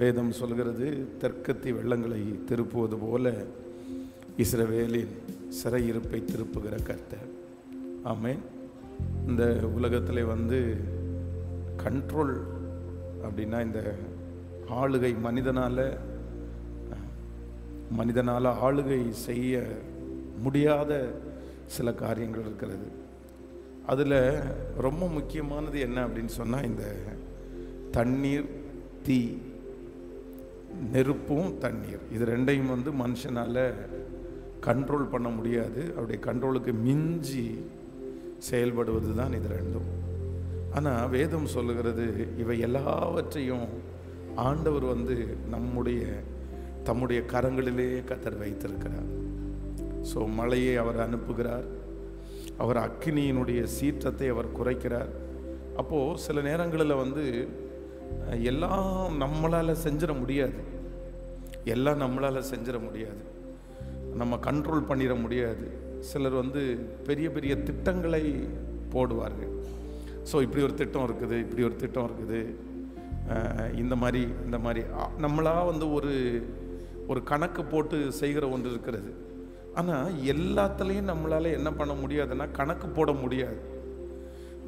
வேதம் சொல்கிறது தெற்கத்தி வெள்ளங்களை திருப்புவது போல இஸ்ரவேலின் சிறையிருப்பை திருப்புகிற கர்த்தர். ஆமேன். இந்த உலகத்தில் வந்து கண்ட்ரோல் அப்படின்னா இந்த ஆளுகை மனிதனால் மனிதனால் ஆளுகை செய்ய முடியாத சில காரியங்கள் இருக்கிறது. அதில் ரொம்ப முக்கியமானது என்ன அப்படின்னு சொன்னால் இந்த தண்ணீர் தீ நெருப்பும் தண்ணீர். இது ரெண்டையும் வந்து மனுஷனால் கண்ட்ரோல் பண்ண முடியாது. அவருடைய கண்ட்ரோலுக்கு மிஞ்சி செயல்படுவது தான் இது ரெண்டும். ஆனால் வேதம் சொல்லுகிறது இவை எல்லாவற்றையும் ஆண்டவர் வந்து நம்முடைய தம்முடைய கரங்களிலே கத்தர் வைத்திருக்கிறார். ஸோ மழையை அவர் அனுப்புகிறார். அவர் அக்கினியினுடைய சீற்றத்தை அவர் குறைக்கிறார். அப்போது சில நேரங்களில் வந்து எல்லாம் நம்மளால் செஞ்சிட முடியாது. எல்லாம் நம்மளால் செஞ்சிட முடியாது. நம்ம கண்ட்ரோல் பண்ணிட முடியாது. சிலர் வந்து பெரிய பெரிய திட்டங்களை போடுவார்கள். ஸோ இப்படி ஒரு திட்டம் இருக்குது இப்படி ஒரு திட்டம் இருக்குது. இந்த மாதிரி இந்த மாதிரி. நம்மளாக வந்து ஒரு ஒரு கணக்கு போட்டு செய்கிற ஒன்று இருக்கிறது. ஆனால் எல்லாத்துலேயும் நம்மளால் என்ன பண்ண முடியாதுன்னா கணக்கு போட முடியாது.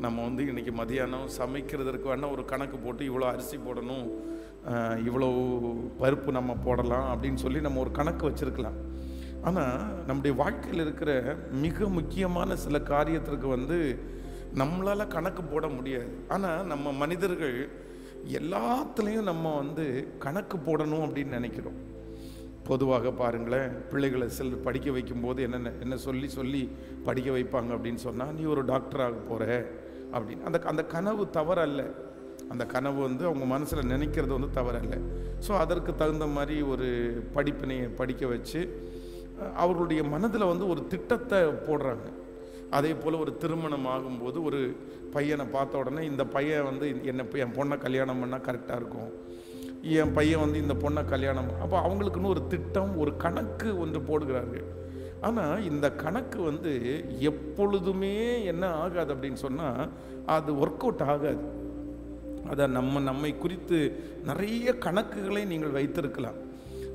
நம்ம வந்து இன்றைக்கி மதியானம் சமைக்கிறதற்கு வேணால் ஒரு கணக்கு போட்டு இவ்வளோ அரிசி போடணும் இவ்வளோ பருப்பு நம்ம போடலாம் அப்படின்னு சொல்லி நம்ம ஒரு கணக்கு வச்சுருக்கலாம். ஆனால் நம்முடைய வாழ்க்கையில் இருக்கிற மிக முக்கியமான சில காரியத்திற்கு வந்து நம்மளால் கணக்கு போட முடியாது. ஆனால் நம்ம மனிதர்கள் எல்லாத்துலேயும் நம்ம வந்து கணக்கு போடணும் அப்படின்னு நினைக்கிறோம். பொதுவாக பாருங்களேன் பிள்ளைகளை செல் படிக்க வைக்கும்போது என்னென்ன என்ன சொல்லி சொல்லி படிக்க வைப்பாங்க அப்படின்னு சொன்னால் நீ ஒரு டாக்டர் ஆக போகிற அப்படின்னு. அந்த அந்த கனவு தவறல்ல. அந்த கனவு வந்து அவங்க மனசில் நினைக்கிறது வந்து தவறல்ல. ஸோ அதற்கு தகுந்த மாதிரி ஒரு படிப்பினையை படிக்க வச்சு அவர்களுடைய மனதில் வந்து ஒரு திட்டத்தை போடுறாங்க. அதே போல் ஒரு திருமணம் ஆகும்போது ஒரு பையனை பார்த்த உடனே இந்த பையன் வந்து என்னை என் பொண்ணை கல்யாணம் பண்ணால் கரெக்டாக இருக்கும். என் பையன் வந்து இந்த பொண்ணை கல்யாணம் அப்போ அவங்களுக்குன்னு ஒரு திட்டம் ஒரு கணக்கு ஒன்று போடுகிறார்கள். ஆனால் இந்த கணக்கு வந்து எப்பொழுதுமே என்ன ஆகாது அப்படின்னு சொன்னால் அது ஒர்க் அவுட் ஆகாது. அதை நம்ம நம்மை குறித்து நிறைய கணக்குகளை நீங்கள் வைத்திருக்கலாம்.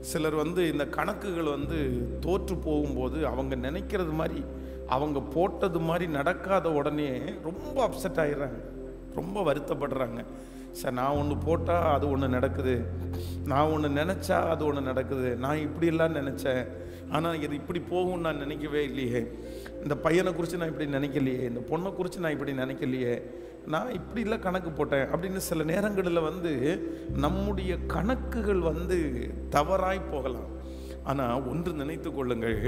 சிலர் வந்து இந்த கணக்குகள் வந்து தோற்று போகும்போது அவங்க நினைக்கிறது மாதிரி அவங்க போட்டது மாதிரி நடக்காத உடனே ரொம்ப அப்செட் ஆயிடுறாங்க. ரொம்ப வருத்தப்படுறாங்க. சார் நான் ஒன்று போட்டால் அது ஒன்று நடக்குது. நான் ஒன்று நினச்சா அது ஒன்று நடக்குது. நான் இப்படியெல்லாம் நினச்சேன். ஆனால் இது இப்படி போகும்னு நான் நினைக்கவே இல்லையே. இந்த பையனை குறித்து நான் இப்படி நினைக்கலையே இந்த பொண்ணை குறித்து நான் இப்படி நினைக்கலையே நான் இப்படி இல்லை கணக்கு போட்டேன் அப்படின்னு சில நேரங்களில் வந்து நம்முடைய கணக்குகள் வந்து தவறாய் போகலாம். ஆனால் ஒன்று நினைத்து கொள்ளுங்கள்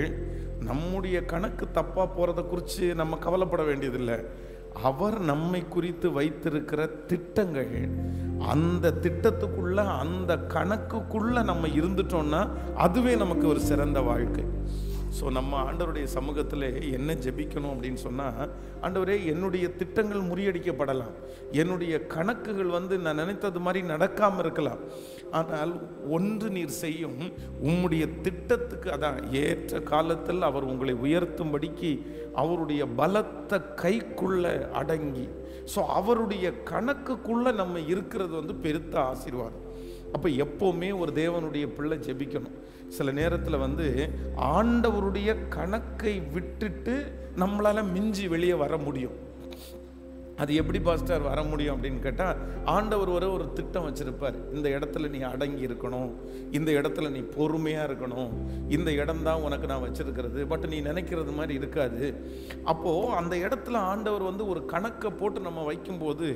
நம்முடைய கணக்கு தப்பாக போகிறத குறித்து நம்ம கவலைப்பட வேண்டியதில்லை. அவர் நம்மை குறித்து வைத்திருக்கிற திட்டங்கள். அந்த திட்டத்துக்குள்ள அந்த கணக்குக்குள்ள நம்ம இருந்துட்டோம்னா அதுவே நமக்கு ஒரு சிறந்த வாழ்க்கை. ஸோ நம்ம ஆண்டவருடைய சமூகத்தில் என்ன ஜெபிக்கணும் அப்படின்னு சொன்னால் ஆண்டவரே என்னுடைய திட்டங்கள் முறியடிக்கப்படலாம். என்னுடைய கணக்குகள் வந்து நான் நினைத்தது மாதிரி நடக்காமல் இருக்கலாம். ஆனால் ஒன்று நீர் செய்யும் உம்முடைய திட்டத்துக்கு அதான் ஏற்ற காலத்தில் அவர் உங்களை உயர்த்தும்படிக்கு அவருடைய பலத்த கைக்குள்ள அடங்கி ஸோ அவருடைய கணக்குக்குள்ளே நம்ம இருக்கிறது வந்து பெருத்த ஆசீர்வாதம். அப்போ எப்போவுமே ஒரு தேவனுடைய பிள்ளை ஜெபிக்கணும். சில நேரத்தில் வந்து ஆண்டவருடைய கணக்கை விட்டுட்டு நம்மளால் மிஞ்சி வெளியே வர முடியும். அது எப்படி பாஸ்டர் வர முடியும் அப்படின்னு கேட்டால் ஆண்டவர் வர ஒரு திட்டம் வச்சுருப்பார். இந்த இடத்துல நீ அடங்கி இருக்கணும் இந்த இடத்துல நீ பொறுமையாக இருக்கணும் இந்த இடம் தான் உனக்கு நான் வச்சுருக்கிறது. பட் நீ நினைக்கிறது மாதிரி இருக்காது. அப்போது அந்த இடத்துல ஆண்டவர் வந்து ஒரு கணக்கை போட்டு நம்ம வைக்கும்போது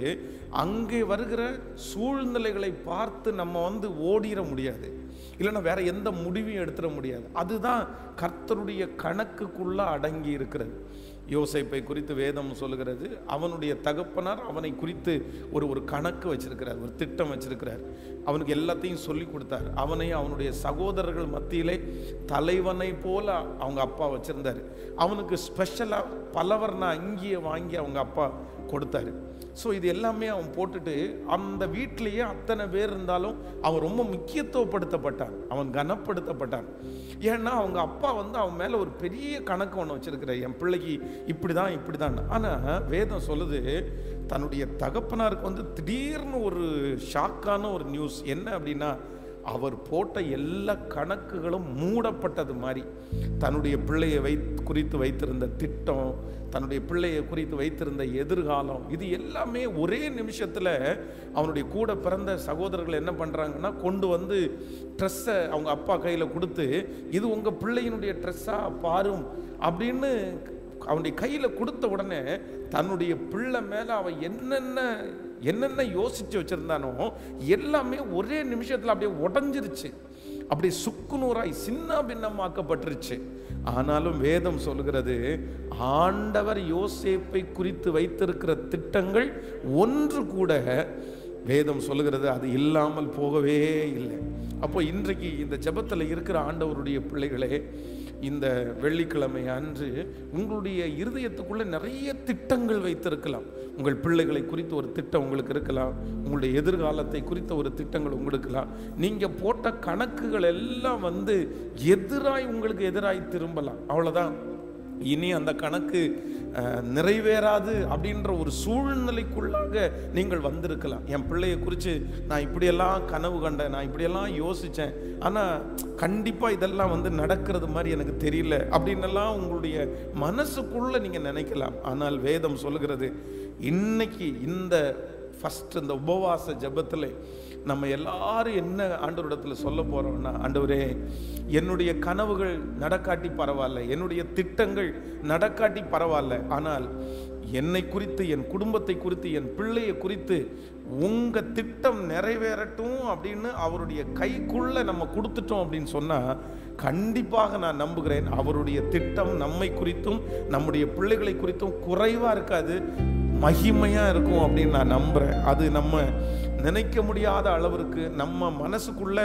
அங்கே வருகிற சூழ்நிலைகளை பார்த்து நம்ம வந்து ஓடிட முடியாது. இல்லைன்னா வேற எந்த முடிவையும் எடுத்துட முடியாது. அதுதான் கர்த்தருடைய கணக்குக்குள்ள அடங்கி இருக்கிறது. யோசைப்பை குறித்து வேதம் சொல்லுகிறது. அவனுடைய தகப்பனார் அவனை குறித்து ஒரு ஒரு கணக்கு வச்சிருக்கிறார் ஒரு திட்டம் வச்சிருக்கிறார். அவனுக்கு எல்லாத்தையும் சொல்லி கொடுத்தார். அவனை அவனுடைய சகோதரர்கள் மத்தியிலே தலைவனை போல அவங்க அப்பா வச்சிருந்தார். அவனுக்கு ஸ்பெஷலாக பலவர்னா அங்கேயே வாங்கி அவங்க அப்பா கொடுத்தாரு. ஸோ இது எல்லாமே அவன் போட்டுட்டு அந்த வீட்டிலேயே அத்தனை பேர் இருந்தாலும் அவன் ரொம்ப முக்கியத்துவப்படுத்தப்பட்டான். அவன் கனப்படுத்தப்பட்டான். ஏன்னா அவங்க அப்பா வந்து அவன் மேலே ஒரு பெரிய கணக்கு ஒன்று வச்சுருக்கிற என் பிள்ளைக்கு இப்படி தான் இப்படி தான் ஆனால் வேதம் சொல்லுது தன்னுடைய தகப்பனாருக்கு வந்து திடீர்னு ஒரு ஷாக்கான ஒரு நியூஸ் என்ன அப்படின்னா அவர் போட்ட எல்லா கணக்குகளும் மூடப்பட்டது மாதிரி. தன்னுடைய பிள்ளையை வை குறித்து வைத்திருந்த திட்டம் தன்னுடைய பிள்ளையை குறித்து வைத்திருந்த எதிர்காலம் இது எல்லாமே ஒரே நிமிஷத்தில் அவனுடைய கூட பிறந்த சகோதரர்கள் என்ன பண்ணுறாங்கன்னா கொண்டு வந்து ட்ரெஸ்ஸை அவங்க அப்பா கையில் கொடுத்து இது உங்கள் பிள்ளையினுடைய ட்ரெஸ்ஸாக பாரும். அப்படின்னு அவனுடைய கையில் கொடுத்த உடனே தன்னுடைய பிள்ளை மேலே அவன் என்னென்ன என்னென்ன யோசித்து வச்சுருந்தானோ எல்லாமே ஒரே நிமிஷத்தில் அப்படியே உடஞ்சிருச்சு. அப்படியே சுக்குநூறாய் சின்ன பின்னமாக்கப்பட்டுருச்சு. ஆனாலும் வேதம் சொல்கிறது ஆண்டவர் யோசேப்பை குறித்து வைத்திருக்கிற திட்டங்கள் ஒன்று கூட வேதம் சொல்லுகிறது அது இல்லாமல் போகவே இல்லை. அப்போ இன்றைக்கு இந்த ஜெபத்தில் இருக்கிற ஆண்டவருடைய பிள்ளைகளே இந்த வெள்ளிக்கிழமை அன்று உங்களுடைய இருதயத்துக்குள்ளே நிறைய திட்டங்கள் வைத்திருக்கலாம். உங்கள் பிள்ளைகளை குறித்து ஒரு திட்டம் உங்களுக்கு இருக்கலாம். உங்களுடைய எதிர்காலத்தை குறித்த ஒரு திட்டங்கள் உங்களுக்கு இருக்கலாம். போட்ட கணக்குகள் எல்லாம் வந்து எதிராய் உங்களுக்கு எதிராய் திரும்பலாம். அவ்வளோதான் இனி அந்த கணக்கு நிறைவேறாது அப்படின்ற ஒரு சூழ்நிலைக்குள்ளாக நீங்கள் வந்திருக்கலாம். என் பிள்ளையை குறித்து நான் இப்படியெல்லாம் கனவு கண்டேன் நான் இப்படியெல்லாம் யோசித்தேன் ஆனால் கண்டிப்பாக இதெல்லாம் வந்து நடக்கிறது மாதிரி எனக்கு தெரியல அப்படின்னெல்லாம் உங்களுடைய மனசுக்குள்ளே நீங்கள் நினைக்கலாம். ஆனால் வேதம் சொல்லுகிறது இன்னைக்கு இந்த ஃபஸ்ட் இந்த உபவாச ஜெபத்தில் நம்ம எல்லாரும் என்ன ஆண்டவரிடத்தில் சொல்ல போகிறோம்னா ஆண்டவரே என்னுடைய கனவுகள் நடக்காட்டி பரவாயில்ல. என்னுடைய திட்டங்கள் நடக்காட்டி பரவாயில்ல. ஆனால் என்னை குறித்து என் குடும்பத்தை குறித்து என் பிள்ளையை குறித்து உங்கள் திட்டம் நிறைவேறட்டும் அப்படின்னு அவருடைய கைக்குள்ளே நம்ம கொடுத்துட்டோம் அப்படின்னு சொன்னால் கண்டிப்பாக நான் நம்புகிறேன். அவருடைய திட்டம் நம்மை குறித்தும் நம்முடைய பிள்ளைகளை குறித்தும் குறைவாக இருக்காது. மகிமையாக இருக்கும் அப்படின்னு நான் நம்புகிறேன் அது நம்ம நினைக்க முடியாத அளவிற்கு நம்ம மனசுக்குள்ள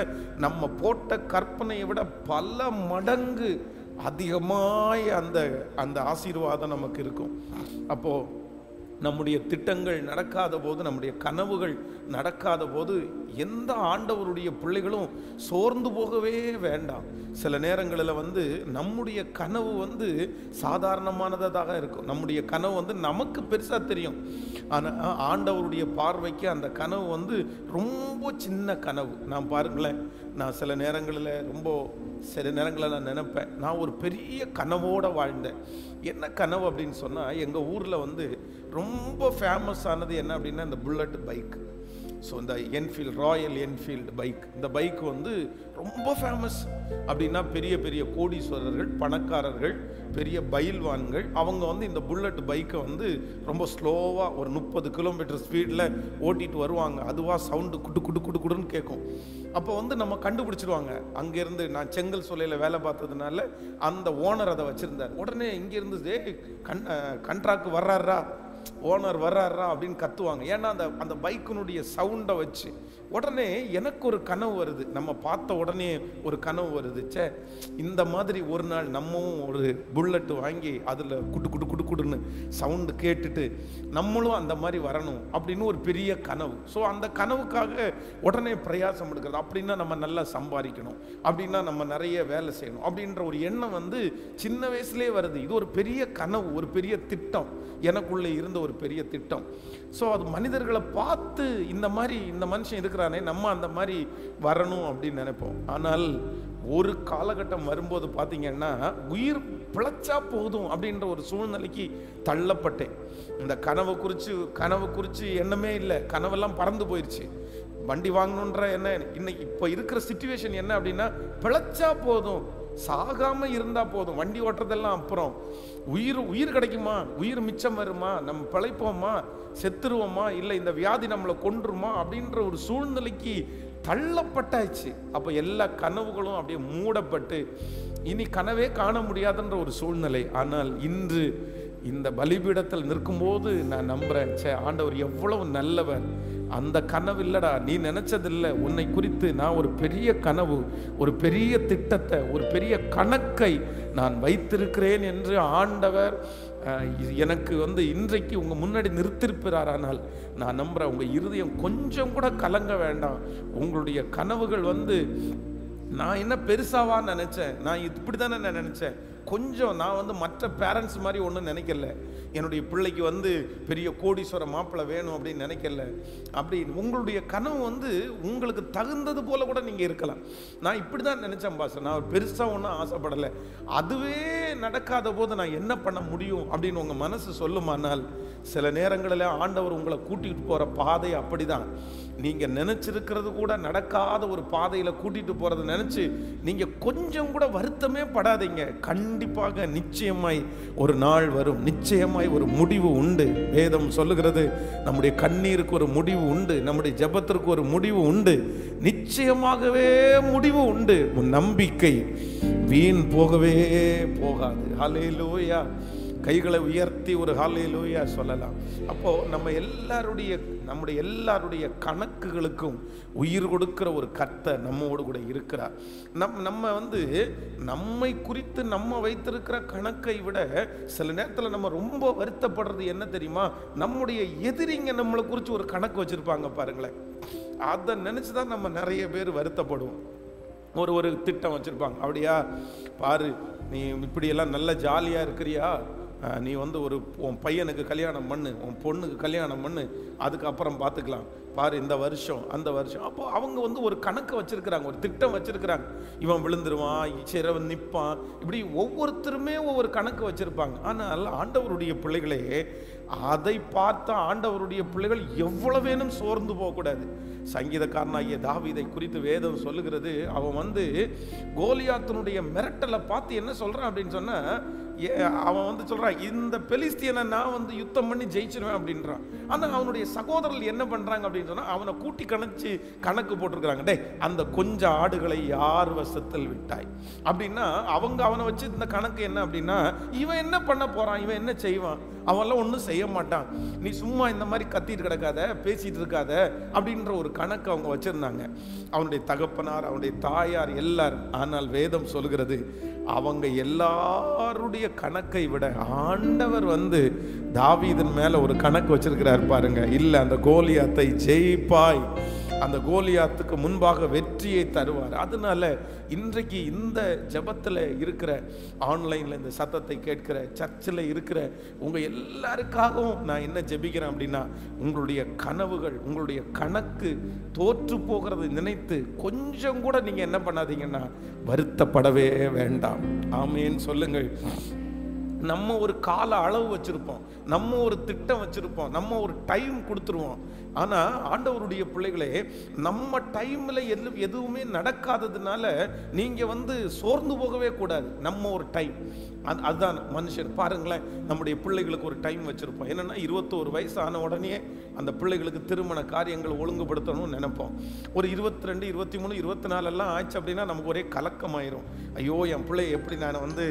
நம்ம போட்ட கற்பனையை விட பல மடங்கு அதிகமாய் அந்த அந்த ஆசீர்வாதம் நமக்கு இருக்கும். அப்போது நம்முடைய திட்டங்கள் நடக்காத போது நம்முடைய கனவுகள் நடக்காத போது எந்த ஆண்டவருடைய பிள்ளைகளும் சோர்ந்து போகவே வேண்டாம். சில நேரங்களில் வந்து நம்முடைய கனவு வந்து சாதாரணமானதாக இருக்கும். நம்முடைய கனவு வந்து நமக்கு பெருசாக தெரியும். ஆனால் ஆண்டவருடைய பார்வைக்கு அந்த கனவு வந்து ரொம்ப சின்ன கனவு. நான் பாருங்களேன் நான் சில நேரங்களில் ரொம்ப சில நேரங்களில் நான் நினப்பேன். நான் ஒரு பெரிய கனவோடு வாழ்ந்தேன். என்ன கனவு அப்படின்னு சொன்னால் எங்கள் ஊரில் வந்து ரொம்ப ஃபேமஸ் ஆனது என்ன அப்படின்னா இந்த புல்லட் பைக் ஸோ இந்த என்ஃபீல்டு ராயல் என்ஃபீல்டு பைக் இந்த பைக் வந்து ரொம்ப ஃபேமஸ் அப்படின்னா பெரிய பெரிய கோடீஸ்வரர்கள் பணக்காரர்கள் பெரிய பயில்வான்கள் அவங்க வந்து இந்த புல்லட் பைக்கை வந்து ரொம்ப ஸ்லோவாக ஒரு முப்பது கிலோமீட்டர் ஸ்பீடில் ஓட்டிட்டு வருவாங்க. அதுவாக சவுண்டு குட்டு குட்டு குட்டு குடுன்னு கேட்கும். அப்போ வந்து நம்ம கண்டுபிடிச்சிருவாங்க அங்கேருந்து நான் செங்கல் சோலையில் வேலை பார்த்ததுனால அந்த ஓனர் அதை வச்சுருந்தார். உடனே இங்கேருந்து கண் கண்ட்ராக்ட் வர்றாரா ஓனர் வர்றாரா அப்படின்னு கத்துவாங்க. ஏன்னா அந்த அந்த பைக்கினுடைய சவுண்டை வச்சு உடனே எனக்கு ஒரு கனவு வருது. நம்ம பார்த்த உடனே ஒரு கனவு வருது. ச்சே இந்த மாதிரி ஒரு நாள் நம்மவும் ஒரு புல்லட் வாங்கி அதில் குட்டு குட்டு குட்டு குடுன்னு சவுண்டு கேட்டுட்டு நம்மளும் அந்த மாதிரி வரணும் அப்படின்னு ஒரு பெரிய கனவு. ஸோ அந்த கனவுக்காக உடனே பிரயாசம் எடுக்கிறது. அப்படின்னா நம்ம நல்லா சம்பாதிக்கணும். அப்படின்னா நம்ம நிறைய வேலை செய்யணும். அப்படின்ற ஒரு எண்ணம் வந்து சின்ன வயசுலேயே வருது. இது ஒரு பெரிய கனவு ஒரு பெரிய திட்டம். எனக்குள்ளே இருந்த ஒரு பெரிய திட்டம். ஸோ அது மனிதர்களை பார்த்து இந்த மாதிரி இந்த மனுஷன் இருக்கிறானே நம்ம அந்த மாதிரி வரணும் அப்படின்னு நினைப்போம். ஆனால் ஒரு காலகட்டம் வரும்போது பார்த்தீங்கன்னா உயிர் பிழைச்சா போதும் அப்படின்ற ஒரு சூழ்நிலைக்கு தள்ளப்பட்டேன். இந்த கனவை குறித்து கனவை குறித்து எண்ணமே இல்லை. கனவெல்லாம் பறந்து போயிடுச்சு வண்டி வாங்கணுன்ற என்ன இன்னைக்கு இப்போ இருக்கிற சுச்சுவேஷன் என்ன அப்படின்னா பிழைச்சா போதும். சாகாம இருந்தா போதும். வண்டி ஓட்டுறதெல்லாம் அப்புறம். உயிர் உயிர் கிடைக்குமா? உயிர் மிச்சம் வருமா? நம்ம பிழைப்போமா? செத்துருவோமா? இல்லை இந்த வியாதி நம்மளை கொன்றுமா அப்படின்ற ஒரு சூழ்நிலைக்கு தள்ளப்பட்டாச்சு. அப்போ எல்லா கனவுகளும் அப்படியே மூடப்பட்டு இனி கனவே காண முடியாதுன்ற ஒரு சூழ்நிலை. ஆனால் இன்று இந்த பலிபீடத்தில் நிற்கும்போது நான் நம்புகிறேன் சே ஆண்டவர் எவ்வளவு நல்லவர். அந்த கனவு இல்லடா நீ நினைச்சதில்லை. உன்னை குறித்து நான் ஒரு பெரிய கனவு ஒரு பெரிய திட்டத்தை ஒரு பெரிய கணக்கை நான் வைத்திருக்கிறேன் என்று ஆண்டவர் எனக்கு வந்து இன்றைக்கு உங்கள் முன்னாடி நிறுத்திருப்பிறார் ஆனால் நான் நம்புகிறேன் உங்கள் இருதயம் கொஞ்சம் கூட கலங்க வேண்டாம். உங்களுடைய கனவுகள் வந்து நான் என்ன பெருசாவா நினச்சேன். நான் இப்படி தானே நான் நினச்சேன். கொஞ்சம் நான் வந்து மற்ற பேரண்ட்ஸ் மாதிரி ஒன்றும் நினைக்கல. என்னுடைய பிள்ளைக்கு வந்து பெரிய கோடீஸ்வர மாப்பிள்ளை வேணும் அப்படின்னு நினைக்கல. அப்படி உங்களுடைய கனவு வந்து உங்களுக்கு தகுந்தது போல கூட நீங்கள் இருக்கலாம். நான் இப்படி தான் நினச்சேன் பாஸ் நான் பெருசாக ஒன்றும் ஆசைப்படலை. அதுவே நடக்காத போது நான் என்ன பண்ண முடியும் அப்படின்னு உங்கள் மனசு சொல்லுமானால் சில நேரங்களில் ஆண்டவர் உங்களை கூட்டிகிட்டு போகிற பாதை அப்படிதான். நீங்கள் நினச்சிருக்கிறது கூட நடக்காத ஒரு பாதையில் கூட்டிகிட்டு போகிறத நினச்சி நீங்கள் கொஞ்சம் கூட வருத்தமே படாதீங்க. கண்டிப்பாக நிச்சயமாய் ஒரு நாள் வரும். நிச்சயமாய் ஒரு முடிவு உண்டு. வேதம் சொல்லுகிறது நம்முடைய கண்ணீருக்கு ஒரு முடிவு உண்டு. நம்முடைய ஜெபத்திற்கு ஒரு முடிவு உண்டு. நிச்சயமாகவே முடிவு உண்டு. உன் நம்பிக்கை வீண் போகவே போகாது. ஹalleluya. கைகளை உயர்த்தி ஒரு ஹாலையிலோயா சொல்லலாம். அப்போது நம்ம எல்லாருடைய நம்முடைய எல்லாருடைய கணக்குகளுக்கும் உயிர் கொடுக்கிற ஒரு கத்தை நம்மோடு கூட இருக்கிறார். நம் நம்ம வந்து நம்மை குறித்து நம்ம வைத்திருக்கிற கணக்கை விட சில நேரத்தில் நம்ம ரொம்ப வருத்தப்படுறது என்ன தெரியுமா? நம்முடைய எதிரிங்க நம்மளை குறித்து ஒரு கணக்கு வச்சுருப்பாங்க பாருங்களேன். அதை நினச்சி தான் நம்ம நிறைய பேர் வருத்தப்படுவோம். ஒரு ஒரு திட்டம் வச்சுருப்பாங்க. அப்படியா? பாரு நீ இப்படியெல்லாம் நல்ல ஜாலியாக இருக்கிறியா? நீ வந்து ஒரு உன் பையனுக்கு கல்யாணம் பண்ணு உன் பொண்ணுக்கு கல்யாணம் பண்ணு அதுக்கப்புறம் பார்த்துக்கலாம் பாரு இந்த வருஷம் அந்த வருஷம். அப்போ அவங்க வந்து ஒரு கணக்கு வச்சுருக்குறாங்க ஒரு திட்டம் வச்சுருக்குறாங்க. இவன் விழுந்துருவான் சிறவன் நிற்பான் இப்படி ஒவ்வொருத்தருமே ஒவ்வொரு கணக்கு வச்சுருப்பாங்க. ஆனால் ஆண்டவருடைய பிள்ளைகளே அதை பார்த்த ஆண்டவருடைய பிள்ளைகள் எவ்வளவேனும் சோர்ந்து போகக்கூடாது. சங்கீதக்காரனாகிய தாவீதை குறித்து வேதம் சொல்லுகிறது. அவன் வந்து கோலியாத்தனுடைய மிரட்டலை பார்த்து என்ன சொல்கிறான் அப்படின்னு சொன்னால் அவன் வந்து சொல்கிறான் இந்த பெலிஸ்தியனை நான் வந்து யுத்தம் பண்ணி ஜெயிச்சிருவேன் அப்படின்றான். ஆனால் அவனுடைய சகோதரர்கள் என்ன பண்ணுறாங்க அப்படின்னு சொன்னால் அவனை கூட்டி கணச்சு கணக்கு போட்டிருக்கிறாங்க. டே அந்த கொஞ்சம் ஆடுகளை யார் வசத்தில் விட்டாய்? அப்படின்னா அவங்க அவனை வச்சு இந்த கணக்கு என்ன அப்படின்னா இவன் என்ன பண்ண போகிறான் இவன் என்ன செய்வான்? அவன்லாம் ஒன்றும் செய்ய மாட்டான். நீ சும்மா இந்த மாதிரி கத்திட்டு கிடக்காத பேசிகிட்டு இருக்காத அப்படின்ற ஒரு கணக்கு அவங்க வச்சுருந்தாங்க. அவனுடைய தகப்பனார் அவனுடைய தாயார் எல்லாரும் ஆனால் வேதம் சொல்கிறது அவங்க எல்லாருடைய கணக்கை விட ஆண்டவர் வந்து தாவீதன் மேலே ஒரு கணக்கு வச்சிருக்கிறார் பாருங்க. இல்லை அந்த கோலியாத்தை ஜெயிப்பாய். அந்த கோலியாத்துக்கு முன்பாக வெற்றியை தருவார். அதனால இன்றைக்கு இந்த ஜெபத்தில் இருக்கிற ஆன்லைனில் இந்த சத்தத்தை கேட்கிற சர்ச்சில் இருக்கிற உங்கள் எல்லாருக்காகவும் நான் என்ன ஜெபிக்கிறேன் அப்படின்னா உங்களுடைய கனவுகள் உங்களுடைய கணக்கு தோற்று போகிறதை நினைத்து கொஞ்சம் கூட நீங்கள் என்ன பண்ணாதீங்கன்னா வருத்தப்படவே வேண்டாம். ஆமேன்னு சொல்லுங்கள். நம்ம ஒரு கால அளவு வச்சிருப்போம். நம்ம ஒரு திட்டம் வச்சிருப்போம். நம்ம ஒரு டைம் கொடுத்துருவோம். ஆனால் ஆண்டவருடைய பிள்ளைகளே நம்ம டைமில் எது எதுவுமே நடக்காததுனால நீங்கள் வந்து சோர்ந்து போகவே கூடாது. நம்ம ஒரு டைம் அது அதுதான் மனுஷன். பாருங்களேன் நம்முடைய பிள்ளைகளுக்கு ஒரு டைம் வச்சுருப்போம். என்னன்னா இருபத்தோரு வயசு ஆன உடனே அந்த பிள்ளைகளுக்கு திருமண காரியங்கள் ஒழுங்குபடுத்தணும்னு நினைப்போம். ஒரு இருபத்தி ரெண்டு இருபத்தி மூணு இருபத்தி நாலெல்லாம் ஆச்சு அப்படின்னா நமக்கு ஒரே கலக்கமாயிரும். ஐயோ என் பிள்ளை எப்படி நான் வந்து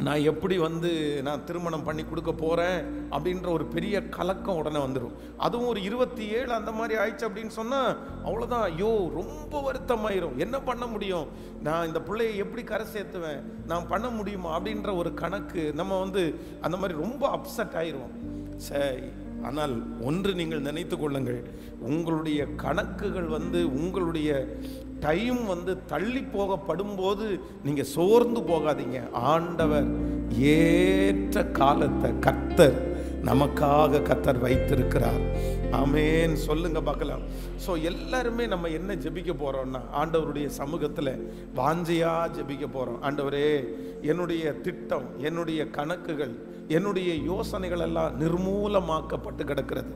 நான் எப்படி வந்து நான் திருமணம் பண்ணி கொடுக்க போகிறேன் அப்படின்ற ஒரு பெரிய கலக்கம் உடனே வந்துடும் அதுவும் ஒரு இருபத்தி ஏழு அந்த மாதிரி ஆயிடுச்சு அப்படின்னு சொன்னால் அவ்வளோதான் ஐயோ ரொம்ப வருத்தமாயிரும். என்ன பண்ண முடியும்? நான் இந்த பிள்ளையை எப்படி கரை சேர்த்துவேன்? நான் பண்ண முடியுமா? அப்படின்ற ஒரு கணக்கு நம்ம வந்து அந்த மாதிரி ரொம்ப அப்செட் ஆயிரும். சரி ஆனால் ஒன்று நீங்கள் நினைத்து கொள்ளுங்கள். உங்களுடைய கணக்குகள் வந்து உங்களுடைய டைம் வந்து தள்ளி போகப்படும் போது நீங்கள் சோர்ந்து போகாதீங்க. ஆண்டவர் ஏற்ற காலத்தை கத்தர் நமக்காக கத்தர் வைத்திருக்கிறார். ஆமேன். சொல்லுங்க பார்க்கலாம். ஸோ எல்லாருமே நம்ம என்ன ஜெபிக்க போகிறோம்னா ஆண்டவருடைய சமூகத்தில் வாஞ்சையாக ஜெபிக்க போகிறோம் ஆண்டவரே என்னுடைய திட்டம் என்னுடைய கணக்குகள் என்னுடைய யோசனைகள் எல்லாம் நிர்மூலமாக்கப்பட்டு கிடக்கிறது.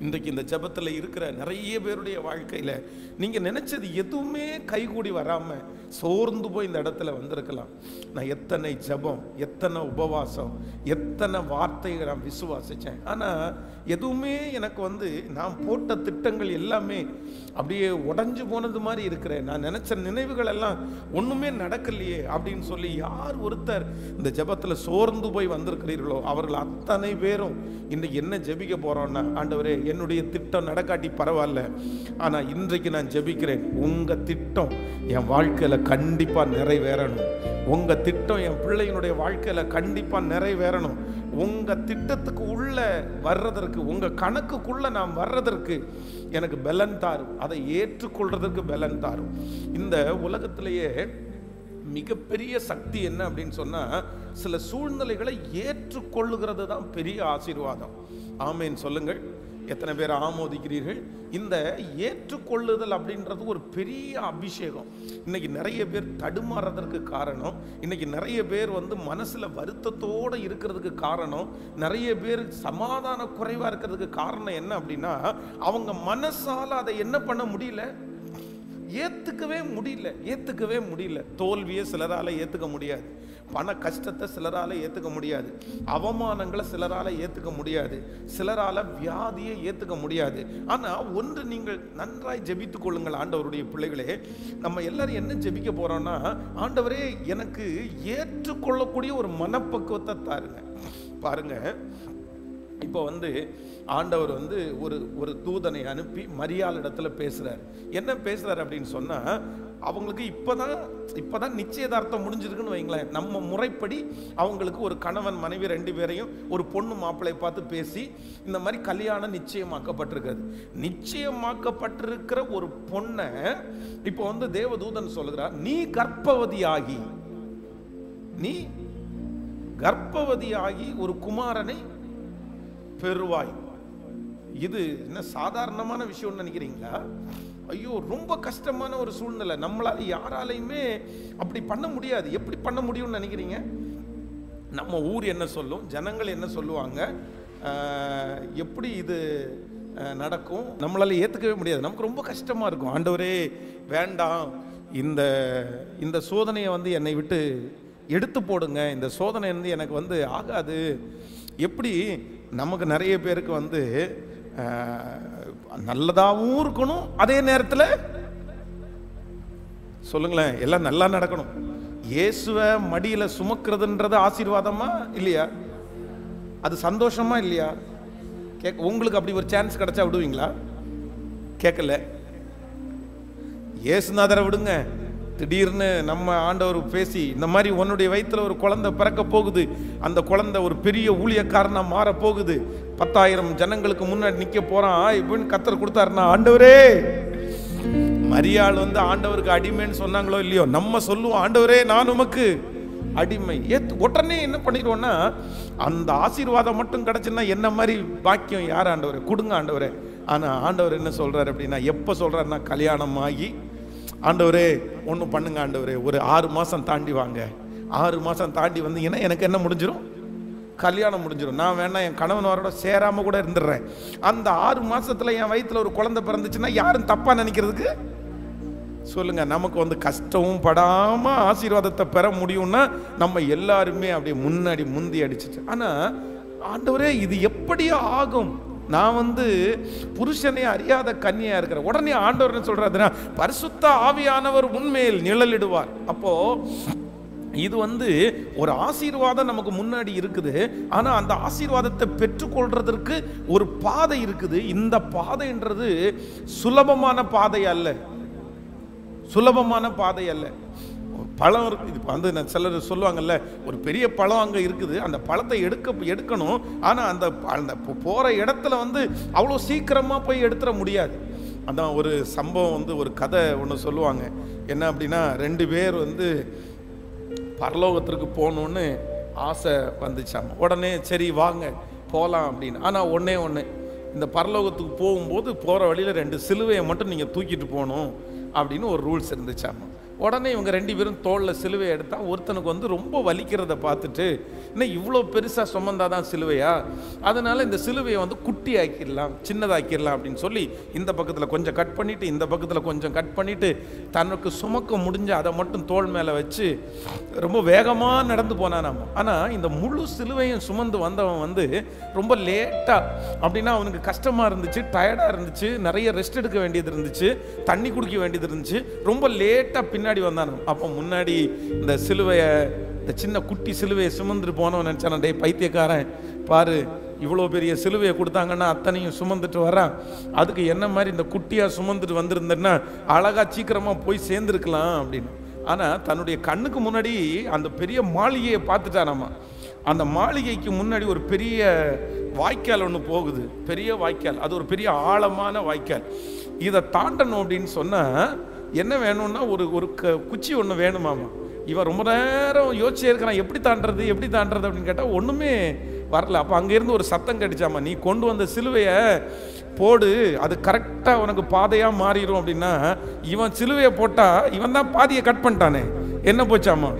இன்றைக்கு இந்த ஜெபத்தில் இருக்கிற நிறைய பேருடைய வாழ்க்கையில் நீங்கள் நினச்சது எதுவுமே கைகூடி வராமல் சோர்ந்து போய் இந்த இடத்துல வந்திருக்கலாம். நான் எத்தனை ஜெபம் எத்தனை உபவாசம் எத்தனை வார்த்தையை நான் விசுவாசித்தேன் ஆனால் எதுவுமே எனக்கு வந்து நான் போட்ட திட்டங்கள் எல்லாமே அப்படியே உடஞ்சு போனது மாதிரி இருக்கிறேன். நான் நினச்ச நினைவுகள் எல்லாம் ஒன்றுமே நடக்கலையே அப்படின்னு சொல்லி யார் ஒருத்தர் இந்த ஜபத்தில் சோர்ந்து போய் வந்திருக்கிறீர்கள் அவர்கள் அத்தனை பேரும் இன்னைக்கு என்ன ஜெபிக்க போறோம்னா ஆண்டவரே என்னுடைய திட்டம் நடக்காட்டி பரவாயில்ல. ஆனா இன்றைக்கு நான் ஜெபிக்கிறேன். உங்க திட்டம் என் வாழ்க்கையில கண்டிப்பா நிறைவேறணும். உங்க திட்டம் என் பிள்ளையினுடைய வாழ்க்கையில கண்டிப்பாக நிறைவேறணும். உங்கள் திட்டத்துக்கு உள்ள வர்றதற்கு உங்க கணக்குக்குள்ளே நான் வர்றதற்கு எனக்கு பலன் தாரும். அதை ஏற்றுக்கொள்றதற்கு பலன் தாரும். இந்த உலகத்திலேயே மிகப்பெரிய சக்தி என்ன அப்படின்னு சொன்னால் சில சூழ்நிலைகளை ஏற்றுக்கொள்ளுகிறது தான் பெரிய ஆசீர்வாதம். ஆமேன். சொல்லுங்கள். எத்தனை பேர் ஆமோதிக்கிறீர்கள்? இந்த ஏற்றுக்கொள்ளுதல் அப்படின்றது ஒரு பெரிய அபிஷேகம். இன்னைக்கு நிறைய பேர் தடுமாறதற்கு காரணம் இன்னைக்கு நிறைய பேர் வந்து மனசில் வருத்தத்தோடு இருக்கிறதுக்கு காரணம் நிறைய பேர் சமாதான குறைவாக இருக்கிறதுக்கு காரணம் என்ன அப்படின்னா அவங்க மனசால் அதை என்ன பண்ண முடியல? ஏற்றுக்கவே முடியல ஏற்றுக்கவே முடியல. தோல்வியை சிலரால் ஏற்றுக்க முடியாது. பண கஷ்டத்தை சிலரால் ஏற்றுக்க முடியாது. அவமானங்களை சிலரால் ஏற்றுக்க முடியாது. சிலரால் வியாதியை ஏற்றுக்க முடியாது. ஆனால் ஒன்று நீங்கள் நன்றாய் ஜெபித்து கொள்ளுங்கள் ஆண்டவருடைய பிள்ளைகளே. நம்ம எல்லாரும் என்ன ஜெபிக்க போகிறோம்னா ஆண்டவரே எனக்கு ஏற்றுக்கொள்ளக்கூடிய ஒரு மனப்பக்குவத்தை தாருங்க. பாருங்க. இப்போ வந்து ஆண்டவர் வந்து ஒரு ஒரு தூதனை அனுப்பி மரியாள் இடத்துல பேசுகிறார் என்ன பேசுகிறார் அப்படின்னு சொன்னால் அவங்களுக்கு இப்போ தான் இப்போ தான் நிச்சயதார்த்தம் முடிஞ்சிருக்குன்னு வைங்களேன். நம்ம முறைப்படி அவங்களுக்கு ஒரு கணவன் மனைவி ரெண்டு பேரையும் ஒரு பொண்ணு மாப்பிள்ளை பார்த்து பேசி இந்த மாதிரி கல்யாணம் நிச்சயமாக்கப்பட்டிருக்கிறது. நிச்சயமாக்கப்பட்டிருக்கிற ஒரு பொண்ணை இப்போ வந்து தேவதூதன் சொல்லுகிறார் நீ கர்ப்பவதியாகி நீ கர்ப்பவதியாகி ஒரு குமாரனை பெறுவாய். இது என்ன சாதாரணமான விஷயம்னு நினைக்கிறீங்களா? ஐயோ ரொம்ப கஷ்டமான ஒரு சூழ்நிலை. நம்மளால யாராலையுமே அப்படி பண்ண முடியாது. எப்படி பண்ண முடியும்னு நினைக்கிறீங்க? நம்ம ஊர் என்ன சொல்லும்? ஜனங்கள் என்ன சொல்லுவாங்க? எப்படி இது நடக்கும்? நம்மளால ஏற்றுக்கவே முடியாது. நமக்கு ரொம்ப கஷ்டமாக இருக்கும். ஆண்டவரே வேண்டாம். இந்த இந்த சோதனையை வந்து என்னை விட்டு எடுத்து போடுங்க. இந்த சோதனை வந்து எனக்கு வந்து ஆகாது. எப்படி? நமக்கு நிறைய பேருக்கு வந்து நல்லதாகவும் இருக்கணும் அதே நேரத்தில் சொல்லுங்களேன் எல்லாம் நல்லா நடக்கணும். இயேசுவை மடியில் சுமக்கிறதுன்றது ஆசீர்வாதமா இல்லையா? அது சந்தோஷமா இல்லையா? கேக் உங்களுக்கு அப்படி ஒரு சான்ஸ் கிடைச்சா விடுவீங்களா? கேட்கல. இயேசுநாதரை விடுங்க. திடீர்னு நம்ம ஆண்டவர் பேசி இந்த மாதிரி உன்னுடைய வயிற்றில் ஒரு குழந்தை பிறக்க போகுது. அந்த குழந்தை ஒரு பெரிய ஊழியக்காரனாக மாற போகுது. பத்தாயிரம் ஜனங்களுக்கு முன்னாடி நிற்க போறான். இப்படின்னு கத்தர் கொடுத்தாருன்னா ஆண்டவரே மரியாள் வந்து ஆண்டவருக்கு அடிமைன்னு சொன்னாங்களோ இல்லையோ நம்ம சொல்லுவோம் ஆண்டவரே நான் உமக்கு அடிமை. ஏத்து உடனே என்ன பண்ணிடுவோம்னா அந்த ஆசீர்வாதம் மட்டும் கிடைச்சுன்னா என்ன மாதிரி பாக்கியம்? யார் ஆண்டவரே? கொடுங்க ஆண்டவரே. ஆனால் ஆண்டவர் என்ன சொல்கிறார் அப்படின்னா எப்போ சொல்கிறாருன்னா கல்யாணம் ஆகி ஆண்டவரே ஒன்றும் பண்ணுங்க ஆண்டவரே. ஒரு ஆறு மாதம் தாண்டி வாங்க. ஆறு மாதம் தாண்டி வந்தீங்கன்னா எனக்கு என்ன முடிஞ்சிடும் கல்யாணம் முடிஞ்சிடும் நான் வேணா என் கணவனோரோட சேராமல் கூட இருந்துடுறேன். அந்த ஆறு மாதத்தில் என் வயிற்றில் ஒரு குழந்தை பிறந்துச்சுன்னா யாரும் தப்பாக நினைக்கிறதுக்கு? சொல்லுங்க நமக்கு வந்து கஷ்டமும் படாமல் ஆசீர்வாதத்தை பெற முடியும்னா நம்ம எல்லாருமே அப்படியே முன்னாடி முந்தி அடிச்சிட்டு. ஆனால் ஆண்டவரே இது எப்படி ஆகும்? நான் வந்து புருஷனை அறியாத கன்னியா இருக்கிறேன். உடனே ஆண்டவர் என்ன சொல்றாருன்னா பரிசுத்த ஆவியானவர் உண்மையில் நிழலிடுவார். அப்போ இது வந்து ஒரு ஆசீர்வாதம் நமக்கு முன்னாடி இருக்குது. ஆனால் அந்த ஆசீர்வாதத்தை பெற்றுக்கொள்றதற்கு ஒரு பாதை இருக்குது. இந்த பாதைன்றது சுலபமான பாதை அல்ல. சுலபமான பாதை அல்ல. பழம் இது வந்து சிலர் சொல்லுவாங்கல்ல ஒரு பெரிய பழம் அங்கே இருக்குது. அந்த பழத்தை எடுக்க எடுக்கணும். ஆனால் அந்த அந்த போகிற இடத்துல வந்து அவ்வளோ சீக்கிரமாக போய் எடுத்துட முடியாது. அதான் ஒரு சம்பவம் வந்து ஒரு கதை ஒன்று சொல்லுவாங்க. என்ன அப்படின்னா ரெண்டு பேர் வந்து பரலோகத்திற்கு போகணுன்னு ஆசை வந்துச்சாம் உடனே சரி வாங்க போகலாம் அப்படின்னு. ஆனால் ஒன்றே ஒன்று இந்த பரலோகத்துக்கு போகும்போது போகிற வழியில் ரெண்டு சிலுவையை மட்டும் நீங்கள் தூக்கிட்டு போகணும் அப்படின்னு ஒரு ரூல்ஸ் இருந்துச்சாமா உடனே இவங்க ரெண்டு பேரும் தோளில் சிலுவையை எடுத்தால் ஒருத்தனுக்கு வந்து ரொம்ப வலிக்கிறத பார்த்துட்டு இன்னும் இவ்வளோ பெருசாக சுமந்தாதான் சிலுவையா? அதனால் இந்த சிலுவையை வந்து குட்டி ஆக்கிடலாம் சின்னதாக்கிடலாம் அப்படின்னு சொல்லி இந்த பக்கத்தில் கொஞ்சம் கட் பண்ணிவிட்டு இந்த பக்கத்தில் கொஞ்சம் கட் பண்ணிவிட்டு தனக்கு சுமக்க முடிஞ்ச அதை மட்டும் தோல் மேலே வச்சு ரொம்ப வேகமாக நடந்து போனானாம். ஆனால் இந்த முழு சிலுவையும் சுமந்து வந்தவன் வந்து ரொம்ப லேட்டாக அப்படின்னா அவனுக்கு கஷ்டமாக இருந்துச்சு டயர்டாக இருந்துச்சு நிறைய ரெஸ்ட் எடுக்க வேண்டியது இருந்துச்சு தண்ணி குடிக்க வேண்டியது இருந்துச்சு ரொம்ப லேட்டாக பின்னாடி வந்தானாம் அப்போ முன்னாடி இந்த சிலுவையை இந்த சின்ன குட்டி சிலுவையை சுமந்துட்டு போனவன் நினச்சான டே பைத்தியக்காரன் பாரு இவ்வளோ பெரிய சிலுவையை கொடுத்தாங்கன்னா அத்தனையும் சுமந்துட்டு வரான். அதுக்கு என்ன மாதிரி இந்த குட்டியாக சுமந்துட்டு வந்திருந்தேன்னா அழகாக சீக்கிரமாக போய் சேர்ந்துருக்கலாம் அப்படின்னு. ஆனால் தன்னுடைய கண்ணுக்கு முன்னாடி அந்த பெரிய மாளிகையை பார்த்துட்டானாமா. அந்த மாளிகைக்கு முன்னாடி ஒரு பெரிய வாய்க்கால் ஒன்று போகுது. பெரிய வாய்க்கால். அது ஒரு பெரிய ஆழமான வாய்க்கால். இதை தாண்டணும் அப்படின்னு சொன்னால் என்ன வேணும்னா ஒரு ஒரு க குச்சி ஒன்று வேணுமாமா. இவன் ரொம்ப நேரம் யோசிச்சே இருக்கிறான் எப்படி தாண்டுறது எப்படி தாண்டுறது? அப்படின்னு கேட்டால் ஒன்றுமே வரல. அப்போ அங்கேருந்து ஒரு சத்தம் கிடைச்சாமா நீ கொண்டு வந்த சிலுவையை போடு அது கரெக்டாக உனக்கு பாதையாக மாறிடும் அப்படின்னா இவன் சிலுவையை போட்டால் இவன் தான் பாதியை கட் பண்ணிட்டானே. என்ன போச்சாமா?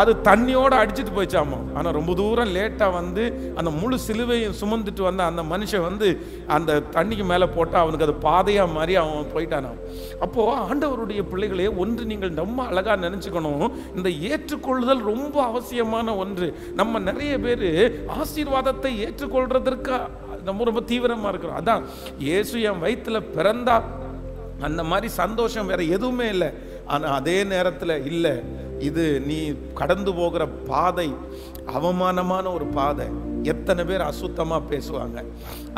அது தண்ணியோடு அடிச்சிட்டு போச்சாமா ஆனால் ரொம்ப தூரம் லேட்டாக வந்து அந்த முழு சிலுவையும் சுமந்துட்டு வந்த அந்த மனுஷன் வந்து அந்த தண்ணிக்கு மேலே போட்டால் அவனுக்கு அது பாதையாக மாறி அவன் போயிட்டானான் அப்போது ஆண்டவருடைய பிள்ளைகளே ஒன்று நீங்கள் ரொம்ப அழகாக நினச்சிக்கணும். இந்த ஏற்றுக்கொள்ளுதல் ரொம்ப அவசியமான ஒன்று. நம்ம நிறைய பேர் ஆசீர்வாதத்தை ஏற்றுக்கொள்றதற்கு ரொம்ப ரொம்ப தீவிரமாக இருக்கிறோம். அதான் இயேசு என் வயிற்றில் பிறந்தா அந்த மாதிரி சந்தோஷம் வேற எதுவுமே இல்லை. ஆனால் அதே நேரத்தில் இல்லை. இது நீ கடந்து போகிற பாதை அவமானமான ஒரு பாதை. எத்தனை பேர் அசுத்தமாக பேசுவாங்க.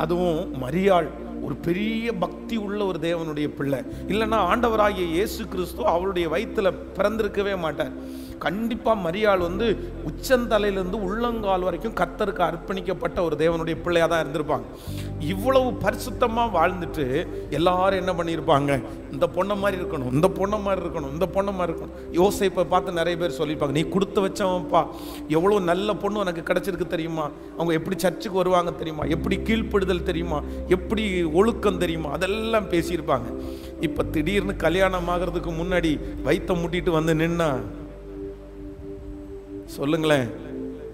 அதுவும் மரியாள் ஒரு பெரிய பக்தி உள்ள ஒரு தேவனுடைய பிள்ளை. இல்லைன்னா ஆண்டவராகிய இயேசு கிறிஸ்து அவளுடைய வயிற்றுல பிறந்திருக்கவே மாட்டார். கண்டிப்பாக மரியாள் வந்து உச்சந்தலையிலேருந்து உள்ளங்கால் வரைக்கும் கத்தருக்கு அர்ப்பணிக்கப்பட்ட ஒரு தேவனுடைய பிள்ளையாக தான் இருந்திருப்பாங்க. இவ்வளவு பரிசுத்தமாக வாழ்ந்துட்டு எல்லாரும் என்ன பண்ணியிருப்பாங்க? இந்த பொண்ணை மாதிரி இருக்கணும் இந்த பொண்ணை மாதிரி இருக்கணும் இந்த பொண்ணை மாதிரி இருக்கணும். யோசிப்பை பார்த்து நிறைய பேர் சொல்லியிருப்பாங்க நீ கொடுத்து வச்சவன்ப்பா. எவ்வளோ நல்ல பொண்ணு உனக்கு கிடச்சிருக்கு தெரியுமா? அவங்க எப்படி சர்ச்சுக்கு வருவாங்க தெரியுமா? எப்படி கீழ்ப்படுதல் தெரியுமா? எப்படி ஒழுக்கம் தெரியுமா? அதெல்லாம் பேசியிருப்பாங்க. இப்போ திடீர்னு கல்யாணம் ஆகிறதுக்கு முன்னாடி வயிற்ற முட்டிட்டு வந்து நின்னா சொல்லுங்களேன்.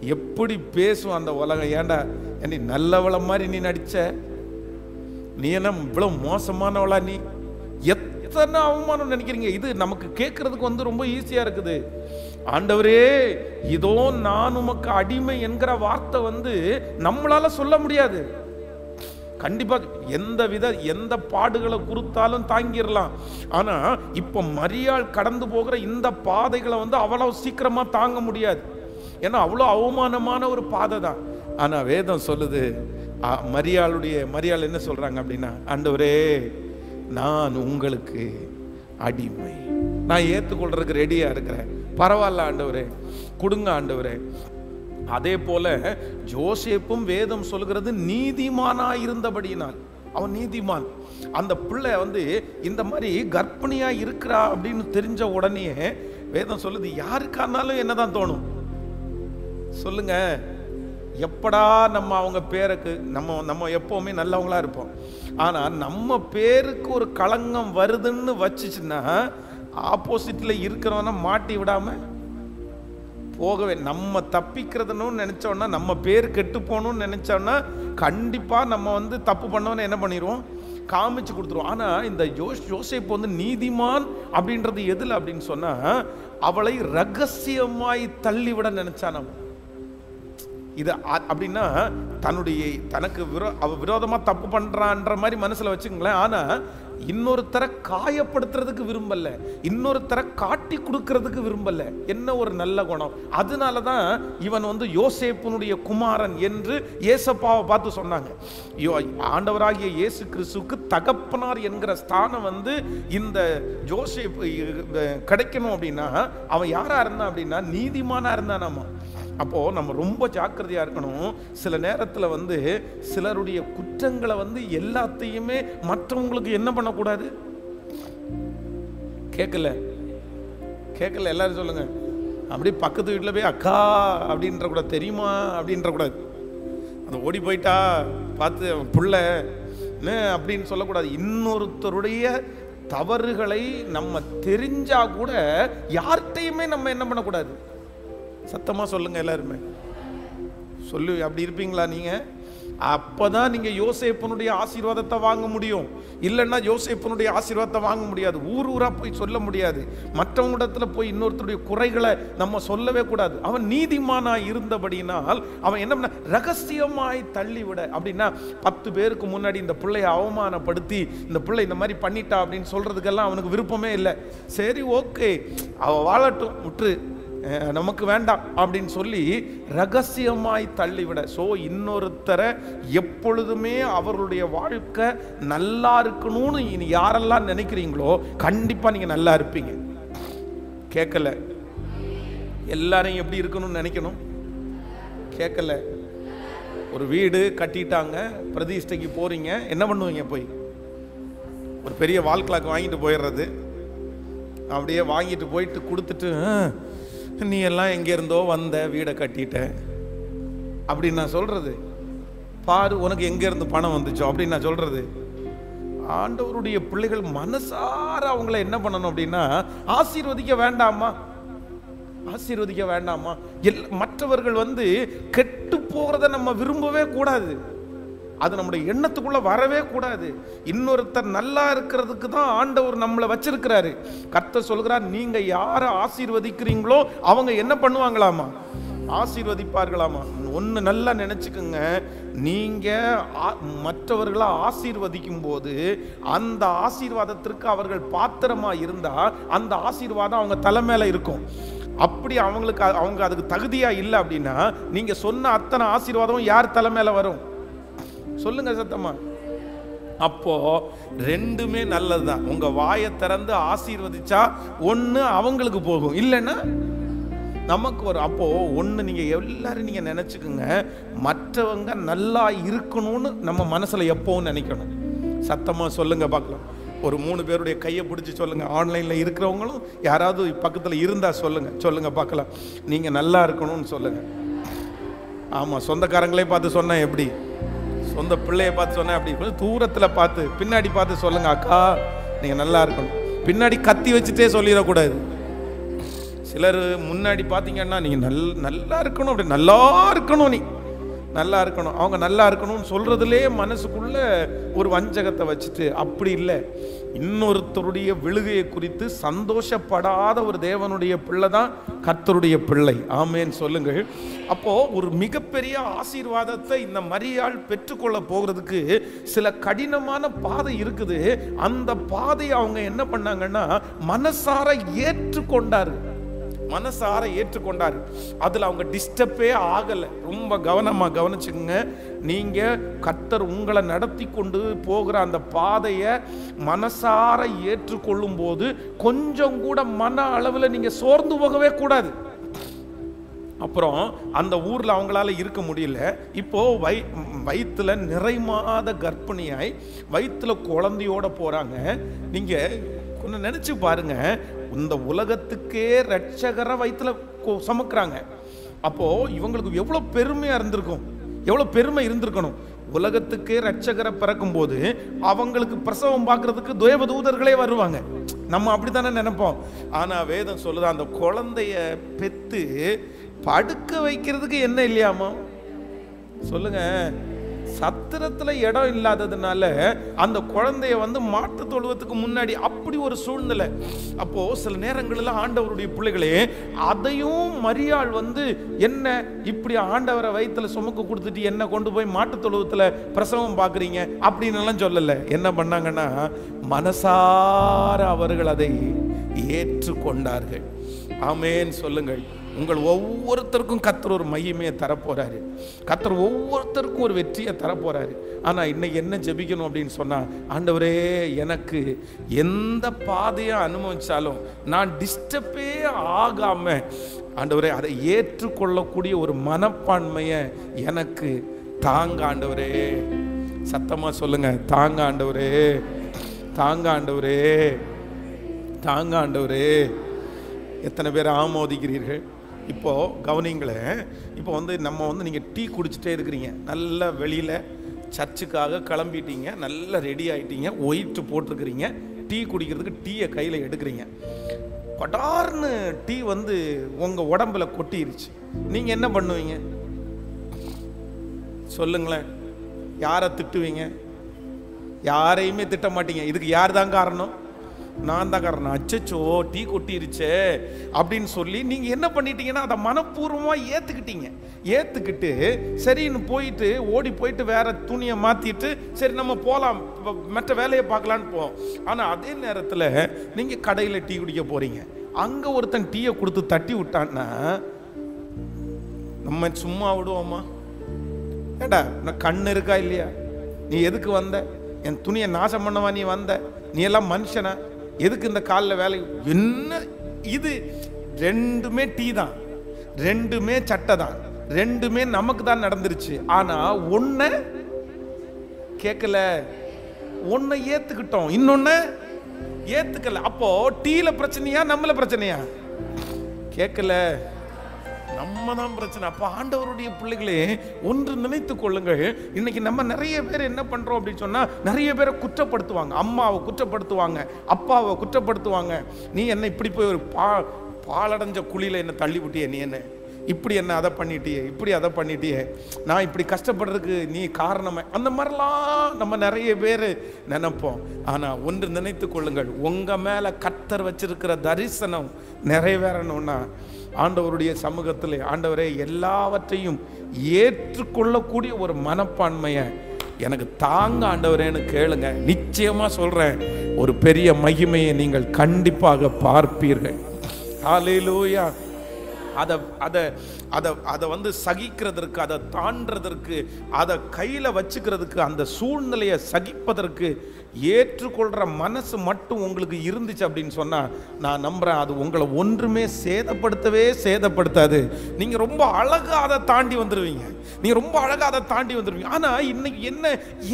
எப்படி பேசும் அந்த உலகம்? ஏன்டா நீ நல்லவளம் மாதிரி நீ நடிச்ச? நீ என்ன இவ்வளோ மோசமானவளா நீ? எத்தனை அவமானம் நினைக்கிறீங்க? இது நமக்கு கேட்கறதுக்கு வந்து ரொம்ப ஈஸியாக இருக்குது. ஆண்டவரே இதோ நான் உமக்கு அடிமை என்கிற வார்த்தை வந்து நம்மளால சொல்ல முடியாது. கண்டிப்பாக எந்த வித எந்த பாடுகளை கொடுத்தாலும் தாங்கிடலாம். ஆனால் இப்போ மரியாள் கடந்து போகிற இந்த பாதைகளை வந்து அவ்வளோ சீக்கிரமாக தாங்க முடியாது. ஏன்னா அவ்வளோ அவமானமான ஒரு பாதை தான். ஆனால் வேதம் சொல்லுது மரியாளுடைய மரியாள் என்ன சொல்கிறாங்க அப்படின்னா ஆண்டவரே நான் உங்களுக்கு அடிமை. நான் ஏற்றுக்கொள்றதுக்கு ரெடியாக இருக்கிறேன். பரவாயில்ல ஆண்டவரே. கொடுங்க ஆண்டவரே. அதே போல ஜோசேப்பும் வேதம் சொல்கிறது நீதிமானா இருந்தபடியினால் அவன் நீதிமான். அந்த பிள்ளை வந்து இந்த மாதிரி கர்ப்பிணியா இருக்கிறா அப்படின்னு தெரிஞ்ச உடனே வேதம் சொல்லுது யாருக்கானாலும் என்னதான் தோணும்? சொல்லுங்க. எப்படா நம்ம அவங்க பேருக்கு நம்ம நம்ம எப்பவுமே நல்லவங்களா இருப்போம். ஆனா நம்ம பேருக்கு ஒரு களங்கம் வருதுன்னு வச்சுச்சுன்னா ஆப்போசிட்ல இருக்கிறவன மாட்டி விடாம போகவே நம்ம தப்பிக்கிறதுன்னு நினச்சோன்னா நம்ம பேர் கெட்டு போகணும்னு நினச்சோன்னா கண்டிப்பாக நம்ம வந்து தப்பு பண்ணவனே என்ன பண்ணிடுவோம் காமிச்சு கொடுத்துருவோம். ஆனால் இந்த யோஸ் யோசேப்பு வந்து நீதிமான் அப்படின்றது எதில் அப்படின்னு சொன்னால் அவளை ரகசியமாய் தள்ளிவிட நினச்சான் இது அ- அப்படின்னா தன்னுடைய தனக்கு விரோ அவ விரோதமாக தப்பு பண்ணுறான்ற மாதிரி மனசில் வச்சுக்கங்களேன். ஆனால் இன்னொருத்தரை காயப்படுத்துறதுக்கு விரும்பல. இன்னொருத்தரை காட்டி கொடுக்கறதுக்கு விரும்பல. என்ன ஒரு நல்ல குணம்? அதனால தான் இவன் வந்து யோசேப்பனுடைய குமாரன் என்று ஏசப்பாவை பார்த்து சொன்னாங்க. ஆண்டவராகிய இயேசு கிறிஸ்துவுக்கு தகப்பனார் என்கிற ஸ்தானம் வந்து இந்த ஜோசேப் கிடைக்கணும் அப்படின்னா அவன் யாரா இருந்தான் அப்படின்னா நீதிமானா நம்ம அப்போது நம்ம ரொம்ப ஜாக்கிரதையாக இருக்கணும். சில நேரத்தில் வந்து சிலருடைய குற்றங்களை வந்து எல்லாத்தையுமே மற்றவங்களுக்கு என்ன பண்ணக்கூடாது? கேட்கல கேட்கல எல்லாரும் சொல்லுங்க. அப்படி பக்கத்து வீட்டில் போய் அக்கா அப்படின்ற கூட தெரியுமா? அப்படின்ற கூடாது அந்த ஓடி போயிட்டா பார்த்து புள்ள அப்படின்னு சொல்லக்கூடாது. இன்னொருத்தருடைய தவறுகளை நம்ம தெரிஞ்சா கூட யார்கிட்டையுமே நம்ம என்ன பண்ணக்கூடாது? சத்தமாக சொல்லுங்கள் எல்லாருமே. சொல்லு அப்படி இருப்பீங்களா நீங்கள் அப்போ தான் நீங்கள் யோசேப்பனுடைய ஆசீர்வாதத்தை வாங்க முடியும். இல்லைன்னா யோசேப்பனுடைய ஆசீர்வாதத்தை வாங்க முடியாது. ஊர் ஊராக போய் சொல்ல முடியாது. மற்றவங்க இடத்துல போய் இன்னொருத்தருடைய குறைகளை நம்ம சொல்லவே கூடாது. அவன் நீதிமானா இருந்தபடினால் அவன் என்ன பண்ண ரகசியமாய் தள்ளிவிட. அப்படின்னா பத்து பேருக்கு முன்னாடி இந்த பிள்ளையை அவமானப்படுத்தி இந்த பிள்ளை இந்த மாதிரி பண்ணிட்டா அப்படின்னு சொல்றதுக்கெல்லாம் அவனுக்கு விருப்பமே இல்லை. சரி ஓகே. அவள் வாழட்டும் முற்று. நமக்கு வேண்டாம் அப்படின்னு சொல்லி ரகசியமாய் தள்ளிவிட. ஸோ இன்னொருத்தரை எப்பொழுதுமே அவருடைய வாழ்க்கை நல்லா இருக்கணும்னு இனி யாரெல்லாம் நினைக்கிறீங்களோ கண்டிப்பாக நீங்கள் நல்லா இருப்பீங்க. கேட்கல எல்லாரையும் எப்படி இருக்கணும்னு நினைக்கணும்? கேட்கல ஒரு வீடு கட்டிட்டாங்க பிரதிஷ்டைக்கு போகிறீங்க என்ன பண்ணுவீங்க போய்? ஒரு பெரிய வால் கிளாக் வாங்கிட்டு போயிடுறது. அப்படியே வாங்கிட்டு போயிட்டு கொடுத்துட்டு "ஆ, நீ எல்லாம் எங்கேருந்தோ வந்த வீடை கட்டிட்ட அப்படின்னு நான் சொல்கிறது பாரு உனக்கு எங்கேருந்து பணம் வந்துச்சோ அப்படின்னு நான் சொல்கிறது ஆண்டவருடைய பிள்ளைகள் மனசார அவங்கள என்ன பண்ணணும் அப்படின்னா ஆசீர்வதிக்க வேண்டாமா? ஆசீர்வதிக்க வேண்டாமா? எல் மற்றவர்கள் வந்து கெட்டு போகிறத நம்ம விரும்பவே கூடாது. அது நம்முடைய எண்ணத்துக்குள்ள வரவே கூடாது. இன்னொருத்தர் நல்லா இருக்கிறதுக்கு தான் ஆண்டவர் நம்மளை வச்சிருக்கிறாரு. கர்த்தர் சொல்கிறார் நீங்க யாரை ஆசீர்வதிக்கிறீங்களோ அவங்க என்ன பண்ணுவாங்களாமா? ஆசீர்வதிப்பார்களாமா? ஒன்று நல்லா நினச்சிக்கோங்க. நீங்கள் மற்றவர்களை ஆசீர்வதிக்கும் போது அந்த ஆசீர்வாதத்திற்கு அவர்கள் பாத்திரமாக இருந்தால் அந்த ஆசீர்வாதம் அவங்க தலை மேலே இருக்கும். அப்படி அவங்களுக்கு அவங்க அதுக்கு தகுதியாக இல்லை அப்படின்னா நீங்கள் சொன்ன அத்தனை ஆசீர்வாதம் யார் தலை வரும்? சொல்லுங்க சத்தமாக அப்போ ரெண்டுமே நல்லது தான் உங்க வாயை திறந்து ஆசீர்வதிச்சா ஒன்று அவங்களுக்கு போகும். இல்லைன்னா நமக்கு வரும் அப்போ ஒன்று நீங்க எல்லாரும் நீங்க நினைச்சுக்குங்க மற்றவங்க நல்லா இருக்கணும்னு நம்ம மனசுல எப்பவும் நினைக்கணும். சத்தமா சொல்லுங்க பார்க்கலாம். ஒரு மூணு பேருடைய கையை பிடிச்சி சொல்லுங்க. ஆன்லைன்ல இருக்கிறவங்களும் யாராவது பக்கத்தில் இருந்தா சொல்லுங்க. சொல்லுங்க பார்க்கலாம். நீங்க நல்லா இருக்கணும்னு சொல்லுங்க. ஆமா சொந்தக்காரங்களே பார்த்து சொன்னா எப்படி? சொந்த பிள்ளையை பார்த்து சொன்னேன். அப்படி கொஞ்சம் தூரத்தில் பார்த்து பின்னாடி பார்த்து சொல்லுங்க அக்கா நீங்கள் நல்லா இருக்கணும். பின்னாடி கத்தி வச்சுட்டே சொல்லிடக்கூடாது. சிலர் முன்னாடி பார்த்தீங்கன்னா நீங்கள் நல் நல்லா இருக்கணும் அப்படி நல்லா இருக்கணும் நீ. நல்லா இருக்கணும். அவங்க நல்லா இருக்கணும்னு சொல்கிறதுலே மனசுக்குள்ளே ஒரு வஞ்சகத்தை வச்சுட்டு அப்படி இல்லை. இன்னொருத்தருடைய விழுகையை குறித்து சந்தோஷப்படாத ஒரு தேவனுடைய பிள்ளை தான் கர்த்தருடைய பிள்ளை. ஆமேன்னு சொல்லுங்கள். அப்போது ஒரு மிகப்பெரிய ஆசீர்வாதத்தை இந்த மரியாள் பெற்றுக்கொள்ள போகிறதுக்கு சில கடினமான பாதை இருக்குது. அந்த பாதையை அவங்க என்ன பண்ணாங்கன்னா மனசார ஏற்றுக்கொண்டாரு மனசார ஏற்றுக்கொண்டார். அதில் அவங்க டிஸ்டர்பே ஆகலை. ரொம்ப கவனமாக கவனிச்சுக்கோங்க. நீங்கள் கர்த்தர் உங்களை நடத்தி கொண்டு போகிற அந்த பாதையை மனசார ஏற்றுக்கொள்ளும் போது கொஞ்சம் கூட மன அளவில் நீங்கள் சோர்ந்து போகவே கூடாது. அப்புறம் அந்த ஊரில் அவங்களால இருக்க முடியல. இப்போது வை வயிற்றுல நிறைமாத கர்ப்பிணியாய் வயிற்றுல குழந்தையோட போகிறாங்க நீங்கள் கொஞ்சம் நினச்சி பாருங்க. இந்த உலகத்துக்கே ரட்சகரை வயிற்றுல சமக்கிறாங்க. அப்போது இவங்களுக்கு எவ்வளோ பெருமையாக இருந்திருக்கும். எவ்வளோ பெருமை இருந்திருக்கணும். உலகத்துக்கே ரட்சகரை பிறக்கும்போது அவங்களுக்கு பிரசவம் பார்க்கறதுக்கு தேவதூதர்களே வருவாங்க. நம்ம அப்படி தானே நினைப்போம். ஆனால் வேதம் சொல்லுது அந்த குழந்தைய பெற்று படுக்க வைக்கிறதுக்கு என்ன இல்லையாமா? சொல்லுங்கள் சத்திரத்தில் இடம் இல்லாததுனால அந்த குழந்தைய வந்து மாட்டு தொழுவத்துக்கு முன்னாடி அப்படி ஒரு சூழ்நிலை. அப்போ சில நேரங்களில் ஆண்டவருடைய பிள்ளைகளே அதையும் மரியாள் வந்து என்ன இப்படி ஆண்டவரை வயிற்றில் சுமக்கு கொடுத்துட்டு என்ன கொண்டு போய் மாட்டு தொழுவத்தில் பிரசவம் பார்க்குறீங்க அப்படின்னுலாம் சொல்லலை. என்ன பண்ணாங்கன்னா மனசார அவர்கள் அதை ஏற்றுக்கொண்டார்கள். ஆமேன்னு சொல்லுங்கள். உங்கள் ஒவ்வொருத்தருக்கும் கத்தர் ஒரு மையமையை தரப்போறாரு. கத்தர் ஒவ்வொருத்தருக்கும் ஒரு வெற்றியை தரப்போறாரு. ஆனால் இன்னைக்கு என்ன ஜெபிக்கணும் அப்படின்னு சொன்னால் ஆண்டவரே எனக்கு எந்த பாதையை அனுபவிச்சாலும் நான் டிஸ்டர்பே ஆகாம ஆண்டவரே அதை ஏற்றுக்கொள்ளக்கூடிய ஒரு மனப்பான்மையை எனக்கு தாங்க ஆண்டவரே. சத்தமாக சொல்லுங்க தாங்க ஆண்டவரே தாங்க ஆண்டவரே தாங்க ஆண்டவரே. எத்தனை பேர் ஆமோதிக்கிறீர்கள்? இப்போது கவனிங்களேன் இப்போ வந்து நம்ம வந்து நீங்கள் டீ குடிச்சிட்டே இருக்கிறீங்க. நல்ல வெளியில் சர்ச்சுக்காக கிளம்பிட்டீங்க. நல்லா ரெடி ஆகிட்டீங்க ஒயிட்டு போட்டிருக்கிறீங்க. டீ குடிக்கிறதுக்கு டீயை கையில் எடுக்கிறீங்க. படார்னு டீ வந்து உங்கள் உடம்புல கொட்டிருச்சு. நீங்கள் என்ன பண்ணுவீங்க? சொல்லுங்களேன். யாரை திட்டுவீங்க? யாரையுமே திட்ட மாட்டீங்க. இதுக்கு யார் தான் காரணம்? நான் தான் காரணம் அச்சச்சோ டீ கொட்டிருச்சே அப்படின்னு சொல்லி நீங்கள் என்ன பண்ணிட்டீங்கன்னா அதை மனப்பூர்வமாக ஏற்றுக்கிட்டீங்க ஏற்றுக்கிட்டு சரின்னு போயிட்டு ஓடி போயிட்டு வேற துணியை மாற்றிட்டு சரி நம்ம போகலாம் மற்ற வேலையை பார்க்கலான்னு போவோம். ஆனால் அதே நேரத்தில் நீங்கள் கடையில் டீ குடிக்க போகிறீங்க அங்கே ஒருத்தன் டீயை கொடுத்து தட்டி விட்டான்னா நம்ம சும்மா விடுவோமா? ஏடா நான் கண் இருக்கா இல்லையா? நீ எதுக்கு வந்த? என் துணியை நாசம் பண்ணவா நீ வந்த? நீ எல்லாம் மனுஷனா? எதுக்கு இந்த காலில் வேலை? என்ன? இது ரெண்டுமே டீ தான். ரெண்டுமே சட்டை தான். ரெண்டுமே நமக்கு தான் நடந்துருச்சு. ஆனால் ஒன்றை கேட்கல. ஒன்றை ஏற்றுக்கிட்டோம் இன்னொன்று ஏற்றுக்கல அப்போ டீல பிரச்சனையா நம்மள பிரச்சனையா? கேட்கல. நம்ம தான் பிரச்சனை. அப்போ ஆண்டவருடைய பிள்ளைகளே ஒன்று நினைத்து கொள்ளுங்கள். இன்னைக்கு நம்ம நிறைய பேர் என்ன பண்றோம் அப்படின்னு சொன்னா நிறைய பேரை குற்றப்படுத்துவாங்க. அம்மாவை குற்றப்படுத்துவாங்க அப்பாவை குற்றப்படுத்துவாங்க. நீ என்ன இப்படி போய் ஒரு பா பாலடைஞ்ச குழியில என்ன தள்ளி விட்டிய நீ என்ன? இப்படி என்ன அதை பண்ணிட்டியே இப்படி அதை பண்ணிட்டியே? நான் இப்படி கஷ்டப்படுறதுக்கு நீ காரணமே? அந்த மாதிரிலாம் நம்ம நிறைய பேர் நினைப்போம். ஆனால் ஒன்று நினைத்து கொள்ளுங்கள். உங்கள் மேலே கத்தர் வச்சிருக்கிற தரிசனம் நிறைவேறணும்னா ஆண்டவருடைய சமூகத்தில் ஆண்டவரே எல்லாவற்றையும் ஏற்றுக்கொள்ளக்கூடிய ஒரு மனப்பான்மையை எனக்கு தாங்க ஆண்டவரேன்னு கேளுங்க. நிச்சயமாக சொல்கிறேன் ஒரு பெரிய மகிமையை நீங்கள் கண்டிப்பாக பார்ப்பீர்கள். ஹாலேலூயா அதை அதை அதை அதை வந்து சகிக்கிறதற்கு அதை தாண்டதற்கு அதை கையில் வச்சுக்கிறதுக்கு அந்த சூழ்நிலையை சகிப்பதற்கு ஏற்றுக்கொள்கிற மனசு மட்டும் உங்களுக்கு இருந்துச்சு அப்படின்னு சொன்னால் நான் நம்புகிறேன் அது உங்களை ஒன்றுமே சேதப்படுத்தவே சேதப்படுத்தாது. நீங்கள் ரொம்ப அழகாக அதை தாண்டி வந்துடுவீங்க நீங்கள் ரொம்ப அழகாக அதை தாண்டி வந்துடுவீங்க ஆனால் இன்னைக்கு என்ன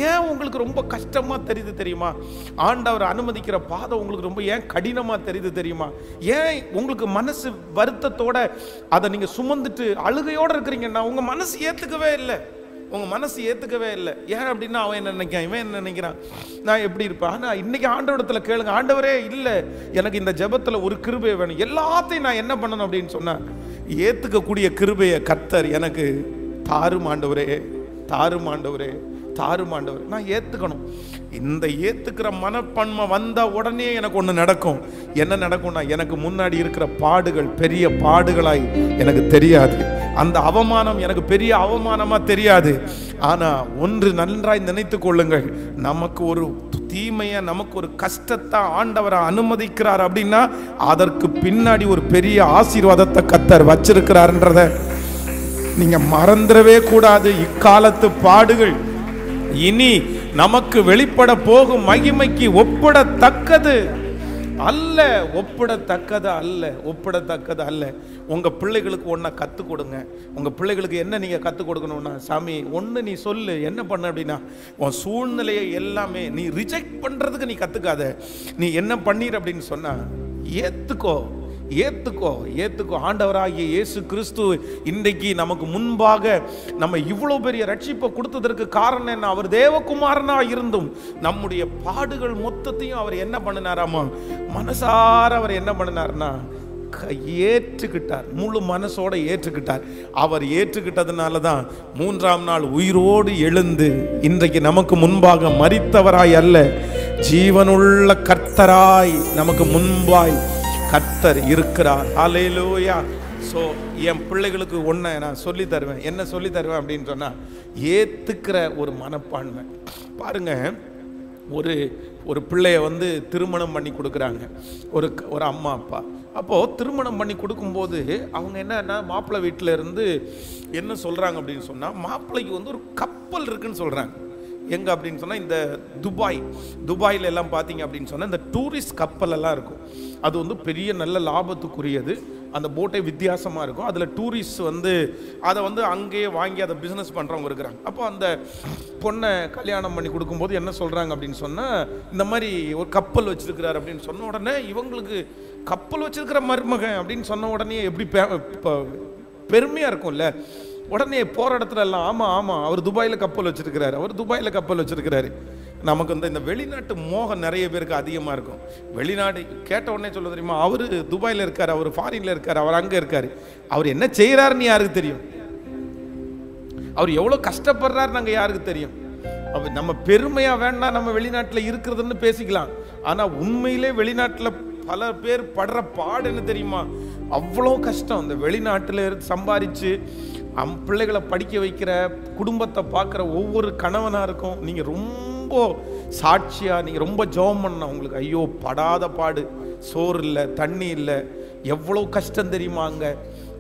ஏன் உங்களுக்கு ரொம்ப கஷ்டமாக தெரியுது தெரியுமா? ஆண்டவர் அனுமதிக்கிற பாதை உங்களுக்கு ரொம்ப ஏன் கடினமாக தெரியுது தெரியுமா? ஏன் உங்களுக்கு மனசு வருத்தத்தோட அதை நீங்கள் சுமந்துட்டு அழுகையோடு இருக்கிறீங்கன்னா உங்கள் மனசு ஏற்றுக்கவே இல்லை. உங்கள் மனசு ஏற்றுக்கவே இல்லை. ஏன் அப்படின்னா அவன் என்ன நினைக்கான் இவன் என்ன நினைக்கிறான்? நான் எப்படி இருப்பேன்? ஆனால் இன்னைக்கு ஆண்டவரத்தில் கேளுங்க. ஆண்டவரே இல்லை. எனக்கு இந்த ஜெபத்தில் ஒரு கிருபை வேணும். எல்லாத்தையும் நான் என்ன பண்ணணும் அப்படின்னு சொன்னேன் ஏற்றுக்கக்கூடிய கிருபையை கத்தர் எனக்கு தாரும் ஆண்டவரே தாரும் ஆண்டவரே தாரும் ஆண்டவர். நான் ஏற்றுக்கணும் இந்த ஏற்றுக்கிற மனப்பன்மை வந்த உடனே எனக்கு ஒன்று நடக்கும். என்ன நடக்கும்னா எனக்கு முன்னாடி இருக்கிற பாடுகள் பெரிய பாடுகளாய் எனக்கு தெரியாது. அந்த அவமானம் எனக்கு பெரிய அவமானமாக தெரியாது. ஆனால் ஒன்று நன்றாய் நினைத்து கொள்ளுங்கள். நமக்கு ஒரு தீமையை நமக்கு ஒரு கஷ்டத்தை ஆண்டவரை அனுமதிக்கிறார் அப்படின்னா அதற்கு பின்னாடி ஒரு பெரிய ஆசீர்வாதத்தை கத்தர் வச்சிருக்கிறார்ன்றத நீங்கள் மறந்துடவே கூடாது. இக்காலத்து பாடுகள் இனி நமக்கு வெளிப்பட போகும் மகிமைக்கு ஒப்பிடத்தக்கது. அல்ல ஒப்பிடத்தக்கது அல்ல ஒப்பிடத்தக்கது அல்ல. உங்கள் பிள்ளைகளுக்கு ஒன்றை கற்றுக் கொடுங்க. உங்கள் பிள்ளைகளுக்கு என்ன நீங்கள் கற்றுக் கொடுக்கணும்னா சாமி ஒன்று நீ சொல்லு என்ன பண்ண அப்படின்னா உன் சூழ்நிலையை எல்லாமே நீ ரிஜெக்ட் பண்ணுறதுக்கு நீ கற்றுக்காத நீ என்ன பண்ணிடு அப்படின்னு சொன்னால் ஏற்றுக்கோ ஏத்துக்கோ ஏத்துக்கோ. ஆண்டவராகிய இயேசு கிறிஸ்து இன்றைக்கு நமக்கு முன்பாக நம்ம இவ்வளோ பெரிய ரட்சிப்பை கொடுத்ததற்கு காரணம் என்ன? அவர் தேவகுமாரனா இருந்தும் நம்முடைய பாடுகள் மொத்தத்தையும் அவர் என்ன பண்ணினாராமா? மனசார அவர் என்ன பண்ணினார்னா ஏற்றுக்கிட்டார் முழு மனசோட ஏற்றுக்கிட்டார். அவர் ஏற்றுக்கிட்டதுனால தான் மூன்றாம் நாள் உயிரோடு எழுந்து இன்றைக்கு நமக்கு முன்பாக மறித்தவராய் அல்ல. ஜீவனுள்ள கர்த்தராய் நமக்கு முன்பாய் கர்த்தர் இருக்கிறார். அலையிலோயா ஸோ என் பிள்ளைகளுக்கு ஒன்றை நான் சொல்லி தருவேன். என்ன சொல்லி தருவேன் அப்படின்னு சொன்னால் ஏற்றுக்கிற ஒரு மனப்பான்மை. பாருங்க ஒரு ஒரு பிள்ளைய வந்து திருமணம் பண்ணி கொடுக்குறாங்க. ஒரு க- ஒரு அம்மா அப்பா. அப்போது திருமணம் பண்ணி கொடுக்கும்போது அவங்க என்னன்னா மாப்பிள்ளை வீட்டில் இருந்து என்ன சொல்கிறாங்க அப்படின்னு சொன்னால் மாப்பிள்ளைக்கு வந்து ஒரு கப்பல் இருக்குன்னு சொல்கிறாங்க எங்கே அப்படின்னு சொன்னால் இந்த துபாய் துபாயில் எல்லாம் பார்த்தீங்க அப்படின்னு சொன்னால் இந்த டூரிஸ்ட் கப்பலெல்லாம் இருக்கும். அது வந்து பெரிய நல்ல லாபத்துக்குரியது. அந்த போட்டே வித்தியாசமாக இருக்கும். அதில் டூரிஸ்ட் வந்து அதை வந்து அங்கேயே வாங்கி அதை பிஸ்னஸ் பண்ணுறவங்க இருக்கிறாங்க. அப்போ அந்த பொண்ணை கல்யாணம் பண்ணி கொடுக்கும்போது என்ன சொல்கிறாங்க அப்படின்னு சொன்னால் இந்த மாதிரி ஒரு கப்பல் வச்சுருக்கிறார் அப்படின்னு சொன்ன உடனே இவங்களுக்கு கப்பல் வச்சுருக்கிற மருமகன் அப்படின்னு சொன்ன உடனே எப்படி பெருமையாக இருக்கும்ல? உடனே போகிற இடத்துல எல்லாம் ஆமாம் ஆமாம் அவர் துபாயில் கப்பல் வச்சிருக்கிறாரு. அவர் துபாயில் கப்பல் வச்சிருக்கிறாரு. நமக்கு இந்த இந்த வெளிநாட்டு மோகம் நிறைய பேருக்கு அதிகமாக இருக்கும். வெளிநாடு கேட்ட உடனே சொல்ல தெரியுமா? அவர் துபாயில் இருக்கார் அவர் ஃபாரின்ல இருக்கார் அவர் அங்கே இருக்கார். அவர் என்ன செய்கிறாருன்னு யாருக்கு தெரியும்? அவர் எவ்வளோ கஷ்டப்படுறாரு நாங்கள் யாருக்கு தெரியும்? அவர் நம்ம பெருமையாக வேண்டாம் நம்ம வெளிநாட்டில் இருக்கிறதுன்னு பேசிக்கலாம். ஆனால் உண்மையிலே வெளிநாட்டில் பல பேர் படுற பாடு என்ன தெரியுமா? அவ்வளோ கஷ்டம். இந்த வெளிநாட்டில் இருந்து சம்பாரித்து அம் பிள்ளைகளை படிக்க வைக்கிற குடும்பத்தை பார்க்குற ஒவ்வொரு கணவனாக இருக்கும். நீங்கள் ரொம்ப சாட்சியாக நீங்கள் ரொம்ப ஜெபம் பண்ணணும் உங்களுக்கு ஐயோ படாத பாடு. சோறு இல்லை தண்ணி இல்லை. எவ்வளோ கஷ்டம் தெரியுமா அங்கே?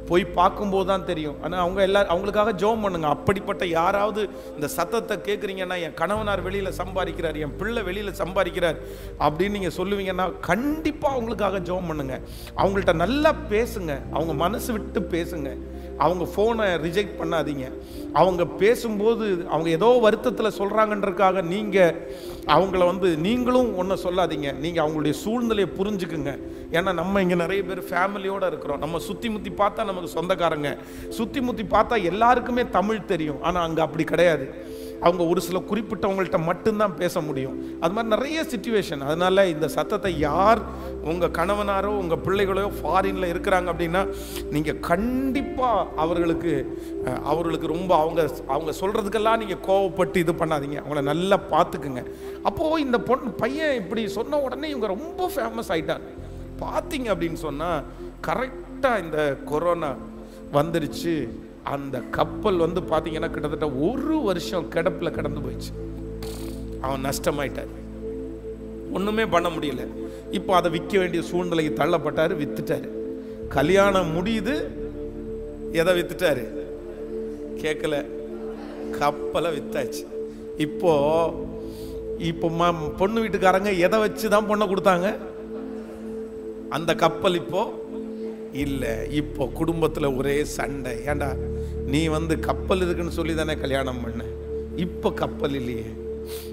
போய் பார்க்கும்போது தான் தெரியும். ஆனால் அவங்க எல்லாரும் அவங்களுக்காக ஜெபம் பண்ணுங்க. அப்படிப்பட்ட யாராவது இந்த சத்தத்தை கேட்குறீங்கன்னா என் கணவனார் வெளியில் சம்பாதிக்கிறார் என் பிள்ளை வெளியில் சம்பாதிக்கிறார் அப்படின்னு நீங்கள் சொல்லுவீங்கன்னா கண்டிப்பாக அவங்களுக்காக ஜெபம் பண்ணுங்க. அவங்கள்ட்ட நல்லா பேசுங்க. அவங்க மனசு விட்டு பேசுங்க. அவங்க ஃபோனை ரிஜெக்ட் பண்ணாதீங்க. அவங்க பேசும்போது அவங்க ஏதோ வருத்தத்தில் சொல்கிறாங்கன்றதுக்காக நீங்கள் அவங்கள வந்து நீங்களும் ஒன்றை சொல்லாதீங்க. நீங்கள் அவங்களுடைய சூழ்நிலையை புரிஞ்சுக்குங்க. ஏன்னா நம்ம இங்கே நிறைய பேர் ஃபேமிலியோடு இருக்கிறோம். நம்ம சுற்றி முற்றி பார்த்தா நமக்கு சொந்தக்காரங்க. சுற்றி முற்றி பார்த்தா எல்லாருக்குமே தமிழ் தெரியும். ஆனால் அங்கே அப்படி கிடையாது. அவங்க ஒரு சில குறிப்பிட்டவங்கள்ட்ட மட்டும்தான் பேச முடியும். அது மாதிரி நிறைய சுச்சுவேஷன் அதனால இந்த சத்தத்தை யார் உங்கள் கணவனாரோ உங்கள் பிள்ளைகளோ ஃபாரினில் இருக்கிறாங்க அப்படின்னா நீங்கள் கண்டிப்பாக அவர்களுக்கு அவர்களுக்கு ரொம்ப அவங்க அவங்க சொல்கிறதுக்கெல்லாம் நீங்கள் கோவப்பட்டு இது பண்ணாதீங்க. அவங்கள நல்லா பார்த்துக்குங்க. அப்போது இந்த பொண்ணு பையன் இப்படி சொன்ன உடனே இவங்க ரொம்ப ஃபேமஸ் ஆயிட்டாங்க. பார்த்தீங்க அப்படின்னு சொன்னால் கரெக்டாக இந்த கொரோனா வந்துருச்சு. அந்த கப்பல் வந்து பார்த்தீங்கன்னா கிட்டத்தட்ட ஒரு வருஷம் கிடப்பில் கடந்து போயிடுச்சு. அவன் நஷ்டமாயிட்டார். ஒன்றுமே பண்ண முடியல. இப்போ அதை விற்க வேண்டிய சூழ்நிலைக்கு தள்ளப்பட்டார் வித்துட்டாரு. கல்யாணம் முடியுது எதை வித்துட்டாரு? கேட்கல. கப்பலை வித்தாச்சு. இப்போ இப்போ ம- பொண்ணு வீட்டுக்காரங்க எதை வச்சு தான் பொண்ணை கொடுத்தாங்க? அந்த கப்பல் இப்போ இல்லை இப்போ குடும்பத்தில் ஒரே சண்டை. ஏண்டா நீ வந்து கப்பல் இருக்குன்னு சொல்லி தானே கல்யாணம் பண்ண? இப்போ கப்பல் இல்லையே.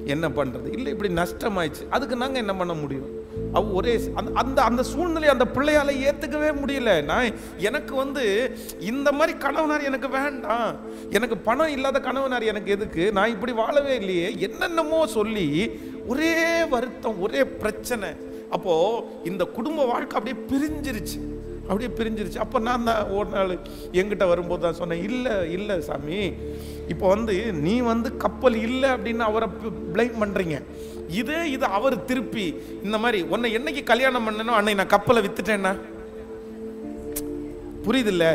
என்ன பண்ணுறது இல்லை இப்படி நஷ்டமாயிடுச்சு. அதுக்கு நாங்கள் என்ன பண்ண முடியும்? அவ ஒரே அந்த அந்த அந்த சூழ்நிலை அந்த பிள்ளையால ஏற்றுக்கவே முடியல. நான் எனக்கு வந்து இந்த மாதிரி கணவனார் எனக்கு வேண்டாம். எனக்கு பணம் இல்லாத கணவனார் எனக்கு எதுக்கு? நான் இப்படி வாழவே இல்லையே. என்னென்னமோ சொல்லி ஒரே வருத்தம் ஒரே பிரச்சனை. அப்போ இந்த குடும்ப வாழ்க்கை அப்படியே பிரிஞ்சிருச்சு. அப்படியே பிரிஞ்சிருச்சு. அப்போ நான் தான் ஒரு நாள் எங்கிட்ட வரும்போது தான் சொன்னேன் இல்லை இல்லை சாமி இப்போ வந்து நீ வந்து கப்பல் இல்லை அப்படின்னு அவரை பிளைம் பண்ணுறீங்க இதே இது அவர் திருப்பி இந்த மாதிரி உன்னை என்னைக்கு கல்யாணம் பண்ணனோ அன்னை நான் கப்பலை வித்துட்டேன்னா? புரியுதில்ல?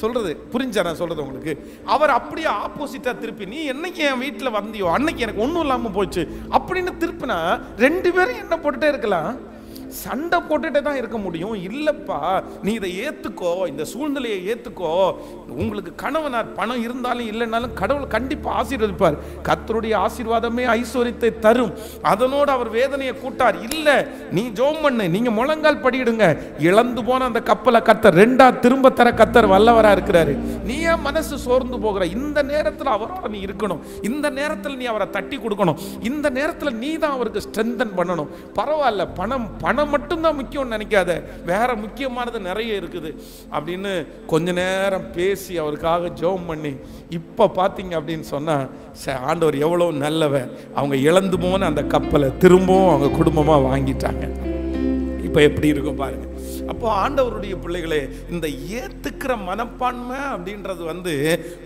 சொல்றது புரிஞ்சா நான் சொல்றது உங்களுக்கு. அவர் அப்படியே ஆப்போசிட்டா திருப்பி நீ என்னைக்கு என் வீட்டில் வந்தியோ அன்னைக்கு எனக்கு ஒன்றும் இல்லாமல் போச்சு அப்படின்னு திருப்பினா ரெண்டு பேரும் என்ன போட்டுட்டே இருக்கலாம். சண்டை போட்டுட்டே தான் இருக்க முடியும். இல்லைப்பா நீ இதை ஏற்றுக்கோ இந்த சூழ்நிலையை ஏற்றுக்கோ உங்களுக்கு கணவனார் பணம் இருந்தாலும் இல்லைனாலும் கடவுள் கண்டிப்பாக ஆசீர்வதிப்பார். கத்தருடைய ஆசீர்வாதமே ஐஸ்வர்யத்தை தரும். அதனோடு அவர் வேதனையை கூட்டார். இல்லை நீ ஜோம் பண்ணு நீங்கள் முழங்கால் படியிடுங்க. இழந்து போன அந்த கப்பலை கத்தர் ரெண்டா திரும்ப தர கத்தர் வல்லவராக இருக்கிறாரு. நீ ஏன் மனசு சோர்ந்து போகிற? இந்த நேரத்தில் அவரோட நீ இருக்கணும். இந்த நேரத்தில் நீ அவரை தட்டி கொடுக்கணும். இந்த நேரத்தில் நீ தான் அவருக்கு ஸ்ட்ரென்தன் பண்ணணும். பரவாயில்ல பணம் பணம் மட்டும்தான் முக்கியம்னு நினைக்காத. வேற முக்கியமானது நிறைய இருக்குது. அப்படின்னு கொஞ்ச நேரம் பேசி அவருக்காக ஜெபம் பண்ணி இப்போ பார்த்தீங்க அப்படின்னு சொன்னால் ச- ஆண்டவர் எவ்வளோ நல்லவர். அவங்க இழந்து போன அந்த கப்பலை திரும்பவும் அவங்க குடும்பமாக வாங்கிட்டாங்க. இப்போ எப்படி இருக்கும் பாருங்கள் அப்போ ஆண்டவருடைய பிள்ளைகளே இந்த ஏத்துக்கிற மனப்பான்மை அப்படின்றது வந்து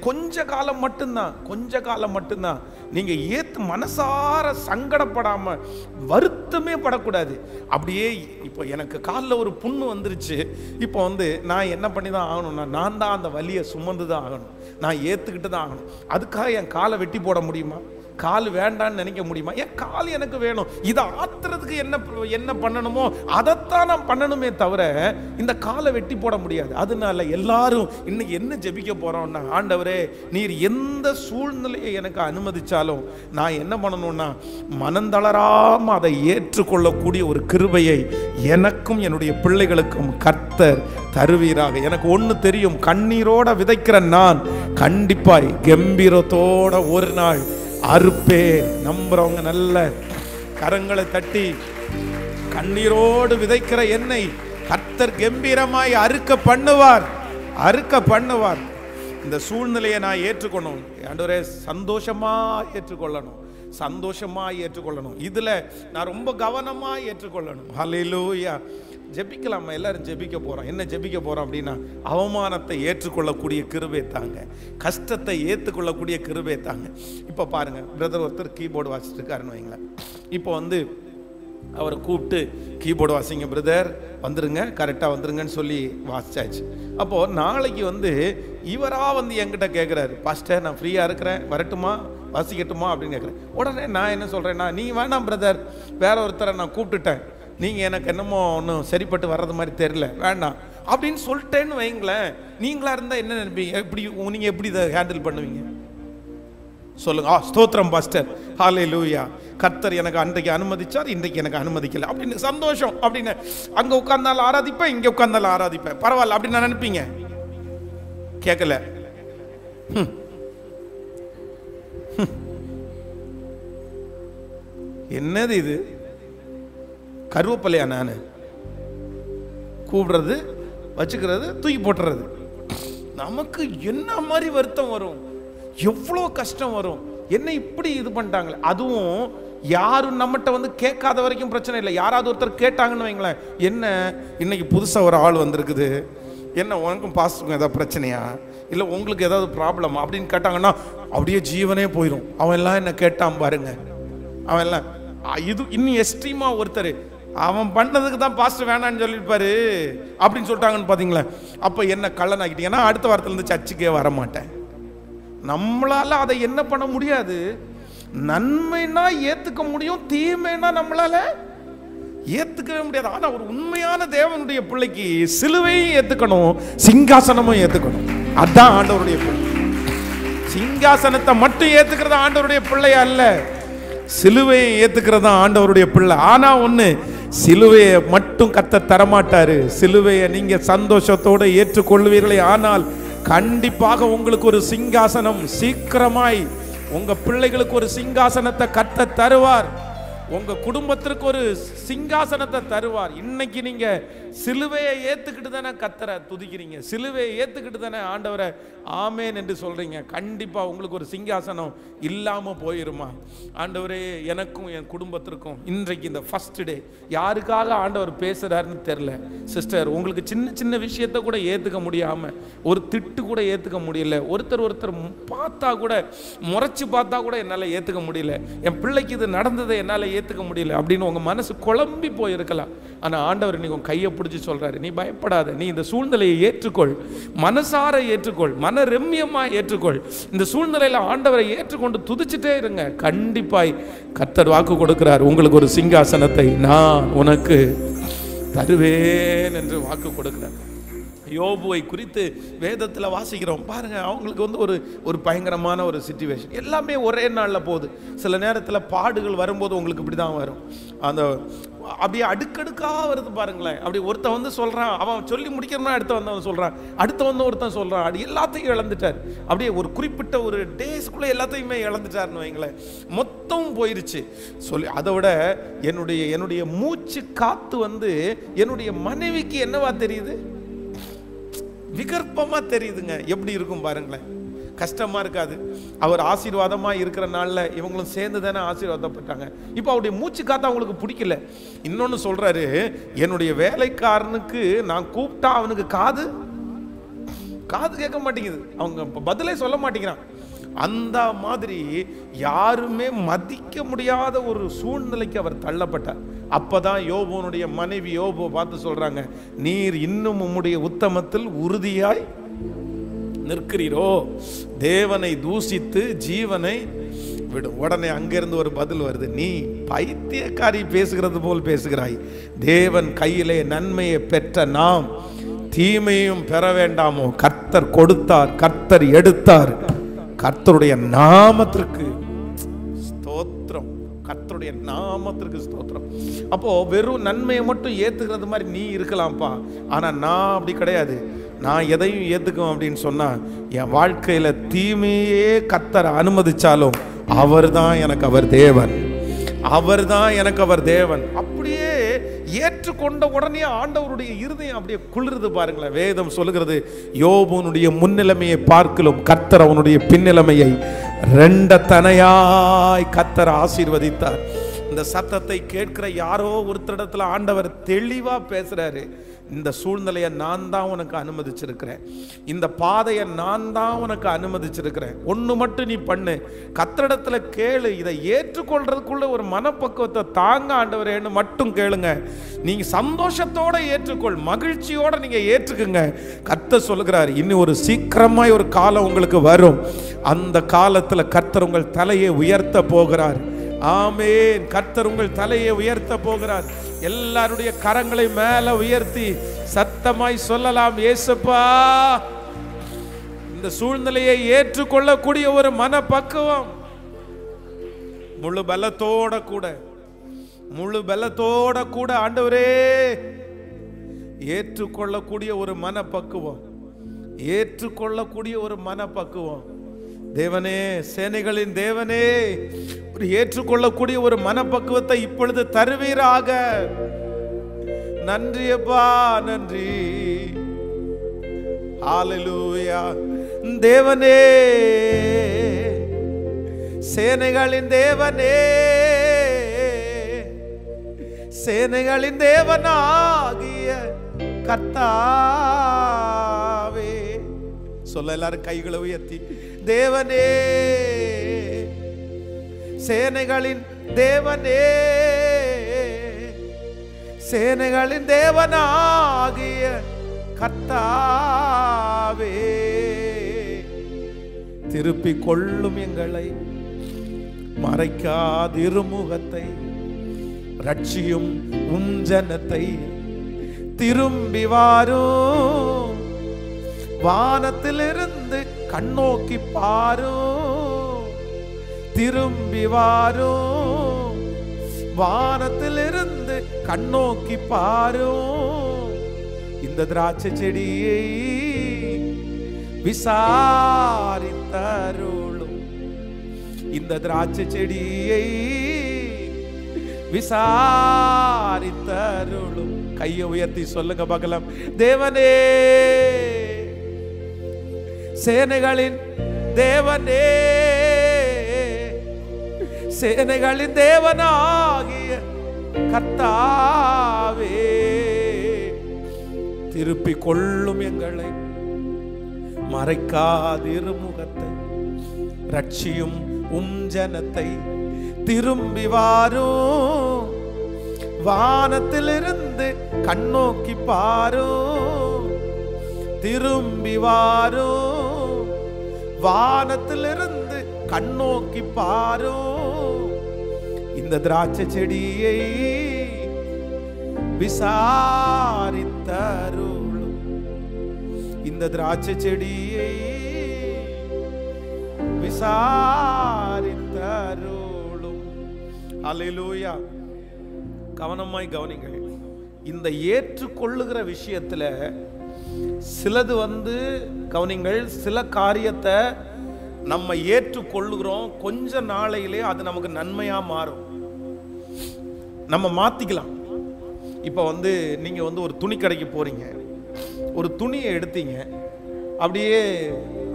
கொஞ்ச காலம் மட்டும்தான் கொஞ்ச காலம் மட்டும்தான். நீங்க ஏத்து மனசார சங்கடப்படாம வருத்தமே படக்கூடாது. அப்படியே இப்போ எனக்கு காலில் ஒரு புண்ணு வந்துருச்சு. இப்போ வந்து நான் என்ன பண்ணி தான் ஆகணும்னா நான் தான் அந்த வலியை சுமந்து தான் ஆகணும். நான் ஏத்துக்கிட்டு தான் ஆகணும். அதுக்காக என் காலை வெட்டி போட முடியுமா? கால் வேண்டான்னு நினைக்க முடியுமா? ஏன் கால் எனக்கு வேணும்? இதை ஆத்துறதுக்கு என்ன என்ன பண்ணணுமோ அதைத்தான் நான் பண்ணணுமே தவிர இந்த காலை வெட்டி போட முடியாது. அதனால எல்லாரும் இன்னைக்கு என்ன ஜெபிக்க போறோம்னா ஆண்டவரே நீர் எந்த சூழ்நிலையை எனக்கு அனுமதிச்சாலும் நான் என்ன பண்ணணும்னா மனந்தளராம அதை ஏற்றுக்கொள்ளக்கூடிய ஒரு கிருபையை எனக்கும் என்னுடைய பிள்ளைகளுக்கும் கர்த்தர் தருவீராக. எனக்கு ஒன்று தெரியும் கண்ணீரோட விதைக்கிற நான் கண்டிப்பாய் கம்பீரத்தோட ஒரு நாள் அறுப்பே. நம்புறவங்க நல்ல கரங்களை தட்டி கண்ணீரோடு விதைக்கிற என்னை கர்த்தர் கம்பீரமாய் அறுக்க பண்ணுவார். அறுக்க பண்ணுவார். இந்த சூழ்நிலையை நான் ஏற்றுக்கணும் ஆண்டவரே சந்தோஷமா ஏற்றுக்கொள்ளணும். சந்தோஷமா ஏற்றுக்கொள்ளணும். இதுல நான் ரொம்ப கவனமா ஏற்றுக்கொள்ளணும். ஹலிலூயா ஜெபிக்கலாமா? எல்லாரும் ஜெபிக்க போகிறோம் என்ன ஜெபிக்க போகிறோம் அப்படின்னா அவமானத்தை ஏற்றுக்கொள்ளக்கூடிய கிருபை தாங்க. கஷ்டத்தை ஏற்றுக்கொள்ளக்கூடிய கிருபை தாங்க. இப்போ பாருங்கள் பிரதர் ஒருத்தர் கீபோர்டு வாசிட்டு இருக்காருன்னு வைங்களேன். இப்போ வந்து அவரை கூப்பிட்டு கீபோர்டு வாசிங்க பிரதர் வந்துருங்க கரெக்டாக வந்துருங்கன்னு சொல்லி வாசிச்சாச்சு. அப்போது நாளைக்கு வந்து இவராக வந்து என்கிட்ட கேட்குறாரு பாஸ்டர் நான் ஃப்ரீயாக இருக்கிறேன். வரட்டுமா? வாசிக்கட்டுமா? அப்படின்னு கேட்குறேன் உடனே நான் என்ன சொல்கிறேன்னா நீ வேணாம் பிரதர் வேற ஒருத்தரை நான் கூப்பிட்டுட்டேன். நீங்கள் எனக்கு என்னமோ ஒன்றும் சரிப்பட்டு வர்றது மாதிரி தெரியல. வேண்டாம். அப்படின்னு சொல்லிட்டேன்னு வைங்களேன் நீங்களாக இருந்தால் என்ன நினைப்பீங்க? எப்படி நீங்கள் எப்படி இதை ஹேண்டில் பண்ணுவீங்க? சொல்லுங்க. ஆ ஸ்தோத்திரம் பாஸ்டர் ஹாலே லூயா கர்த்தர் எனக்கு அன்றைக்கு அனுமதிச்சார் இன்றைக்கு எனக்கு அனுமதிக்கல. அப்படின்னு சந்தோஷம். அப்படின்னு அங்கே உட்கார்ந்தாலும் ஆராதிப்பேன் இங்கே உட்கார்ந்தாலும் ஆராதிப்பேன். பரவாயில்ல அப்படின்னு நான் நினைப்பீங்க? கேட்கல என்னது இது? கருவேப்பிலையா நான்? கூப்பிடுறது வச்சுக்கிறது தூக்கி போட்டுறது. நமக்கு என்ன மாதிரி வருத்தம் வரும்? எவ்வளோ கஷ்டம் வரும்? என்ன இப்படி இது பண்ணிட்டாங்களே? அதுவும் யாரும் நம்மகிட்ட வந்து கேட்காத வரைக்கும் பிரச்சனை இல்லை. யாராவது ஒருத்தர் கேட்டாங்கன்னு வைங்களேன். என்ன இன்னைக்கு புதுசாக ஒரு ஆள் வந்திருக்குது. என்ன உனக்கும் பாஸ்டுக்கும் ஏதாவது பிரச்சனையா? இல்லை உங்களுக்கு ஏதாவது ப்ராப்ளம் அப்படின்னு கேட்டாங்கன்னா அப்படியே ஜீவனே போயிடும் அவன் எல்லாம் என்ன கேட்டான் பாருங்க. அவன் எல்லாம் இது இன்னும் எஸ்ட்ரீமாக ஒருத்தர். அவன் பண்ணதுக்கு தான் பாஸ்டர் வேணான்னு சொல்லியிருப்பாரு. அப்படின்னு சொல்லிட்டாங்கன்னு பார்த்தீங்களேன் அப்போ என்ன கள்ளன் ஆக்கிட்டீங்கன்னா அடுத்த வாரத்துலேருந்து சர்ச்சுக்கே வர மாட்டேன் நம்மளால் அதை என்ன பண்ண முடியாது? நன்மைனா ஏற்றுக்க முடியும் தீமைனா நம்மளால் ஏற்றுக்கவே முடியாது. ஆனால் ஒரு உண்மையான தேவனுடைய பிள்ளைக்கு சிலுவையும் ஏற்றுக்கணும் சிங்காசனமும் ஏற்றுக்கணும் அதுதான் ஆண்டவருடைய பிள்ளை. சிங்காசனத்தை மட்டும் ஏற்றுக்கிறது ஆண்டவருடைய பிள்ளை அல்ல சிலுவையை ஏற்றுக்கிறது தான் ஆண்டவருடைய பிள்ளை. ஆனால் ஒன்று சிலுவையை மட்டும் கத்த தரமாட்டாரு. சிலுவையை நீங்க சந்தோஷத்தோட ஏற்றுக்கொள்வீர்களே. ஆனால் கண்டிப்பாக உங்களுக்கு ஒரு சிங்காசனம் சீக்கிரமாய் உங்க பிள்ளைகளுக்கு ஒரு சிங்காசனத்தை கத்த தருவார். உங்க குடும்பத்திற்கு ஒரு சிங்காசனத்தை தருவார். இன்னைக்கு நீங்க சிலுவையை ஏத்துக்கிட்டு தானே கத்தரை துதிக்கிறீங்க. சிலுவையை ஏத்துக்கிட்டு தானே ஆண்டவரை ஆமேன் என்று சொல்றீங்க. கண்டிப்பா உங்களுக்கு ஒரு சிங்காசனம் இல்லாம போயிருமா? ஆண்டவரே எனக்கும் என் குடும்பத்திற்கும் இன்றைக்கு இந்த ஃபர்ஸ்ட் டே யாருக்காக ஆண்டவர் பேசுறாருன்னு தெரில சிஸ்டர் உங்களுக்கு சின்ன சின்ன விஷயத்த கூட ஏத்துக்க முடியாம ஒரு திட்டு கூட ஏத்துக்க முடியல. ஒருத்தர் ஒருத்தர் பார்த்தா கூட முறைச்சு பார்த்தா கூட என்னால ஏத்துக்க முடியல. என் பிள்ளைக்கு இது நடந்ததை என்னால ஏத்துக்க முடியல அப்படின்னு உங்க மனசு குழம்பி போயிருக்கலாம். ஆனா ஆண்டவர் நீ உன் கையை பிடிச்சி சொல்றாரு. நீ பயப்படாத. நீ இந்த சூழ்நிலையை ஏற்றுக்கொள். மனசார ஏற்றுக்கொள். மன ரம்யமாக ஏற்றுக்கொள். இந்த சூழ்நிலையில ஆண்டவரை ஏற்றுக்கொண்டு துதிச்சுட்டே இருங்க. கண்டிப்பாய் கத்தர் வாக்கு கொடுக்கிறார். உங்களுக்கு ஒரு சிங்காசனத்தை நான் உனக்கு தருவேன் என்று வாக்கு கொடுக்கிறார். யோபுவை குறித்து வேதத்தில் வாசிக்கிறோம். பாருங்கள் அவங்களுக்கு வந்து ஒரு ஒரு பயங்கரமான ஒரு சுச்சுவேஷன் எல்லாமே ஒரே நாளில் போகுது. சில நேரத்தில் பாடுகள் வரும்போது உங்களுக்கு இப்படி தான் வரும். அந்த அப்படியே அடுக்கடுக்காக வருது பாருங்களேன். அப்படி ஒருத்தன் வந்து சொல்கிறான் அவன் சொல்லி முடிக்கிறனா அடுத்த வந்தவன் சொல்கிறான் அடுத்த வந்து ஒருத்தன் சொல்கிறான் அப்படி எல்லாத்தையும் இழந்துட்டார். அப்படியே ஒரு குறிப்பிட்ட ஒரு டேஸ்க்குள்ளே எல்லாத்தையுமே இழந்துட்டாருன்னு வைங்களேன். மொத்தம் போயிருச்சு. சொல்லி அதை விட என்னுடைய என்னுடைய மூச்சு காத்து வந்து என்னுடைய மனைவிக்கு என்னவா தெரியுது? விகற்பமாக தெரியுதுங்க. எப்படி இருக்கும் பாருங்களேன். கஷ்டமாக இருக்காது. அவர் ஆசீர்வாதமாக இருக்கிற நாளில் இவங்களும் சேர்ந்து தானே ஆசீர்வாதப்பட்டாங்க. இப்போ அவருடைய மூச்சு காத்து அவங்களுக்கு பிடிக்கல. இன்னொன்று சொல்கிறாரு என்னுடைய வேலைக்காரனுக்கு நான் கூப்பிட்டா அவனுக்கு காது? காது கேட்க மாட்டேங்குது. அவங்க பதிலே சொல்ல மாட்டேங்கிறான். அந்த மாதிரி யாருமே மதிக்க முடியாத ஒரு சூழ்நிலைக்கு அவர் தள்ளப்பட்டார். அப்பதான் யோபோனுடைய மனைவி யோபோ பார்த்து சொல்றாங்க நீர் இன்னும் உம்முடைய உத்தமத்தில் உறுதியாய் நிற்கிறீரோ? தேவனை தூசித்து ஜீவனை விடும் உடனே அங்கிருந்து ஒரு பதில் வருது நீ பைத்தியக்காரி பேசுகிறது போல் பேசுகிறாய். தேவன் கையிலே நன்மையை பெற்ற நாம் தீமையும் பெற வேண்டாமோ? கர்த்தர் கொடுத்தார் கர்த்தர் எடுத்தார். கர்த்தருடைய நாமத்திற்கு ஸ்தோத்திரம். கர்த்தருடைய நாமத்திற்கு ஸ்தோத்திரம். அப்போ வெறும் நன்மையை மட்டும் ஏத்துக்கிறது மாதிரி நீ இருக்கலாம்ப்பா. ஆனா நான் அப்படி கிடையாது. நான் எதையும் ஏத்துக்குவேன் அப்படின்னு சொன்னா என் வாழ்க்கையில தீமையே கத்தர அனுமதிச்சாலும் அவர்தான் எனக்கு அவர் தேவன். அவர் தான் எனக்கு அவர் தேவன். ஏற்றுக்கொண்ட உடனே ஆண்டவருடைய இருதயம் அப்படியே குளிருது பாருங்களேன். வேதம் சொல்லுகிறது யோபுனுடைய முன்னிலைமையை பார்க்கலும் கத்தர் அவனுடைய பின்னிலைமையை ரெண்ட தனையாய் கத்தர் ஆசீர்வதித்தார். இந்த சத்தத்தை கேட்கிற யாரோ ஒருத்தரிடத்துல ஆண்டவர் தெளிவா பேசுறாரு. இந்த சூழ்நிலையை நான் தான் உனக்கு அனுமதிச்சிருக்கிறேன். இந்த பாதையை நான் தான் உனக்கு அனுமதிச்சிருக்கிறேன். ஒன்று மட்டும் நீ பண்ணு. கத்திரிடத்தில் கேளு. இதை ஏற்றுக்கொள்றதுக்குள்ள ஒரு மனப்பக்குவத்தை தாங்க ஆண்டவரேன்னு மட்டும் கேளுங்க. நீங்க சந்தோஷத்தோட ஏற்றுக்கொள். மகிழ்ச்சியோட நீங்க ஏற்றுக்குங்க. கத்த சொல்லுகிறார் இன்னும் ஒரு சீக்கிரமாய் ஒரு காலம் உங்களுக்கு வரும். அந்த காலத்தில் கர்த்தர் உங்கள் தலையை உயர்த்த போகிறார். ஆமேன். கர்த்தர் உங்கள் தலையை உயர்த்த போகிறார். எல்லாருடைய கரங்களை மேல உயர்த்தி சத்தமாய் சொல்லலாம் ஏசப்பா இந்த சூழ்நிலையை ஏற்றுக்கொள்ளக்கூடிய ஒரு மனப்பக்குவம். முழு பலத்தோட கூட முழு பலத்தோட கூட ஆண்டவரே ஏற்றுக்கொள்ளக்கூடிய ஒரு மனப்பக்குவம் ஏற்றுக்கொள்ளக்கூடிய ஒரு மனப்பக்குவம். தேவனே சேனைகளின் தேவனே ஏற்றுக்கொள்ளக்கூடிய ஒரு மனப்பக்குவத்தை இப்பொழுது தருவீராக. நன்றி அப்பா நன்றி. ஆலலூயா தேவனே சேனைகளின் தேவனே சேனைகளின் தேவனாகிய கத்தாவே சொல்ல எல்லாரும் கைகளை உயர்த்தி தேவனே சேனைகளின் தேவனே. சேனைகளின் தேவனாகிய கத்தாவே திருப்பி கொள்ளும் எங்களை மறைக்காதிருமுகத்தை ரட்சியும் உம் ஜனத்தை. திரும்பி வாரும் வானத்திலிருந்து கண்ணோக்கி பாரும் திரும்பி வாரும். வானத்திலிருந்து கண்ணோக்கி பாரும். இந்த திராட்சை செடியை விசாரித்தருளும். இந்த திராட்சை செடியை விசாரித்தருளும். கையை உயர்த்தி சொல்லுங்க பார்க்கலாம் தேவனே சேனைகளின் தேவனே. சேனைகளின் தேவனாகிய கத்தாவே திருப்பி கொள்ளும் எங்களை. மறைக்காதிரு முகத்தை ரட்சியும் உம் ஜனத்தை. திரும்பி வாரும் வானத்திலிருந்து கண்ணோக்கி பாரும் திரும்பி வாரும் வானத்திலிருந்து கண்ணோக்கி பாரும் இந்த திராட்சை செடியை விசாரித்தருளும். இந்த திராட்சை செடியை விசாரித்தருளும். அல்லேலூயா கவனமாய் கவனிங்கள். இந்த ஏற்றுக்கொள்ளுகிற விஷயத்துல சிலது வந்து கவனிங்கள் சில காரியத்தை நம்ம ஏற்றுக்கொள்ளுகிறோம். கொஞ்ச நாளையிலே அது நமக்கு நன்மையா மாறும். நம்ம மாற்றிக்கலாம் இப்போ வந்து நீங்கள் வந்து ஒரு துணி கடைக்கு போகிறீங்க ஒரு துணியை எடுத்தீங்க. அப்படியே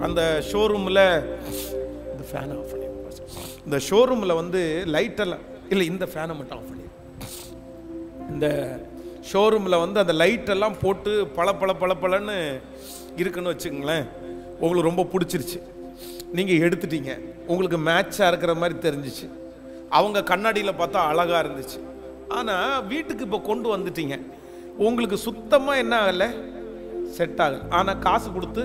அந்த ஷோரூமில் இந்த ஃபேனை ஆஃப் பண்ணி இந்த ஷோரூமில் வந்து லைட்டெல்லாம் இல்லை இந்த ஃபேனை மட்டும் ஆஃப் பண்ணி இந்த ஷோரூமில் வந்து அந்த லைட்டெல்லாம் போட்டு பல பல பல பலன்னு இருக்குன்னு வச்சுங்களேன் உங்களுக்கு ரொம்ப பிடிச்சிருச்சு. நீங்கள் எடுத்துட்டீங்க. உங்களுக்கு மேட்சாக இருக்கிற மாதிரி தெரிஞ்சிச்சு. அவங்க கண்ணாடியில் பார்த்தா அழகாக இருந்துச்சு. ஆனால் வீட்டுக்கு இப்போ கொண்டு வந்துட்டீங்க. உங்களுக்கு சுத்தமாக என்ன ஆகலை? செட் ஆகலை. ஆனால் காசு கொடுத்து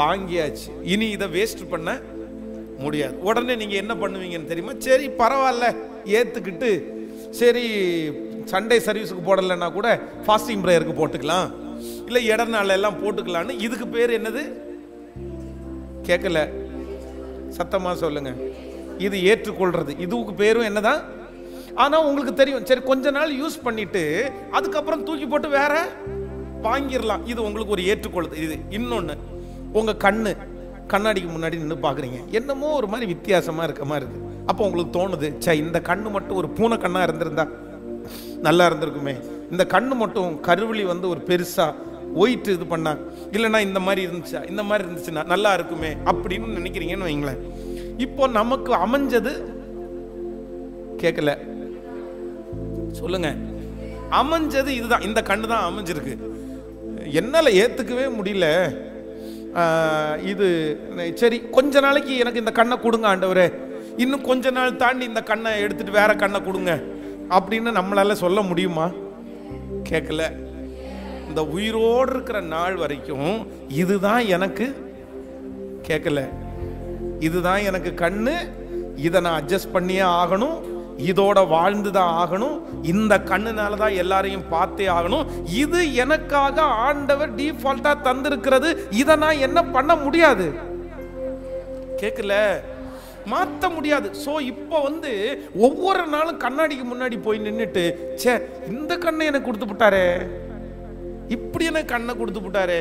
வாங்கியாச்சு. இனி இதை வேஸ்ட் பண்ண முடியாது. உடனே நீங்கள் என்ன பண்ணுவீங்கன்னு தெரியுமா? சரி பரவாயில்ல. ஏற்றுக்கிட்டு சரி சண்டே சர்வீஸுக்கு போடலைன்னா கூட ஃபாஸ்டிங் ப்ரேயருக்கு போட்டுக்கலாம். இல்லை இட நாள் எல்லாம் போட்டுக்கலான்னு இதுக்கு பேர் என்னது? கேட்கல. சத்தமாக சொல்லுங்கள் இது ஏற்றுக்கொள்கிறது இதுக்கு பேரும் என்னதான்? ஆனால் உங்களுக்கு தெரியும் சரி கொஞ்ச நாள் யூஸ் பண்ணிட்டு அதுக்கப்புறம் தூக்கி போட்டு வேற வாங்கிடலாம். இது உங்களுக்கு ஒரு ஏற்றுக்கொள்ளுது இது இன்னொன்று உங்கள் கண்ணு கண்ணாடிக்கு முன்னாடி நின்று பார்க்குறீங்க என்னமோ ஒரு மாதிரி வித்தியாசமாக இருக்க மாதிரி இருக்குது அப்போ உங்களுக்கு தோணுது சே இந்த கண்ணு மட்டும் ஒரு பூனை கண்ணாக இருந்திருந்தா நல்லா இருந்திருக்குமே. இந்த கண்ணு மட்டும் கருவிழி வந்து ஒரு பெருசாக ஒயிட் இது பண்ணா இல்லைன்னா இந்த மாதிரி இருந்துச்சா இந்த மாதிரி இருந்துச்சுன்னா நல்லா இருக்குமே அப்படின்னு நினைக்கிறீங்கன்னு வைங்களேன். இப்போ நமக்கு அமைஞ்சது கேட்கல சொல்லுங்க. அமைஞ்சது இதுதான். இந்த கண்ணு தான் அமைஞ்சிருக்கு. என்னால் ஏற்றுக்கவே முடியல. இது சரி கொஞ்ச நாளைக்கு எனக்கு இந்த கண்ணை கொடுங்க ஆண்டவரே. இன்னும் கொஞ்ச நாள் தாண்டி இந்த கண்ணை எடுத்துட்டு வேற கண்ணை கொடுங்க. அப்படின்னு நம்மளால சொல்ல முடியுமா? கேட்கல இந்த உயிரோடு இருக்கிற நாள் வரைக்கும் இதுதான் எனக்கு கேட்கல இதுதான் எனக்கு கண்ணு. இதை நான் அட்ஜஸ்ட் பண்ணியே ஆகணும். இதோட வாழ்ந்து தான் ஆகணும். இந்த கண்ணுனால தான் எல்லாரையும் பார்த்தே ஆகணும். இது எனக்காக ஆண்டவர் டிஃபால்ட்டாக தந்திருக்கிறது. இதை நான் என்ன பண்ண முடியாது? கேட்கல மாற்ற முடியாது. ஸோ இப்போ வந்து ஒவ்வொரு நாளும் கண்ணாடிக்கு முன்னாடி போய் நின்றுட்டு ச்சே இந்த கண்ணை எனக்கு கொடுத்து விட்டாரே இப்படி எனக்கு கண்ணை கொடுத்து விட்டாரே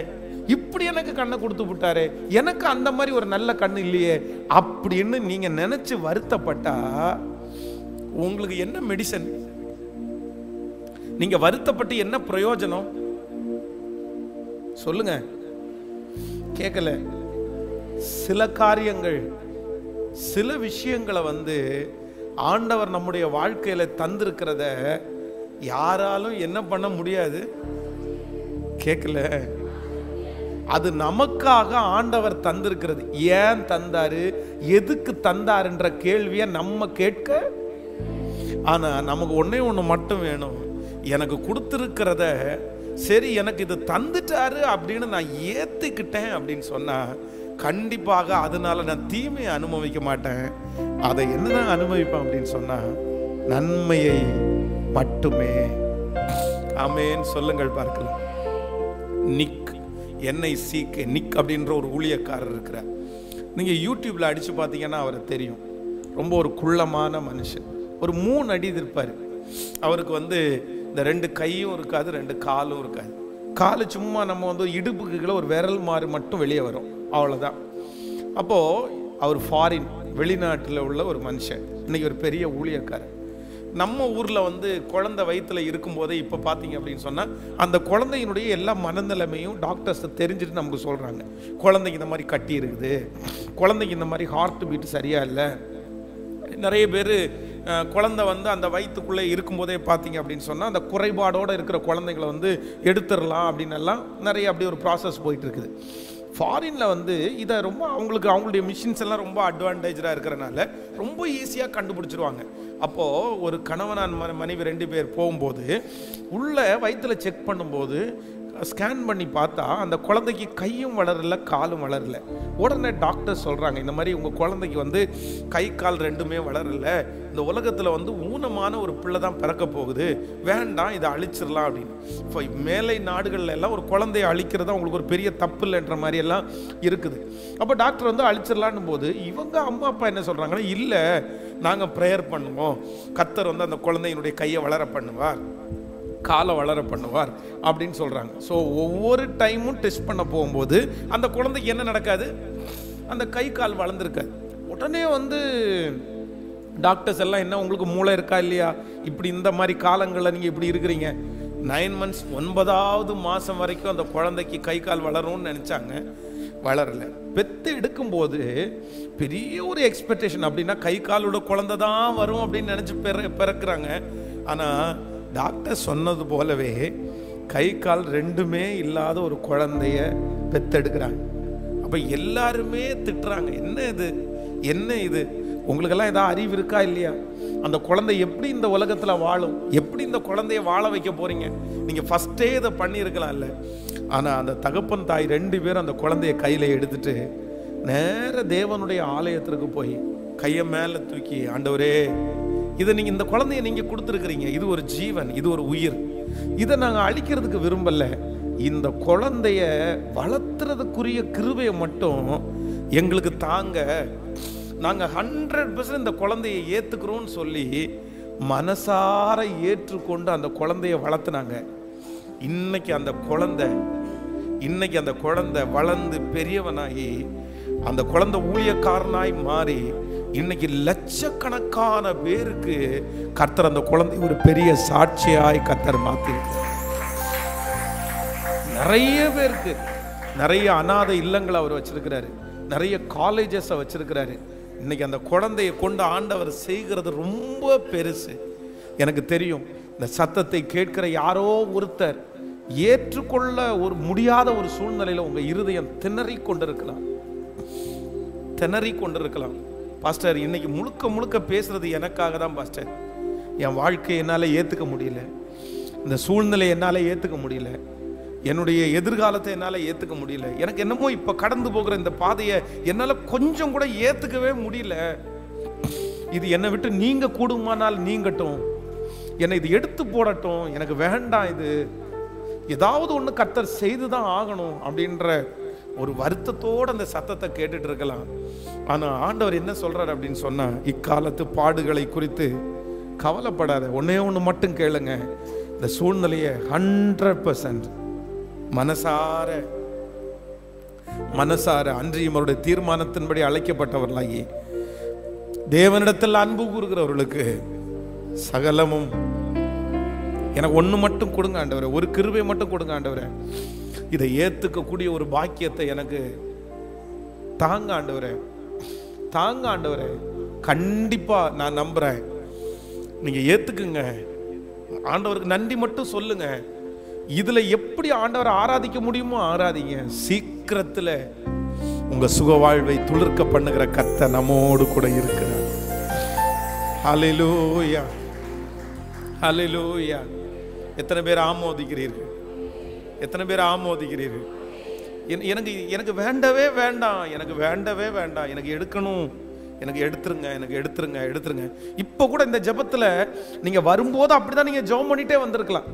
இப்படி எனக்கு கண்ணை கொடுத்து விட்டாரு எனக்கு அந்த மாதிரி ஒரு நல்ல கண்ணு இல்லையே. அப்படின்னு நீங்க நினைச்சு வருத்தப்பட்டா உங்களுக்கு என்ன மெடிசன் நீங்க வருத்தப்பட்டு என்ன பிரயோஜனம்? சொல்லுங்க. கேட்கல சில காரியங்கள் சில விஷயங்களை வந்து ஆண்டவர் நம்முடைய வாழ்க்கையில தந்திருக்கிறத யாராலும் என்ன பண்ண முடியாது? கேட்கல அது நமக்காக ஆண்டவர் தந்திருக்கிறது. ஏன் தந்தாரு? எதுக்கு தந்தாருன்ற கேள்வியை நம்ம கேட்க ஆனால் நமக்கு ஒன்றே ஒன்று மட்டும் வேணும். எனக்கு கொடுத்துருக்கிறத சரி எனக்கு இது தந்துட்டாரு அப்படின்னு நான் ஏற்றுக்கிட்டேன் அப்படின்னு சொன்னால் கண்டிப்பாக அதனால நான் தீமையை அனுபவிக்க மாட்டேன். அதை என்னதான் அனுபவிப்பேன் அப்படின்னு சொன்னால் நன்மையை மட்டுமே. அமேன்னு சொல்லுங்கள் பார்க்கலாம். நிக் என்னை சீக்கு நிக் அப்படின்ற ஒரு ஊழியக்காரர் இருக்கிறார். நீங்கள் யூடியூப்பில் அடித்து பார்த்தீங்கன்னா அவரை தெரியும். ரொம்ப ஒரு குள்ளமான மனுஷன். ஒரு மூணு அடி இருப்பார். அவருக்கு வந்து இந்த ரெண்டு கையும் இருக்காது ரெண்டு காலும் இருக்காது. காலு சும்மா நம்ம வந்து இடுப்புக்கு கீழே ஒரு விரல் மாறு மட்டும் வெளியே வரும். அவ்வளோதான் அப்போது அவர் ஃபாரின் வெளிநாட்டில் உள்ள ஒரு மனுஷன். இன்னைக்கு ஒரு பெரிய ஊழியக்காரர். நம்ம ஊரில் வந்து குழந்தை வயிற்றில் இருக்கும்போதே இப்போ பார்த்தீங்க அப்படின்னு சொன்னால் அந்த குழந்தையினுடைய எல்லா மனநிலைமையும் டாக்டர்ஸ் தெரிஞ்சுட்டு நமக்கு சொல்கிறாங்க குழந்தைக்கு இந்த மாதிரி கட்டி இருக்குது. குழந்தைக்கு இந்த மாதிரி ஹார்ட் பீட் சரியாக இல்லை. நிறைய பேர் குழந்தை வந்து அந்த வயிற்றுக்குள்ளே இருக்கும்போதே பார்த்தீங்க அப்படின்னு சொன்னால் அந்த குறைபாடோடு இருக்கிற குழந்தைங்களை வந்து எடுத்துடலாம் அப்படின்னு எல்லாம் நிறைய அப்படி ஒரு ப்ராசஸ் போயிட்டுருக்குது. ஃபாரினில் வந்து இதை ரொம்ப அவங்களுக்கு அவங்களுடைய மிஷின்ஸ் எல்லாம் ரொம்ப அட்வான்டேஜாக இருக்கிறனால ரொம்ப ஈஸியாக கண்டுபிடிச்சிருவாங்க. அப்போது ஒரு கணவனான் ம- மனைவி ரெண்டு பேர் போகும்போது உள்ள வயிற்றில் செக் பண்ணும்போது ஸ்கேன் பண்ணி பார்த்தா அந்த குழந்தைக்கு கையும் வளரல காலும் வளரல. உடனே டாக்டர் சொல்கிறாங்க இந்த மாதிரி உங்கள் குழந்தைக்கு வந்து கை கால் ரெண்டுமே வளரல. இந்த உலகத்தில் வந்து ஊனமான ஒரு பிள்ளை தான் பிறக்க போகுது. வேண்டாம் இதை அழிச்சிடலாம் அப்படின்னு. இப்போ மேலை நாடுகளில் எல்லாம் ஒரு குழந்தைய அழிக்கிறது அவங்களுக்கு ஒரு பெரிய தப்பு இல்லைன்ற மாதிரி எல்லாம் இருக்குது. அப்போ டாக்டர் வந்து அழிச்சிடலான்னு போது இவங்க அம்மா அப்பா என்ன சொல்கிறாங்கன்னா இல்லை நாங்கள் ப்ரேயர் பண்ணுவோம். கத்தர் வந்து அந்த குழந்தையினுடைய கையை வளர பண்ணுவார். காலை வளர பண்ணுவார் அப்படின்னு சொல்கிறாங்க ஸோ ஒவ்வொரு டைமும் டெஸ்ட் பண்ண போகும்போது அந்த குழந்தைக்கு என்ன நடக்காது? அந்த கை கால் வளர்ந்துருக்காது. உடனே வந்து டாக்டர்ஸ் எல்லாம் என்ன உங்களுக்கு மூளை இருக்கா இல்லையா? இப்படி இந்த மாதிரி காலங்களில் நீங்கள் இப்படி இருக்கிறீங்க. நைன் மந்த்ஸ் ஒன்பதாவது மாதம் வரைக்கும் அந்த குழந்தைக்கு கை கால் வளரும்னு நினச்சாங்க. வளரல. பெத்து எடுக்கும்போது பெரிய ஒரு எக்ஸ்பெக்டேஷன் அப்படின்னா கை காலோட குழந்தை தான் வரும் அப்படின்னு நினச்சி பிற பிறக்கிறாங்க. ஆனால் டாக்டர் சொன்னது போலவே கை கால் ரெண்டுமே இல்லாத ஒரு குழந்தைய பெத்தெடுக்கிறாங்க. அப்போ எல்லாருமே திட்டுறாங்க என்ன இது? என்ன இது? உங்களுக்கெல்லாம் ஏதாவது அறிவு இருக்கா இல்லையா? அந்த குழந்தை எப்படி இந்த உலகத்தில் வாழும்? எப்படி இந்த குழந்தைய வாழ வைக்க போறீங்க? நீங்கள் ஃபஸ்ட்டே இதை பண்ணியிருக்கலாம்ல ஆனால் அந்த தகப்பன் தாய் ரெண்டு பேரும் அந்த குழந்தைய கையில் எடுத்துட்டு நேர தேவனுடைய ஆலயத்திற்கு போய் கையை மேலே தூக்கி ஆண்டவரே இதை நீங்கள் இந்த குழந்தைய நீங்கள் கொடுத்துருக்குறீங்க. இது ஒரு ஜீவன் இது ஒரு உயிர். இதை நாங்கள் அழிக்கிறதுக்கு விரும்பலை. இந்த குழந்தைய வளர்த்துறதுக்குரிய கிருபையை மட்டும் எங்களுக்கு தாங்க. நாங்கள் ஹண்ட்ரட் பர்சன்ட் இந்த குழந்தைய ஏற்றுக்கிறோம்னு சொல்லி மனசார ஏற்றுக்கொண்டு அந்த குழந்தைய வளர்த்துனாங்க. இன்னைக்கு அந்த குழந்தை இன்னைக்கு அந்த குழந்தை வளர்ந்து பெரியவனாகி அந்த குழந்தை ஊழியக்காரனாய் மாறி இன்னைக்கு லட்சக்கணக்கான பேருக்கு கர்த்தர் அந்த குழந்தை ஒரு பெரிய சாட்சியாய் கர்த்தர் மாற்றிருக்கிறார் நிறைய பேருக்கு நிறைய அனாதை இல்லங்களை அவர் வச்சிருக்கிறாரு. நிறைய காலேஜஸை வச்சிருக்கிறாரு. இன்னைக்கு அந்த குழந்தையை கொண்டு ஆண்டவர் செய்கிறது ரொம்ப பெருசு. எனக்கு தெரியும் இந்த சத்தத்தை கேட்கிற யாரோ ஒருத்தர் ஏற்றுக்கொள்ள ஒரு முடியாத ஒரு சூழ்நிலையில் உங்கள் இருதயம் திணறி கொண்டிருக்கலாம். திணறி கொண்டிருக்கலாம். பாஸ்டர் இன்னைக்கு முழுக்க முழுக்க பேசுறது எனக்காக தான் பாஸ்டர். என் வாழ்க்கையை என்னால் ஏற்றுக்க முடியல. இந்த சூழ்நிலை என்னால் ஏற்றுக்க முடியல. என்னுடைய எதிர்காலத்தை என்னால் ஏற்றுக்க முடியல. எனக்கு என்னமோ இப்போ கடந்து போகிற இந்த பாதையை என்னால் கொஞ்சம் கூட ஏற்றுக்கவே முடியல. இது என்னை விட்டு நீங்க கூடுமானால் நீங்கட்டும். என்னை இது எடுத்து போடட்டும். எனக்கு வேண்டாம் இது. ஏதாவது ஒன்று கத்தர் செய்து தான் ஆகணும் அப்படின்ற ஒரு வருத்தத்தோடு அந்த சத்தத்தை கேட்டுட்டு இருக்கலாம். ஆனால் ஆண்டவர் என்ன சொல்கிறார் அப்படின்னு சொன்னால் இக்காலத்து பாடுகளை குறித்து கவலைப்படாத ஒன்னே ஒன்று மட்டும் கேளுங்க. இந்த சூழ்நிலையை ஹண்ட்ரட் பர்சன்ட் மனசார மனசார அன்றியும் அவருடைய தீர்மானத்தின்படி அழைக்கப்பட்டவர்களாகி தேவனிடத்தில் அன்பு கூறுகிறவர்களுக்கு சகலமும் எனக்கு ஒன்று மட்டும் கொடுங்க ஆண்டவரை ஒரு கிருபை மட்டும் கொடுங்க ஆண்டவரை. இதை ஏத்துக்கக்கூடிய ஒரு பாக்கியத்தை எனக்கு தாங்க ஆண்டவரே தாங்க ஆண்டவரே. கண்டிப்பா நான் நம்புறேன். நீங்க ஏத்துக்குங்க. ஆண்டவருக்கு நன்றி மட்டும் சொல்லுங்க. இதுல எப்படி ஆண்டவரை ஆராதிக்க முடியுமோ ஆராதிங்க. சீக்கிரத்துல உங்க சுக வாழ்வை துளிர்க்க பண்ணுகிற கத்த நம்மோடு கூட இருக்கிறார். ஹalleluya. ஹalleluya. எத்தனை பேர் ஆமோதிக்கிறீர்கள்? எத்தனை பேர் ஆமோதிக்கிறீர்கள்? எனக்கு எனக்கு வேண்டவே வேண்டாம் எனக்கு வேண்டவே வேண்டாம் எனக்கு எடுக்கணும் எனக்கு எடுத்துருங்க எனக்கு எடுத்துருங்க எடுத்துருங்க. இப்போ கூட இந்த ஜபத்தில் நீங்கள் வரும்போது அப்படிதான் நீங்கள் ஜோம் பண்ணிகிட்டே வந்திருக்கலாம்.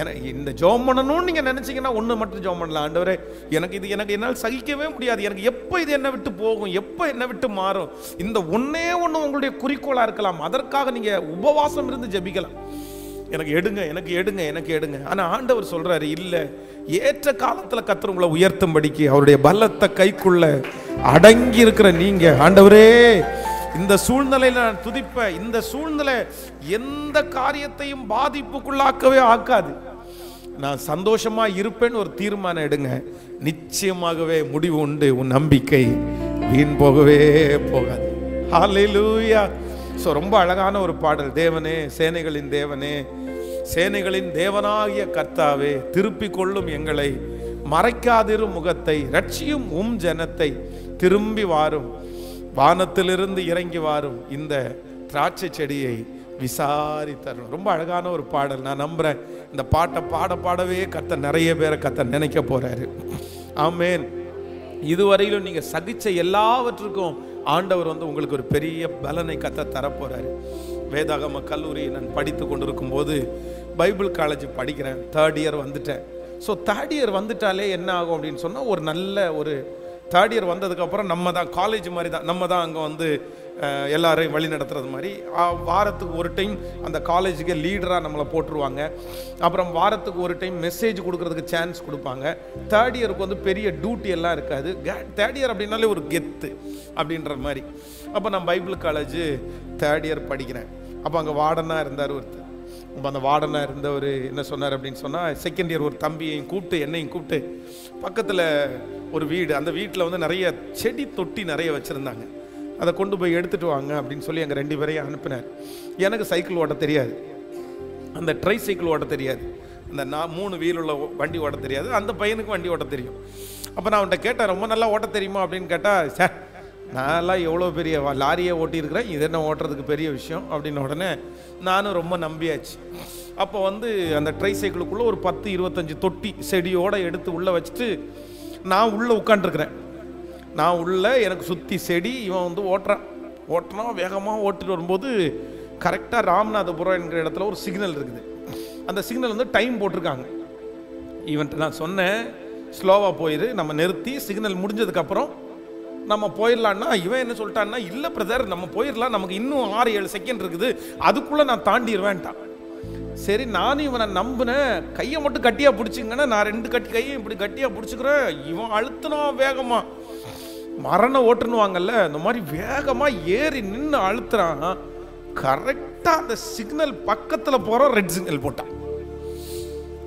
எனக்கு இந்த ஜோம் பண்ணணும்னு நீங்கள் நினச்சிங்கன்னா ஒன்று மட்டும் ஜோம் பண்ணலாம். ஆண்டவரே எனக்கு இது எனக்கு என்னால் சகிக்கவே முடியாது. எனக்கு எப்போ இது என்னை விட்டு போகும் எப்போ என்னை விட்டு மாறும்? இந்த ஒன்றே ஒன்று உங்களுடைய குறிக்கோளாக இருக்கலாம். அதற்காக நீங்கள் உபவாசம் இருந்து ஜெபிக்கலாம். எனக்கு எடுங்க எனக்கு எடுங்க எனக்கு எடுங்க. ஆனால் ஆண்டவர் சொல்கிறாரு இல்லை ஏற்ற காலத்தில் கத்தர் உங்களை உயர்த்தும்படிக்கு அவருடைய பலத்தை கைக்குள்ள அடங்கி இருக்கிற நீங்கள் ஆண்டவரே இந்த சூழ்நிலையில நான் துதிப்பேன் இந்த சூழ்நிலை எந்த காரியத்தையும் பாதிப்புக்குள்ளாக்கவே ஆக்காது. நான் சந்தோஷமாக இருப்பேன்னு ஒரு தீர்மானம் எடுங்க. நிச்சயமாகவே முடிவு உண்டு உன் நம்பிக்கை வீண் போகவே போகாது. ஹalleluya. ஸோ ரொம்ப அழகான ஒரு பாடல். தேவனே சேனைகளின் தேவனே சேனைகளின் தேவனாகிய கர்த்தாவே திருப்பி கொள்ளும் எங்களை மறைக்காதிரும் முகத்தை ரட்சியும் உம் ஜனத்தை திரும்பி வாரும். வானத்திலிருந்து இறங்கி வாரும் இந்த திராட்சை செடியை விசாரித்தரும் ரொம்ப அழகான ஒரு பாடல். நான் நம்புகிறேன் இந்த பாட்டை பாட பாடவே கத்த நிறைய பேரை கத்த நினைக்க போகிறாரு ஆமேன். இதுவரையிலும் நீங்கள் சகிச்ச எல்லாவற்றுக்கும் ஆண்டவர் வந்து உங்களுக்கு ஒரு பெரிய பலனை கத்த தரப்போறாரு. வேதாகம கல்லூரி நான் படித்து கொண்டிருக்கும் போது பைபிள் காலேஜ் படிக்கிறேன். தேர்ட் இயர் வந்துட்டேன். ஸோ தேர்ட் இயர் வந்துட்டாலே என்ன ஆகும் அப்படின்னு சொன்னால் ஒரு நல்ல ஒரு தேர்ட் இயர் வந்ததுக்கப்புறம் நம்ம தான் காலேஜ் மாதிரி தான் நம்ம தான் அங்கே வந்து எல்லாரையும் வழி நடத்துறது மாதிரி வாரத்துக்கு ஒரு டைம் அந்த காலேஜுக்கு லீடராக நம்மளை போட்டுருவாங்க. அப்புறம் வாரத்துக்கு ஒரு டைம் மெசேஜ் கொடுக்கறதுக்கு சான்ஸ் கொடுப்பாங்க. தேர்ட் இயருக்கு வந்து பெரிய டியூட்டி எல்லாம் இருக்காது. தேர்ட் இயர் அப்படின்னாலே ஒரு கெத்து அப்படின்ற மாதிரி. அப்போ நான் பைபிள் காலேஜ் தேர்ட் இயர் படிக்கிறேன். அப்போ அங்கே வார்டனாக இருந்தார் ஒருத்தர். அப்போ அந்த வார்டனாக இருந்தவர் என்ன சொன்னார் அப்படின்னு சொன்னால் செகண்ட் இயர் ஒரு தம்பியையும் கூப்பிட்டு என்னையும் கூப்பிட்டு பக்கத்தில் ஒரு வீடு அந்த வீட்டில் வந்து நிறைய செடி தொட்டி நிறைய வச்சுருந்தாங்க. அதை கொண்டு போய் எடுத்துகிட்டு வாங்க அப்படின்னு சொல்லி எங்கள் ரெண்டு பேரையும் அனுப்பினார். எனக்கு சைக்கிள் ஓட்ட தெரியாது. அந்த ட்ரை சைக்கிள் ஓட்ட தெரியாது. அந்த நான் மூணு வீல் உள்ள வண்டி ஓட்ட தெரியாது. அந்த பையனுக்கு வண்டி ஓட்ட தெரியும். அப்போ நான் அவன்கிட்ட கேட்டேன் ரொம்ப நல்லா ஓட்ட தெரியுமா? அப்படின்னு கேட்டால் சார் நான்லாம் எவ்வளோ பெரிய லாரியை ஓட்டியிருக்கிறேன். இது என்ன ஓட்டுறதுக்கு பெரிய விஷயம்? அப்படின்ன உடனே நானும் ரொம்ப நம்பியாச்சு. அப்போ வந்து அந்த ட்ரை சைக்கிளுக்குள்ளே ஒரு பத்து இருபத்தஞ்சி தொட்டி செடியோடு எடுத்து உள்ளே வச்சுட்டு நான் உள்ளே உட்காண்ட்ருக்கிறேன் நான் உள்ள எனக்கு சுற்றி செடி இவன் வந்து ஓட்டுறான். ஓட்டுறான் வேகமாக ஓட்டிட்டு வரும்போது கரெக்டாக ராமநாதபுரம் என்கிற இடத்துல ஒரு சிக்னல் இருக்குது. அந்த சிக்னல் வந்து டைம் போட்டிருக்காங்க. இவன்ட்டு நான் சொன்னேன் ஸ்லோவாக போயிரு நம்ம நிறுத்தி சிக்னல் முடிஞ்சதுக்கப்புறம் நம்ம போயிடலான்னா இவன் என்ன சொல்லிட்டான்னா இல்லை பிரதர் நம்ம போயிடலாம் நமக்கு இன்னும் ஆறு ஏழு செகண்ட் இருக்குது. அதுக்குள்ளே நான் தாண்டிடுவேன்ட்டான் சரி நானும் இவனை நம்பினேன். கையை மட்டும் கட்டியாக பிடிச்சிங்கன்னா நான் ரெண்டு கட்டி கையும் இப்படி கட்டியாக பிடிச்சிக்கிறேன். இவன் அழுத்தினா வேகமாக மரண ஓட்டுனுவாங்கல்ல இந்த மாதிரி வேகமாக ஏறி நின்று அழுத்துறான். கரெக்டாக அந்த சிக்னல் பக்கத்தில் போகிற ரெட் சிக்னல் போட்டான்.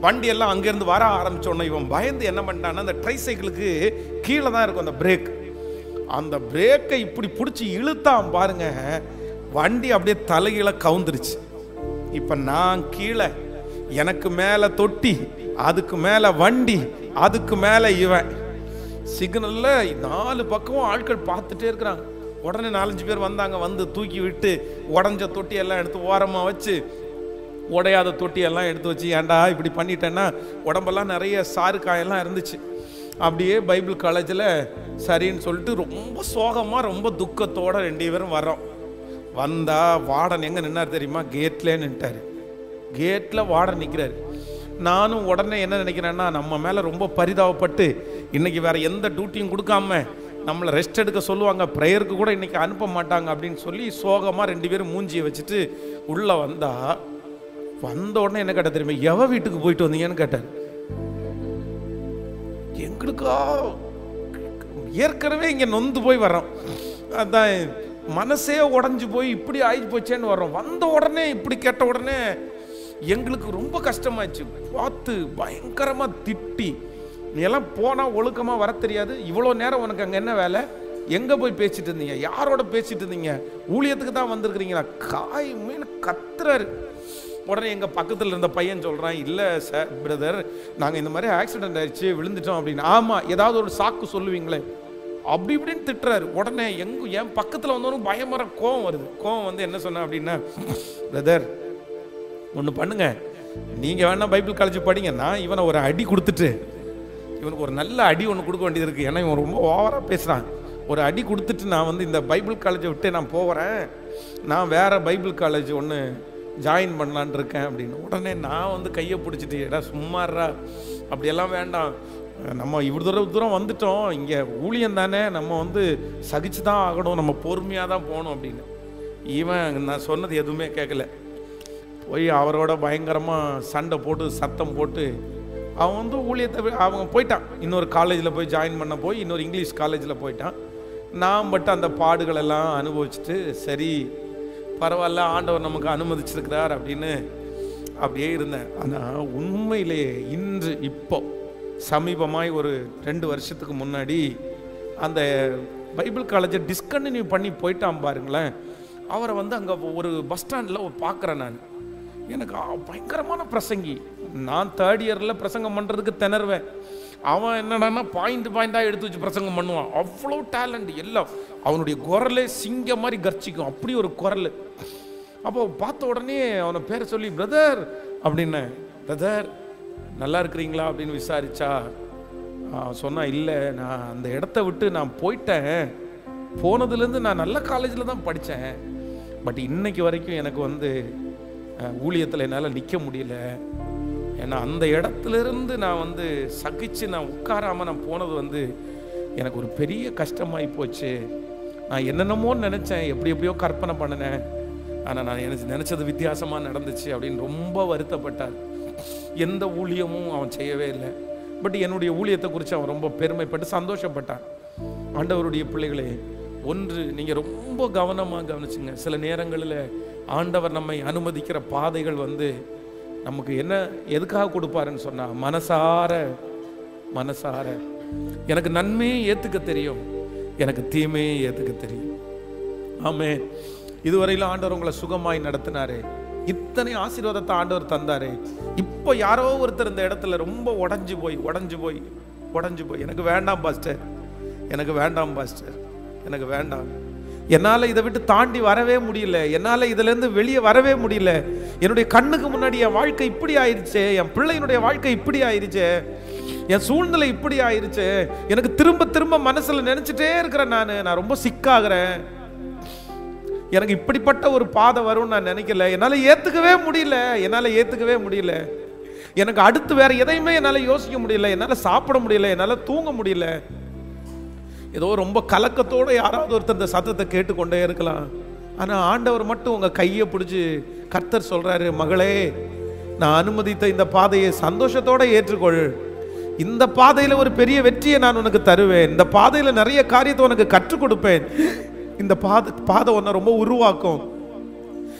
வண்டி எல்லாம் அங்கேருந்து வர ஆரம்பிச்ச இவன் பயந்து என்ன பண்ணிட்டான்னா அந்த ட்ரை சைக்கிளுக்கு கீழே தான் இருக்கும் அந்த பிரேக் அந்த பிரேக்கை இப்படி பிடிச்சி இழுத்தான் பாருங்க வண்டி அப்படியே தலைகீழ கவுந்துருச்சு. இப்போ நான் கீழே எனக்கு மேலே தொட்டி அதுக்கு மேலே வண்டி அதுக்கு மேலே இவன். சிக்னலில் நாலு பக்கமும் ஆட்கள் பார்த்துட்டே இருக்கிறாங்க. உடனே நாலஞ்சு பேர் வந்தாங்க வந்து தூக்கி விட்டு உடஞ்ச தொட்டியெல்லாம் எடுத்து ஓரமாக வச்சு உடையாத தொட்டியெல்லாம் எடுத்து வச்சு ஏன்டா இப்படி பண்ணிட்டேன்னா? உடம்பெல்லாம் நிறைய சாறு காயெல்லாம் இருந்துச்சு. அப்படியே பைபிள் காலேஜில் சரின்னு சொல்லிட்டு ரொம்ப சோகமாக ரொம்ப துக்கத்தோடு ரெண்டு பேரும் வரோம் வந்தால் வார்டன் எங்கே நின்னார் தெரியுமா? கேட்லேயே நின்ட்டார் கேட்டில் வார்டன் நிற்கிறாரு நானும் உடனே என்ன நினைக்கிறேன்னா நம்ம மேலே ரொம்ப பரிதாபப்பட்டு இன்றைக்கி வேறு எந்த டியூட்டியும் கொடுக்காம நம்மளை ரெஸ்ட் எடுக்க சொல்லுவாங்க. ப்ரேயருக்கு கூட இன்னைக்கு அனுப்ப மாட்டாங்க அப்படின்னு சொல்லி சோகமாக ரெண்டு பேரும் மூஞ்சியை வச்சுட்டு உள்ளே வந்தா வந்த உடனே என்ன கேட்ட தெரியுமா எவ வீட்டுக்கு போயிட்டு வந்தீங்கன்னு கேட்டார். எங்களுக்கா? ஏற்கனவே இங்கே நொந்து போய் வரோம் அதான் மனசே உடஞ்சி போய் இப்படி ஆகி போச்சேன்னு வரோம் வந்த உடனே இப்படி கேட்ட உடனே எங்களுக்கு ரொம்ப கஷ்டமாச்சு பார்த்து பயங்கரமாக திட்டி. நீ எல்லாம் போனால் ஒழுக்கமாக வர தெரியாது. இவ்வளோ நேரம் உனக்கு அங்கே என்ன வேலை? எங்கே போய் பேசிட்டு இருந்தீங்க? யாரோட பேசிட்டு இருந்தீங்க? ஊழியத்துக்கு தான் வந்திருக்கிறீங்களா? காய் மீன் கத்துறாரு. உடனே எங்கள் பக்கத்தில் இருந்த பையன் சொல்கிறான் இல்லை சார் பிரதர் நாங்கள் இந்த மாதிரி ஆக்சிடென்ட் ஆயிடுச்சு விழுந்துட்டோம் அப்படின்னு. ஆமாம் ஏதாவது ஒரு சாக்கு சொல்லுவீங்களே. அப்படி இப்படின்னு திட்டுறாரு. உடனே எங்க என் பக்கத்தில் வந்தவனும் பயமர கோவம் வருது. கோவம் வந்து என்ன சொன்னேன் அப்படின்னா பிரதர் ஒன்று பண்ணுங்க. நீங்கள் வேணால் பைபிள் காலேஜ் படிங்க நான் இவனை ஒரு அடி கொடுத்துட்டு இவனுக்கு ஒரு நல்ல அடி ஒன்று கொடுக்க வேண்டியது இருக்குது ஏன்னா இவன் ரொம்ப ஓவராக பேசுகிறான் ஒரு அடி கொடுத்துட்டு நான் வந்து இந்த பைபிள் காலேஜை விட்டு நான் போகிறேன் நான் வேற பைபிள் காலேஜ் ஒன்று ஜாயின் பண்ணலான் இருக்கேன் அப்படின்னு. உடனே நான் வந்து கையை பிடிச்சிட்டு எடா சும்மாறா அப்படியெல்லாம் வேண்டாம். நம்ம இவ்வளோ தூரம் தூரம் வந்துட்டோம். இங்கே ஊழியம் தானே. நம்ம வந்து சகிச்சு தான் ஆகணும். நம்ம பொறுமையாக தான் போகணும் அப்படின்னு. இவன் நான் சொன்னது எதுவுமே கேட்கல. போய் அவரோட பயங்கரமாக சண்டை போட்டு சத்தம் போட்டு அவன் வந்து ஊழியத்தை அவங்க போயிட்டான். இன்னொரு காலேஜில் போய் ஜாயின் பண்ண போய் இன்னொரு இங்கிலீஷ் காலேஜில் போயிட்டான். நான் மட்டும் அந்த பாடுகளெல்லாம் அனுபவிச்சுட்டு சரி பரவாயில்ல ஆண்டவர் நமக்கு அனுமதிச்சிருக்கிறார் அப்படின்னு அப்படியே இருந்தேன். ஆனால் உண்மையிலேயே இன்று இப்போ சமீபமாய் ஒரு ரெண்டு வருஷத்துக்கு முன்னாடி அந்த பைபிள் காலேஜை டிஸ்கண்டினியூ பண்ணி போயிட்டான் பாருங்களேன். அவரை வந்து அங்கே ஒரு பஸ் ஸ்டாண்டில் பார்க்குறேன் நான். எனக்கு பயங்கரமான பிரசங்கி. நான் தேர்ட் இயரில் பிரசங்கம் பண்ணுறதுக்கு திணறுவேன். அவன் என்னடான்னா பாயிண்ட் பாயிண்டாக எடுத்து வச்சு பிரசங்கம் பண்ணுவான். அவ்வளோ டேலண்ட் எல்லாம். அவனுடைய குரலே சிங்க மாதிரி கர்ச்சிக்கும். அப்படி ஒரு குரல். அப்போ பார்த்த உடனே அவனை பேரை சொல்லி பிரதர் அப்படின்னு பிரதர் நல்லா இருக்கிறீங்களா? அப்படின்னு விசாரிச்சா சொன்னா இல்லை நான் அந்த இடத்த விட்டு நான் போயிட்டேன். போனதுலேருந்து நான் நல்ல காலேஜில் தான் படித்தேன். பட் இன்னைக்கு வரைக்கும் எனக்கு வந்து ஊழியத்தில் என்னால் நிற்க முடியல. ஏன்னா அந்த இடத்துல இருந்து நான் வந்து சகிச்சு நான் உட்காராமல் நான் போனது வந்து எனக்கு ஒரு பெரிய கஷ்டமாகி போச்சு. நான் என்னென்னமோ நினச்சேன் எப்படி எப்படியோ கற்பனை பண்ணினேன். ஆனால் நான் எனக்கு நினச்சது வித்தியாசமாக நடந்துச்சு அப்படின்னு ரொம்ப வருத்தப்பட்டார். எந்த ஊழியமும் அவன் செய்யவே இல்லை. பட் என்னுடைய ஊழியத்தை குறித்து அவன் ரொம்ப பெருமைப்பட்டு சந்தோஷப்பட்டான். ஆண்டவருடைய பிள்ளைகளே ஒன்று நீங்கள் ரொம்ப கவனமாக கவனிச்சுங்க. சில நேரங்களில் ஆண்டவர் நம்மை அனுமதிக்கிற பாதைகள் வந்து நமக்கு என்ன எதுக்காக கொடுப்பாருன்னு சொன்னால் மனசார மனசார. எனக்கு நன்மையை ஏற்றுக்க தெரியும். எனக்கு தீமையை ஏற்றுக்க தெரியும். ஆமே இதுவரையிலும் ஆண்டவர் உங்களை சுகமாய் நடத்தினாரு. இத்தனை ஆசீர்வாதத்தை ஆண்டவர் தந்தாரு. இப்போ யாரோ ஒருத்தர் இந்த இடத்துல ரொம்ப உடஞ்சி போய் உடஞ்சு போய் உடஞ்சு போய். எனக்கு வேண்டாம் பாஸ்டர். எனக்கு வேண்டாம் பாஸ்டர். எனக்கு வேண்டாம். என்னால் இதை விட்டு தாண்டி வரவே முடியல. என்னால் இதுலேருந்து வெளியே வரவே முடியல. என்னுடைய கண்ணுக்கு முன்னாடி என் வாழ்க்கை இப்படி ஆயிருச்சே. என் பிள்ளையினுடைய வாழ்க்கை இப்படி ஆயிருச்சே. என் சூழ்நிலை இப்படி ஆயிடுச்சு எனக்கு திரும்ப திரும்ப மனசில் நினச்சிட்டே இருக்கிறேன் நான். நான் ரொம்ப சிக்காகிறேன். எனக்கு இப்படிப்பட்ட ஒரு பாதை வரும்னு நான் நினைக்கல. என்னால் ஏற்றுக்கவே முடியல. என்னால் ஏற்றுக்கவே முடியல. எனக்கு அடுத்து வேற எதையுமே என்னால் யோசிக்க முடியல. என்னால் சாப்பிட முடியல. என்னால் தூங்க முடியல. ஏதோ ரொம்ப கலக்கத்தோடு யாராவது ஒருத்தர் இந்த சத்தத்தை கேட்டுக்கொண்டே இருக்கலாம். ஆனால் ஆண்டவர் மட்டும் உங்கள் கையை பிடிச்சி கர்த்தர் சொல்கிறாரு மகளே நான் அனுமதித்த இந்த பாதையை சந்தோஷத்தோடு ஏற்றுக்கொள். இந்த பாதையில் ஒரு பெரிய வெற்றியை நான் உனக்கு தருவேன். இந்த பாதையில் நிறைய காரியத்தை உனக்கு கற்றுக் கொடுப்பேன். இந்த பாதை பாதை உன்னை ரொம்ப உருவாக்கும்.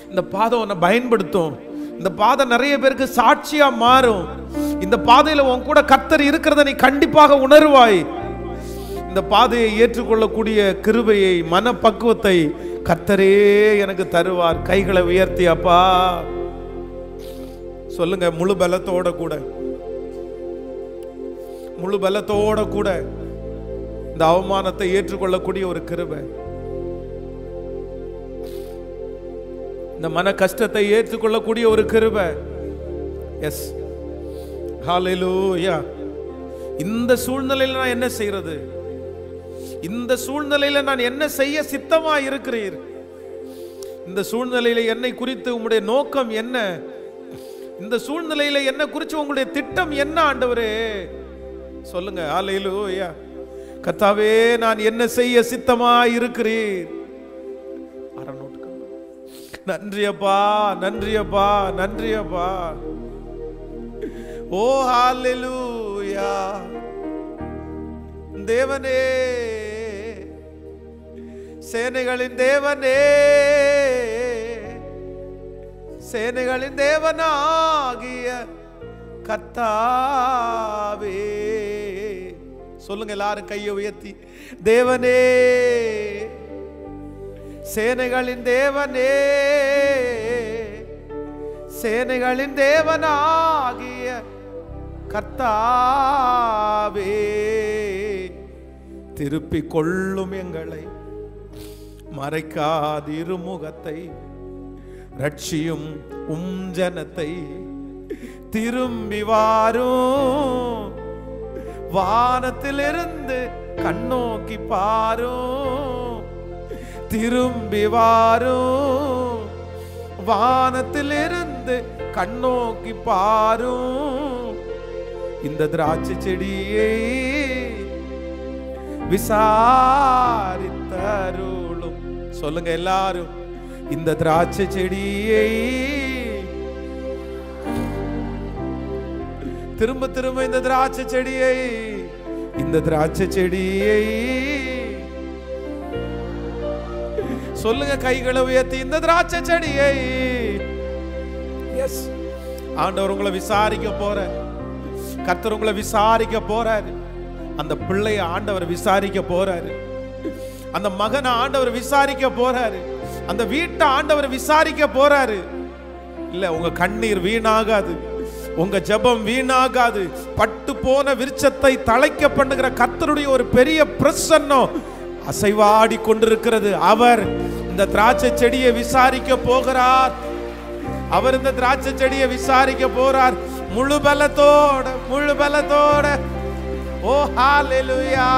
இந்த பாதை உன்னை பயன்படுத்தும். இந்த பாதை நிறைய பேருக்கு சாட்சியாக மாறும். இந்த பாதையில் உன் கூட கர்த்தர் இருக்கிறத நீ கண்டிப்பாக உணர்வாய். இந்த பாதையை ஏற்றுக்கொள்ளக்கூடிய கிருபையை மனப்பக்குவத்தை கத்தரே எனக்கு தருவார். கைகளை உயர்த்தி அப்பா. சொல்லுங்க முழு பலத்தோட கூட. முழு பலத்தோட கூட இந்த அவமானத்தை ஏற்றுக்கொள்ளக்கூடிய ஒரு கிருபை. இந்த மன கஷ்டத்தை ஏற்றுக்கொள்ளக்கூடிய ஒரு கிருபை. எஸ் ஹalleluya இந்த சூழ்நிலையில நான் என்ன செய்யறது இந்த சூழ்நிலையில நான் என்ன செய்ய சித்தமா இருக்கிறீர் இந்த சூழ்நிலையில என்னை குறித்து உங்களுடைய நோக்கம் என்ன? இந்த சூழ்நிலையில என்ன குறித்து உங்களுடைய திட்டம் என்ன ஆண்டவரே? சொல்லுங்க ஹalleluya கத்தாவே நான் என்ன செய்ய சித்தமா இருக்கிறீர் நன்றியப்பா நன்றியப்பா நன்றியப்பா ஓ ஹாலெலூயா தேவனே. சேனைகளின் தேவனே. சேனைகளின் தேவனாகிய கத்தாவே சொல்லுங்க எல்லாரும் கையை உயர்த்தி. தேவனே. சேனைகளின் தேவனே. சேனைகளின் தேவனாகிய கத்தாவே திருப்பி கொள்ளும் எங்களை. மறைக்காதிருமுகத்தை ரட்சியும் உம் ஜனத்தை. திரும்பி வாரும் வானத்திலிருந்து கண்ணோக்கி பாரும். திரும்பி வாரும் வானத்திலிருந்து கண்ணோக்கி பாரும். இந்த திராட்சை செடியே விசாரித்தருளும். சொல்லுங்க எல்லாரும் இந்த திராட்சை செடியை திரும்ப திரும்ப இந்த திராட்சை செடியை இந்த திராட்சை செடியை சொல்லுங்க கைகளை உயர்த்தி இந்த திராட்சை செடியை. எஸ் ஆண்டவர் உங்களை விசாரிக்க போற கர்த்தர் உங்களை விசாரிக்க போறாரு. அந்த பிள்ளைய ஆண்டவர் விசாரிக்க போறாரு. அந்த மகனை ஆண்டவர் விசாரிக்க போறாரு. அந்த வீட்டை ஆண்டவர் விசாரிக்க போறாரு. இல்ல உங்க கண்ணீர் வீணாகாது. உங்க ஜெபம் வீணாகாது. பட்டு போன விருச்சத்தை தலைக்க பண்ணுகிற கத்தருடைய ஒரு பெரிய பிரசன்னம் அசைவாடி கொண்டிருக்கிறது. அவர் இந்த திராட்சை செடியை விசாரிக்க போகிறார். அவர் இந்த திராட்சை செடியை விசாரிக்க போறார். முழு பலத்தோட முழு பலத்தோட ஓ ஹalleluya.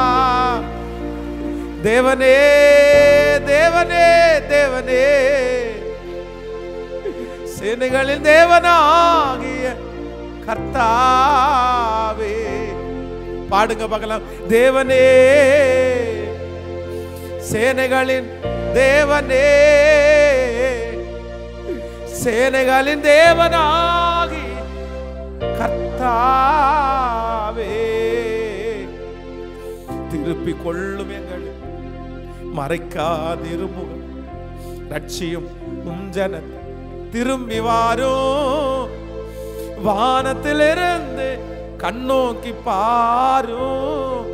தேவனே தேவனே தேவனே. சேனைகளின் தேவனாகிய கர்த்தாவே. பாடுங்க பார்க்கலாம் தேவனே சேனைகளின் தேவனே. சேனைகளின் தேவனாகி கர்த்தாவே. திருப்பிக் கொள்ளும் எங்களை மறைக்காதிருமுகம் லட்சியம் உஞ்சன திரும்பி வாரோ. வானத்திலிருந்து கண்ணோக்கி பாரும்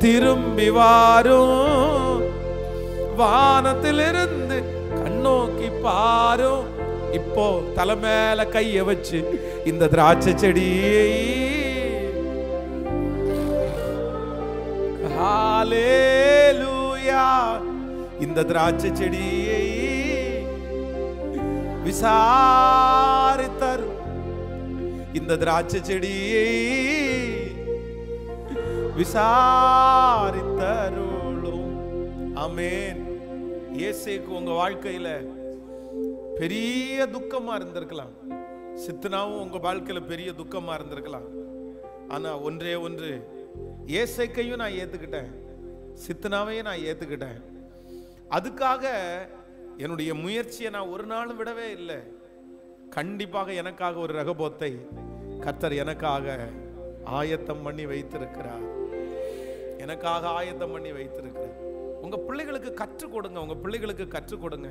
திரும்பி வாரும் வானத்திலிருந்து கண்ணோக்கி பாரும் இப்போ தலை மேல கைய வச்சு இந்த திராட்சை செடியை இந்த திராட்சை செடியை விசாரித்தரும் இந்த திராட்சை செடியை விசாரித்தருளும் அமேன் இயேசுக்கு உங்க வாழ்க்கையில பெரிய துக்கமா இருந்திருக்கலாம். சித்தனாவும் உங்க வாழ்க்கையில பெரிய துக்கமா இருந்திருக்கலாம். ஆனா ஒன்றே ஒன்று ஏசைக்கையும் நான் ஏற்றுக்கிட்டேன் சித்தனாவையும் நான் ஏற்றுக்கிட்டேன் அதுக்காக என்னுடைய முயற்சியை நான் ஒரு நாளும் விடவே இல்லை. கண்டிப்பாக எனக்காக ஒரு ரகபோத்தை கர்த்தர் எனக்காக ஆயத்தம் பண்ணி வைத்திருக்கிறார். எனக்காக ஆயத்தம் பண்ணி வைத்திருக்கிறார். உங்கள் பிள்ளைகளுக்கு கற்றுக் கொடுங்க. உங்கள் பிள்ளைகளுக்கு கற்றுக் கொடுங்க.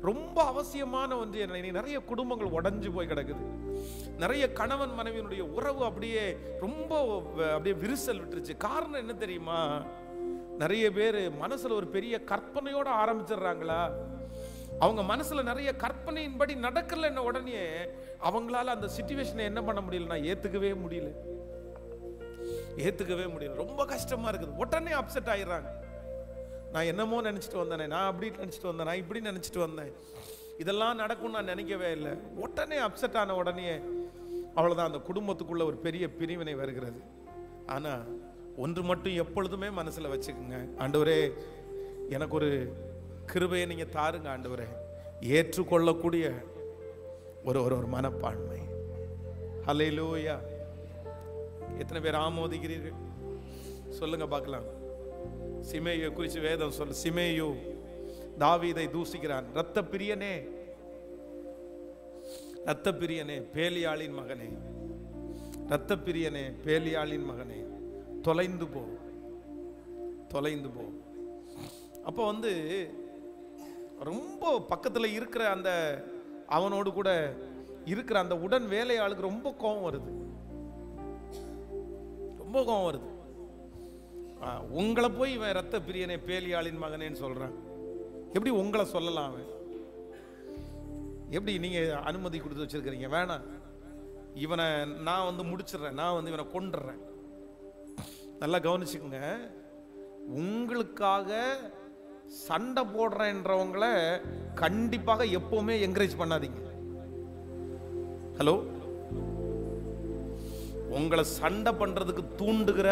ரொம்ப அவசியமான ஒன்று என்ன நிறைய குடும்பங்கள் உடஞ்சு போய் கிடக்குது. நிறைய கணவன் மனைவியினுடைய உறவு அப்படியே ரொம்ப அப்படியே விரிசல் விட்டுருச்சு. காரணம் என்ன தெரியுமா? நிறைய பேர் மனசுல ஒரு பெரிய கற்பனையோட ஆரம்பிச்சிடுறாங்களா? அவங்க மனசுல நிறைய கற்பனையின்படி நடக்கலன்ன உடனே அவங்களால அந்த சுச்சுவேஷனை என்ன பண்ண முடியலன்னா ஏத்துக்கவே முடியல. ஏத்துக்கவே முடியல. ரொம்ப கஷ்டமா இருக்குது. உடனே அப்செட் ஆயிடுறாங்க. நான் என்னமோ நினச்சிட்டு வந்தேனே நான் அப்படி நினச்சிட்டு வந்தேன் நான் இப்படி நினச்சிட்டு வந்தேன். இதெல்லாம் நடக்கும்னு நான் நினைக்கவே இல்லை. உடனே அப்செட் ஆன உடனே அவ்வளோதான் அந்த குடும்பத்துக்குள்ள ஒரு பெரிய பிரிவினை வருகிறது. ஆனால் ஒன்று மட்டும் எப்பொழுதுமே மனசில் வச்சுக்கோங்க. ஆண்டவரே எனக்கு ஒரு கிருபையை நீங்கள் தாருங்க ஆண்டவரே. ஏற்றுக்கொள்ளக்கூடிய ஒரு ஒரு ஒரு மனப்பான்மை. ஹalleluya. எத்தனை பேர் ஆமோதிக்கிறீர்கள்? சொல்லுங்க பார்க்கலாம். சிமேயை குறித்து வேதம் சொல்லு சிமேயு தாவீதை தூசிக்கிறான். இரத்த பிரியனே இரத்த பிரியனே பேலியாளின் மகனே இரத்த பிரியனே பேலியாளின் மகனே தொலைந்து போ தொலைந்து போ. அப்போ வந்து ரொம்ப பக்கத்தில் இருக்கிற அந்த அவனோடு கூட இருக்கிற அந்த உடன் வேலையாளுக்கு ரொம்ப கோபம் வருது. ரொம்ப கோபம் வருது. உங்களை போய் இவன் ரத்த பிரியனே பேலியாளின் மகனேன்னு சொல்கிறான் எப்படி உங்களை சொல்லலாம் அவன்? எப்படி நீங்கள் அனுமதி கொடுத்து வச்சிருக்கிறீங்க? வேணாம். இவனை நான் வந்து முடிச்சிடுறேன். நான் வந்து இவனை கொண்டுடுறேன் நல்லா கவனிச்சுக்கோங்க. உங்களுக்காக சண்டை போடுறேன்றவங்கள கண்டிப்பாக எப்போவுமே என்கரேஜ் பண்ணாதீங்க. ஹலோ உங்களை சண்டை பண்ணுறதுக்கு தூண்டுகிற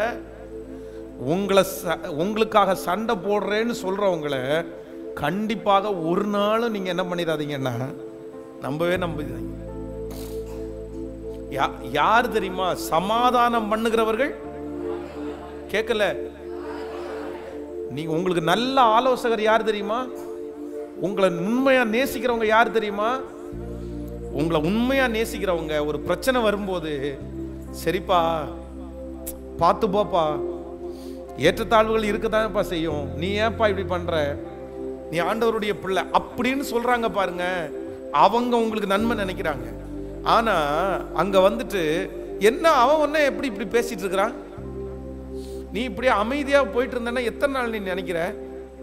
உங்களை ச- உங்களுக்காக சண்டை போடுறேன்னு சொல்கிறவங்கள கண்டிப்பாக ஒரு நாளும் நீங்கள் என்ன பண்ணிடாதீங்கன்னா நம்பவே நம்பிடாதீங்க யா- யார் தெரியுமா? சமாதானம் பண்ணுகிறவர்கள்? கேட்கல நீங்க உங்களுக்கு நல்ல ஆலோசகர் யார் தெரியுமா? உங்களை உண்மையா நேசிக்கிறவங்க யார் தெரியுமா? உங்களை உண்மையா நேசிக்கிறவங்க ஒரு பிரச்சனை வரும்போது சரிப்பா பார்த்து போப்பா ஏற்றத்தாழ்வுகள் இருக்கதான்ப்பா செய்யும். நீ ஏன்ப்பா இப்படி பண்ற? நீ ஆண்டவருடைய பிள்ளை அப்படின்னு சொல்றாங்க பாருங்க. அவங்க உங்களுக்கு நன்மை நினைக்கிறாங்க. ஆனா அங்க வந்துட்டு என்ன அவன் ஒன்ன எப்படி இப்படி பேசிட்டு இருக்கிறான்? நீ இப்படியே அமைதியாக போயிட்டு இருந்தேன்னா எத்தனை நாள் நீ நினைக்கிற?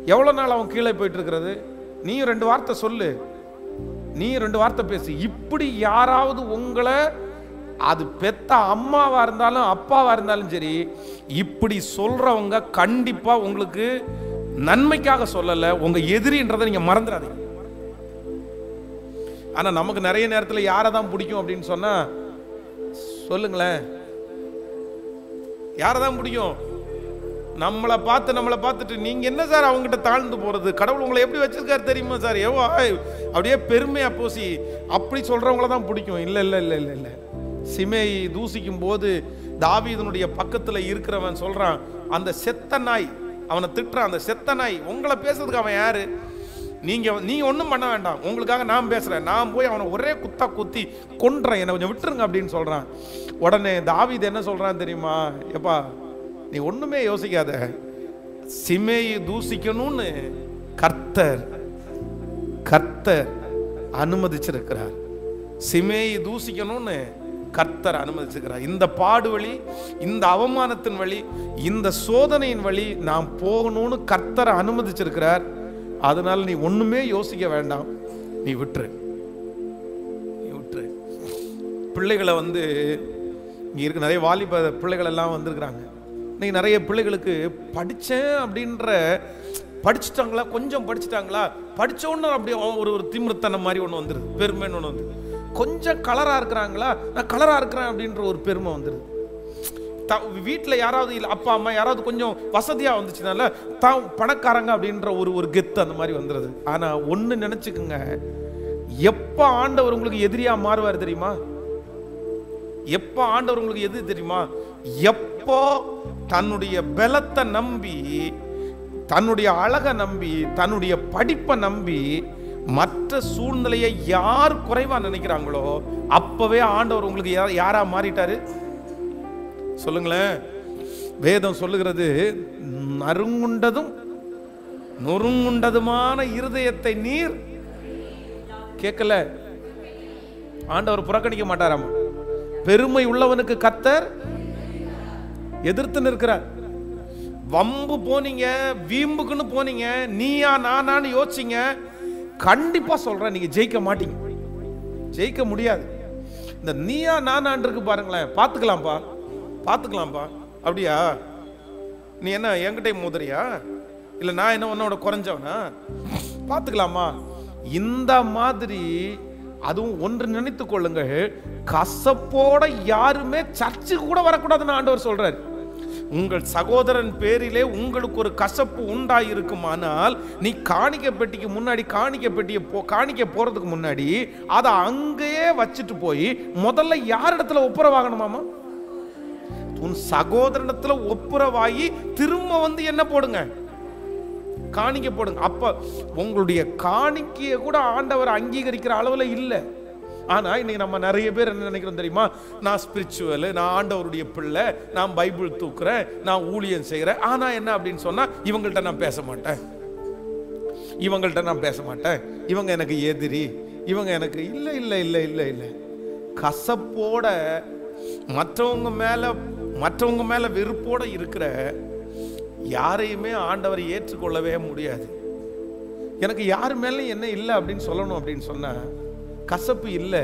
எவ்வளோ நாள் அவன் கீழே போயிட்டு இருக்கிறது? நீயும் ரெண்டு வார்த்தை சொல்லு. நீ ரெண்டு வார்த்தை பேசு. இப்படி யாராவது உங்களை அது பெத்த அம்மாவா இருந்தாலும் அப்பாவா இருந்தாலும் சரி இப்படி சொல்றவங்க கண்டிப்பா உங்களுக்கு நன்மைக்காக சொல்லலை உங்க எதிரின்றதை நீங்க மறந்துடாதீங்க. ஆனா நமக்கு நிறைய நேரத்துல யாரை தான் பிடிக்கும் அப்படின்னு சொன்னால் சொல்லுங்களேன். யாரை தான் பிடிக்கும்? நம்மளை பார்த்து நம்மளை பார்த்துட்டு நீங்கள் என்ன சார் அவங்ககிட்ட தாழ்ந்து போறது? கடவுள் உங்களை எப்படி வச்சிருக்காரு தெரியுமா சார்? எவ்வளோ அப்படியே பெருமையாக பூசி அப்படி சொல்கிறவங்கள தான் பிடிக்கும். இல்லை இல்லை இல்லை இல்லை இல்லை. சிமையை தூசிக்கும் போது தாவீதனுடைய பக்கத்தில் இருக்கிறவன் சொல்கிறான் அந்த செத்த நாய் அவனை திட்டுறான் அந்த செத்த நாய் உங்களை பேசுறதுக்கு அவன் யாரு? நீங்கள் நீ ஒன்றும் பண்ண வேண்டாம். உங்களுக்காக நான் பேசுகிறேன் நான் போய் அவனை ஒரே குத்தா குத்தி கொன்றேன். என்னை கொஞ்சம் விட்டுருங்க அப்படின்னு சொல்கிறான் உடனே தாவீது என்ன சொல்கிறான் தெரியுமா? எப்பா நீ ஒன்றுமே யோசிக்காத. சிமையை தூசிக்கணும்னு கர்த்தர் கர்த்தர் அனுமதிச்சிருக்கிறார். சிமையை தூசிக்கணும்னு கர்த்தர் அனுமதிச்சுக்கிறார். இந்த பாடு வழி இந்த அவமானத்தின் வழி இந்த சோதனையின் வழி நாம் போகணும்னு கர்த்தர் அனுமதிச்சிருக்கிறார். அதனால நீ ஒண்ணுமே யோசிக்க வேண்டாம். நீ விட்டுரு. நீ விட்டுரு. பிள்ளைகளை வந்து இங்கே இருக்க நிறைய வாலிப பிள்ளைகள் எல்லாம் வந்திருக்கிறாங்க. இன்னைக்கு நிறைய பிள்ளைகளுக்கு படித்தேன் அப்படின்ற படிச்சுட்டாங்களா? கொஞ்சம் படிச்சுட்டாங்களா? படிச்ச உடனே அப்படியே ஒரு ஒரு திமிர்த்தனம் மாதிரி ஒன்று வந்துடுது பெருமைன்னு ஒன்று வந்து கொஞ்சம் கலராக இருக்கிறாங்களா? நான் கலராக இருக்கிறேன் அப்படின்ற ஒரு பெருமை வந்துடுது த வீட்டில் யாராவது இல்லை அப்பா அம்மா யாராவது கொஞ்சம் வசதியாக வந்துச்சுனால தான் பணக்காரங்க அப்படின்ற ஒரு ஒரு கெத்து அந்த மாதிரி வந்துடுது ஆனால் ஒன்று நினச்சிக்கோங்க. எப்போ ஆண்டவர் உங்களுக்கு எதிரியாக மாறுவார் தெரியுமா? எப்போ ஆண்டவர் உங்களுக்கு எது தெரியுமா? எப்போ தன்னுடைய பலத்தை நம்பி தன்னுடைய அழகை நம்பி தன்னுடைய படிப்பை நம்பி மற்ற சூழ்நிலையை யார் குறைவா நினைக்கிறாங்களோ அப்பவே ஆண்டவர் உங்களுக்கு யா- யாரா மாறிட்டாரு? சொல்லுங்களேன். வேதம் சொல்லுகிறது நறுங்குண்டதும் நொறுங்குண்டதுமான இருதயத்தை நீர் கேட்கல. ஆண்டவர் புறக்கணிக்க மாட்டாராம்? பெருமை உள்ளவனுக்கு கத்தர் எதிர்த்து நிற்கிறார். வம்பு போனீங்க வீம்புக்குன்னு போனீங்க நீயா நானான்னு யோசிச்சீங்க கண்டிப்பா சொல்றேன் நீங்க ஜெயிக்க மாட்டீங்க. ஜெயிக்க முடியாது. இந்த நீயா நானான் இருக்கு பாருங்களேன் பார்த்துக்கலாம்ப்பா பார்த்துக்கலாம்ப்பா அப்படியா? நீ என்ன என்கிட்ட மோதுறியா? இல்லை நான் என்ன உன்னோட குறைஞ்சவனா? பார்த்துக்கலாமா இந்த மாதிரி அதுவும் ஒன்று நினைத்து கொள்ளுங்கள் கசப்போட யாருமே சர்ச்சுக்கு கூட வரக்கூடாதுன்னு ஆண்டவர் சொல்றாரு. உங்கள் சகோதரன் பேரிலே உங்களுக்கு ஒரு கசப்பு உண்டாயிருக்குமானால் நீ காணிக்க பெட்டிக்கு முன்னாடி காணிக்க பெட்டியை போ காணிக்க போகிறதுக்கு முன்னாடி அதை அங்கேயே வச்சுட்டு போய் முதல்ல யார் இடத்துல ஒப்புரவாகணுமாமா? உன் சகோதரனத்தில் ஒப்புரவாகி திரும்ப வந்து என்ன போடுங்க? காணிக்க போடுங்க. அப்போ உங்களுடைய காணிக்கையை கூட ஆண்டவர் அங்கீகரிக்கிற அளவில் இல்லை. ஆனால் இன்னைக்கு நம்ம நிறைய பேர் என்ன நினைக்கிறோம் தெரியுமா? நான் ஸ்பிரிச்சுவலு நான் ஆண்டவருடைய பிள்ளை நான் பைபிள் தூக்குறேன் நான் ஊழியம் செய்கிறேன் ஆனால் என்ன அப்படின்னு சொன்னால் இவங்கள்ட்ட நான் பேச மாட்டேன். இவங்கள்ட்ட நான் பேச மாட்டேன். இவங்க எனக்கு எதிரி. இவங்க எனக்கு இல்லை இல்லை இல்லை இல்லை இல்லை. கசப்போட மற்றவங்க மேலே மற்றவங்க மேலே வெறுப்போட இருக்கிற யாரையுமே ஆண்டவர் ஏற்றுக்கொள்ளவே முடியாது. எனக்கு யார் மேலேயும் என்ன இல்லை அப்படின்னு சொல்லணும் அப்படின்னு சொன்னால் கசப்பு இல்லை.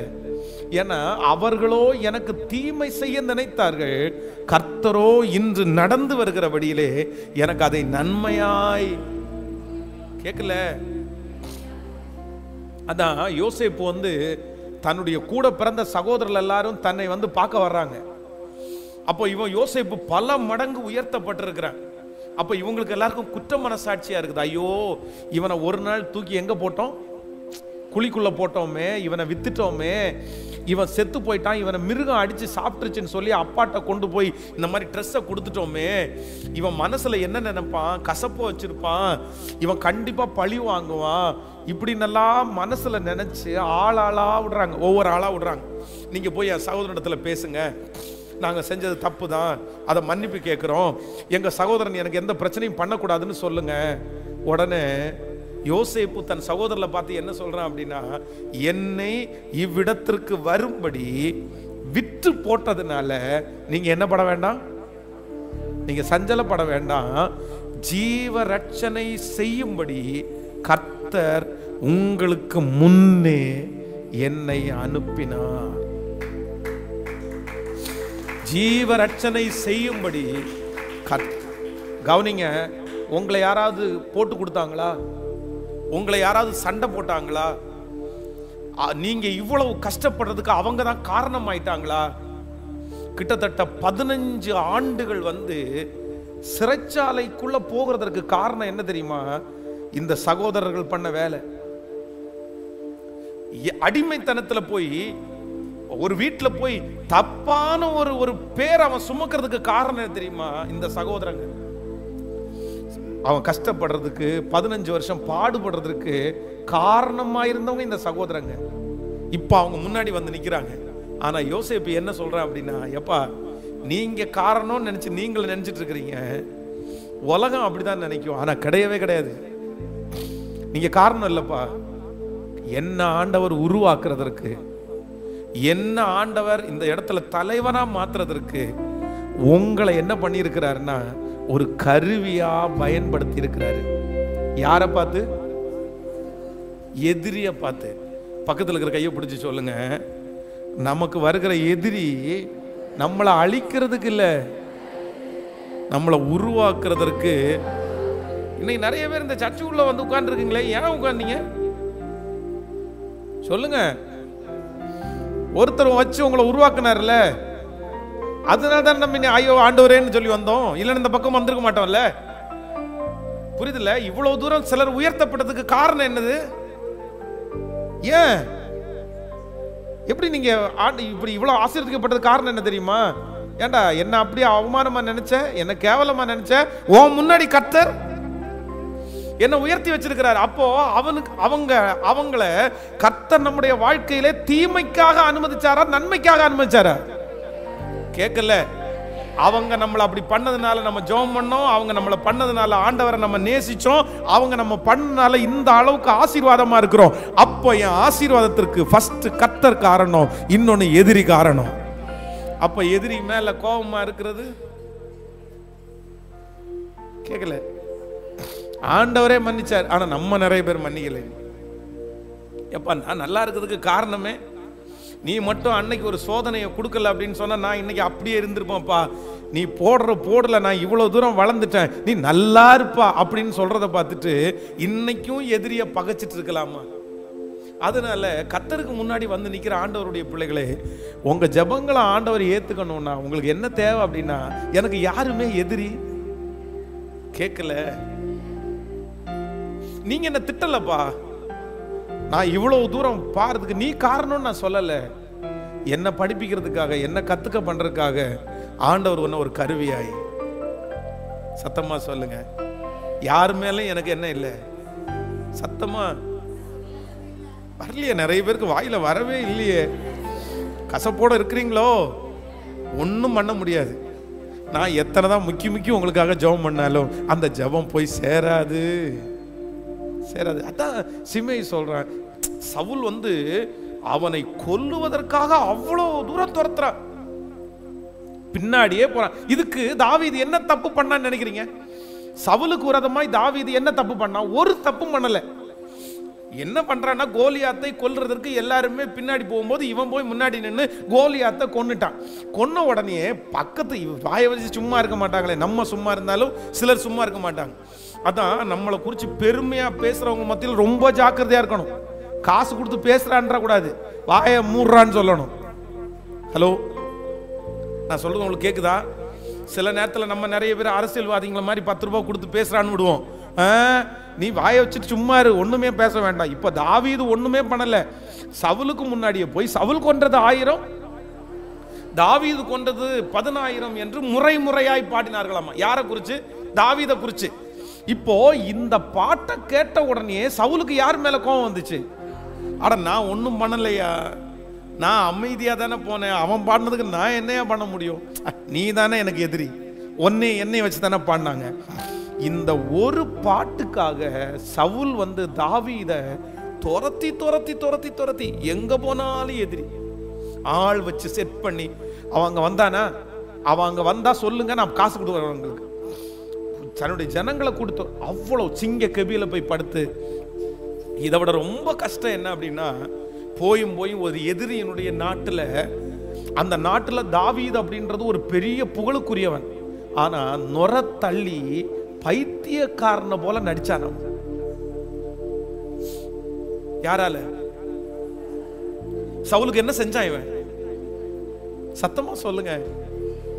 ஏன்னா அவர்களோ எனக்கு தீமை செய்ய நினைத்தார்கள். கர்த்தரோ இன்று நடந்து வருகிறபடியிலே எனக்கு அதை நன்மையாய் கேட்கல அதான் யோசேப்பு வந்து தன்னுடைய கூட பிறந்த சகோதரர்கள் எல்லாரும் தன்னை வந்து பார்க்க வர்றாங்க. அப்போ இவன் யோசேப்பு பல மடங்கு உயர்த்தப்பட்டிருக்கிறான். அப்போ இவங்களுக்கு எல்லாருக்கும் குற்ற மனசாட்சியாக இருக்குது. ஐயோ இவனை ஒரு நாள் தூக்கி எங்கே போட்டோம்? குழிக்குள்ளே போட்டோமே இவனை வித்துட்டோமே இவன் செத்து போயிட்டான் இவனை மிருகம் அடித்து சாப்பிட்டுருச்சுன்னு சொல்லி அப்பாட்ட கொண்டு போய் இந்த மாதிரி ட்ரெஸ்ஸை கொடுத்துட்டோமே இவன் மனசில் என்ன நினைப்பான்? கசப்பு வச்சுருப்பான் இவன் கண்டிப்பாக பழி வாங்குவான். இப்படி நல்லா நினச்சி நினைச்சு ஆள் விடுறாங்க ஒவ்வொரு ஆளாக விடுறாங்க. நீங்கள் போய் என் சகோதரனிடத்துல பேசுங்க. நாங்கள் செஞ்சது தப்பு தான் அதை மன்னிப்பு கேட்குறோம் எங்கள் சகோதரன் எனக்கு எந்த பிரச்சனையும் பண்ணக்கூடாதுன்னு சொல்லுங்கள் உடனே யோசேப்பு தன் சகோதரில் பார்த்து என்ன சொல்கிறான் அப்படின்னா என்னை இவ்விடத்திற்கு வரும்படி விற்று போட்டதுனால நீங்கள் என்ன பட வேண்டாம்? நீங்கள் சஞ்சலப்பட வேண்டாம். ஜீவ ரட்சனை செய்யும்படி கர்த்தர் உங்களுக்கு முன்னே என்னை அனுப்பினார். ஜீவ ரட்சனை செய்யும்படி கத் கவனிங்க உங்களை யாராவது போட்டு கொடுத்தாங்களா? உங்களை யாராவது சண்டை போட்டாங்களா? நீங்க இவ்வளவு கஷ்டப்படுறதுக்கு அவங்க தான் காரணம் ஆயிட்டாங்களா கிட்டத்தட்ட பதினஞ்சு ஆண்டுகள் வந்து சிறைச்சாலைக்குள்ள போகிறதற்கு காரணம் என்ன தெரியுமா? இந்த சகோதரர்கள் பண்ண வேலை. எ- அடிமைத்தனத்துல போய் ஒரு வீட்டில் போய் தப்பான ஒரு ஒரு பேர் அவன் சுமக்கிறதுக்கு காரணம் என்ன தெரியுமா? இந்த சகோதரங்க. அவன் கஷ்டப்படுறதுக்கு பதினஞ்சு வருஷம் பாடுபடுறதுக்கு காரணமாக இருந்தவங்க இந்த சகோதரங்க. இப்போ அவங்க முன்னாடி வந்து நிற்கிறாங்க ஆனால் யோசேப்பு என்ன சொல்றான் அப்படின்னா எப்பா நீங்கள் காரணம்னு நினச்சி நீங்களும் நினச்சிட்டு இருக்கிறீங்க. உலகம் அப்படிதான் நினைக்கும். ஆனால் கிடையவே கிடையாது. நீங்கள் காரணம் இல்லைப்பா. என்ன ஆண்டவர் உருவாக்குறதற்கு என்ன ஆண்டவர் இந்த இடத்துல தலைவனாக மாற்றுறதற்கு உங்களை என்ன பண்ணியிருக்கிறாருன்னா ஒரு கருவியா பயன்படுத்தி இருக்கிறாரு யாரை பார்த்து? எதிரியை பார்த்து. பக்கத்தில் இருக்கிற கையை பிடிச்சி சொல்லுங்க. நமக்கு வருகிற எதிரி நம்மளை அழிக்கிறதுக்கு இல்லை. நம்மளை உருவாக்குறதற்கு. இன்னைக்கு நிறைய பேர் இந்த சர்ச்சு உள்ள வந்து உட்காந்துருக்கீங்களே ஏன் உட்காந்தீங்க சொல்லுங்க. ஒருத்தர் வச்சு உங்களை உருவாக்குனார்ல. அதனால தான் நம்ம இன்னி ஐயோ ஆண்டவரேன்னு சொல்லி வந்தோம். இல்லைன்னு இந்த பக்கம் வந்திருக்க மாட்டோம்ல? புரியுதுல்ல? இவ்வளவு தூரம் சிலர் உயர்த்தப்பட்டதுக்கு காரணம் என்னது? ஏன்? எப்படி நீங்க ஆண்டு இப்படி இவ்வளவு ஆசீர்வதிக்கப்பட்டது காரணம் என்ன தெரியுமா? ஏண்டா என்ன அப்படியே அவமானமா நினைச்ச? என்ன கேவலமா நினைச்ச? உன் முன்னாடி கர்த்தர் என்ன உயர்த்தி வச்சிருக்கிறார். அப்போ அவனுக்கு அவங்க அவங்கள கர்த்தர் நம்முடைய வாழ்க்கையிலே தீமைக்காக அனுமதிச்சாரா நன்மைக்காக அனுமதிச்சாரா? கேட்கல. அவங்க நம்மளை அப்படி பண்ணதுனால நம்ம ஜெபம் பண்ணோம். அவங்க நம்மளை பண்ணதுனால ஆண்டவரை நம்ம நேசிச்சோம். அவங்க நம்ம பண்ணனால இந்த அளவுக்கு ஆசீர்வாதமா இருக்கிறோம். அப்போ என் ஆசீர்வாதத்திற்கு ஃபர்ஸ்ட் கத்தர் காரணம் இன்னொன்னு எதிரி காரணம். அப்ப எதிரி மேல கோபமா இருக்கிறது? கேட்கல. ஆண்டவரே மன்னிச்சார். ஆனா நம்ம நிறைய பேர் மன்னிக்கலை. எப்பா நான் நல்லா இருக்கிறதுக்கு காரணமே நீ மட்டும் அன்னைக்கு ஒரு சோதனையை கொடுக்கல அப்படின்னு சொன்னால் நான் இன்னைக்கு அப்படியே இருந்திருப்பேன்ப்பா. நீ போடுற போடல நான் இவ்வளோ தூரம் வளர்ந்துட்டேன். நீ நல்லா இருப்பா. அப்படின்னு சொல்கிறத பார்த்துட்டு இன்னைக்கும் எதிரியை பகைச்சிட்டு இருக்கலாமா? அதனால கத்தருக்கு முன்னாடி வந்து நிற்கிற ஆண்டவருடைய பிள்ளைகளே உங்கள் ஜபங்களை ஆண்டவர் ஏற்றுக்கணுன்னா உங்களுக்கு என்ன தேவை அப்படின்னா எனக்கு யாருமே எதிரி கேட்கல. நீங்க என்ன திட்டலப்பா? நான் இவ்வளவு தூரம் பாருறதுக்கு நீ காரணம்னு நான் சொல்லல. என்ன படிப்பிக்கிறதுக்காக என்ன கத்துக்க பண்றதுக்காக ஆண்டவர் ஒன்று ஒரு கருவியாய். சத்தமா சொல்லுங்க. யார் மேலும் எனக்கு என்ன இல்லை? சத்தமா? வரலையே நிறைய பேருக்கு வாயில வரவே இல்லையே. கசப்போட இருக்கிறீங்களோ? ஒன்றும் பண்ண முடியாது. நான் எத்தனை தான் முக்கி முக்கி உங்களுக்காக ஜெபம் பண்ணாலும் அந்த ஜெபம் போய் சேராது. சேராது. அதான் சிமை சொல்றான். சவுல் வந்து அவனை கொல்லுவதற்காக அவ்வளோ தூரம் துரத்துறான். பின்னாடியே போறான். இதுக்கு தாவீது என்ன தப்பு பண்ணான்னு நினைக்கிறீங்க? சவுலுக்கு விரதமாய் தாவீது என்ன தப்பு பண்ணான் ஒரு தப்பும் பண்ணல. என்ன பண்றான்னா கோலியாத்தை கொல்றதற்கு எல்லாருமே பின்னாடி போகும்போது இவன் போய் முன்னாடி நின்று கோலியாத்தை கொன்னுட்டான். கொன்ன உடனே பக்கத்து வாயை வச்சு சும்மா இருக்க மாட்டாங்களே. நம்ம சும்மா இருந்தாலும் சிலர் சும்மா இருக்க மாட்டாங்க. அதான் நம்மளை குறித்து பெருமையாக பேசுகிறவங்க மத்தியில் ரொம்ப ஜாக்கிரதையாக இருக்கணும். காசு கொடுத்து பேசுகிறான்ற கூடாது. வாயை மூடுறான்னு சொல்லணும். ஹலோ நான் சொல்கிறது உங்களுக்கு கேட்குதா சில நேரத்தில் நம்ம நிறைய பேர் அரசியல்வாதிங்களை மாதிரி பத்து ரூபா கொடுத்து பேசுகிறான்னு விடுவோம். ஆ, நீ வாயை வச்சுட்டு சும்மா இரு ஒன்றுமே பேச வேண்டாம். இப்போ தாவீது ஒன்றுமே பண்ணலை. சவுலுக்கு முன்னாடியே போய் சவுல் கொன்றது ஆயிரம் தாவீது கொன்றது பதினாயிரம் என்று முறை முறையாய் பாடினார்களாமா. யாரை குறித்து தாவீதை குறித்து இப்போ இந்த பாட்டை கேட்ட உடனே சவுலுக்கு யார் மேலே கோவம் வந்துச்சு? அட நான் ஒன்றும் பண்ணலையா? நான் அமைதியாக தானே போனேன். அவன் பாடினதுக்கு நான் என்னையா பண்ண முடியும்? நீ தானே எனக்கு எதிரி. ஒன்னே என்னை வச்சு தானே பாடினாங்க. இந்த ஒரு பாட்டுக்காக சவுல் வந்து தாவி இதை துரத்தி துரத்தி துரத்தி துரத்தி எங்கே போனாலும் எதிரி. ஆள் வச்சு செட் பண்ணி அவங்க வந்தானா? அவங்க வந்தால் சொல்லுங்க நான் காசு கொடுக்குறேன் அவங்களுக்கு. தன்னுடைய ஜனங்களை கொடுத்து அவ்வளோ சிங்க கபியில் போய் படுத்து. இதை விட ரொம்ப கஷ்டம் என்ன அப்படின்னா போயும் போயும் ஒரு எதிரியினுடைய நாட்டில் அந்த நாட்டில் தாவீது அப்படின்றது ஒரு பெரிய புகழுக்குரியவன். ஆனால் நொர தள்ளி பைத்தியக்காரனை போல நடிச்சான் யாரால? சவுலுக்கு என்ன செஞ்சான் இவன்? சத்தமா சொல்லுங்க.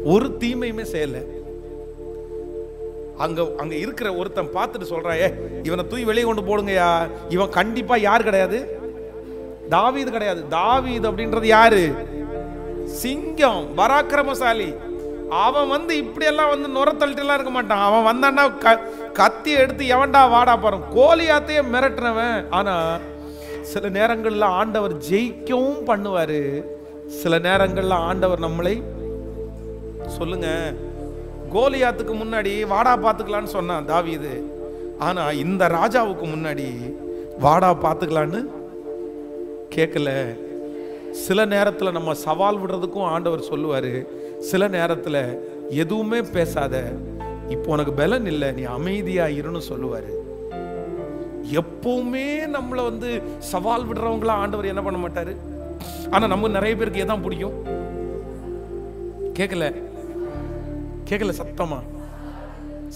ஒரு தீமையுமே செய்யல. அங்கே அங்கே இருக்கிற ஒருத்தன் பார்த்துட்டு சொல்கிறாயே ஏ இவனை தூய் வெளியே கொண்டு போடுங்கயா இவன் கண்டிப்பாக யார் கிடையாது? தாவீது கிடையாது. தாவீது அப்படின்றது யாரு? சிங்கம் பராக்கிரமசாலி. அவன் வந்து இப்படி எல்லாம் வந்து நுரத்தள்ளிட்டுலாம் இருக்க மாட்டான். அவன் வந்தான்னா க கத்தி எடுத்து எவன்டா வாடா பாரு கோலியாத்தையே மிரட்டுறவன். ஆனா சில நேரங்களில் ஆண்டவர் ஜெயிக்கவும் பண்ணுவாரு. சில நேரங்களில் ஆண்டவர் நம்மளை சொல்லுங்க கோலியாத்துக்கு முன்னாடி வாடா பார்த்துக்கலான்னு சொன்னான் தாவிது. ஆனால் இந்த ராஜாவுக்கு முன்னாடி வாடா பார்த்துக்கலான்னு கேட்கல சில நேரத்தில் நம்ம சவால் விடுறதுக்கும் ஆண்டவர் சொல்லுவார் சில நேரத்தில் எதுவுமே பேசாத இப்போ உனக்கு பலன் இல்லை நீ அமைதியாக இருன்னு சொல்லுவார். எப்பவுமே நம்மளை வந்து சவால் விடுறவங்களாம் ஆண்டவர் என்ன பண்ண மாட்டார்? ஆனால் நம்ம நிறைய பேருக்கு எதான் பிடிக்கும். கேட்கல கேட்கல சத்தமா.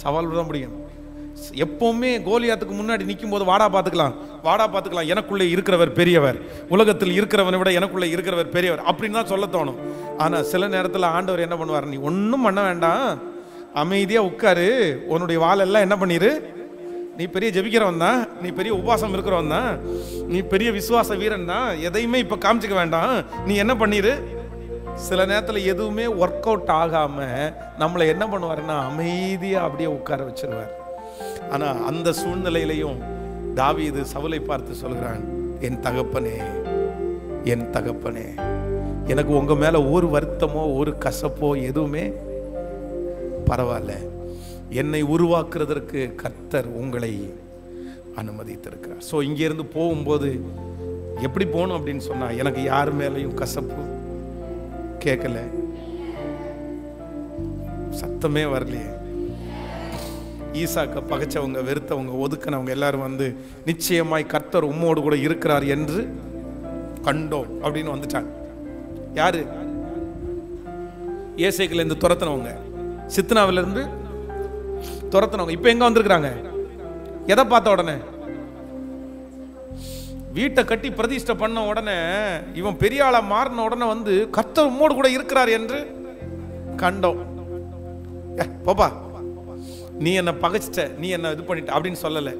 சவால் தான் முடியும் எப்பவுமே கோலியாத்துக்கு முன்னாடி நிற்கும் போது வாடா பார்த்துக்கலாம் வாடா பார்த்துக்கலாம் எனக்குள்ளே இருக்கிறவர் பெரியவர். உலகத்தில் இருக்கிறவனை விட எனக்குள்ளே இருக்கிறவர் பெரியவர். அப்படின்னு தான் சொல்ல தோணும். ஆனால் சில நேரத்தில் ஆண்டவர் என்ன பண்ணுவார்? நீ ஒன்றும் பண்ண வேண்டாம். அமைதியாக உட்காரு. உன்னுடைய வாளெல்லாம் என்ன பண்ணிரு? நீ பெரிய ஜெபிக்கிறவன் தான். நீ பெரிய உபாசம் இருக்கிறவன் தான். நீ பெரிய விசுவாச வீரன் தான். எதையுமே இப்போ காமிச்சிக்க வேண்டாம். நீ என்ன பண்ணிரு? சில நேரத்தில் எதுவுமே ஒர்க் அவுட் ஆகாமல் நம்மளை என்ன பண்ணுவாருன்னா அமைதியாக அப்படியே உட்கார வச்சிருவார். ஆனால் அந்த சூழ்நிலையிலையும் தாவீது சவுலை பார்த்து சொல்கிறான் என் தகப்பனே என் தகப்பனே. எனக்கு உங்கள் மேலே ஒரு வருத்தமோ ஒரு கசப்போ எதுவுமே பரவாயில்ல. என்னை உருவாக்குறதற்கு கர்த்தர் உங்களை அனுமதித்திருக்கிறார். ஸோ இங்கேருந்து போகும்போது எப்படி போகணும் அப்படின்னு சொன்னால் எனக்கு யார் மேலேயும் கசப்பு கேட்கல. சத்தமே வரலையே. ஈசாக்க பகைச்சவங்க வெறுத்தவங்க ஒதுக்கினவங்க எல்லாரும் வந்து நிச்சயமாய் கர்த்தர் உம்மோடு கூட இருக்கிறார் என்று கண்டோம் அப்படின்னு வந்துட்டாங்க. யாரு? ஏசைக்கில் இருந்து துரத்தினவங்க. சித்னாவிலிருந்து துரத்தினவங்க. இப்போ எங்கே வந்திருக்கிறாங்க? எதை பார்த்த உடனே? வீட்டை கட்டி பிரதிஷ்டை பண்ண உடனே இவன் பெரிய ஆளா மாறின உடனே வந்து கத்தர் உம்மோடு கூட இருக்கிறார் என்று கண்டோம். போப்பா நீ என்னை பகைச்சிட்ட நீ என்ன இது பண்ணிட்ட அப்படின்னு சொல்லலை.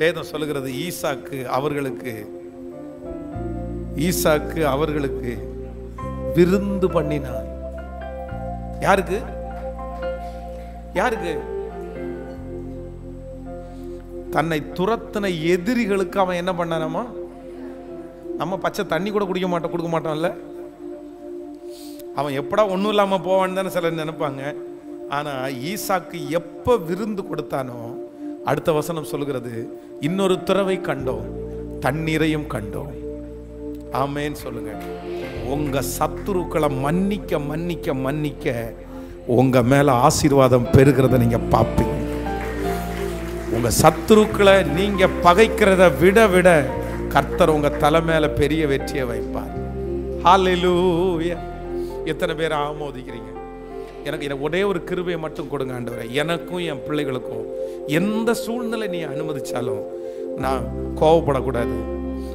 வேதம் சொல்லுகிறது ஈசாக்கு அவர்களுக்கு ஈசாக்கு அவர்களுக்கு விருந்து பண்ணினார். யாருக்கு? யாருக்கு? தன்னை துரத்தின எதிரிகளுக்கு அவன் என்ன பண்ணானாமா? நம்ம பச்சை தண்ணி கூட குடிக்க மாட்டோம் கொடுக்க மாட்டோம்ல? அவன் எப்படா ஒன்றும் இல்லாமல் போவான்னு தானே சிலர் நினைப்பாங்க. ஆனால் ஈசாக்கு எப்போ விருந்து கொடுத்தானோ அடுத்த வசனம் சொல்கிறது இன்னொரு துறவை கண்டோம் தண்ணீரையும் கண்டோம். ஆமேன்னு சொல்லுங்க. உங்க சத்துருக்களை மன்னிக்க மன்னிக்க மன்னிக்க உங்க மேல ஆசீர்வாதம் பெறுகிறத நீங்க பார்ப்பீங்க. உங்க சத்துருக்களை நீங்க பகைக்கிறத விட விட கர்த்தர் உங்க தலை மேல பெரிய வெற்றியை வைப்பார். ஹalleluya. எத்தனை பேர் ஆமோதிக்கிறீங்க? எனக்கு எனக்கு ஒரே ஒரு கிருபையை மட்டும் கொடுங்க ஆண்டவரை. எனக்கும் என் பிள்ளைகளுக்கும் எந்த சூழ்நிலை நீ அனுமதிச்சாலும் நான் கோவப்படக்கூடாது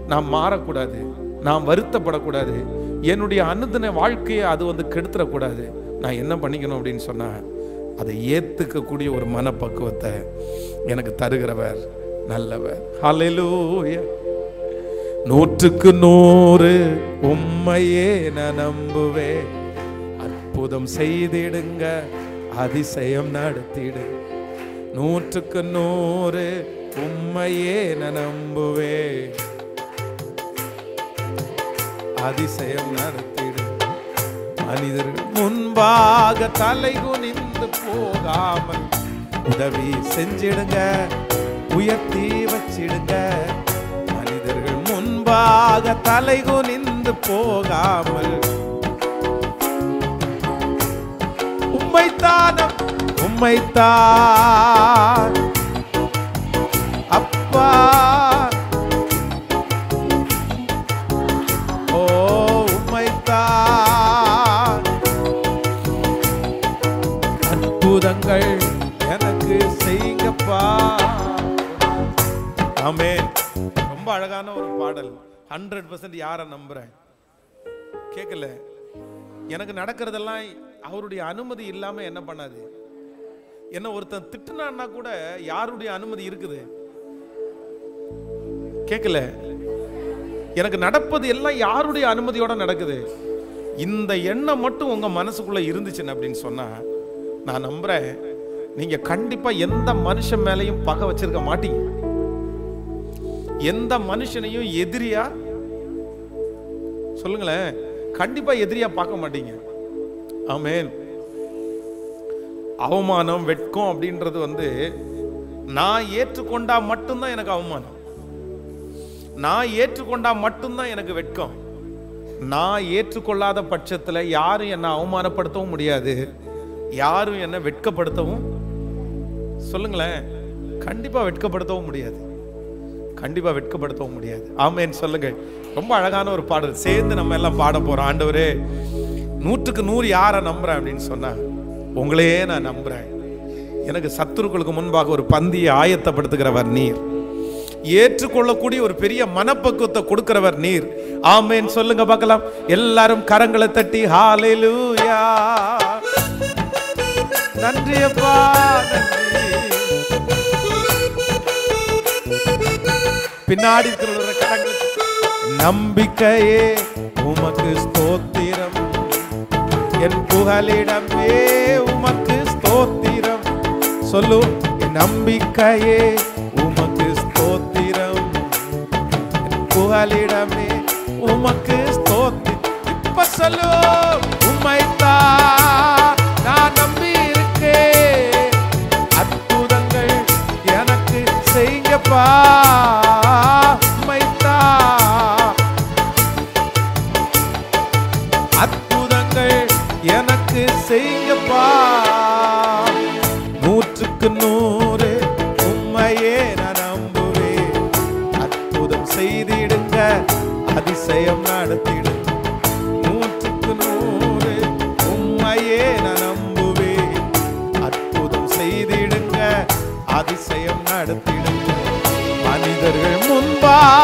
நான் மாறக்கூடாது நான் வருத்தப்படக்கூடாது. என்னுடைய அனுதின வாழ்க்கையை அது வந்து கெடுத்துடக்கூடாது நான் என்ன பண்ணிக்கணும் அப்படின்னு சொன்னால் அதை ஏற்றுக்கக்கூடிய ஒரு மனப்பக்குவத்தை எனக்கு தருகிறவர் நல்லவர். ஹalleluya. நூற்றுக்கு நூறு உம்மையே நான் நம்புவேன். அற்புதம் செய்திடுங்க அதிசயம் நடத்திடு. நூற்றுக்கு நூறு உம்மையே நான் நம்புவேன். அதிசயம் நடத்திடு. மனிதர்கள் முன்பாக தலை குனிந்து போகாமல் உதவி செஞ்சிடுங்க உயர்த்தி வச்சிடுங்க. முன்பாக தலை குனிந்து போகாமல். உம்மைத்தானம் உம்மைத்தான் அப்பா. ஓ உம்மைத்தான் அற்புதங்கள் எனக்கு செய்யுங்கப்பா. அமேன் ரொம்ப அழகான ஒரு பாடல். ஹண்ட்ரட் பர்சன்ட் யாரை நம்புறேன்? கேட்கல எனக்கு நடக்கிறதெல்லாம் அவருடைய அனுமதி இல்லாமல் என்ன பண்ணாது? என்ன ஒருத்தன் திட்டுனான்னா கூட யாருடைய அனுமதி இருக்குது? கேட்கல எனக்கு நடப்பது எல்லாம் யாருடைய அனுமதியோட நடக்குது? இந்த எண்ணம் மட்டும் உங்கள் மனசுக்குள்ளே இருந்துச்சுன்னு அப்படின்னு சொன்னால் நான் நம்புறேன். நீங்கள் கண்டிப்பாக எந்த மனுஷன் மேலையும் பகை வச்சிருக்க மாட்டீங்க. எந்த மனுஷனையும் எதிரியா? சொல்லுங்களேன். கண்டிப்பா எதிரியா பார்க்க மாட்டீங்க. ஆமேன். அவமானம் வெட்கம் அப்படின்றது வந்து நான் ஏற்றுக்கொண்டா மட்டும்தான் எனக்கு அவமானம். நான் ஏற்றுக்கொண்டா மட்டும்தான் எனக்கு வெட்கம். நான் ஏற்றுக்கொள்ளாத பட்சத்தில் யாரும் என்னை அவமானப்படுத்தவும் முடியாது. யாரும் என்னை வெட்கப்படுத்தவும் சொல்லுங்களேன் கண்டிப்பாக வெட்கப்படுத்தவும் முடியாது. கண்டிப்பாக வெட்கப்படுத்தவும் முடியாது. ஆமேன்னு சொல்லுங்க. ரொம்ப அழகான ஒரு பாடல். சேர்ந்து நம்ம எல்லாம் பாட போகிறோம் ஆண்டவரே நூற்றுக்கு நூறு யாரை நம்புகிறேன் அப்படின்னு சொன்னா உங்களையே நான் நம்புகிறேன் எனக்கு சத்துருக்களுக்கு முன்பாக ஒரு பந்தியை ஆயத்தப்படுத்துகிறவர் நீர். ஏற்றுக்கொள்ளக்கூடிய ஒரு பெரிய மனப்பக்குவத்தை கொடுக்கிறவர் நீர். ஆமேன்னு சொல்லுங்க பார்க்கலாம். எல்லாரும் கரங்களை தட்டி ஹalleluya. நன்றி நன்றி. பின்னாடி இருக்கிற கரங்களை நம்பிக்கையே உமக்கு ஸ்தோத்திரம். என் புகலிடமே உமக்கு ஸ்தோத்திரம். சொல்லு என் நம்பிக்கையே உமக்கு ஸ்தோத்திரம். என் புகலிடமே உமக்கு ஸ்தோத்தி இப்ப சொல்லு உமைத்தா நான் நம்பி இருக்கேன். அற்புதங்கள் எனக்கு செய்யப்பா.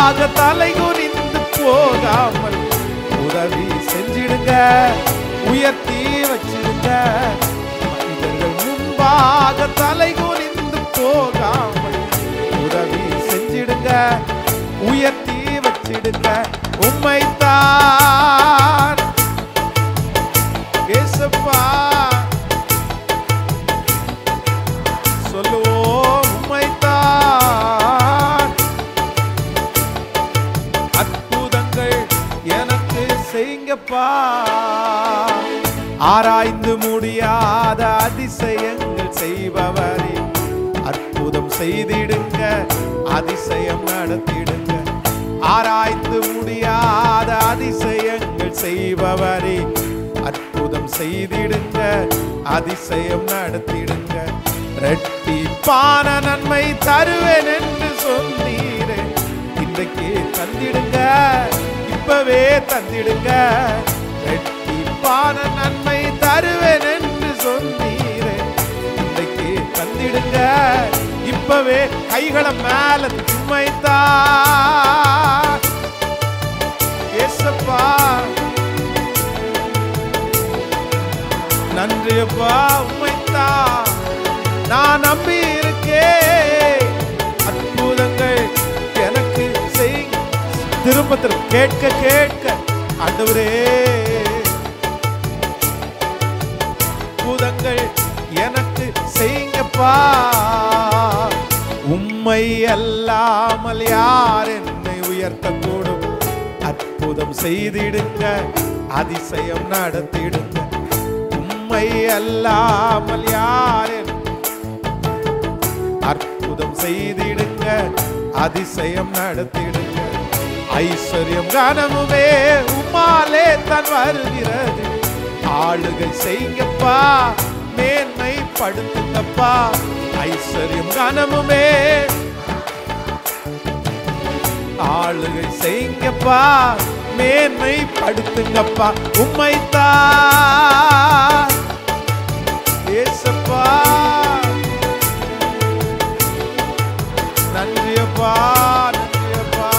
ஆக தலைகுனிந்து போகாமல் உதவி செஞ்சிடுங்க. உயர்த்தி வச்சிடுங்க மனிதர்கள் முன்பாக தலைகுனிந்து போகாமல் உதவி செஞ்சிடுங்க. உயர்த்தி வச்சிடுங்க. உண்மைத்தான் ஏசப்பா. ஆராய்ந்து முடியாத அதிசயங்கள் செய்பவரே. அற்புதம் செய்திடுங்க அதிசயம் நடத்திடுங்க. ஆராய்ந்து முடியாத அதிசயங்கள் செய்பவரே. அற்புதம் செய்திடுங்க அதிசயம் நடத்திடுங்க. ரெட்டிப்பான நன்மை தருவேன் என்று சொன்னீரே. இன்றைக்கு தந்திடுங்க இப்பவே தந்திடுங்க. ரெட்டி பான நன்மை தருவேன் என்று சொன்னீரே. இன்றைக்கு தந்திடுங்க. இப்பவே கைகளை மேல சும்மைத்தா ஏசப்பா. நன்றி அப்பா நான் நம்பி இருக்கேன் அற்புதங்கள் எனக்கு செய். திரும்ப திரும்ப கேட்க கேட்க ஆண்டவரே அற்புதங்கள் எனக்கு செய்யுங்கப்பா. உம்மை அல்லாமல் யார் என்னை உயர்த்தக்கூடும்? அற்புதம் செய்திடுங்க அதிசயம் நடத்திடுங்க. உம்மை அல்லாமல் யார் அற்புதம் செய்திடுங்க அதிசயம் நடத்திடுங்க. ஐஸ்வர்யம் கனமுமே உமாலே தான் வருகிறது. ஆளுகை செய்யப்பா மேன்மை படுத்துங்கப்பா ஐஸ்வர்யம் கனமுமே. ஆளுகை செய்யுங்கப்பா மேன்மை படுத்துங்கப்பா உம்மைத்தா ஏசப்பா. நன்றியப்பா நன்றியப்பா.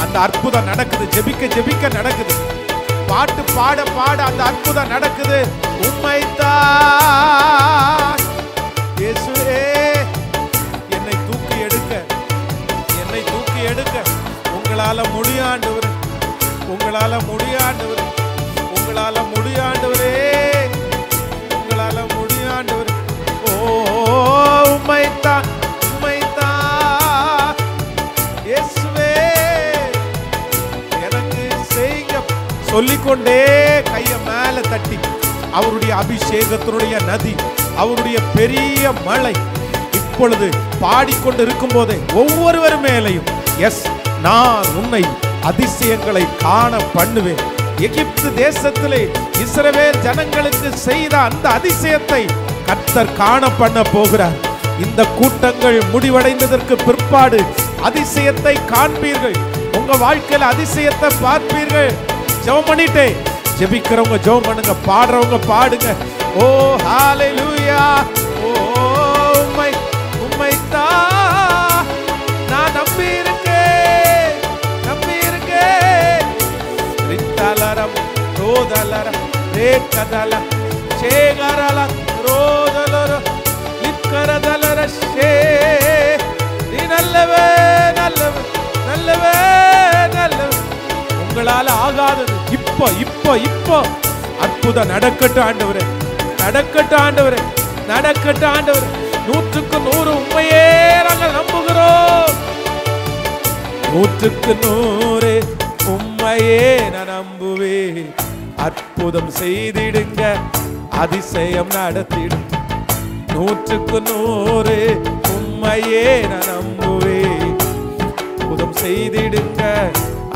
அந்த அற்புதம் நடக்குது ஜெபிக்க ஜெபிக்க நடக்குது. பாட்டு பாட பாட அந்த அற்புதம் நடக்குது. உண்மைத்தான் என்னை தூக்கி எடுக்க என்னை தூக்கி எடுக்க. உங்களால முடியாண்டவர் உங்களால முடியாண்டவர் உங்களால முடியாண்டவரே உங்களால முடியாண்டவர் ஓ உண்மைத்தான் சொல்லிக்கொண்டே கையை மேலே தட்டி அவருடைய அபிஷேகத்தினுடைய நதி அவருடைய பெரிய மழை இப்பொழுது பாடிக்கொண்டு இருக்கும் போதே ஒவ்வொருவர் மேலையும் எஸ் நான் உன்னை அதிசயங்களை காண பண்ணுவேன். எகிப்து தேசத்திலே இஸ்ரவேல் ஜனங்களுக்கு செய்த அந்த அதிசயத்தை கர்த்தர் காண பண்ண போகிறார். இந்த கூட்டங்கள் முடிவடைந்ததற்கு பிற்பாடு அதிசயத்தை காண்பீர்கள். உங்க வாழ்க்கையில் அதிசயத்தை பார்ப்பீர்கள். ஜெபம் பண்ணிட்டே. ஜெபிக்கிறவங்க ஜெபம் பண்ணுங்க பாடுறவங்க பாடுங்க. ஓ ஹalleluya. ஓ உம்மை உம்மை நான் நம்பி இருக்கேன் நம்பி இருக்கேன் ரித்தலரம் ரோதலரம் ரேக்கதல சேகரல ரோதலர லிக்கரதலர ஷே நீ நல்லவே உங்களால ஆகாதது. இப்போ இப்போ இப்போ. அற்புதம் நடக்கட்டும் ஆண்டவரே. நடக்கட்டும் ஆண்டவரே. நடக்கட்டும் ஆண்டவரே. நூற்றுக்கு நூறு உண்மையே நாங்கள் நம்புகிறோம். நூற்றுக்கு நூறு உண்மையே நான் நம்புவேன். அற்புதம் செய்திடுங்க. அதிசயம் நடத்திடும். நூற்றுக்கு நூறு உண்மையே நான் நம்புவேன். அற்புதம் செய்திடுங்க.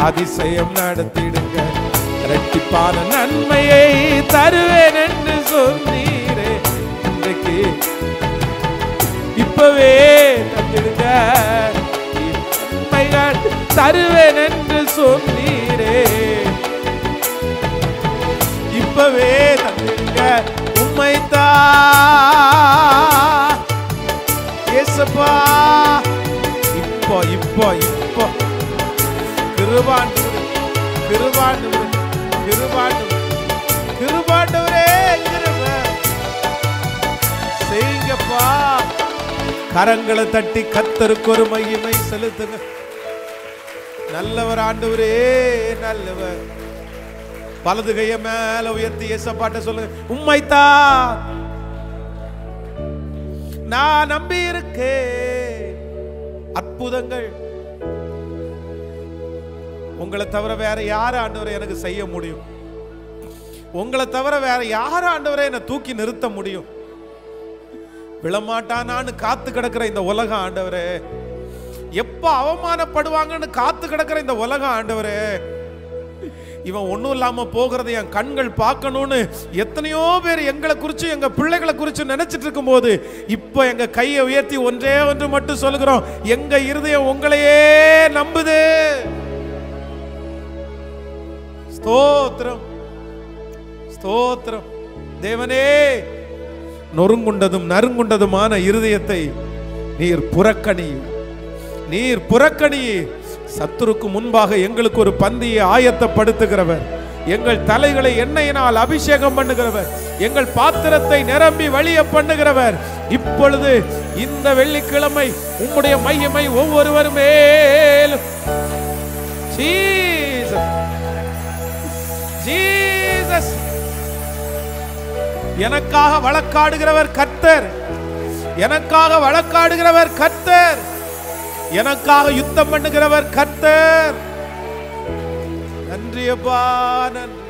அதிசயம் நடத்திடுங்க. இரட்டிப்பான நன்மையை தருவேன் என்று சொன்னீரே. இன்றைக்கு இப்பவே தந்திடுங்க. நன்மைகள் தருவேன் என்று சொன்னீரே. இப்பவே தந்திடுங்க. உம்மைத்தா ஏசப்பா இப்போ இப்போ இப்போ. கிருபாண்டவரே கிருபாண்டவரே கிருபாண்டவரே கிருபாண்டவரே கிருப செய்யுங்கப்பா கரங்களை தட்டி கத்தருக்கு ஒரு மையமை செலுத்துங்க. நல்லவர் ஆண்டவரே நல்லவர். வலது கைய மேல உயர்த்தி ஏசப்பாட்ட சொல்லுங்க. உண்மைத்தா நான் நம்பி இருக்கேன் அற்புதங்கள் உங்களை தவிர வேற யார் ஆண்டவரை எனக்கு செய்ய முடியும்? உங்களை தவிர வேற யார் ஆண்டவரை என்னை தூக்கி நிறுத்த முடியும்? விழமாட்டானான்னு காத்து கிடக்கிற இந்த உலகம் ஆண்டவரே. எப்போ அவமானப்படுவாங்கன்னு காத்து கிடக்கிற இந்த உலகம் ஆண்டவரே. இவன் ஒன்றும் இல்லாமல் போகிறத என் கண்கள் பார்க்கணும்னு எத்தனையோ பேர் எங்களை குறித்து எங்கள் பிள்ளைகளை குறித்து நினச்சிட்டு இருக்கும்போது இப்போ எங்கள் கையை உயர்த்தி ஒன்றே ஒன்று மட்டும் சொல்லுகிறோம். எங்கள் இருதயம் உங்களையே நம்புது. ஸ்தோத்திரம். ஸ்தோத்திரம். தேவனே நொறுங்குண்டதும் நறுங்குண்டதுமான இருதயத்தை நீர் புறக்கணி நீர் புறக்கணி சத்துருக்கு முன்பாக எங்களுக்கு ஒரு பந்தியை ஆயத்தப்படுத்துகிறவர். எங்கள் தலைகளை எண்ணெயினால் அபிஷேகம் பண்ணுகிறவர். எங்கள் பாத்திரத்தை நிரம்பி வழிய பண்ணுகிறவர். இப்பொழுது இந்த வெள்ளிக்கிழமை உம்முடைய மையமை ஒவ்வொருவர் மேலும் ஜீசஸ் எனக்காக வழக்காடுகிறவர் கர்த்தர். எனக்காக வழக்காடுகிறவர் கர்த்தர். எனக்காக யுத்தம் பண்ணுகிறவர் கர்த்தர். நன்றி அப்பா நன்றி.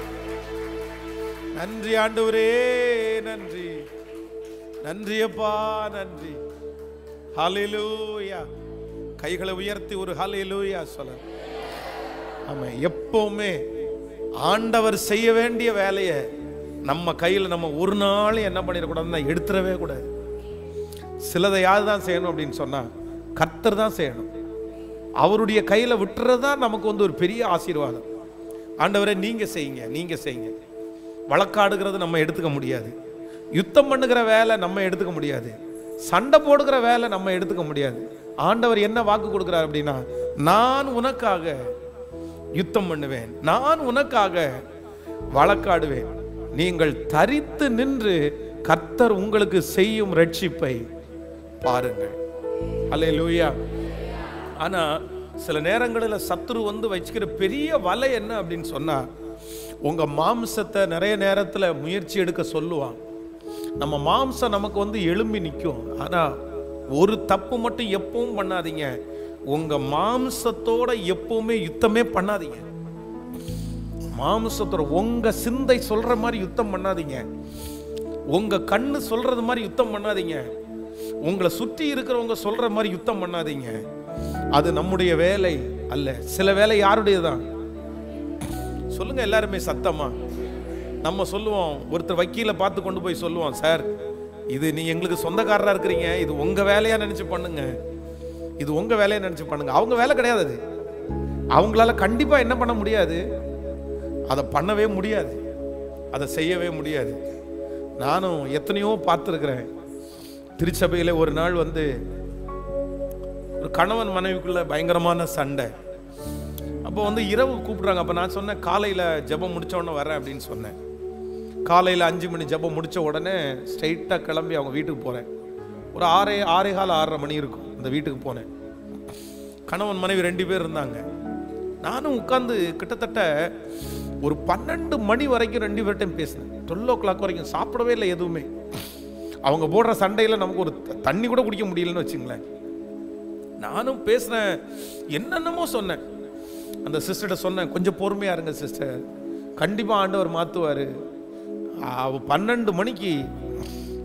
நன்றி ஆண்டவரே நன்றி. நன்றி அப்பா நன்றி. ஹலிலூயா கைகளை உயர்த்தி ஒரு ஹலிலூயா சொல்ல ஆமா எப்பவுமே ஆண்டவர் செய்ய வேண்டிய வேலையை நம்ம கையில் நம்ம ஒரு நாள் என்ன பண்ணிடக்கூடாதுன்னா எடுத்துடவே கூடாது. சிலதை யார் தான் செய்யணும் அப்படின்னு சொன்னால் கர்த்தர் தான் செய்யணும். அவருடைய கையில் விட்டுறது தான் நமக்கு வந்து ஒரு பெரிய ஆசீர்வாதம். ஆண்டவரை நீங்கள் செய்யுங்க நீங்கள் செய்யுங்க. வழக்காடுகிறது நம்ம எடுத்துக்க முடியாது. யுத்தம் பண்ணுகிற வேலை நம்ம எடுத்துக்க முடியாது. சண்டை போடுகிற வேலை நம்ம எடுத்துக்க முடியாது. ஆண்டவர் என்ன வாக்கு கொடுக்குறாரு அப்படின்னா நான் உனக்காக யுத்தம் பண்ணுவேன். நான் உனக்காக வழக்காடுவேன். நீங்கள் தரித்து நின்று கர்த்தர் உங்களுக்கு செய்யும் ரட்சிப்பை பாருங்கள். அல்லேலூயா ஆனா சில நேரங்களில் சத்துரு வந்து வச்சுக்கிற பெரிய வலை என்ன அப்படின்னு சொன்னா உங்க மாம்சத்தை நிறைய நேரத்தில் முயற்சி எடுக்க சொல்லுவான் நம்ம மாம்சம் நமக்கு வந்து எழும்பி நிற்கும் ஆனா ஒரு தப்பு மட்டும் எப்பவும் பண்ணாதீங்க. உங்க மாம்சத்தோட எப்பவுமே யுத்தமே பண்ணாதீங்க. மாம்சத்தோட உங்க சிந்தை சொல்ற மாதிரி யுத்தம் பண்ணாதீங்க. உங்க கண்ணு சொல்றது மாதிரி யுத்தம் பண்ணாதீங்க. உங்களை சுற்றி இருக்கிறவங்க சொல்ற மாதிரி யுத்தம் பண்ணாதீங்க. அது நம்முடைய வேலை அல்ல. சில வேலை யாருடையதான் சொல்லுங்க எல்லாருமே சத்தமா. நம்ம சொல்லுவோம். ஒருத்தர் வக்கீலை பார்த்து கொண்டு போய் சொல்லுவோம் சார் இது நீ எங்களுக்கு சொந்தக்காரராக இருக்கிறீங்க. இது உங்க வேலையா நினைச்சு பண்ணுங்க. இது உங்கள் வேலையை நினச்சி பண்ணுங்க. அவங்க வேலை கிடையாது அது. அவங்களால கண்டிப்பாக என்ன பண்ண முடியாது? அதை பண்ணவே முடியாது. அதை செய்யவே முடியாது. நானும் எத்தனையோ பார்த்துருக்குறேன். திருச்சபையில் ஒரு நாள் வந்து ஒரு கணவன் மனைவிக்குள்ள பயங்கரமான சண்டை. அப்போ வந்து இரவு கூப்பிடுறாங்க. அப்போ நான் சொன்னேன் காலையில் ஜெபம் முடிச்ச உடனே வரேன் அப்படின்னு சொன்னேன். காலையில் அஞ்சு மணி ஜெபம் முடித்த உடனே ஸ்ட்ரைட்டாக கிளம்பி அவங்க வீட்டுக்கு போகிறேன் ஒரு ஆறே ஆறே கால ஆறரை மணி இருக்கும். அந்த வீட்டுக்கு போனேன். கணவன் மனைவி ரெண்டு பேர் இருந்தாங்க. நானும் உட்காந்து கிட்டத்தட்ட ஒரு பன்னெண்டு மணி வரைக்கும் ரெண்டு பேர்ட்டையும் பேசினேன். டுவெல் ஓ கிளாக் வரைக்கும் சாப்பிடவே இல்லை எதுவுமே. அவங்க போடுற சண்டையில் நமக்கு ஒரு த- தண்ணி கூட குடிக்க முடியலன்னு வச்சுங்களேன். நானும் பேசுனேன். என்னென்னமோ சொன்னேன். அந்த சிஸ்டர்கிட்ட சொன்னேன் கொஞ்சம் பொறுமையாக இருங்க சிஸ்டர் கண்டிப்பாக ஆண்டவர் மாற்றுவார் அவ பன்னெண்டு மணிக்கு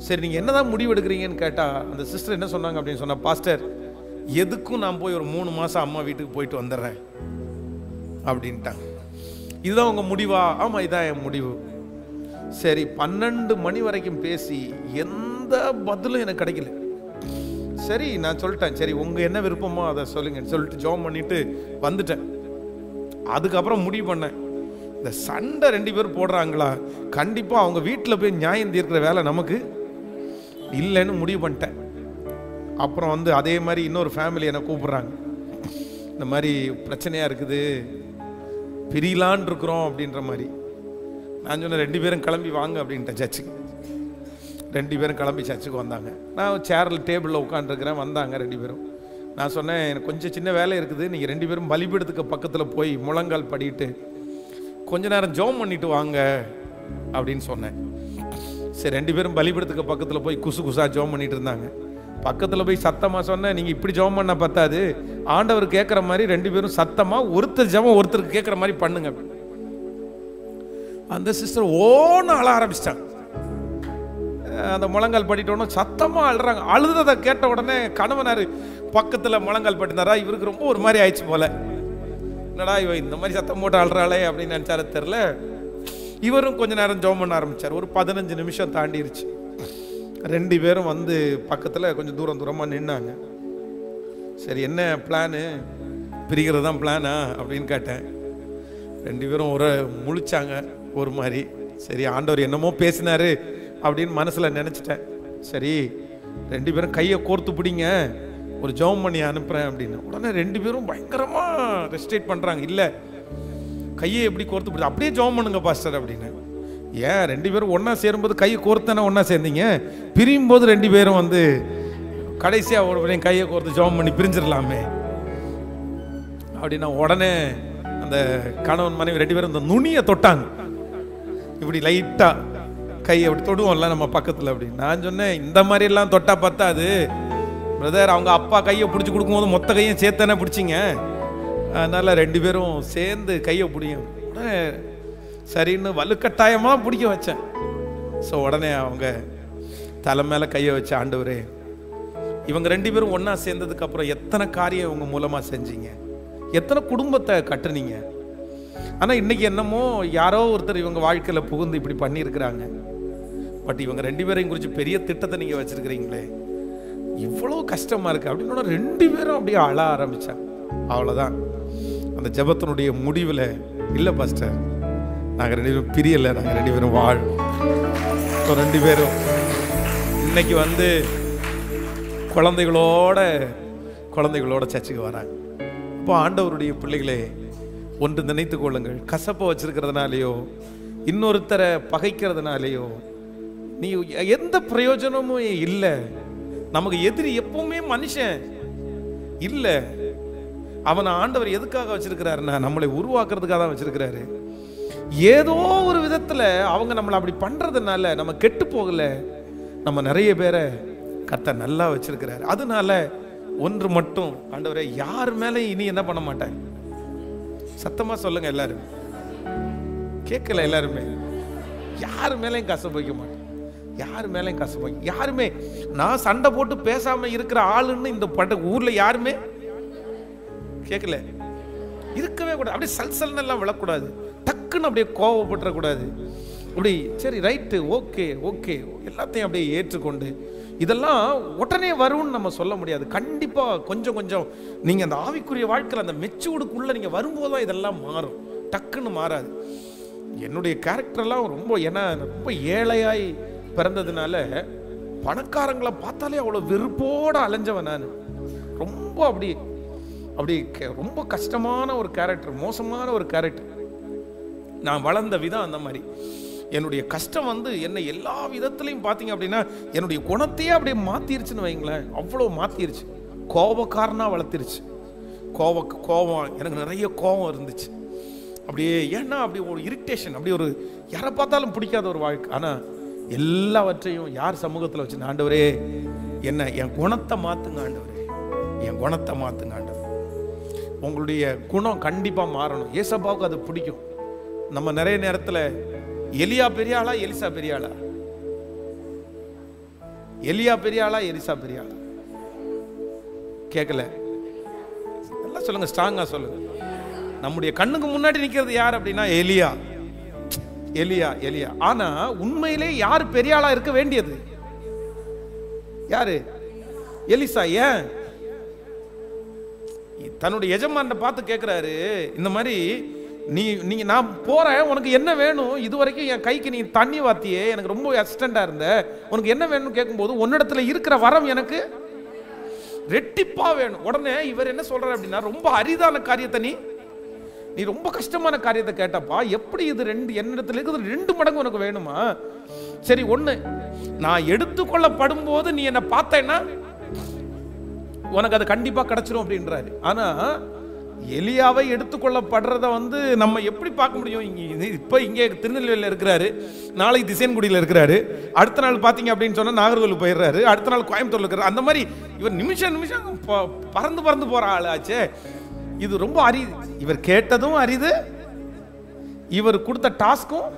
சரி நீங்கள் என்னதான் முடிவு எடுக்கிறீங்கன்னு கேட்டால் அந்த சிஸ்டர் என்ன சொன்னாங்க அப்படின்னு சொன்னால் பாஸ்டர் எதுக்கும் நான் போய் ஒரு மூணு மாதம் அம்மா வீட்டுக்கு போயிட்டு வந்துடுறேன். அப்படின்ட்டாங்க. இதுதான் உங்கள் முடிவா? ஆமாம் இதான் என் முடிவு. சரி பன்னெண்டு மணி வரைக்கும் பேசி எந்த பதிலும் எனக்கு கிடைக்கல. சரி நான் சொல்லிட்டேன். சரி உங்கள் என்ன விருப்பமோ அதை சொல்லுங்கன்னு சொல்லிட்டு ஜோம் பண்ணிட்டு வந்துட்டேன். அதுக்கப்புறம் முடிவு பண்ணேன். இந்த சண்டை ரெண்டு பேரும் போடுறாங்களா? கண்டிப்பாக அவங்க வீட்டில் போய் நியாயம் தீர்க்கிற வேலை நமக்கு இல்லைன்னு முடிவு பண்ணிட்டேன். அப்புறம் வந்து அதே மாதிரி இன்னொரு ஃபேமிலி என்னை கூப்பிட்றாங்க. இந்த மாதிரி பிரச்சனையாக இருக்குது. பிரியலான் இருக்கிறோம் அப்படின்ற மாதிரி. நான் சொன்னேன் ரெண்டு பேரும் கிளம்பி வாங்க அப்படின்ட்டேன் சர்ச்சுக்கு. ரெண்டு பேரும் கிளம்பி சர்ச்சுக்கு வந்தாங்க. நான் சேரில் டேபிளில் உட்காந்துருக்கிறேன் வந்தாங்க ரெண்டு பேரும். நான் சொன்னேன் எனக்கு கொஞ்சம் சின்ன வேலை இருக்குது. நீங்கள் ரெண்டு பேரும் பலிபீடத்துக்கு பக்கத்தில் போய் முழங்கால் படிட்டு கொஞ்ச நேரம் ஜோம் பண்ணிட்டு வாங்க அப்படின்னு சொன்னேன். சரி ரெண்டு பேரும் பலிபடத்துக்கு பக்கத்தில் போய் குசு குசா ஜோம் பண்ணிட்டு இருந்தாங்க. பக்கத்தில் போய் சத்தமாக சொன்னேன் நீங்கள் இப்படி ஜோம் பண்ண பத்தாது. ஆண்டவர் கேட்குற மாதிரி ரெண்டு பேரும் சத்தமாக ஒருத்தர் ஜெபம் ஒருத்தருக்கு கேட்குற மாதிரி பண்ணுங்க. அந்த சிஸ்டர் ஓன்னு அழ ஆரம்பிச்சிட்டாங்க. அந்த முழங்கால் படிட்டோன்னு சத்தமாக அழுறாங்க. அழுததை கேட்ட உடனே கணவனார் பக்கத்தில் முழங்கால் பட்டினாரா இவருக்கு ரொம்ப ஒரு மாதிரி ஆயிடுச்சு போல. என்னடா இவ இந்த மாதிரி சத்தம் போட்டு அழுறாளே அப்படின்னு நினச்சாரு தெரில இவரும் கொஞ்ச நேரம் ஜோம் பண்ண ஆரம்பிச்சார். ஒரு பதினஞ்சு நிமிஷம் தாண்டிருச்சு. ரெண்டு பேரும் வந்து பக்கத்தில் கொஞ்சம் தூரம் தூரமாக நின்னாங்க. சரி என்ன பிளானு பிரிக்கிறது தான் பிளானா அப்படின்னு கேட்டேன். ரெண்டு பேரும் ஒரு முழிச்சாங்க. ஒரு மாதிரி சரி ஆண்டவர் என்னமோ பேசினாரு அப்படின்னு மனசில் நினச்சிட்டேன். சரி ரெண்டு பேரும் கையை கோர்த்து பிடிங்க. ஒரு ஜோம் பண்ணி அனுப்புகிறேன் அப்படின்னு. உடனே ரெண்டு பேரும் பயங்கரமாக ரெஸ்டேட் பண்ணுறாங்க இல்லை கையை எப்படி கோர்த்து பிடிச்சி அப்படியே ஜோம் பண்ணுங்க பாஸ்டர் அப்படின்னு. ஏன் ரெண்டு பேரும் ஒன்றா சேரும்போது கையை கோர்த்தானே ஒன்றா சேர்ந்தீங்க? பிரியும் போது ரெண்டு பேரும் வந்து கடைசியாக ஒரு பேரையும் கையை கோர்த்து ஜோம் பண்ணி பிரிஞ்சிடலாமே. அப்படின்னா உடனே அந்த கணவன் மனைவி ரெண்டு பேரும் இந்த நுனியை தொட்டாங்க. இப்படி லைட்டாக கையை அப்படி தொடுவோம்ல நம்ம பக்கத்தில் அப்படி நான் சொன்னேன் இந்த மாதிரி எல்லாம் தொட்டா பத்தாது. பிரதர் அவங்க அப்பா கையை பிடிச்சி கொடுக்கும்போது மொத்த கையும் சேர்த்தானே பிடிச்சிங்க? அதனால் ரெண்டு பேரும் சேர்ந்து கையை பிடிக்கும் உடனே சரின்னு வலுக்கட்டாயமாக பிடிக்க வச்சேன். ஸோ உடனே அவங்க தலை மேலே கையை வச்ச ஆண்டவரே இவங்க ரெண்டு பேரும் ஒன்றா சேர்ந்ததுக்கப்புறம் எத்தனை காரியம் இவங்க மூலமாக செஞ்சீங்க? எத்தனை குடும்பத்தை கட்டுனீங்க? ஆனால் இன்னைக்கு என்னமோ யாரோ ஒருத்தர் இவங்க வாழ்க்கையில் புகுந்து இப்படி பண்ணியிருக்கிறாங்க. பட் இவங்க ரெண்டு பேரையும் குறித்து பெரிய திட்டத்தை நீங்கள் வச்சுருக்கிறீங்களே இவ்வளோ கஷ்டமாக இருக்குது அப்படின்னு ரெண்டு பேரும் அப்படியே அழ ஆரம்பித்தேன் அவ்வளோதான் அந்த ஜெபத்தினுடைய முடிவில் இல்லை பாஸ்டர் நாங்கள் ரெண்டு பேரும் பிரியலை நாங்கள் ரெண்டு பேரும் வாழ் இப்போ ரெண்டு பேரும் இன்னைக்கு வந்து குழந்தைகளோட குழந்தைகளோட சர்ச்சுக்கு வராங்க. இப்போ ஆண்டவருடைய பிள்ளைகளே ஒன்று நினைத்து கொள்ளுங்கள். கசப்பை வச்சிருக்கிறதுனாலையோ இன்னொருத்தரை பகைக்கிறதுனாலையோ நீ எந்த பிரயோஜனமும் இல்லை. நமக்கு எதிரி எப்பவுமே மனுஷன். இல்லை அவனை ஆண்டவர் எதுக்காக வச்சிருக்கிறாருன்னா நம்மளை உருவாக்குறதுக்காக தான் வச்சிருக்கிறாரு. ஏதோ ஒரு விதத்தில் அவங்க நம்மளை அப்படி பண்ணுறதுனால நம்ம கெட்டு போகல. நம்ம நிறைய பேரை கத்த நல்லா வச்சிருக்கிறாரு. அதனால ஒன்று மட்டும் ஆண்டவரே யார் மேலே இனி என்ன பண்ண மாட்டேன் சத்தமாக சொல்லுங்க எல்லாரும். கேட்கல எல்லாருமே. யார் மேலேயும் கசப்பு மாட்டேன் யார் மேலேயும் கசப்பு யாருமே நான் சண்டை போட்டு பேசாமல் இருக்கிற ஆளுன்னு இந்த பட்ட ஊரில் யாருமே கேட்கல இருக்கவே கூடாது. அப்படியே சல்சல்னு எல்லாம் விழக்கூடாது. டக்குன்னு அப்படியே கோவப்பட்டுறக்கூடாது. அப்படி சரி ரைட்டு ஓகே ஓகே எல்லாத்தையும் அப்படியே ஏற்றுக்கொண்டு இதெல்லாம் உடனே வரும்னு நம்ம சொல்ல முடியாது. கண்டிப்பாக கொஞ்சம் கொஞ்சம் நீங்கள் அந்த ஆவிக்குரிய வாழ்க்கையில் அந்த மெச்சூடுக்குள்ளே நீங்கள் வரும்போது தான் இதெல்லாம் மாறும். டக்குன்னு மாறாது. என்னுடைய கேரக்டர்லாம் ரொம்ப ஏன்னா ரொம்ப ஏழையாய் பிறந்ததுனால பணக்காரங்களை பார்த்தாலே அவ்வளோ வெறுப்போட அலைஞ்சவன் நான். ரொம்ப அப்படி அப்படி கே- ரொம்ப கஷ்டமான ஒரு கேரக்டர் மோசமான ஒரு கேரக்டர் நான் வளர்ந்த விதம் அந்த மாதிரி. என்னுடைய கஷ்டம் வந்து என்னை எல்லா விதத்துலையும் பார்த்தீங்க அப்படின்னா என்னுடைய குணத்தையே அப்படியே மாற்றிருச்சுன்னு வைங்களேன். அவ்வளோ மாற்றிருச்சு கோபக்காரனாக வளர்த்திருச்சு. கோப கோபம் எனக்கு நிறைய கோபம் இருந்துச்சு. அப்படியே ஏன்னா அப்படி ஒரு இரிட்டேஷன் அப்படி ஒரு யாரை பார்த்தாலும் பிடிக்காத ஒரு வாழ்க்கை. ஆனால் எல்லாவற்றையும் யார் சமூகத்தில் வச்சு ஆண்டவரே என்ன என் குணத்தை மாற்றுங்க ஆண்டவரே. என் குணத்தை மாற்றுங்க ஆண்டவரே. உங்களுடைய குணம் கண்டிப்பாக மாறணும். ஏசப்பாவுக்கு அது பிடிக்கும். நம்ம நிறைய நேரத்தில் எலியா பெரியாளா எலிசா பெரியாளா எலியா பெரியாளா எலிசா பெரியாளா கேட்கல நல்லா சொல்லுங்க ஸ்ட்ராங்காக சொல்லுங்க. நம்முடைய கண்ணுக்கு முன்னாடி நிற்கிறது யார் அப்படின்னா எலியா. எலியா எலியா. ஆனா உண்மையிலே யார் பெரியாளா இருக்க வேண்டியது? யாரு? எலிசா ஏன்? தன்னுடைய எஜமான பார்த்து கேட்குறாரு இந்த மாதிரி நீ நீங்கள் நான் போறேன் உனக்கு என்ன வேணும்? இது வரைக்கும் என் கைக்கு நீ தண்ணி வாத்தியே எனக்கு ரொம்ப அசிஸ்டண்டா இருந்த. உனக்கு என்ன வேணும்னு கேட்கும்போது உன்னிடத்துல இருக்கிற வரம் எனக்கு ரெட்டிப்பாக வேணும். உடனே இவர் என்ன சொல்றாரு அப்படின்னா ரொம்ப அரிதான காரியத்தை நீ நீ ரொம்ப கஷ்டமான காரியத்தை கேட்டப்பா எப்படி இது ரெண்டு என்னிடத்துல இருக்குது ரெண்டு மடங்கு உனக்கு வேணுமா? சரி ஒன்று நான் எடுத்துக்கொள்ளப்படும் போது நீ என்ன பார்த்தேன்னா உனக்கு அது கண்டிப்பாக கிடச்சிரும் அப்படின்றாரு. ஆனால் எலியாவை எடுத்துக்கொள்ளப்படுறத வந்து நம்ம எப்படி பார்க்க முடியும்? இங்கே இப்போ இங்கே திருநெல்வேலியில் இருக்கிறாரு. நாளைக்கு திசையன்குடியில் இருக்கிறாரு. அடுத்த நாள் பார்த்தீங்க அப்படின்னு சொன்னால் நாகர்கோவில் போயிடுறாரு. அடுத்த நாள் கோயம்புத்தூர்ல இருக்கிறாரு. அந்த மாதிரி இவர் நிமிஷம் நிமிஷம் பறந்து பறந்து போகிற ஆள் ஆச்சே. இது ரொம்ப அரிது இவர் கேட்டதும் அரிது. இவர் கொடுத்த டாஸ்க்கும்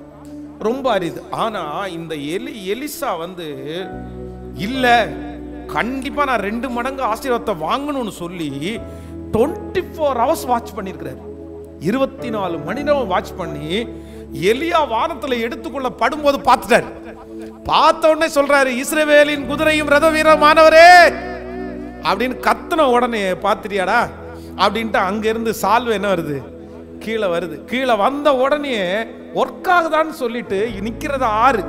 ரொம்ப அரிது. ஆனால் இந்த எலி எலிசா வந்து இல்லை கண்டிப்பாக நான் ரெண்டு மடங்கு ஆசீர்வாதத்தை வாங்கணும்னு சொல்லி டுவெண்ட்டி ஃபோர் ஹவர்ஸ் வாட்ச் பண்ணியிருக்கிறாரு. இருபத்தி நாலு மணி நேரம் வாட்ச் பண்ணி எலியா வானத்தில் எடுத்துக்கொள்ள படும்போது பார்த்துட்டாரு. பார்த்த உடனே சொல்றாரு இஸ்ரேவேலின் குதிரையும் ரத வீரமானவரே அப்படின்னு கத்துன உடனே பார்த்துட்டியாடா? அப்படின்ட்டு அங்கேருந்து சால்வு என்ன வருது? கீழே வருது. கீழே வந்த உடனே ஒர்க் ஆகுதான்னு சொல்லிட்டு நிற்கிறது ஆறு.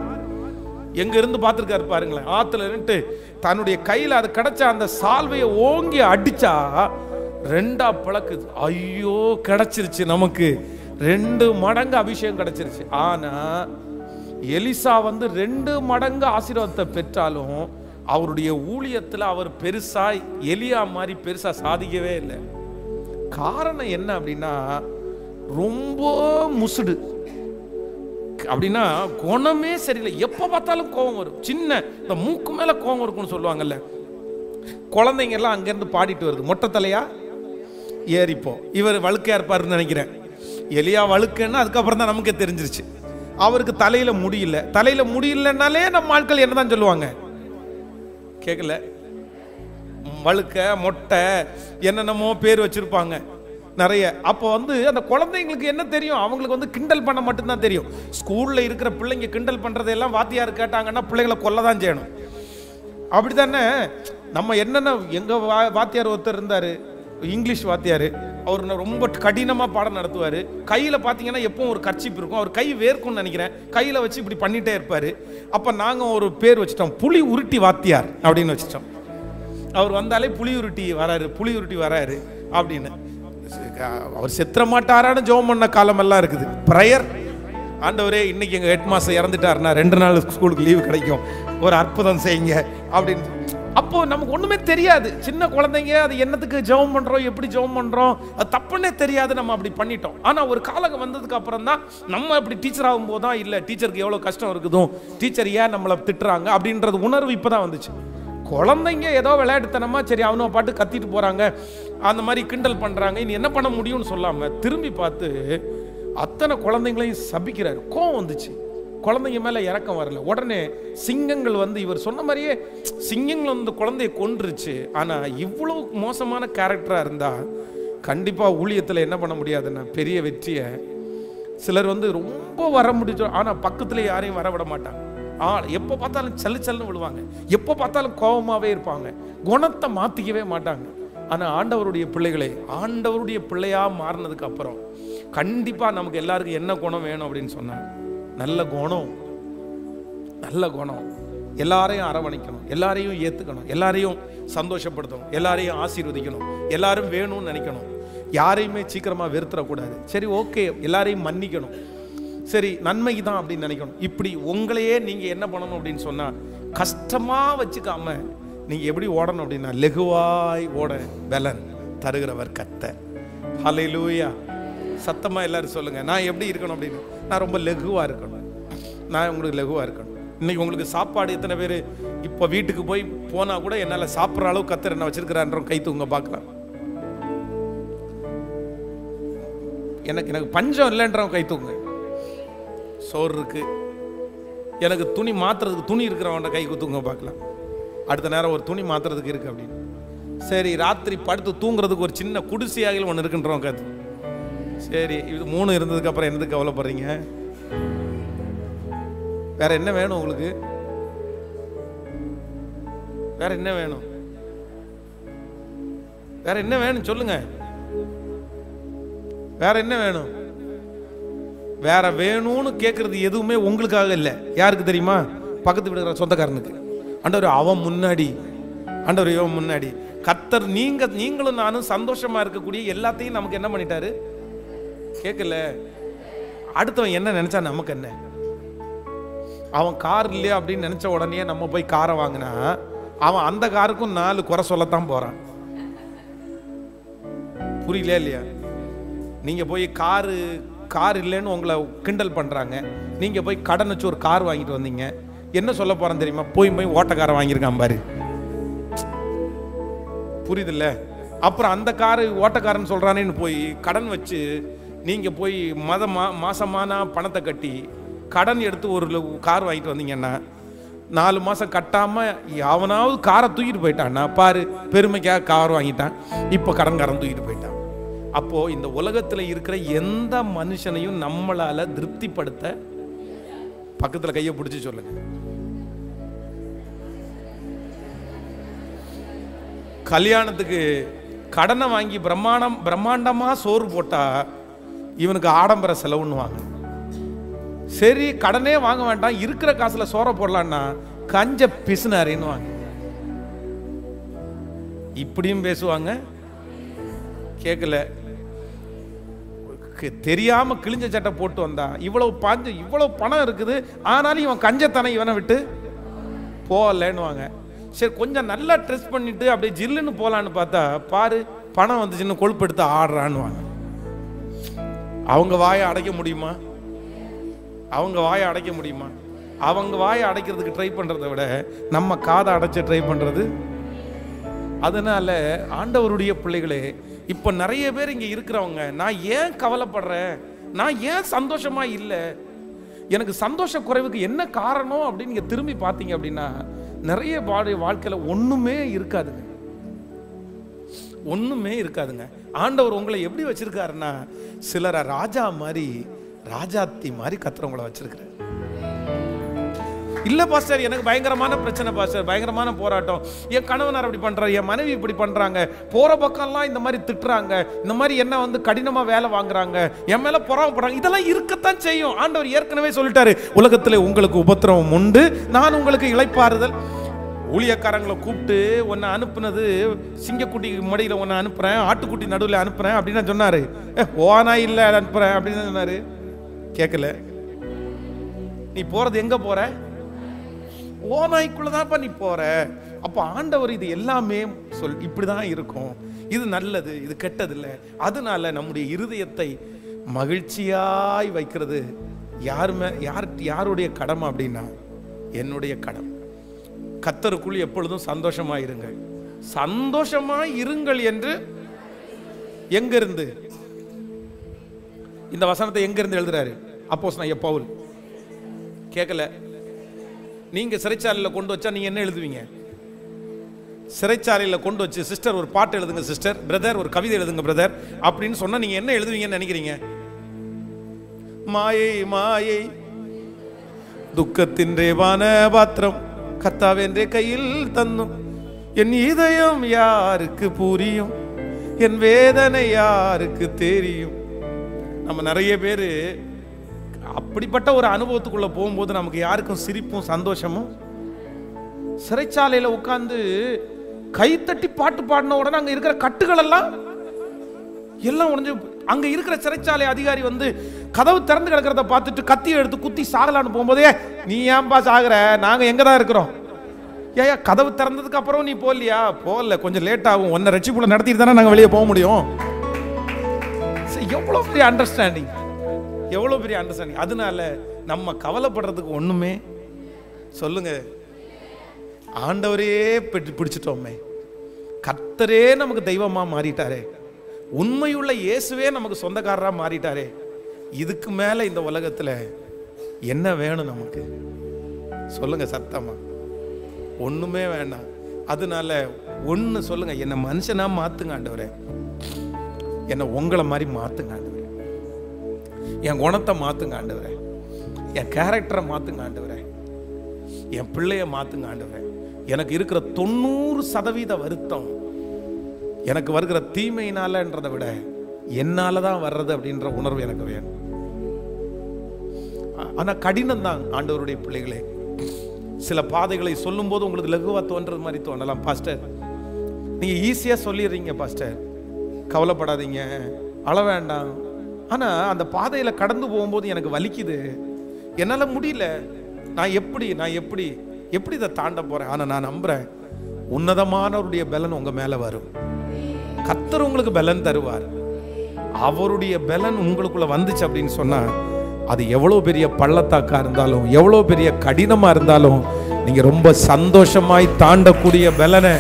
எங்க இருந்து பார்த்துருக்காரு பாருங்களேன். ஆத்துல நின்று தன்னுடைய கையில அது கிடைச்ச அந்த சால்வையை ஓங்கி அடிச்சா ரெண்டா பிளக்குது. ஐயோ கிடைச்சிருச்சு நமக்கு. ரெண்டு மடங்கு அபிஷேகம் கிடைச்சிருச்சு. ஆனா எலிசா வந்து ரெண்டு மடங்கு ஆசீர்வாதத்தை பெற்றாலும் அவருடைய ஊழியத்தில் அவர் பெருசா எலியா மாதிரி பெருசா சாதிக்கவே இல்லை. காரணம் என்ன அப்படின்னா ரொம்ப முசுடு. அப்படின்னா குணமே சரியில்லை. எப்போ பார்த்தாலும் கோபம் வரும். சின்ன இந்த மூக்கு மேலே கோபம் இருக்கும்னு சொல்லுவாங்கல்ல. குழந்தைங்க எல்லாம் அங்கேருந்து பாடிட்டு வருது. மொட்டை தலையா? ஏறிப்போம் இவர் வழுக்கையா இருப்பாருன்னு நினைக்கிறேன். எலியா வழுக்குன்னா அதுக்கப்புறம் தான் நமக்கே தெரிஞ்சிருச்சு. அவருக்கு தலையில் முடியல தலையில் முடியலனாலே நம்ம ஆட்கள் என்ன தான் சொல்லுவாங்க? கேட்கல வழுக்க மொட்டை என்னென்னமோ பேர் வச்சுருப்பாங்க. நிறைய. அப்போ வந்து அந்த குழந்தைங்களுக்கு என்ன தெரியும்? அவங்களுக்கு வந்து கிண்டல் பண்ண மட்டும்தான் தெரியும். ஸ்கூலில் இருக்கிற பிள்ளைங்க கிண்டல் பண்ணுறதெல்லாம் வாத்தியார் கேட்டாங்கன்னா பிள்ளைகளை கொல்ல தான் செய்யணும். அப்படி தானே நம்ம என்னென்ன எங்கள் வா- வாத்தியார் ஒருத்தர் இருந்தார் இங்கிலீஷ் வாத்தியார் அவர் ரொம்ப கடினமாக பாடம் நடத்துவார். கையில் பார்த்தீங்கன்னா எப்பவும் ஒரு கர்ச்சிப் இருக்கும். அவர் கை வேர்க்கும்னு நினைக்கிறேன். கையில் வச்சு இப்படி பண்ணிகிட்டே இருப்பார். அப்போ நாங்கள் ஒரு பேர் வச்சிட்டோம். புலி உருட்டி வாத்தியார் அப்படின்னு வச்சிட்டோம். அவர் வந்தாலே புலி உருட்டி வராரு புலி உருட்டி வராரு அப்படின்னு. அவர் செத்துற மாட்டாரான்னு ஜெபம் பண்ண காலமெல்லாம் இருக்குது. ப்ரையர் ஆண்டவரே இன்னைக்கு எங்கள் ஹெட் மாஸ்டர் இறந்துட்டாருனா ரெண்டு நாள் ஸ்கூலுக்கு லீவு கிடைக்கும். ஒரு அற்புதம் செய்யுங்க அப்படின்னு. அப்போ நமக்கு ஒன்றுமே தெரியாது. சின்ன குழந்தைங்க அது என்னத்துக்கு ஜெபம் பண்ணுறோம் எப்படி ஜெபம் பண்ணுறோம் அது தப்புன்னே தெரியாது. நம்ம அப்படி பண்ணிட்டோம். ஆனால் ஒரு காலம் வந்ததுக்கு அப்புறம் தான் நம்ம அப்படி டீச்சர் ஆகும்போது தான் இல்லை டீச்சருக்கு எவ்வளோ கஷ்டம் இருக்குதும் டீச்சர் ஏன் நம்மளை திட்டுறாங்க? அப்படின்றது உணர்வு இப்பதான் வந்துச்சு. குழந்தைங்க ஏதோ விளையாட்டுத்தனமா சரி அவனை பாட்டு கத்திட்டு போகிறாங்க அந்த மாதிரி கிண்டல் பண்ணுறாங்க இனி என்ன பண்ண முடியும்னு சொல்லாமல் திரும்பி பார்த்து அத்தனை குழந்தைங்களையும் சபிக்கிறார். கோவம் வந்துச்சு. குழந்தைங்க மேலே இறக்கம் வரல. உடனே சிங்கங்கள் வந்து இவர் சொன்ன மாதிரியே சிங்கங்கள் வந்து குழந்தைய கொன்றுச்சு. ஆனால் இவ்வளோ மோசமான கேரக்டராக இருந்தால் கண்டிப்பாக ஊழியத்தில் என்ன பண்ண முடியாதுன்னா பெரிய வெற்றியை சிலர் வந்து ரொம்ப வர முடிச்சோம் ஆனால் பக்கத்தில் யாரையும் வர விட மாட்டாங்க. ஆ எப்போ பார்த்தாலும் சல்லு சல்லுன்னு விழுவாங்க. எப்போ பார்த்தாலும் கோபமாகவே இருப்பாங்க. குணத்தை மாற்றிக்கவே மாட்டாங்க. ஆனால் ஆண்டவருடைய பிள்ளைகளே ஆண்டவருடைய பிள்ளையாக மாறினதுக்கு அப்புறம் கண்டிப்பாக நமக்கு எல்லாருக்கும் என்ன குணம் வேணும் அப்படின்னு சொன்னாங்க. நல்ல குணம். நல்ல குணம். எல்லாரையும் அரவணைக்கணும். எல்லாரையும் ஏற்றுக்கணும் எல்லாரையும் சந்தோஷப்படுத்தணும். எல்லாரையும் ஆசீர்வதிக்கணும். எல்லாரும் வேணும்னு நினைக்கணும். யாரையுமே சீக்கிரமாக வெறுத்துறக்கூடாது. சரி ஓகே. எல்லாரையும் மன்னிக்கணும். சரி நன்மைக்கு தான் அப்படின்னு நினைக்கணும். இப்படி உங்களையே நீங்கள் என்ன பண்ணணும் அப்படின்னு சொன்னால் கஷ்டமாக வச்சுக்காம நீங்கள் எப்படி ஓடணும் அப்படின்னா லெகுவாய் ஓட பலன் தருகிறவர் கத்த லூயா சத்தமாக எல்லாரும் சொல்லுங்கள் நான் எப்படி இருக்கணும் அப்படின்னு? நான் ரொம்ப லெகுவாக இருக்கணும். நான் உங்களுக்கு லெகுவாக இருக்கணும். இன்னைக்கு உங்களுக்கு சாப்பாடு எத்தனை பேர் இப்போ வீட்டுக்கு போய் போனால் கூட என்னால் சாப்பிட்ற அளவு கத்தர் என்ன வச்சிருக்கிறான்ற கை தூங்க பார்க்கலாம். எனக்கு எனக்கு பஞ்சம் இல்லைன்றவன் கை தூங்க. சோறு இருக்கு. எனக்கு துணி மாத்துறதுக்கு துணி இருக்கிறவன் கை தூங்க பார்க்கலாம். அடுத்த நேரம் ஒரு துணி மாத்துறதுக்கு இருக்குது அப்படின்னு. சரி ராத்திரி படுத்து தூங்குறதுக்கு ஒரு சின்ன குடிசையாக ஒன்று இருக்குன்றோம் கத்து சரி இது மூணு இருந்ததுக்கு அப்புறம் என்னதுக்கு கவலைப்படுறீங்க? வேற என்ன வேணும் உங்களுக்கு? வேற என்ன வேணும்? வேற என்ன வேணும் சொல்லுங்க. வேற என்ன வேணும்? வேற வேணும்னு கேட்கறது எதுவுமே உங்களுக்காக இல்லை. யாருக்கு தெரியுமா? பக்கத்து வீடுகிற சொந்தக்காரனுக்கு. ஆண்டவர் அவன் முன்னாடி. ஆண்டவர் இவன் முன்னாடி. கத்தர் நீங்க நீங்களும் நானும் சந்தோஷமா இருக்கக்கூடிய எல்லாத்தையும் நமக்கு என்ன பண்ணிட்டாரு? கேட்கல அடுத்தவன் என்ன நினைச்சா நமக்கு என்ன? அவன் கார் இல்லையா அப்படின்னு நினைச்ச உடனே நம்ம போய் காரை வாங்கினா அவன் அந்த காருக்கும் நாலு குறை சொல்லத்தான் போறான். புரியல இல்லையா? நீங்க போய் காரு கார் இல்லைன்னு உங்களை கிண்டல் பண்றாங்க. நீங்க போய் கடன் வச்சு ஒரு கார் வாங்கிட்டு வந்தீங்க. என்ன சொல்ல போறேன் தெரியுமா? போய் போய் ஓட்டக்காரை வாங்கியிருக்கான் பாரு. புரியுதுல்ல? அப்புறம் அந்த காரு ஓட்டக்காரன் சொல்கிறானேன்னு போய் கடன் வச்சு நீங்க போய் மத மா மாசமான பணத்தை கட்டி கடன் எடுத்து ஒரு கார் வாங்கிட்டு வந்தீங்கன்னா நாலு மாதம் கட்டாமல் அவனாவது காரை தூக்கிட்டு போயிட்டான்னா பாரு பெருமைக்காக கார் வாங்கிட்டான். இப்போ கடன்காரன் தூக்கிட்டு போயிட்டான். அப்போது இந்த உலகத்தில் இருக்கிற எந்த மனுஷனையும் நம்மளால் திருப்திப்படுத்த பக்கத்தில் கையை பிடிச்சி சொல்லுங்க. கல்யாணத்துக்கு கடனை வாங்கி பிரம்மாண்டம் பிரம்மாண்டமாக சோறு போட்டால் இவனுக்கு ஆடம்பர செலவுன்னுவாங்க. சரி கடனே வாங்க வேண்டாம் இருக்கிற காசில் சோற போடலான்னா கஞ்ச பிசுனாரின்னுவாங்க. இப்படியும் பேசுவாங்க. கேட்கல தெரியாம கிழிஞ்ச சட்டை போட்டு வந்தா இவ்வளவு பாஞ்சு இவ்வளவு பணம் இருக்குது ஆனாலும் இவன் கஞ்சத்தனை இவனை விட்டு போகலன்னுவாங்க. சரி கொஞ்சம் நல்லா ட்ரெஸ் பண்ணிட்டு அப்படியே ஜில்லுன்னு போகலான்னு பார்த்தா பாரு பணம் வந்துச்சுன்னு கொழுப்பு எடுத்து ஆடுறான்னுவாங்க. அவங்க வாயை அடைக்க முடியுமா? அவங்க வாயை அடைக்க முடியுமா? அவங்க வாயை அடைக்கிறதுக்கு ட்ரை பண்ணுறதை விட நம்ம காதை அடைச்சி ட்ரை பண்ணுறது அதனால் ஆண்டவருடைய பிள்ளைகளே இப்போ நிறைய பேர் இங்கே இருக்கிறவங்க நான் ஏன் கவலைப்படுறேன்? நான் ஏன் சந்தோஷமாக இல்லை? எனக்கு சந்தோஷ குறைவுக்கு என்ன காரணம் அப்படின்னு நீங்கள் திரும்பி பார்த்தீங்க அப்படின்னா நிறைய பாடி வாழ்க்கையில் ஒன்றுமே இருக்காதுங்க. ஒன்றுமே இருக்காதுங்க. ஆண்டவர் உங்களை எப்படி வச்சுருக்காருன்னா சிலரை ராஜா மாதிரி ராஜாத்தி மாதிரி கத்துறவங்கள வச்சிருக்கிறார். இல்லை பாஸ்டர் எனக்கு பயங்கரமான பிரச்சனை பாஸ்டர். பயங்கரமான போராட்டம். என் கணவனார் அப்படி பண்ணுறாரு என் மனைவி இப்படி பண்ணுறாங்க போகிற பக்கம்லாம் இந்த மாதிரி திட்டுறாங்க. இந்த மாதிரி என்ன வந்து கடினமாக வேலை வாங்குறாங்க. என் மேல பொறாமப்படுறாங்க. இதெல்லாம் இருக்கத்தான் செய்யும். ஆண்டவர் ஏற்கனவே சொல்லிட்டாரு உலகத்தில் உங்களுக்கு உபத்திரவம் உண்டு. நான் உங்களுக்கு இழைப்பாறுதல் ஊழியக்காரங்களை கூப்பிட்டு உன்னை அனுப்புனது சிங்கக்குட்டி மடியில் உன்னை அனுப்புகிறேன் ஆட்டுக்குட்டி நடுவில் அனுப்புகிறேன் அப்படின்னு சொன்னார். "ஏ, ஓனா இல்லை அனுப்புகிறேன் அப்படின்னு சொன்னார். கேட்கல நீ போகிறது எங்கே போகிற ஓநாய்க்குள்ளதான்ப்பா நீ போற. அப்போ ஆண்டவர் இது எல்லாமே சொல் இப்படிதான் இருக்கும். இது நல்லது இது கெட்டதில்லை. அதனால நம்முடைய இருதயத்தை மகிழ்ச்சியாய் வைக்கிறது. யாருமே யார் யாருடைய கடமை அப்படின்னா என்னுடைய கடமை கத்தருக்குள் எப்பொழுதும் சந்தோஷமா இருங்கள் சந்தோஷமா இருங்கள் என்று எங்கிருந்து? இந்த வசனத்தை எங்கிருந்து எழுதுறாரு? அப்போஸ் நான் எப்பவுல் கேட்கல. நீங்கள் சிறைச்சாலையில் கொண்டு வச்சா நீங்கள் என்ன எழுதுவீங்க? சிறைச்சாலையில் கொண்டு வச்சு சிஸ்டர் ஒரு பாட்டு எழுதுங்க சிஸ்டர். பிரதர் ஒரு கவிதை எழுதுங்க பிரதர். அப்படின்னு சொன்னா நீங்க என்ன எழுதுவீங்கன்னு நினைக்கிறீங்க? மாயை மாயை துக்கத்தின் ரேவான பாத்திரம் கத்தாவென்றே கையில் தந்தும். என் இதயம் யாருக்கு புரியும்? என் வேதனை யாருக்கு தெரியும்? நம்ம நிறைய பேர் அப்படிப்பட்ட ஒரு அனுபவத்துக்குள்ள போகும்போது நமக்கு யாருக்கும் சிரிப்பும் சந்தோஷமும்? சிறைச்சாலையில உட்காந்து கைத்தட்டி பாட்டு பாடின உடனே அங்க இருக்கிற கட்டுகள் எல்லாம் எல்லாம் உடஞ்சு அங்க இருக்கிற சிறைச்சாலை அதிகாரி வந்து கதவு திறந்து கிடக்கிறத பார்த்துட்டு கத்தியை எடுத்து குத்தி சாகலான்னு போகும்போதே நீ ஏன்பா சாகுற? நாங்க எங்க தான் இருக்கிறோம்? ஏயா கதவு திறந்ததுக்கு அப்புறம் நீ போகலையா? போகல கொஞ்சம் லேட் ஆகும். ஒன்றை ரட்சிப்புள்ள நடத்திட்டு தானே நாங்கள் வெளியே போக முடியும். சரி, பெரிய அண்டர்ஸ்டாண்டிங் எவ்வளோ பெரிய அண்டர்ஸ்டாண்டிங் அதனால நம்ம கவலைப்படுறதுக்கு ஒன்றுமே சொல்லுங்க. ஆண்டவரே பிடிச்சிட்டோமே. கர்த்தரே நமக்கு தெய்வமாக மாறிட்டாரே. உண்மையுள்ள இயேசுவே நமக்கு சொந்தக்காரராக மாறிட்டாரே. இதுக்கு மேலே இந்த உலகத்தில் என்ன வேணும் நமக்கு? சொல்லுங்க சத்தமா. ஒன்றுமே வேண்டாம். அதனால ஒன்று சொல்லுங்க. என்னை மனுஷனாக மாற்றுங்க ஆண்டவரே. என்னை உங்களை மாதிரி மாற்றுங்க ஆண்டவரே. என் குணத்தை மாத்துங்க ஆண்டவரே. என் கேரக்டரை மாத்துங்க ஆண்டவரே. என் பிள்ளைய மாத்துங்க ஆண்டவரே. எனக்கு இருக்கிற தொண்ணூறு சதவீத வருத்தம் எனக்கு வருகிற தீமையினாலன்றதை விட என்னால தான் வர்றது அப்படின்ற உணர்வு எனக்கு வேணும். ஆனால் கடினம் தான் ஆண்டவருடைய பிள்ளைகளே. சில பாதைகளை சொல்லும்போது உங்களுக்கு லகுவா தோன்றது மாதிரி தோணலாம் பாஸ்டர். நீங்கள் ஈஸியாக சொல்லிடுறீங்க பாஸ்டர். கவலைப்படாதீங்க. அள வேண்டாம். ஆனா அந்த பாதையில் கடந்து போகும்போது எனக்கு வலிக்குது. என்னால் முடியல. நான் எப்படி நான் எப்படி எப்படி இதை தாண்ட போகிறேன் ஆனால் நான் நம்புறேன். உன்னதமானவருடைய பலன் உங்கள் மேல வரும். கத்தர் உங்களுக்கு பலன் தருவார். அவருடைய பலன் உங்களுக்குள்ள வந்துச்சு அப்படின்னு சொன்னால் அது எவ்வளோ பெரிய பள்ளத்தாக்கா இருந்தாலும் எவ்வளோ பெரிய கடினமா இருந்தாலும் நீங்க ரொம்ப சந்தோஷமாய் தாண்டக்கூடிய பலனை.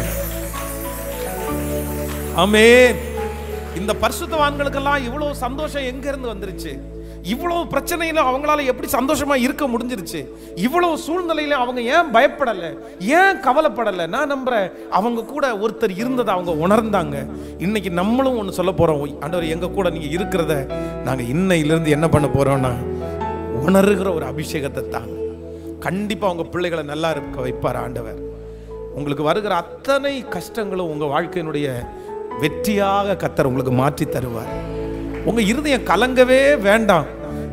அமே இந்த பரிசுத்தவான்களுக்கெல்லாம் இவ்வளோ சந்தோஷம் எங்கேருந்து வந்துருச்சு? இவ்வளோ பிரச்சனையில் அவங்களால எப்படி சந்தோஷமாக இருக்க முடிஞ்சிருச்சு? இவ்வளோ சூழ்நிலையில் அவங்க ஏன் பயப்படலை? ஏன் கவலைப்படலை? நான் நம்புகிறேன் அவங்க கூட ஒருத்தர் இருந்ததை அவங்க உணர்ந்தாங்க. இன்னைக்கு நம்மளும் ஒன்று சொல்ல போகிறோம் ஆண்டவர் எங்கள் கூட நீங்கள் இருக்கிறத நாங்கள் இன்னையிலேருந்து என்ன பண்ண போகிறோன்னா உணர்கிற ஒரு அபிஷேகத்தை தான். கண்டிப்பாக அவங்க பிள்ளைகளை நல்லா இருக்க வைப்பார் ஆண்டவர். உங்களுக்கு வருகிற அத்தனை கஷ்டங்களும் உங்கள் வாழ்க்கையினுடைய வெற்றியாக கத்தர் உங்களுக்கு மாற்றி தருவார். உங்க இருதயம் கலங்கவே வேண்டாம்.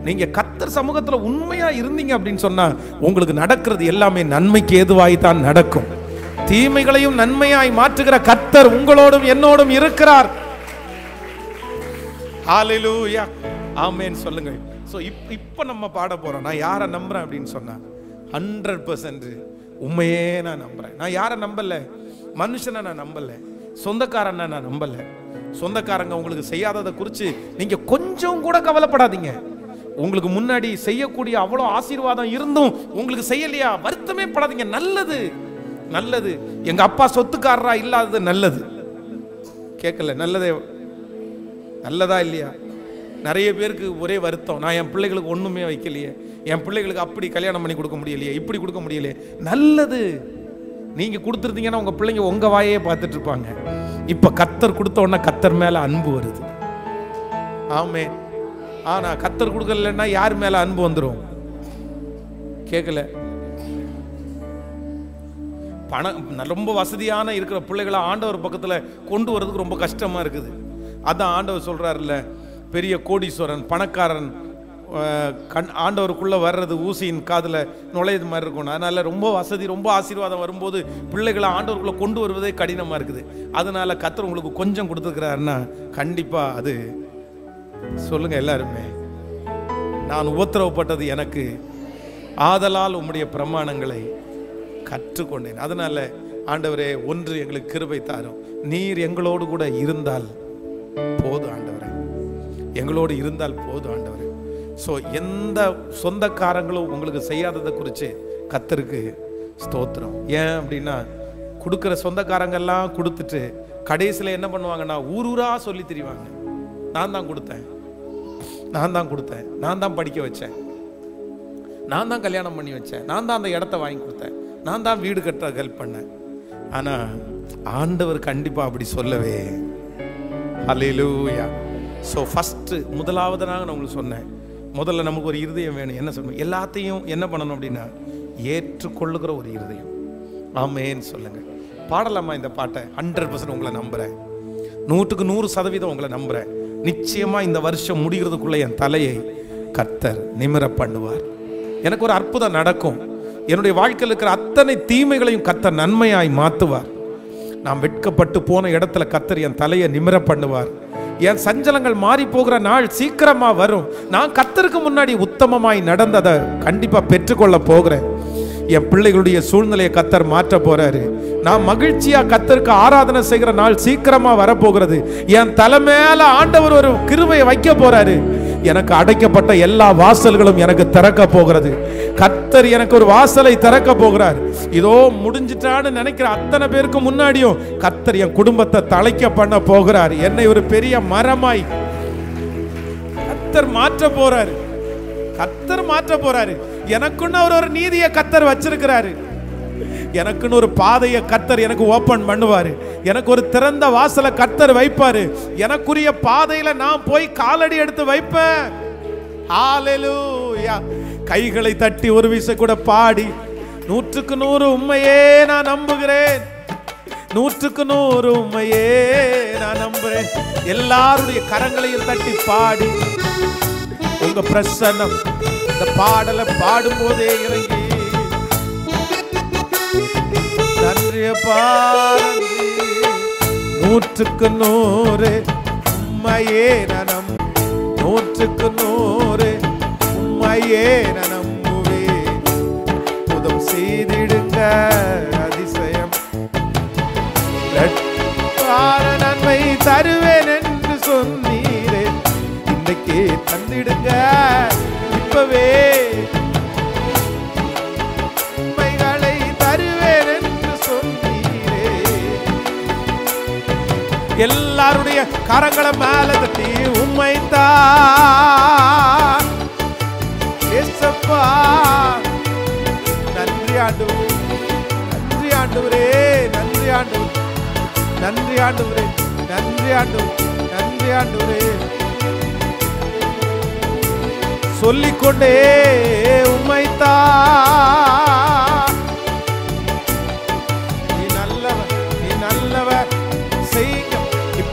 நீங்க கத்தர் சமூகத்துல உண்மையா இருந்தீங்க அப்படின்னு சொன்னா உங்களுக்கு நடக்கிறது எல்லாமே நன்மைக்கு ஏதுவாய் தான் நடக்கும். தீமைகளையும் நன்மையாய் மாற்றுகிற கத்தர் உங்களோடும் என்னோடும் இருக்கிறார். ஹalleluya ஆமென். சொல்லுங்க ஸோ இப் இப்போ நம்ம பாட போறோம். நான் யாரை நம்புறேன் அப்படின்னு சொன்னா ஹண்ட்ரட் பர்சன்ட் உண்மையே நான் நம்புறேன். நான் யாரை நம்பல? மனுஷனை நான் நம்பலை. சொந்தக்காரனை நான் நம்பல. சொந்தக்காரங்க உங்களுக்கு செய்யாததை குறித்து நீங்கள் கொஞ்சம் கூட கவலைப்படாதீங்க. உங்களுக்கு முன்னாடி செய்யக்கூடிய அவ்வளோ ஆசீர்வாதம் இருந்தும் உங்களுக்கு செய்யலையா? வருத்தமே படாதீங்க. நல்லது. நல்லது. எங்கள் அப்பா சொத்துக்காரரா இல்லாதது நல்லது. கேட்கல நல்லதே. நல்லதா இல்லையா? நிறைய பேருக்கு ஒரே வருத்தம். நான் என் பிள்ளைகளுக்கு ஒன்றுமே வைக்கலையே. என் பிள்ளைகளுக்கு அப்படி கல்யாணம் பண்ணி கொடுக்க முடியலையே. இப்படி கொடுக்க முடியலையே. நல்லது. நீங்கள் கொடுத்துருந்தீங்கன்னா உங்கள் பிள்ளைங்க உங்கள் வாயே பார்த்துட்டு இருப்பாங்க. இப்போ கத்தர் கொடுத்த உடனே கத்தர் மேலே அன்பு வருது. ஆமே. ஆனால் கத்தர் கொடுக்கலன்னா யார் மேலே அன்பு வந்துடும் கேட்கல பணம் ரொம்ப வசதியான இருக்கிற பிள்ளைகளை ஆண்டவர் பக்கத்தில் கொண்டு வர்றதுக்கு ரொம்ப கஷ்டமாக இருக்குது. அதான் ஆண்டவர் சொல்கிறாருல்ல பெரிய கோடீஸ்வரன் பணக்காரன் கண் ஆண்டவருக்குள்ளே வர்றது ஊசியின் காதில் நுழையிறது மாதிரி இருக்கும். அதனால் ரொம்ப வசதி ரொம்ப ஆசீர்வாதம் வரும்போது பிள்ளைகளை ஆண்டவருக்குள்ளே கொண்டு வருவதே கடினமாக இருக்குது. அதனால் கத்தர் உங்களுக்கு கொஞ்சம் கொடுத்துருக்கிறாருன்னா கண்டிப்பாக அது சொல்லுங்க எல்லாருமே. நான் உபத்திரவப்பட்டது எனக்கு ஆதலால் உம்முடைய பிரமாணங்களை கற்றுக்கொண்டேன். அதனால் ஆண்டவரே ஒன்று எங்களுக்கு கிருபை தாரும். நீர் எங்களோடு கூட இருந்தால் போதும் ஆண்டவரே. எங்களோடு இருந்தால் போதும் ஆண்டவரே. ஸோ எந்த சொந்தக்காரங்களும் உங்களுக்கு செய்யாததை குறித்து கத்தருக்கு ஸ்தோத்திரம். ஏன் அப்படின்னா கொடுக்குற சொந்தக்காரங்கெல்லாம் கொடுத்துட்டு கடைசியில் என்ன பண்ணுவாங்கன்னா ஊர் ஊராக சொல்லி தெரிவாங்க. நான் தான் கொடுத்தேன். நான் தான் கொடுத்தேன். நான் தான் படிக்க வச்சேன். நான் தான் கல்யாணம் பண்ணி வச்சேன். நான் தான் அந்த இடத்த வாங்கி கொடுத்தேன். நான் தான் வீடு கட்ட ஹெல்ப் பண்ணேன். ஆனால் ஆண்டவர் கண்டிப்பாக அப்படி சொல்லவே அலையிலூயா ஸோ ஃபஸ்ட்டு முதலாவதாக நான் உங்களுக்கு சொன்னேன். முதல்ல நமக்கு ஒரு இருதயம் வேணும். என்ன சொல்லணும் எல்லாத்தையும் என்ன பண்ணணும் அப்படின்னா ஏற்றுக்கொள்ளுகிற ஒரு இருதயம். ஆமேன்னு சொல்லுங்கள் பாடலாமா இந்த பாட்டை? ஹண்ட்ரட் பர்சன்ட் உங்களை நம்புகிறேன் நூற்றுக்கு நூறு சதவீதம் உங்களை நம்புகிறேன் நிச்சயமாக இந்த வருஷம் முடிகிறதுக்குள்ளே என் தலையை கர்த்தர் நிமிர பண்ணுவார். எனக்கு ஒரு அற்புதம் நடக்கும். என்னுடைய வாழ்க்கையில் இருக்கிற அத்தனை தீமைகளையும் கர்த்தர் நன்மையாய் மாற்றுவார் நான் வெட்கப்பட்டு போன இடத்துல கர்த்தர் என் தலையை நிமிர பண்ணுவார். என் சஞ்சலங்கள் மாறி போகிற நாள் சீக்கிரமா வரும். நான் கத்தருக்கு முன்னாடி உத்தமமாய் நடந்ததை கண்டிப்பா பெற்றுக்கொள்ள போகிறேன். என் பிள்ளைகளுடைய சூழ்நிலையை கத்தர் மாற்ற போறாரு. நான் மகிழ்ச்சியா கத்தருக்கு ஆராதனை செய்கிற நாள் சீக்கிரமா வரப்போகிறது. என் தலை மேல ஆண்டவர் ஒரு கிருவையை வைக்க போறாரு. எனக்கு அடைக்கப்பட்ட எல்லா வாசல்களும் எனக்கு திறக்க போகிறது. கத்தர் எனக்கு ஒரு வாசலை திறக்க போகிறார். இதோ முடிஞ்சிட்டான்னு நினைக்கிற அத்தனை பேருக்கு முன்னாடியும் கத்தர் என் குடும்பத்தை தலைக்க பண்ண போகிறார். என்னை ஒரு பெரிய மரமாய் கத்தர் மாற்ற போறாரு. கத்தர் மாற்ற போறாரு. எனக்குன்னு அவர் ஒரு நீதியை கத்தர் வச்சிருக்கிறாரு. எனக்குன்னு ஒரு பாதையை கத்தர் எனக்கு ஓப்பன் பண்ணுவாரு. எனக்கு ஒரு திறந்த வாசலை கத்தர் வைப்பாரு. எனக்குரிய பாதையில் நான் போய் காலடி எடுத்து வைப்பேன். கைகளை தட்டி ஒரு விசை கூட பாடி. நூற்றுக்கு நூறு உண்மையே நான் நம்புகிறேன். நூற்றுக்கு நூறு உண்மையே நான் நம்புறேன் எல்லாருடைய கரங்களையும் தட்டி பாடி. உங்க பிரசன்னம் இந்த பாடலை பாடும்போதே இறங்கி நன்றியப்பா நன்றி நூற்றுக்கு நூறு உம்மையே நனம். நூற்றுக்கு நூறு உம்மையே நனம்புவே புதம் செய்திடுங்க அதிசயம். லட்சார நன்மை தருவேன் என்று சொன்னீரே. இன்னைக்கு தந்திடுங்க இப்பவே எல்லாருடைய கரங்களை மேல தட்டி உண்மை செய்யுங்கப்பா நன்றி ஆண்டவரே நன்றி ஆண்டவரே நன்றி ஆண்டவரே நன்றி ஆண்டவரே நன்றி ஆண்டவரே நன்றி ஆண்டவரே. சொல்லிக்கொண்டே உண்மைத்தான்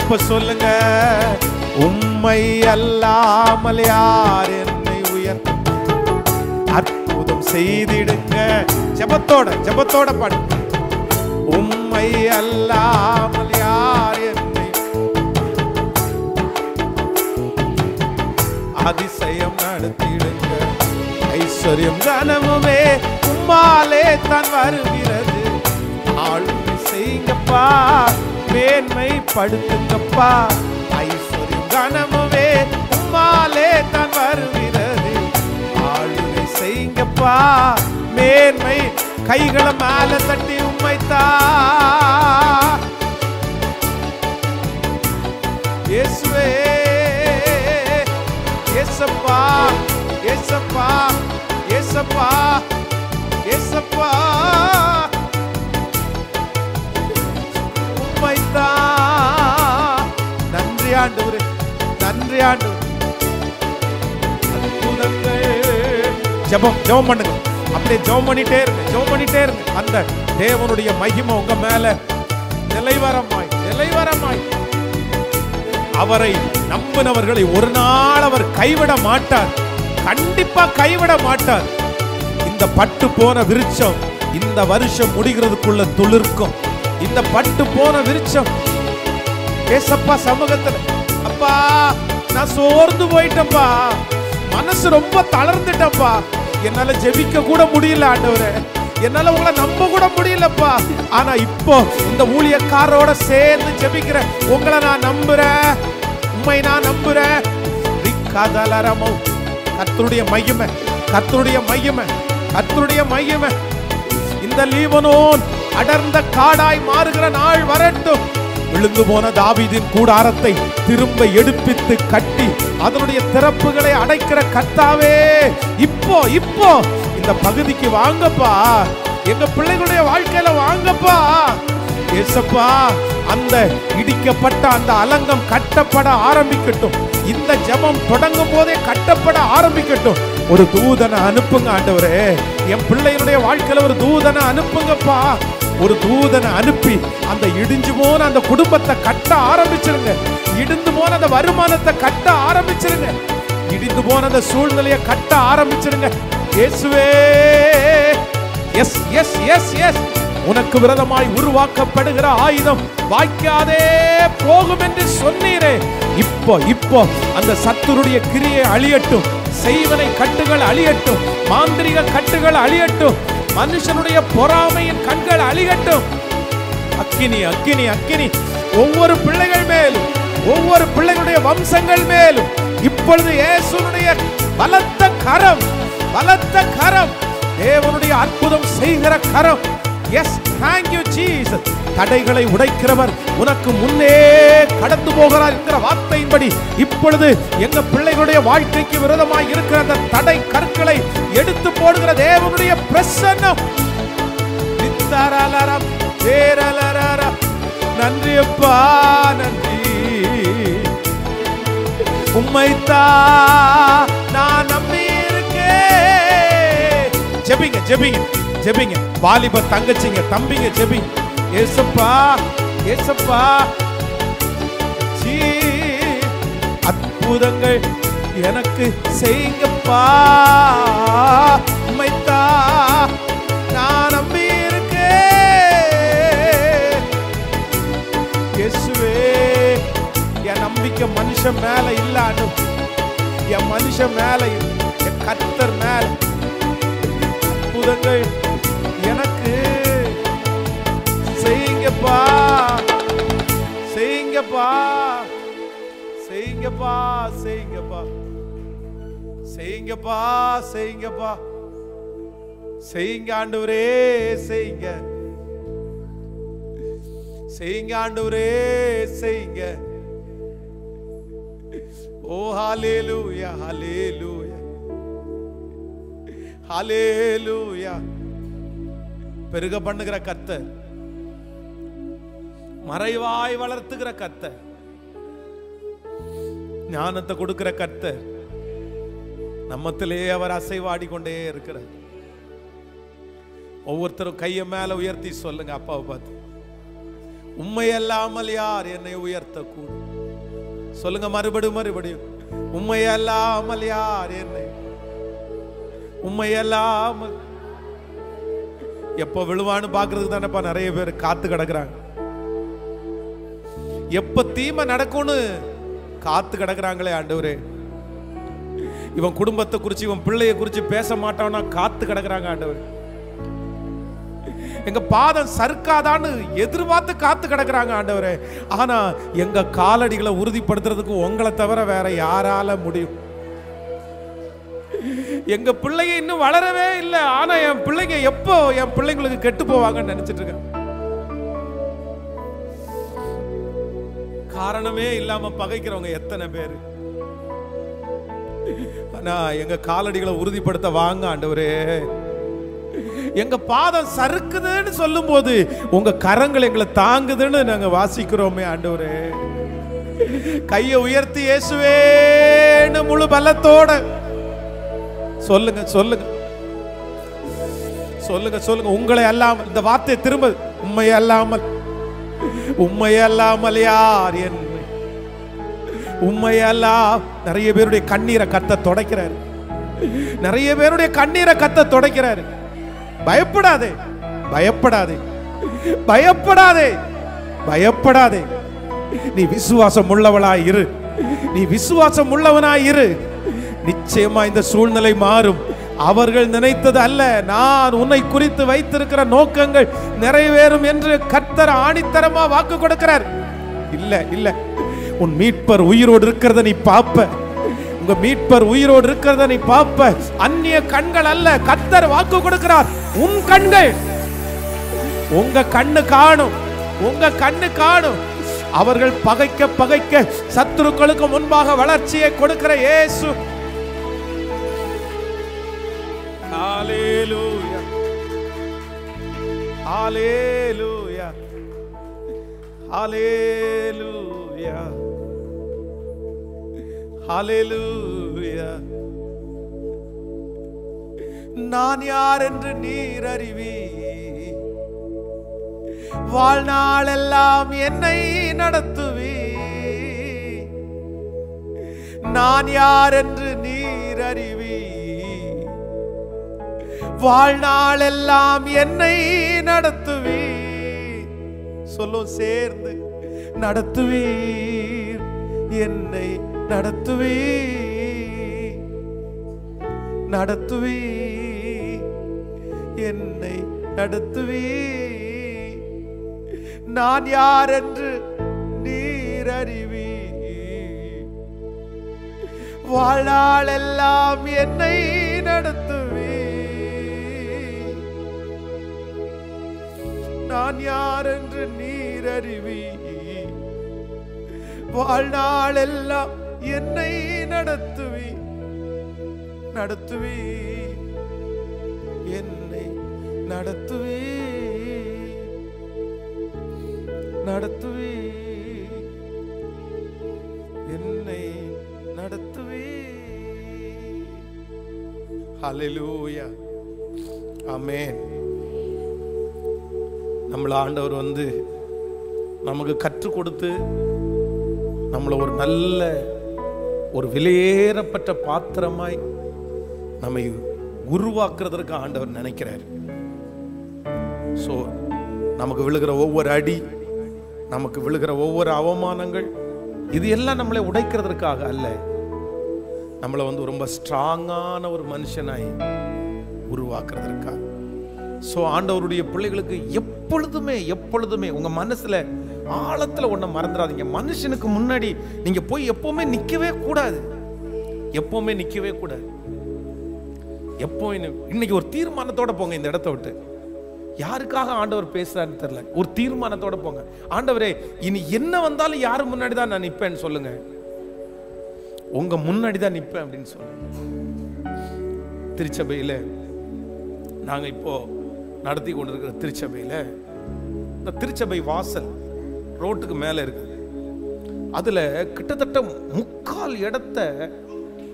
இப்ப சொல்லுங்க. உண்மை அல்லாமல் யார் என்னை உயர் அற்புதம் செய்திடுங்க. ஜெபத்தோட ஜபத்தோட பாடு. உண்மை அல்லாமல் யார் என்னை அதிசயம் நடத்திடுங்க. ஐஸ்வர்யம் கனமுமே உம்மாலே தான் வருகிறது. ஆளுமை செய்யுங்கப்பா மேன்மை படுத்துக்கப்பா ஐஸ்வர்யம் கனமுமே உம்மாலே தான் வருகிறது. ஆளுமை செய்யுங்கப்பா. மேன்மை கைகளை மேல தட்டி உம்மைத்தா. இயேசுவே இயேசப்பா இயேசப்பா இயேசப்பா இயேசப்பா. உம்மைத்தா நன்றி ஆண்டவரே நன்றி ஆண்டவர். ஜபம் ஜபம் பண்ணுங்க. அப்படியே ஜபம் பண்ணிட்டே இருங்க ஜபம் பண்ணிட்டே இருங்க. அந்த தேவனுடைய மகிமை உங்க மேல நிலைவரமாய் நிலைவரமாய். அவரை நம்பினவர்களை ஒரு நாள் அவர் கைவிட மாட்டார். கண்டிப்பா கைவிட மாட்டார். இந்த பட்டு போன விருட்சம் இந்த வருஷம் முடிகிறதுக்குள்ள துளிர்க்கும். இந்த பட்டு போன விருச்சம் ஏசப்பா சமூகத்துல அப்பா நான் சோர்ந்து போயிட்டேன்ப்பா. மனசு ரொம்ப தளர்ந்துட்டப்பா என்னால ஜெபிக்க கூட முடியல ஆண்டவரே. என்னால உங்களை நம்ப கூட முடியலப்பா. ஆனா இப்போ இந்த ஊழியக்காரோட சேர்ந்து ஜெபிக்கிறேன் உங்களை நான் நம்புறேன். உண்மை நான் நம்புறேன். ரிக்காதலரமோ கர்த்தருடைய மையமை கத்தருடைய மையமை கத்தருடைய மையமை இந்த லீவனோன் அடர்ந்த காடாய் மாறுகிற நாள் வரட்டும். விழுந்து போன தாவிதின் கூடாரத்தை திரும்ப எடுப்பித்து கட்டி அதனுடைய திறப்புகளை அடைக்கிற கத்தாவே இப்போ இப்போ. இந்த பகுதிக்கு வாங்கப்பா. எங்க பிள்ளைகளுடைய வாழ்க்கையில வாங்கப்பா. ஏசப்பா அந்த இடிக்கப்பட்ட அந்த அலங்கம் கட்டப்பட ஆரம்பிக்கட்டும். இந்த ஜபம் தொடங்கும் போதே கட்டப்பட ஆரம்பிக்கட்டும். ஒரு தூதனை அனுப்புங்க ஆண்டவரே. என் பிள்ளையினுடைய வாழ்க்கையில ஒரு தூதனை அனுப்புங்கப்பா. ஒரு தூதனை அனுப்பி அந்த இடிஞ்சு போன அந்த குடும்பத்தை கட்ட ஆரம்பிச்சிருங்க. இடிந்து போன அந்த வருமானத்தை கட்ட ஆரம்பிச்சிருங்க. இடிந்து போன அந்த சூழ்நிலையை கட்ட ஆரம்பிச்சிருங்க. இயேசுவே எஸ் எஸ் எஸ் எஸ். உனக்கு விரதமாய் உருவாக்கப்படுகிற ஆயுதம் வாய்க்காதே போகும் என்று சொன்னீரே. இப்போ இப்போ அந்த சத்துருடைய கிரியை அழியட்டும். செய்வனை கட்டுகள் அழியட்டும். மாந்திரிக கட்டுகள் அழியட்டும். மனுஷனுடைய பொறாமையின் கண்கள் அழியட்டும். அக்கினி அக்கினி அக்கினி. ஒவ்வொரு பிள்ளைகள் மேலும் ஒவ்வொரு பிள்ளைகளுடைய வம்சங்கள் மேலும். இப்பொழுது இயேசுனுடைய பலத்த கரம் பலத்த கரம் தேவனுடைய அற்புதம் செய்கிற கரம். எஸ் தேங்க் யூ ஜீசஸ் தடைகளை உடைக்கிறவர் உனக்கு முன்னே கடந்து போகிறார் என்கிற வார்த்தையின்படி இப்பொழுது எங்க பிள்ளைகளுடைய வாழ்க்கைக்கு விரோதமாய் இருக்கிற அந்த தடை கற்களை எடுத்து போடுகிற தேவனுடைய பிரசன்னம். நித்தரலரம் தேரலரர. நன்றி அப்பா நன்றி. உம்மைத்தா நான் நம்பி இருக்கேன் ஜெபிங்க ஜெபிங்க. ஜெபிங்க. வாலிப தங்கச்சிங்க தம்பிங்க ஜெபிங்க ஏசப்பா ஏசப்பா. சீ அற்புதங்கள் எனக்கு செய்யுங்கப்பா. உமைத்தா நான் நம்பி இருக்கேன் இயேசுவே என் நம்பிக்கை மனுஷன் மேல இல்லாது என் மனுஷன் மேல என் கத்தர் மேல. அற்புதங்கள் எனக்கு. செய்யுங்கப்பா. செய்யுங்கப்பா. செய்யுங்கப்பா செய்யுங்கப்பா. செய்யுங்கப்பா செய்யுங்கப்பா. செய்யுங்க ஆண்டவரே செய்யுங்க. செய்யுங்க ஆண்டவரே செய்யுங்க. ஓ ஹாலேலூயா ஹாலேலூயா ஹாலேலூயா பெருக பண்ணுகிற கத்த மறைவாய் வளர்த்துகிற கத்த ஞானத்தை கொடுக்கிற கத்த நம்மத்திலே அவர் அசைவாடி கொண்டே இருக்கிறார். ஒவ்வொருத்தரும் கையை மேல உயர்த்தி சொல்லுங்க அப்பாவை பார்த்து. உண்மை அல்லாமல் யார் என்னை உயர்த்த கூடும் சொல்லுங்க மறுபடியும் மறுபடியும். உண்மை அல்லாமல் யார் என்னை? உண்மை அல்லாமல் எப்போ விழுவான்னு பார்க்கறதுக்கு தானேப்பா நிறைய பேர் காத்து கிடக்குறாங்க. எப்ப தீமை நடக்கும்னு காத்து கிடக்குறாங்களே ஆண்டவரே. இவன் குடும்பத்தை குறிச்சு இவன் பிள்ளைய குறிச்சு பேச மாட்டான்னா காத்து கிடக்குறாங்க ஆண்டவர். எங்க பாதம் சறுக்காதான்னு எதிர்பார்த்து காத்து கிடக்குறாங்க ஆண்டவரே. ஆனா எங்க காலடிகளை உறுதிப்படுத்துறதுக்கு உங்களை தவிர வேற யாரால முடியும். எங்க பிள்ளைங்க இன்னும் வளரவே இல்லை. ஆனா என் பிள்ளைங்க எப்போ என் பிள்ளைங்களுக்கு கெட்டு போவாங்கன்னு நினைச்சிட்டு இருக்கேன். காரணமே இல்லாம பகைக்கிறவங்க எத்தனை பேர்? ஆனா எங்க காலடிகளை உறுதிப்படுத்த வாங்க ஆண்டவரே. எங்க பாதம் சறுக்குதுன்னு சொல்லும் போது உங்க கரங்கள் எங்களை தாங்குதுன்னு நாங்க வாசிக்கிறோமே ஆண்டவரே. கையை உயர்த்தி இயேசுவேன்னு முழு பலத்தோட சொல்லுங்க சொல்லுங்க. சொல்லுங்க சொல்லுங்க. உங்களை அல்லாமல் இந்த வார்த்தையை திரும்ப உண்மை அல்லாமல் உண்மை அல்லாமல் யார் என்னை? உண்மையல்லா நிறைய பேருடைய கண்ணீரை கத்த தொடக்கிறாரு. நிறைய பேருடைய கண்ணீரை கத்த தொடக்கிறாரு. பயப்படாதே பயப்படாதே பயப்படாதே பயப்படாதே. நீ விசுவாசம் உள்ளவளாய் இரு. நீ விசுவாசம் உள்ளவனாய் இரு. நிச்சயமா இந்த சூழ்நிலை மாறும். அவர்கள் நினைத்தது அல்ல. நான் உன்னை குறித்து வைத்திருக்கிற நோக்கங்கள் நிறைவேறும் என்று கர்த்தர் ஆணித்தரமா வாக்கு கொடுக்கிறார். இல்ல இல்ல. உன் மீட்பர் உயிரோடு இருக்கிறத நீ பாப்ப. உங்க மீட்பர் உயிரோடு இருக்கிறத நீ பாப்ப. அந்நிய கண்கள் அல்ல. கர்த்தர் வாக்கு கொடுக்கிறார். உன் கண்கள். உங்க கண்ணு காணும். உங்க கண்ணு காணும். அவர்கள் பகைக்க பகைக்க சத்துருக்களுக்கு முன்பாக வளர்ச்சியை கொடுக்கிற இயேசு. Hallelujah. Hallelujah. Hallelujah. Hallelujah. நான் யார் என்று நீர் அறிவி வாழ்நாளெல்லாம் என்னை நடத்துவி நான் யார் என்று நீர் அறிவி வாழ்நாளெல்லாம் என்னை நடத்துவீர். சொல்லும் சேர்ந்து நடத்துவீர். என்னை நடத்துவீர். நடத்துவீர். என்னை நடத்துவீர். நான் யார் என்று நீர் வாழ்நாளெல்லாம் என்னை நடத்துவீர். நான் யார் என்று நீர் அறிவி வாழ்நாளெல்லாம் என்னை நடத்துவி நடத்துவி என்னை நடத்துவி நடத்துவி என்னை நடத்துவி ஹalleluya. அமேன் நம்மளை ஆண்டவர் வந்து நமக்கு கற்றுக் கொடுத்து நம்மளை ஒரு நல்ல ஒரு விலையேறப்பட்ட பாத்திரமாய் நம்மை உருவாக்குறதற்கு ஆண்டவர் நினைக்கிறார். ஸோ நமக்கு விழுகிற ஒவ்வொரு அடி நமக்கு விழுகிற ஒவ்வொரு அவமானங்கள் இது எல்லாம் நம்மளை உடைக்கிறதற்காக அல்ல. நம்மளை வந்து ரொம்ப ஸ்ட்ராங்கான ஒரு மனுஷனாய் உருவாக்குறதற்காக. ஸோ ஆண்டவருடைய பிள்ளைகளுக்கு எப்பொழுதுமே எப்பொழுதுமே உங்கள் மனசில் ஆழத்தில் ஒன்றை மறந்துடாதீங்க. மனுஷனுக்கு முன்னாடி நீங்கள் போய் எப்போவுமே நிற்கவே கூடாது. எப்போவுமே நிற்கவே கூடாது. எப்போ இன்னைக்கு ஒரு தீர்மானத்தோட போங்க இந்த இடத்த விட்டு. யாருக்காக ஆண்டவர் பேசுறாருன்னு தெரியல. ஒரு தீர்மானத்தோட போங்க. ஆண்டவரே இனி என்ன வந்தாலும் யாரு முன்னாடி தான் நான் நிற்பேன்னு சொல்லுங்க. உங்க முன்னாடி தான் நிற்பேன் அப்படின்னு சொல்லுங்க. திருச்சபையில் நாங்கள் இப்போ நடத்தி கொண்டிருக்கிற திருச்சபையில் இந்த திருச்சபை வாசல் ரோட்டுக்கு மேலே இருக்குது அதில் கிட்டத்தட்ட முக்கால் இடத்த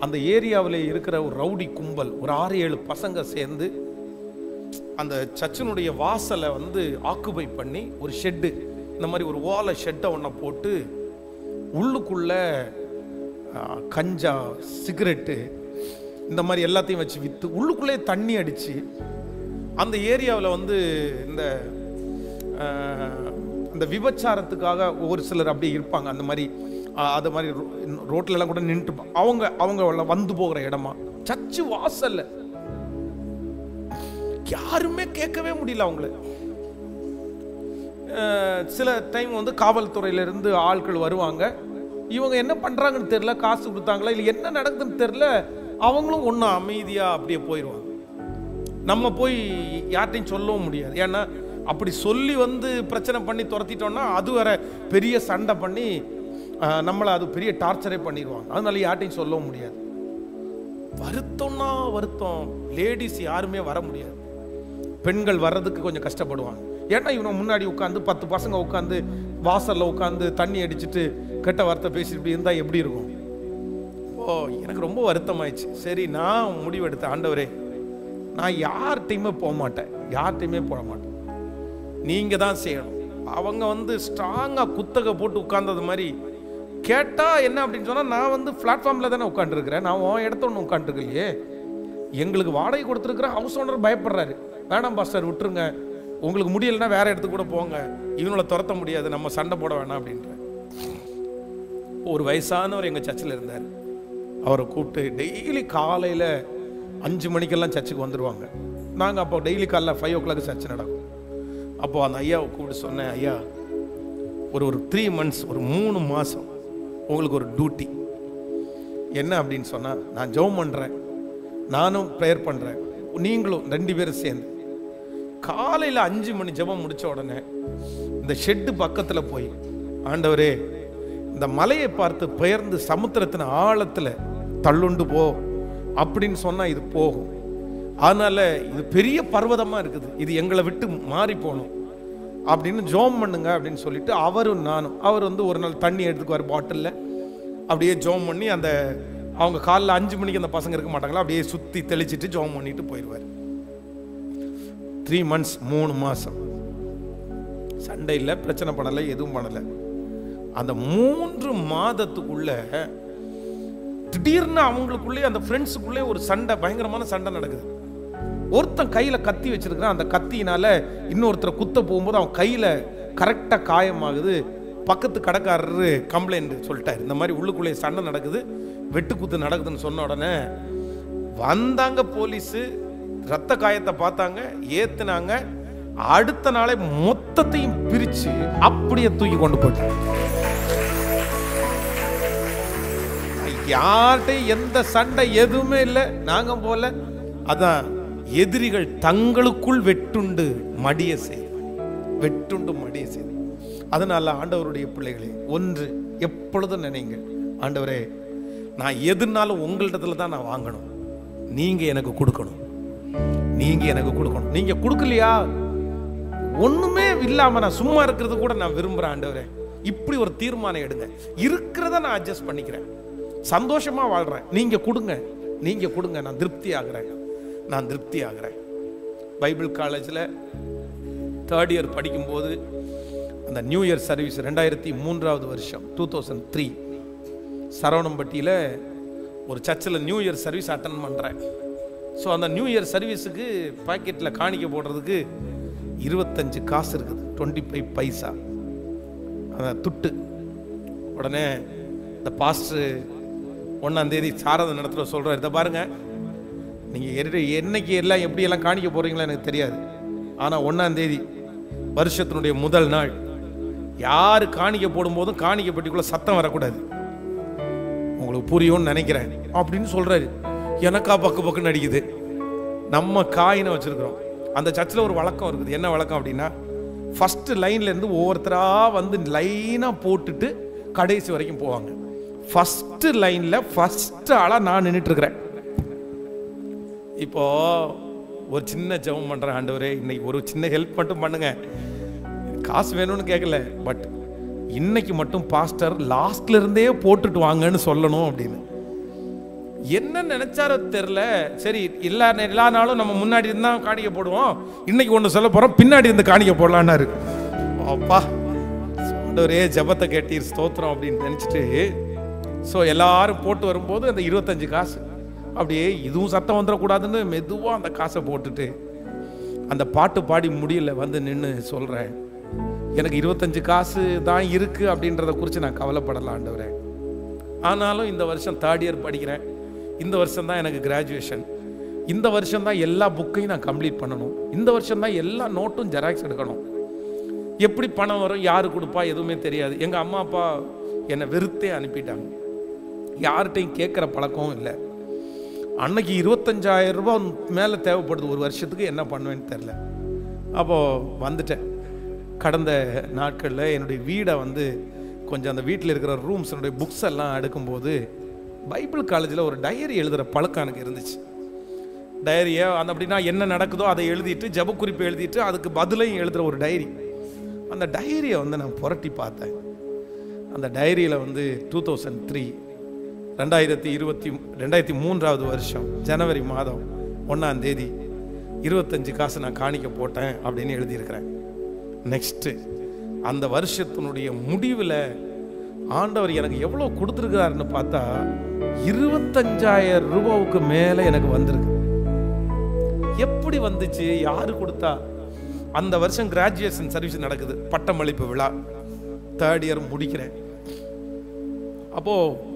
அந்த ஏரியாவில் இருக்கிற ஒரு ரவுடி கும்பல் ஒரு ஆறு ஏழு பசங்க சேர்ந்து அந்த சச்சினுடைய வாசலை வந்து ஆக்குபை பண்ணி ஒரு ஷெட்டு இந்த மாதிரி ஒரு ஓலை ஷெட்டை ஒன்றை போட்டு உள்ளுக்குள்ள கஞ்சா சிகரெட்டு இந்த மாதிரி எல்லாத்தையும் வச்சு விற்று உள்ளுக்குள்ளே தண்ணி அடித்து அந்த ஏரியாவில் வந்து இந்த இந்த அந்த விபச்சாரத்துக்காக ஒரு சிலர் அப்படியே இருப்பாங்க. அந்த மாதிரி அது மாதிரி ரோ- கூட நின்றுட்டு அவங்க அவங்க வந்து போகிற இடமா? சர்ச்சு வாசல்ல. யாருமே கேட்கவே முடியல அவங்கள. சில டைம் வந்து காவல்துறையிலேருந்து ஆட்கள் வருவாங்க. இவங்க என்ன பண்ணுறாங்கன்னு தெரில காசு கொடுத்தாங்களா இல்லை என்ன நடக்குதுன்னு தெரில அவங்களும் ஒன்றும் அமைதியாக அப்படியே போயிடுவாங்க நம்ம போய் யார்ட்டையும் சொல்லவும் முடியாது. ஏன்னா அப்படி சொல்லி வந்து பிரச்சனை பண்ணி துரத்திட்டோம்னா அது வேற பெரிய சண்டை பண்ணி நம்மளை அது பெரிய டார்ச்சரே பண்ணிடுவாங்க. அதனால யார்ட்டையும் சொல்லவும் முடியாது. வருத்தம்னா வருத்தம். லேடிஸ் யாருமே வர முடியாது. பெண்கள் வர்றதுக்கு கொஞ்சம் கஷ்டப்படுவாங்க. ஏன்னா இவனை முன்னாடி உட்காந்து பத்து பசங்க உட்காந்து வாசலில் உட்காந்து தண்ணி அடிச்சுட்டு கெட்ட வார்த்தை பேசிட்டு இப்படி இருந்தால் எப்படி இருக்கும்? ஓ எனக்கு ரொம்ப வருத்தமாயிடுச்சு. சரி நான் முடிவெடுத்தேன். ஆண்டவரே. நான் யார்கிட்டையுமே போக மாட்டேன் யார்கிட்டையுமே போட மாட்டேன் நீங்கள் தான் செய்யணும். அவங்க வந்து ஸ்ட்ராங்காக குத்தகை போட்டு உட்கார்ந்தது மாதிரி கேட்டால் என்ன அப்படின்னு சொன்னால் நான் வந்து பிளாட்ஃபார்மில் தானே உட்காந்துருக்கிறேன் நான் உன் இடத்த ஒன்று உட்காந்துருக்கலையே எங்களுக்கு வாடகை கொடுத்துருக்குற ஹவுஸ் ஓனர் பயப்படுறாரு. வேணாம் பாஸ்டர் விட்டுருங்க. உங்களுக்கு முடியலைன்னா வேறு இடத்துக்கு கூட போங்க. இவங்களை துரத்த முடியாது. நம்ம சண்டை போட வேணாம் அப்படின்ற ஒரு வயசானவர் எங்கள் சர்ச்சில் இருந்தார். அவரை கூப்பிட்டு டெய்லி காலையில் அஞ்சு மணிக்கெல்லாம் சர்ச்சுக்கு வந்துடுவாங்க நாங்கள் அப்போ டெய்லி காலைல ஃபைவ் ஓ கிளாக் சர்ச் நடக்கும். அப்போது அந்த ஐயாவை கூப்பிட்டு சொன்னேன் ஐயா ஒரு ஒரு த்ரீ மந்த்ஸ் ஒரு மூணு மாதம் உங்களுக்கு ஒரு டியூட்டி என்ன அப்படின்னு சொன்னால் நான் ஜெபம் பண்ணுறேன் நானும் ப்ரேயர் பண்ணுறேன் நீங்களும் ரெண்டு பேரும் சேர்ந்து. காலையில் அஞ்சு மணி ஜெபம் முடித்த உடனே இந்த ஷெட்டு பக்கத்தில் போய் ஆண்டவரே இந்த மலையை பார்த்து பெயர்ந்து சமுத்திரத்தின் ஆழத்தில் தள்ளுண்டு போ. அப்படின்னு சொன்னால் இது போகும். அதனால இது பெரிய பர்வதமாக இருக்குது. இது எங்களை விட்டு மாறி போகணும். அப்படின்னு ஜோம் பண்ணுங்க அப்படின்னு சொல்லிட்டு அவரும் நானும் அவர் வந்து ஒரு நாள் தண்ணி எடுத்துக்குவார் பாட்டிலில். அப்படியே ஜோம் பண்ணி அந்த அவங்க காலைல அஞ்சு மணிக்கு அந்த பசங்க இருக்க மாட்டாங்களா அப்படியே சுற்றி தெளிச்சிட்டு ஜோம் பண்ணிட்டு போயிடுவார் த்ரீ மந்த்ஸ் மூணு மாதம் சண்டை இல்லை பிரச்சனை பண்ணலை எதுவும் பண்ணலை. அந்த மூன்று மாதத்துக்குள்ள திடீர்னு அவங்களுக்குள்ளே அந்த ஃப்ரெண்ட்ஸுக்குள்ளே ஒரு சண்டை பயங்கரமான சண்டை நடக்குது. ஒருத்தன் கையில் கத்தி வச்சிருக்கிறான் அந்த கத்தினால இன்னொருத்தரை குத்த போகும்போது அவன் கையில் கரெக்டாக காயமாகுது. பக்கத்து கடைக்காரரு கம்ப்ளைண்ட் சொல்லிட்டார். இந்த மாதிரி உள்ளுக்குள்ளே சண்டை நடக்குது. வெட்டு குத்து நடக்குதுன்னு சொன்ன உடனே வந்தாங்க போலீஸு ரத்த காயத்தை பார்த்தாங்க ஏத்துனாங்க. அடுத்த நாளே மொத்தத்தையும் பிரித்து அப்படியே தூக்கி கொண்டு போயிட்டாங்க. யார்கிட்டையும் எந்த சண்டை எதுவுமே இல்லை. நாங்கள் போல. அதான் எதிரிகள் தங்களுக்குள் வெட்டுண்டு மடிய செய் வெட்டுண்டு மடிய செய் அதனால ஆண்டவருடைய பிள்ளைகளே ஒன்று எப்பொழுதும் நினைங்க. ஆண்டவரே நான் எதுனாலும் உங்களிடத்துல தான் நான் வாங்கணும். நீங்கள் எனக்கு கொடுக்கணும். நீங்கள் எனக்கு கொடுக்கணும். நீங்கள் கொடுக்கலையா? ஒன்றுமே இல்லாமல் நான் சும்மா இருக்கிறது கூட நான் விரும்புகிறேன் ஆண்டவரே. இப்படி ஒரு தீர்மானம் எடுங்க. இருக்கிறத நான் அட்ஜஸ்ட் பண்ணிக்கிறேன். சந்தோஷமாக வாழ்கிறேன் நீங்கள் கொடுங்க. நீங்கள் கொடுங்க. நான் திருப்தி ஆகுறேன் நான் திருப்தி ஆகுறேன் பைபிள் காலேஜில் தேர்ட் இயர் படிக்கும்போது அந்த நியூ இயர் சர்வீஸ் ரெண்டாயிரத்தி மூன்றாவது வருஷம் டூ தௌசண்ட் த்ரீ சரவணம்பட்டியில் ஒரு சர்ச்சில் நியூ இயர் சர்வீஸ் அட்டன் பண்ணுறேன் ஸோ அந்த நியூ இயர் சர்வீஸுக்கு பாக்கெட்டில் காணிக்க போடுறதுக்கு இருபத்தஞ்சு காசு இருக்குது. Twenty five paisa. அந்த துட்டு. உடனே இந்த பாஸ்டர் ஒன்றாம் தேதி சாரத நடத்துல சொல்கிறார் இதை பாருங்கள் நீங்கள் என்னைக்கு எல்லாம் எப்படியெல்லாம் காணிக்க போகிறீங்களோ எனக்கு தெரியாது. ஆனால் ஒன்றாம் தேதி வருஷத்தினுடைய முதல் நாள். யார் காணிக்க போடும்போதும் காணிக்க பெட்டிக்குள்ள சத்தம் வரக்கூடாது. உங்களுக்கு புரியும்னு நினைக்கிறேன். அப்படின்னு சொல்கிறாரு எனக்கா பக்கு பக்குன்னு அடிக்குது. நம்ம காயினை வச்சுருக்குறோம். அந்த சர்ச்சில் ஒரு வழக்கம் இருக்குது. என்ன வழக்கம் அப்படின்னா ஃபஸ்ட்டு லைன்லேருந்து ஒவ்வொருத்தராக வந்து லைனாக போட்டுட்டு கடைசி வரைக்கும் போவாங்க. ஃபஸ்ட்டு லைனில் ஃபஸ்ட்டு ஆளாக நான் நின்றுட்டுருக்குறேன் இப்போது இப்போ ஒரு சின்ன ஜெபம் பண்ணுறேன் ஆண்டவரே. இன்னைக்கு ஒரு சின்ன ஹெல்ப் மட்டும் பண்ணுங்க. காசு வேணும்னு கேட்கல பட் இன்னைக்கு மட்டும் பாஸ்டர் லாஸ்ட்ல இருந்தே போட்டுட்டு வாங்கன்னு சொல்லணும் அப்படின்னு. என்ன நினைச்சாரோ தெரில சரி எல்லா எல்லா நாளும் நம்ம முன்னாடி இருந்தால் காணிக்க போடுவோம். இன்னைக்கு ஒன்று சொல்ல போகிறோம் பின்னாடி இருந்து காணிக்க போடலான்னாரு. அப்பா ஆண்டவரே ஜெபத்தை கேட்டீர் ஸ்தோத்திரம் அப்படின்னு நினச்சிட்டு ஸோ எல்லாரும் போட்டு வரும்போது அந்த இருபத்தஞ்சு காசு. அப்படியே இதுவும் சத்தம் வந்துடக்கூடாதுன்னு மெதுவாக அந்த காசை போட்டுட்டு அந்த பாட்டு பாடி முடியல வந்து நின்று சொல்கிறேன் எனக்கு இருபத்தஞ்சு காசு தான் இருக்குது அப்படின்றத குறித்து நான் கவலைப்படலாம் ஆனாலும் இந்த வருஷம் தேர்ட் இயர் படிக்கிறேன். இந்த வருஷம் தான் எனக்கு கிராஜுவேஷன் இந்த வருஷம் தான் எல்லா புக்கையும் நான் கம்ப்ளீட் பண்ணணும். இந்த வருஷம் தான் எல்லா நோட்டும் ஜெராக்ஸ் எடுக்கணும். எப்படி பணம் வரும் யார் கொடுப்பா எதுவுமே தெரியாது. எங்கள் அம்மா அப்பா என்னை வெறுத்தே அனுப்பிட்டாங்க. யார்கிட்டையும் கேட்குற பழக்கம் இல்லை. அன்னைக்கு இருபத்தஞ்சாயிரம் ரூபாய் மேலே தேவைப்படுது ஒரு வருஷத்துக்கு என்ன பண்ணுவேன்னு தெரில. அப்போது வந்துட்டேன். கடந்த நாட்களில் என்னுடைய வீடை வந்து கொஞ்சம் அந்த வீட்டில் இருக்கிற ரூம்ஸ் என்னுடைய புக்ஸ் எல்லாம் எடுக்கும்போது பைபிள் காலேஜில் ஒரு டைரி எழுதுகிற பழக்கம் எனக்கு இருந்துச்சு. டைரியை அந்த அப்படின்னா என்ன நடக்குதோ அதை எழுதிட்டு ஜபக்குறிப்பு எழுதிட்டு அதுக்கு பதிலையும் எழுதுகிற ஒரு டைரி அந்த டைரியை வந்து நான் புரட்டி பார்த்தேன். அந்த டைரியில் வந்து டூ தௌசண்ட் த்ரீ ரெண்டாயிரத்தி இருபத்தி ரெண்டாயிரத்தி மூன்றாவது வருஷம் ஜனவரி மாதம் ஒன்றாம் தேதி இருபத்தஞ்சு காசு நான் காணிக்க போட்டேன் அப்படின்னு எழுதியிருக்கிறேன். நெக்ஸ்ட்டு அந்த வருஷத்தினுடைய முடிவில் ஆண்டவர் எனக்கு எவ்வளோ கொடுத்துருக்கிறாருன்னு பார்த்தா இருபத்தஞ்சாயிரம் ரூபாவுக்கு மேலே எனக்கு வந்திருக்கு. எப்படி வந்துச்சு? யார் கொடுத்தா? அந்த வருஷம் கிராஜுவேஷன் சர்வீஸ் நடக்குது பட்டமளிப்பு விழா. தேர்ட் இயர் முடிக்கிறேன். அப்போது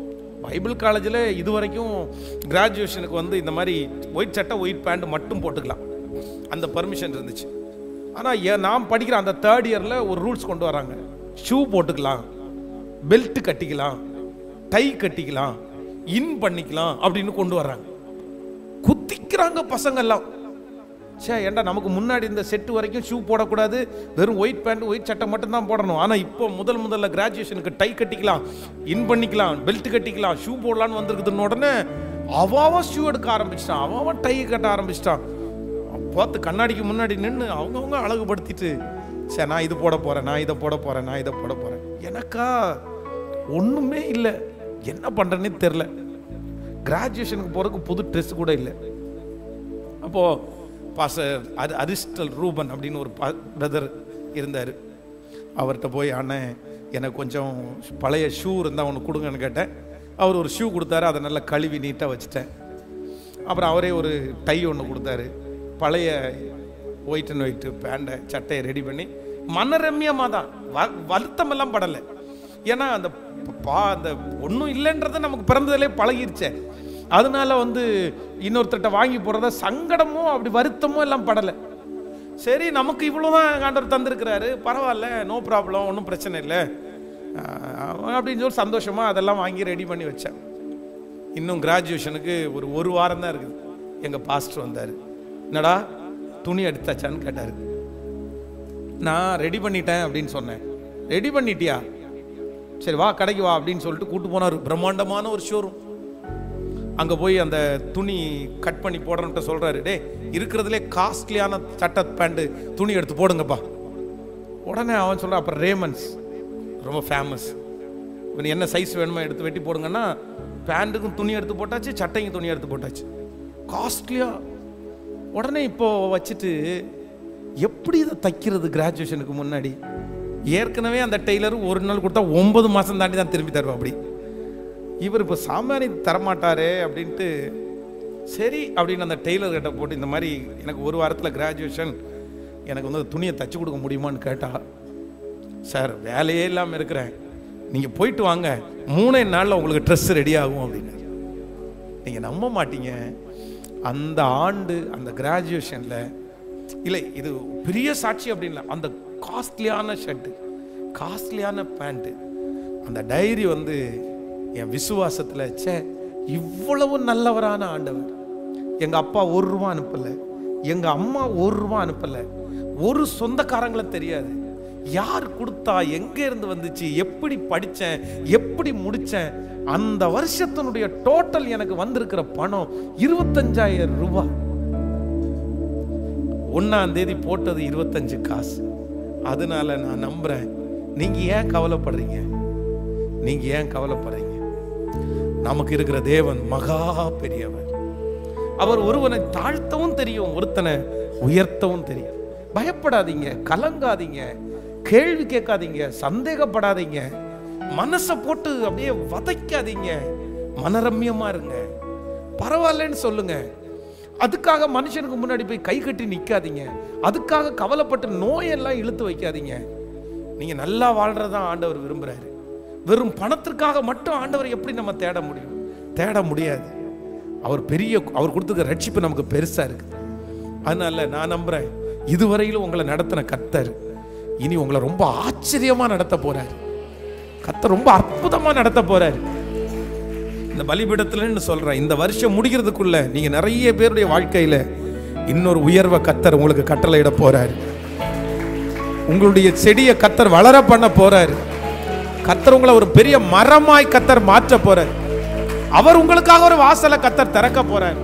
பைபிள் காலேஜில் இது வரைக்கும் கிராஜுவேஷனுக்கு வந்து இந்த மாதிரி ஒயிட் சட்டை ஒயிட் பேண்ட் மட்டும் போட்டுக்கலாம். அந்த பர்மிஷன் இருந்துச்சு. ஆனால் ஏ நான் படிக்கிற அந்த தேர்ட் இயரில் ஒரு ரூல்ஸ் கொண்டு வராங்க. ஷூ போட்டுக்கலாம் பெல்ட் கட்டிக்கலாம் டை கட்டிக்கலாம் இன் பண்ணிக்கலாம் அப்படின்னு கொண்டு வர்றாங்க. குத்திக்கிறாங்க பசங்கெல்லாம் சே ஏன்டா நமக்கு முன்னாடி இந்த செட்டு வரைக்கும் ஷூ போடக்கூடாது. வெறும் ஒயிட் பேண்ட் ஒயிட் சட்டை மட்டும் தான் போடணும். ஆனால் இப்போ முதல் முதல்ல கிராஜுவேஷனுக்கு டை கட்டிக்கலாம் இன் பண்ணிக்கலாம் பெல்ட் கட்டிக்கலாம் ஷூ போடலான்னு வந்திருக்குதுன்னு உடனே அவாவா ஷூ எடுக்க ஆரம்பிச்சிட்டான். அவாவா டை கட்ட ஆரம்பிச்சிட்டான். பார்த்து கண்ணாடிக்கு முன்னாடி நின்று அவங்கவுங்க அழகுபடுத்திட்டு சே நான் இது போட போகிறேன் நான் இதை போட போகிறேன் நான் இதை போட போகிறேன் எனக்கா ஒன்றுமே இல்லை. என்ன பண்ணுறேன்னே தெரில கிராஜுவேஷனுக்கு போகிறதுக்கு புது ட்ரெஸ் கூட இல்லை. அப்போது பாசர் அது அரிஸ்டல் ரூபன் அப்படின்னு ஒரு பிரதர் இருந்தார். அவர்கிட்ட போய் அண்ணன் எனக்கு கொஞ்சம் பழைய ஷூ இருந்தால் ஒன்று கொடுங்கன்னு கேட்டேன். அவர் ஒரு ஷூ கொடுத்தாரு. அதை நல்லா கழுவி நீட்டாக வச்சுட்டேன். அப்புறம் அவரே ஒரு டை ஒன்று கொடுத்தாரு. பழைய ஒயிட் அண்ட் ஒயிட்டு பேண்டை சட்டையை ரெடி பண்ணி மனரம்யமாக தான். வ வருத்தமெல்லாம் படலை. ஏன்னா அந்த பா அந்த ஒன்றும் இல்லைன்றத நமக்கு பிறந்ததிலே பழகிருச்சேன் அதனால வந்து இன்னொருத்தர்கிட்ட வாங்கி போடுறத சங்கடமோ அப்படி வருத்தமோ எல்லாம் படலை. சரி நமக்கு இவ்வளோ தான் காண்டவர் தந்திருக்கிறாரு. பரவாயில்ல நோ ப்ராப்ளம் ஒன்றும் பிரச்சனை இல்லை. அப்படின்னு சொல்லி சந்தோஷமாக அதெல்லாம் வாங்கி ரெடி பண்ணி வச்சேன். இன்னும் கிராஜுவேஷனுக்கு ஒரு ஒரு வாரம் தான் இருக்குது. எங்கள் பாஸ்டர் வந்தார். என்னடா துணி எடுத்தாச்சான்னு கேட்டார். நான் ரெடி பண்ணிட்டேன் அப்படின்னு சொன்னேன். ரெடி பண்ணிட்டியா? சரி வா கடைக்கு வா அப்படின்னு சொல்லிட்டு கூட்டு போனார். பிரம்மாண்டமான ஒரு ஷோரூம் அங்கே போய் அந்த துணி கட் பண்ணி போடுறன்ட்டு சொல்கிறாரு டே இருக்கிறதுலே காஸ்ட்லியான சட்டை பேண்ட்டு துணி எடுத்து போடுங்கப்பா. உடனே அவன் சொல்கிறான் அப்புறம் ரேமன்ஸ் ரொம்ப ஃபேமஸ் இவன் என்ன சைஸ் வேணுமோ எடுத்து வெட்டி போடுங்கன்னா பேண்ட்டுக்கும் துணி எடுத்து போட்டாச்சு சட்டைக்கும் துணி எடுத்து போட்டாச்சு. காஸ்ட்லியாக உடனே இப்போது வச்சுட்டு எப்படி இதை தைக்கிறது கிராஜுவேஷனுக்கு முன்னாடி? ஏற்கனவே அந்த டெய்லர் ஒரு நாள் கொடுத்தா ஒன்பது மாதம் தாண்டி தான் திரும்பி தருவா அப்படி இவர் இப்போ சாமானி தரமாட்டாரே அப்படின்ட்டு சரி அப்படின்னு அந்த டெய்லர்கிட்ட போட்டு இந்த மாதிரி எனக்கு ஒரு வாரத்தில் கிராஜுவேஷன் எனக்கு வந்து துணியை தச்சு கொடுக்க முடியுமான்னு கேட்டா சார் வேலையே இல்லாமல் இருக்கிறேன். நீங்கள் போயிட்டு வாங்க. மூணே நாளில் உங்களுக்கு ட்ரெஸ் ரெடி ஆகும் அப்படின்னு. நீங்கள் நம்ப மாட்டீங்க. அந்த ஆண்டு அந்த கிராஜுவேஷனில் இல்லை இது பெரிய சாட்சி அப்படின்ல அந்த காஸ்ட்லியான ஷர்ட்டு காஸ்ட்லியான பேண்ட்டு அந்த டைரி வந்து என் விசுவாசத்தில் ச்சே இவ்வளவு நல்லவரான ஆண்டவர். எங்கள் அப்பா ஒரு ரூபா அனுப்பலை. எங்கள் அம்மா ஒரு ரூபா அனுப்பலை. ஒரு சொந்தக்காரங்களை தெரியாது. யார் கொடுத்தா எங்கேருந்து வந்துச்சு எப்படி படித்தேன் எப்படி முடித்தேன் அந்த வருஷத்தினுடைய டோட்டல் எனக்கு வந்திருக்கிற பணம் இருபத்தஞ்சாயிரம் ரூபாய் ஒன்னாம் தேதி போட்டது இருபத்தஞ்சு காசு. அதனால நான் நம்புறேன். நீங்க ஏன் கவலைப்படுறீங்க? நீங்க ஏன் கவலைப்படுறீங்க? நமக்கு இருக்கிற தேவன் மகா பெரியவர். அவர் ஒருவனை தாழ்த்தவும் தெரியும் ஒருத்தனை உயர்த்தவும் தெரியும். பயப்படாதீங்க கலங்காதீங்க கேள்வி கேட்காதீங்க சந்தேகப்படாதீங்க. மனசை போட்டு அப்படியே வதைக்காதீங்க. மனரம்யமா இருங்க. பரவாயில்லன்னு சொல்லுங்க. அதுக்காக மனுஷனுக்கு முன்னாடி போய் கை கட்டி நிக்காதீங்க. அதுக்காக கவலைப்பட்டு நோயெல்லாம் இழுத்து வைக்காதீங்க. நீங்க நல்லா வாழ்கிறதான் ஆண்டவர் விரும்புறாரு. வெறும் பணத்திற்காக மட்டும் ஆண்டவரை எப்படி நம்ம தேட முடியும்? தேட முடியாது. அவர் பெரிய அவர் கொடுத்துருக்க ரட்சிப்பு நமக்கு பெருசாக இருக்குது. அதனால நான் நம்புகிறேன் இதுவரையிலும் உங்களை நடத்தின கத்தர் இனி உங்களை ரொம்ப ஆச்சரியமாக நடத்த போகிறார் கத்தர் ரொம்ப அற்புதமாக நடத்த போகிறார் இந்த பலிபீடத்துலன்னு சொல்கிறேன் இந்த வருஷம் முடிகிறதுக்குள்ள நீங்கள் நிறைய பேருடைய வாழ்க்கையில் இன்னொரு உயர்வை கத்தர் உங்களுக்கு கட்டளையிட போகிறார் உங்களுடைய செடியை கத்தர் வளர பண்ண போகிறாரு கத்தர் உங்களை ஒரு பெரிய மரமாய் கத்தர் மாற்ற போறார். அவர் உங்களுக்காக ஒரு வாசலை கத்தர் திறக்க போறார்.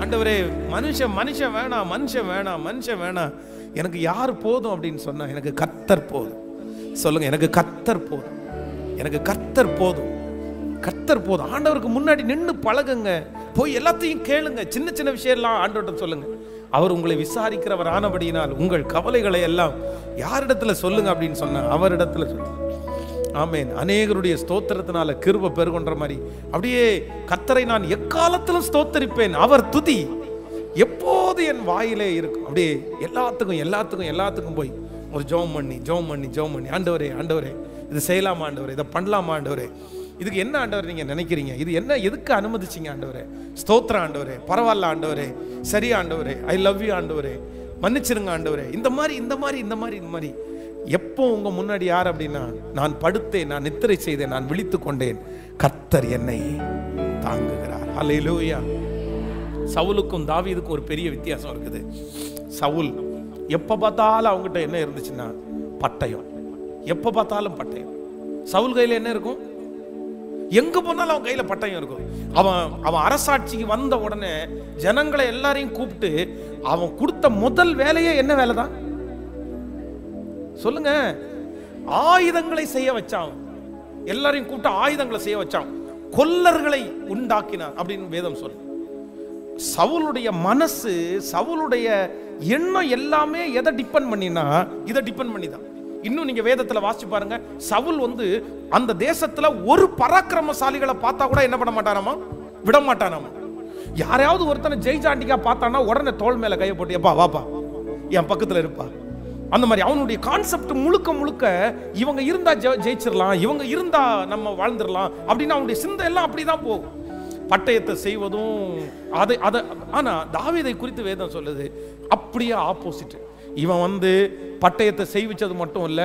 ஆண்டவரே மனுஷன் மனுஷன் வேணாம் மனுஷன் வேணாம் மனுஷன் வேணாம் எனக்கு யார் போதும் அப்படின்னு சொன்னா எனக்கு கத்தர் போதும். சொல்லுங்க எனக்கு கத்தர் போதும். எனக்கு கத்தர் போதும். கத்தர் போதும். ஆண்டவருக்கு முன்னாடி நின்று பழகுங்க. போய் எல்லாத்தையும் கேளுங்க. சின்ன சின்ன விஷயம்லாம் ஆண்டவர்கிட்ட சொல்லுங்க. அவர் உங்களை விசாரிக்கிறவர் ஆனபடியினால் உங்கள் கவலைகளை எல்லாம் யாரிடத்துல சொல்லுங்க அப்படின்னு சொன்ன அவரிடத்துல சொல்லுங்க. ஆமேன். அநேகருடைய ஸ்தோத்திரத்தினால கிருப பெருகொன்ற மாதிரி. அப்படியே கத்தரை நான் எக்காலத்திலும் ஸ்தோத்தரிப்பேன். அவர் துதி. எப்போது என் வாயிலே இருக்கும் அப்படியே எல்லாத்துக்கும் எல்லாத்துக்கும் எல்லாத்துக்கும் போய் ஒரு ஜோம் பண்ணி ஜோம் பண்ணி ஜோம் பண்ணி. ஆண்டவரே ஆண்டவரே இது செய்யலாமா ஆண்டவரே? இதை பண்ணலாமா ஆண்டவரே? இதுக்கு என்ன ஆண்டவர் நீங்க நினைக்கிறீங்க? இது என்ன எதுக்கு அனுமதிச்சிங்க ஆண்டவரே? ஸ்தோத்திரம் ஆண்டவரே பரவாயில்ல ஆண்டவரே சரி ஆண்டவரே ஐ லவ் யூ ஆண்டவரே மன்னிச்சிருங்க ஆண்டவரே. இந்த மாதிரி இந்த மாதிரி இந்த மாதிரி இந்த மாதிரி. எப்போ உங்க முன்னாடி யார் அப்படின்னா நான் படுத்தேன் நான் நித்திரை செய்தேன் நான் விழித்துக் கொண்டேன் கர்த்தர் என்னை தாங்குகிறார். அலையிலோயா சவுலுக்கும் தாவீதுக்கும் ஒரு பெரிய வித்தியாசம் இருக்குது. சவுல் எப்ப பார்த்தாலும் அவங்ககிட்ட என்ன இருந்துச்சுன்னா பட்டயம். எப்ப பார்த்தாலும் பட்டயம். சவுல் கையில என்ன இருக்கும்? எங்க போனாலும் அவன் கையில பட்டயம் இருக்கும். அவன் அவன் அரசாட்சிக்கு வந்த உடனே ஜனங்களை எல்லாரையும் கூப்பிட்டு அவன் கொடுத்த முதல் வேலையே என்ன வேலை தான் சொல்லுங்க. ஆயுதங்களை செய்ய வச்சான். எல்லாரையும் கூப்பிட்டு ஆயுதங்களை செய்ய வச்சான். கொல்லர்களை உண்டாக்கினான் அப்படின்னு வேதம் சொல்லு சவுளுடைய மனசு சவுளுடைய எண்ணம் எல்லாமே எதை டிபெண்ட் பண்ணினா இதை டிபெண்ட் பண்ணி தான் இன்னும் நீங்க வேதத்துல வாசிச்சு பாருங்க. சவுல் வந்து அந்த தேசத்துல ஒரு பராக்கிரமசாலிகளை பார்த்தா கூட என்ன பண்ண மாட்டாராமா விட மாட்டானாமா? யாரையாவது ஒருத்தனை ஜெய்ஜாண்டிக்கா பார்த்தானா உடனே தோல் மேல கையை போட்டு எப்பா வாப்பா என் பக்கத்துல இருப்பா. அந்த மாதிரி அவனுடைய கான்செப்ட் முழுக்க முழுக்க இவங்க இருந்தா ஜெ- ஜெயிச்சிடலாம் இவங்க இருந்தா நம்ம வாழ்ந்துடலாம் அப்படின்னு அவனுடைய சிந்தை எல்லாம் அப்படிதான் போகும். பட்டயத்தை செய்வதும் அதை அதை ஆனா தாவீதை குறித்து வேதம் சொல்லுது அப்படியே ஆப்போசிட் இவன் வந்து பட்டயத்தை செய்விச்சது மட்டும் இல்ல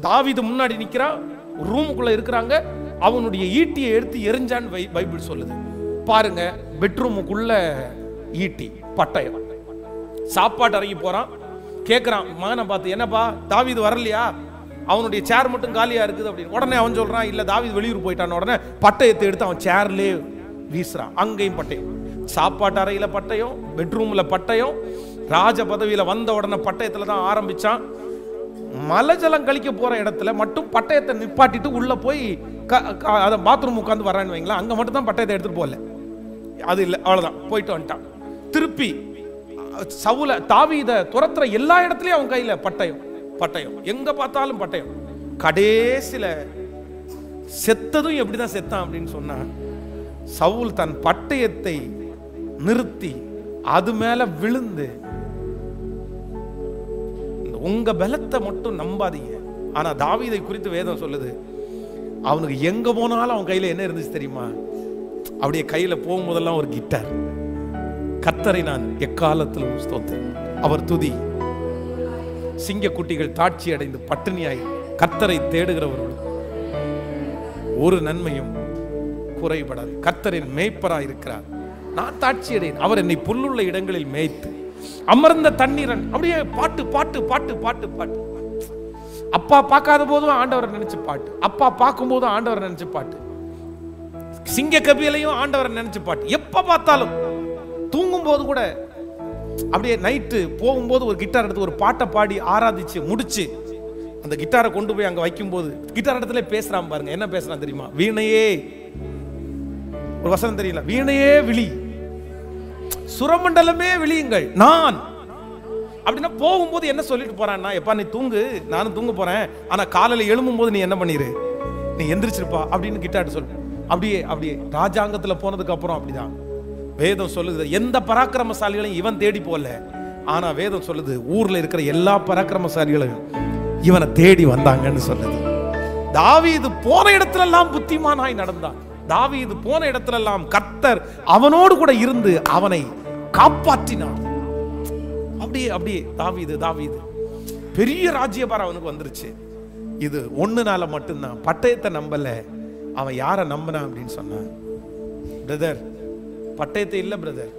தாவிது முன்னாடி நிற்கிறான் ரூமுக்குள்ள இருக்கிறாங்க அவனுடைய ஈட்டியை எடுத்து எரிஞ்சான்னு பைபிள் சொல்லுது. பாருங்க பெட்ரூமுக்குள்ள ஈட்டி பட்டயம். சாப்பாட்டு அறைக்கு போகிறான் கேட்குறான் மகனை பார்த்து என்னப்பா தாவீது வரலையா? அவனுடைய சேர் மட்டும் காலியாக இருக்குது அப்படின்னு. உடனே அவன் சொல்கிறான் இல்லை தாவீது வெளியூர் போயிட்டான். உடனே பட்டயத்தை எடுத்து அவன் சேர்லயே வீசுறான் அங்கேயும் பட்டயம். சாப்பாட்டு அறையில் பட்டயம் பெட்ரூமில் பட்டயம் ராஜ பதவியில் வந்த உடனே பட்டயத்தில் தான் ஆரம்பிச்சான். மலஜலம் கழிக்க போகிற இடத்துல மட்டும் பட்டயத்தை நிப்பாட்டிட்டு உள்ளே போய் க- அதை பாத்ரூம் உட்காந்து வரான்னு வைங்களேன் அங்கே மட்டும் தான் பட்டயத்தை எடுத்துட்டு போகல. அது இல்லை அவ்வளோதான் போயிட்டு வந்துட்டான். திருப்பி சவுல தாவீத துரத்துற எல்லா இடத்துலயும் அவன் கையில பட்டயம் பட்டயம். எங்க பார்த்தாலும் பட்டயம். கடைசியில செத்ததும் எப்படிதான் செத்தான் அப்படின்னு சொன்னா சவுல் தன் பட்டயத்தை நிறுத்தி அது மேல விழுந்து உங்க பலத்தை மட்டும் நம்பாதீங்க. ஆனா தாவீதை குறித்து வேதம் சொல்லுது அவனுக்கு எங்க போனாலும் அவன் கையில என்ன இருந்துச்சு தெரியுமா? அப்படியே கையில போகும்போதெல்லாம் ஒரு கிட்டார். கத்தரை நான் எக்காலத்திலும் ஸ்தோத்திரம். அவர் துதி. சிங்கக்குட்டிகள் தாட்சி அடைந்து பட்டினியாய் கத்தரை தேடுகிறவர்கள் ஒரு நன்மையும் குறைபடாது. கத்தரின் மேய்ப்பரா இருக்கிறார் நான் தாட்சி அடையேன். அவர் என்னை புல்லுள்ள இடங்களில் மேய்த்து அமர்ந்த தண்ணீரன். அப்படியே பாட்டு பாட்டு பாட்டு பாட்டு பாட்டு. அப்பா பார்க்காத போதும் ஆண்டவரை நினைச்சு பாட்டு. அப்பா பார்க்கும் போதும் ஆண்டவரை நினைச்சு பாட்டு. சிங்க கபிலையும் ஆண்டவரை நினைச்சு பாட்டு. எப்ப பார்த்தாலும் தூங்கும்போது கூட அப்படியே நைட்டு போகும்போது ஒரு கிட்டார் எடுத்து ஒரு பாட்டை பாடி ஆராதிச்சு முடிச்சு அந்த கிட்டாரை கொண்டு போய் அங்கே வைக்கும்போது கிட்டார் இடத்துல பேசுறான் பாருங்க. என்ன பேசுறான் தெரியுமா? வீணையே. ஒரு வசனம் தெரியல. வீணையே விழி. சுரமண்டலமே விழியுங்கள். நான். அப்படின்னா போகும்போது என்ன சொல்லிட்டு போறான்னா எப்பா நீ தூங்கு. நானும் தூங்க போறேன். ஆனா காலையில எழும்பும் போது நீ என்ன பண்ணிரு? நீ எந்திரிச்சிருப்பா. அப்படின்னு கிட்டாட்டு சொல்லு. அப்படியே அப்படியே. ராஜாங்கத்துல போனதுக்கு அப்புறம் அப்படிதான். வேதம் சொல்லுது எந்த பராக்கிரமசாலிகளையும் இவன் தேடி போகல. ஆனா வேதம் சொல்லுது ஊர்ல இருக்கிற எல்லா பராக்கிரமசாலிகளையும் இவனை தேடி வந்தாங்கன்னு சொல்லுது. தாவீது போன இடத்துல எல்லாம் புத்திமானாய் நடந்தான். தாவீது போன இடத்துல எல்லாம் கர்த்தர் அவனோடு கூட இருந்து அவனை காப்பாற்றினான் அப்படியே அப்படியே தாவீது தாவீது. பெரிய ராஜ்யபாரம் அவனுக்கு வந்துருச்சு. இது ஒண்ணுனால மட்டும்தான் பட்டயத்தை நம்பல. அவன் யாரை நம்பினான் அப்படின்னு சொன்னான். பிரதர் பட்டயத்தை இல்ல பிரதர்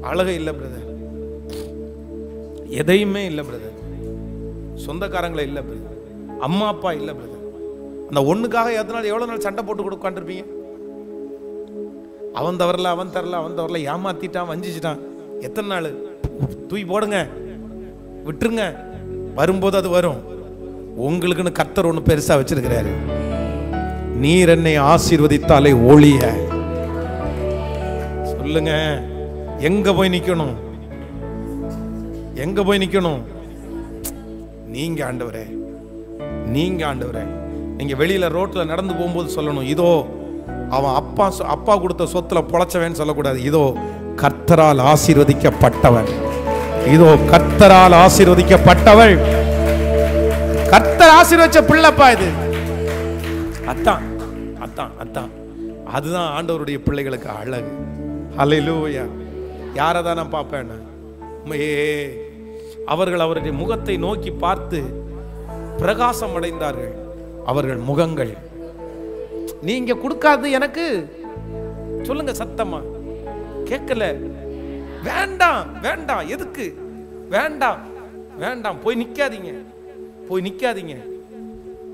அழகை இல்ல பிரதர் எதையுமே இல்ல பிரதர் சொந்தக்காரங்களை இல்ல பிரதர் அம்மா அப்பா இல்ல பிரதர் அந்த ஒண்ணுக்காக எத்தனை நாள் எவ்வளவு நாள் சண்டை போட்டு கொடுக்காண்டிருப்பீங்க அவன் தவறல அவன் தரல அவன் தவறல ஏமாத்திட்டான் வஞ்சிச்சிட்டான். எத்தனை நாள்? தூய் போடுங்க. விட்டுருங்க. வரும்போது அது வரும். உங்களுக்குன்னு கத்தர் ஒண்ணு பெருசா வச்சிருக்கிறாரு. நீர் என்னை ஆசீர்வதித்தாலே ஒளிய. சொல்லுங்க. எங்க போய் நிக்கணும்? எங்க போய் நிக்கணும்? நீங்க ஆண்டவரே. நீங்க ஆண்டவரே. நீங்க வெளியில ரோட்ல நடந்து போகும்போது சொல்லணும் இதோ அவன் அப்பா அப்பா கொடுத்த சொத்துல பொழைச்சவன் சொல்லக்கூடாது. இதோ கர்த்தரால் ஆசீர்வதிக்கப்பட்டவன். இதோ கர்த்தரால் ஆசீர்வதிக்கப்பட்டவள். கர்த்தர் ஆசீர்வதிச்ச பிள்ளைப்பா இது. அத்தான் அத்தான் அத்தான் அதுதான் ஆண்டவருடைய பிள்ளைகளுக்கு அழகு. அலையிலூயா யாரை தான் நான் பார்ப்பேன் உண்மையே அவர்கள் அவருடைய முகத்தை நோக்கி பார்த்து பிரகாசம் அடைந்தார்கள். அவர்கள் முகங்கள். நீங்க கொடுக்காது எனக்கு. சொல்லுங்க சத்தமா. கேட்கல. வேண்டாம் வேண்டாம். எதுக்கு? வேண்டாம் வேண்டாம். போய் நிக்காதீங்க. போய் நிக்காதீங்க.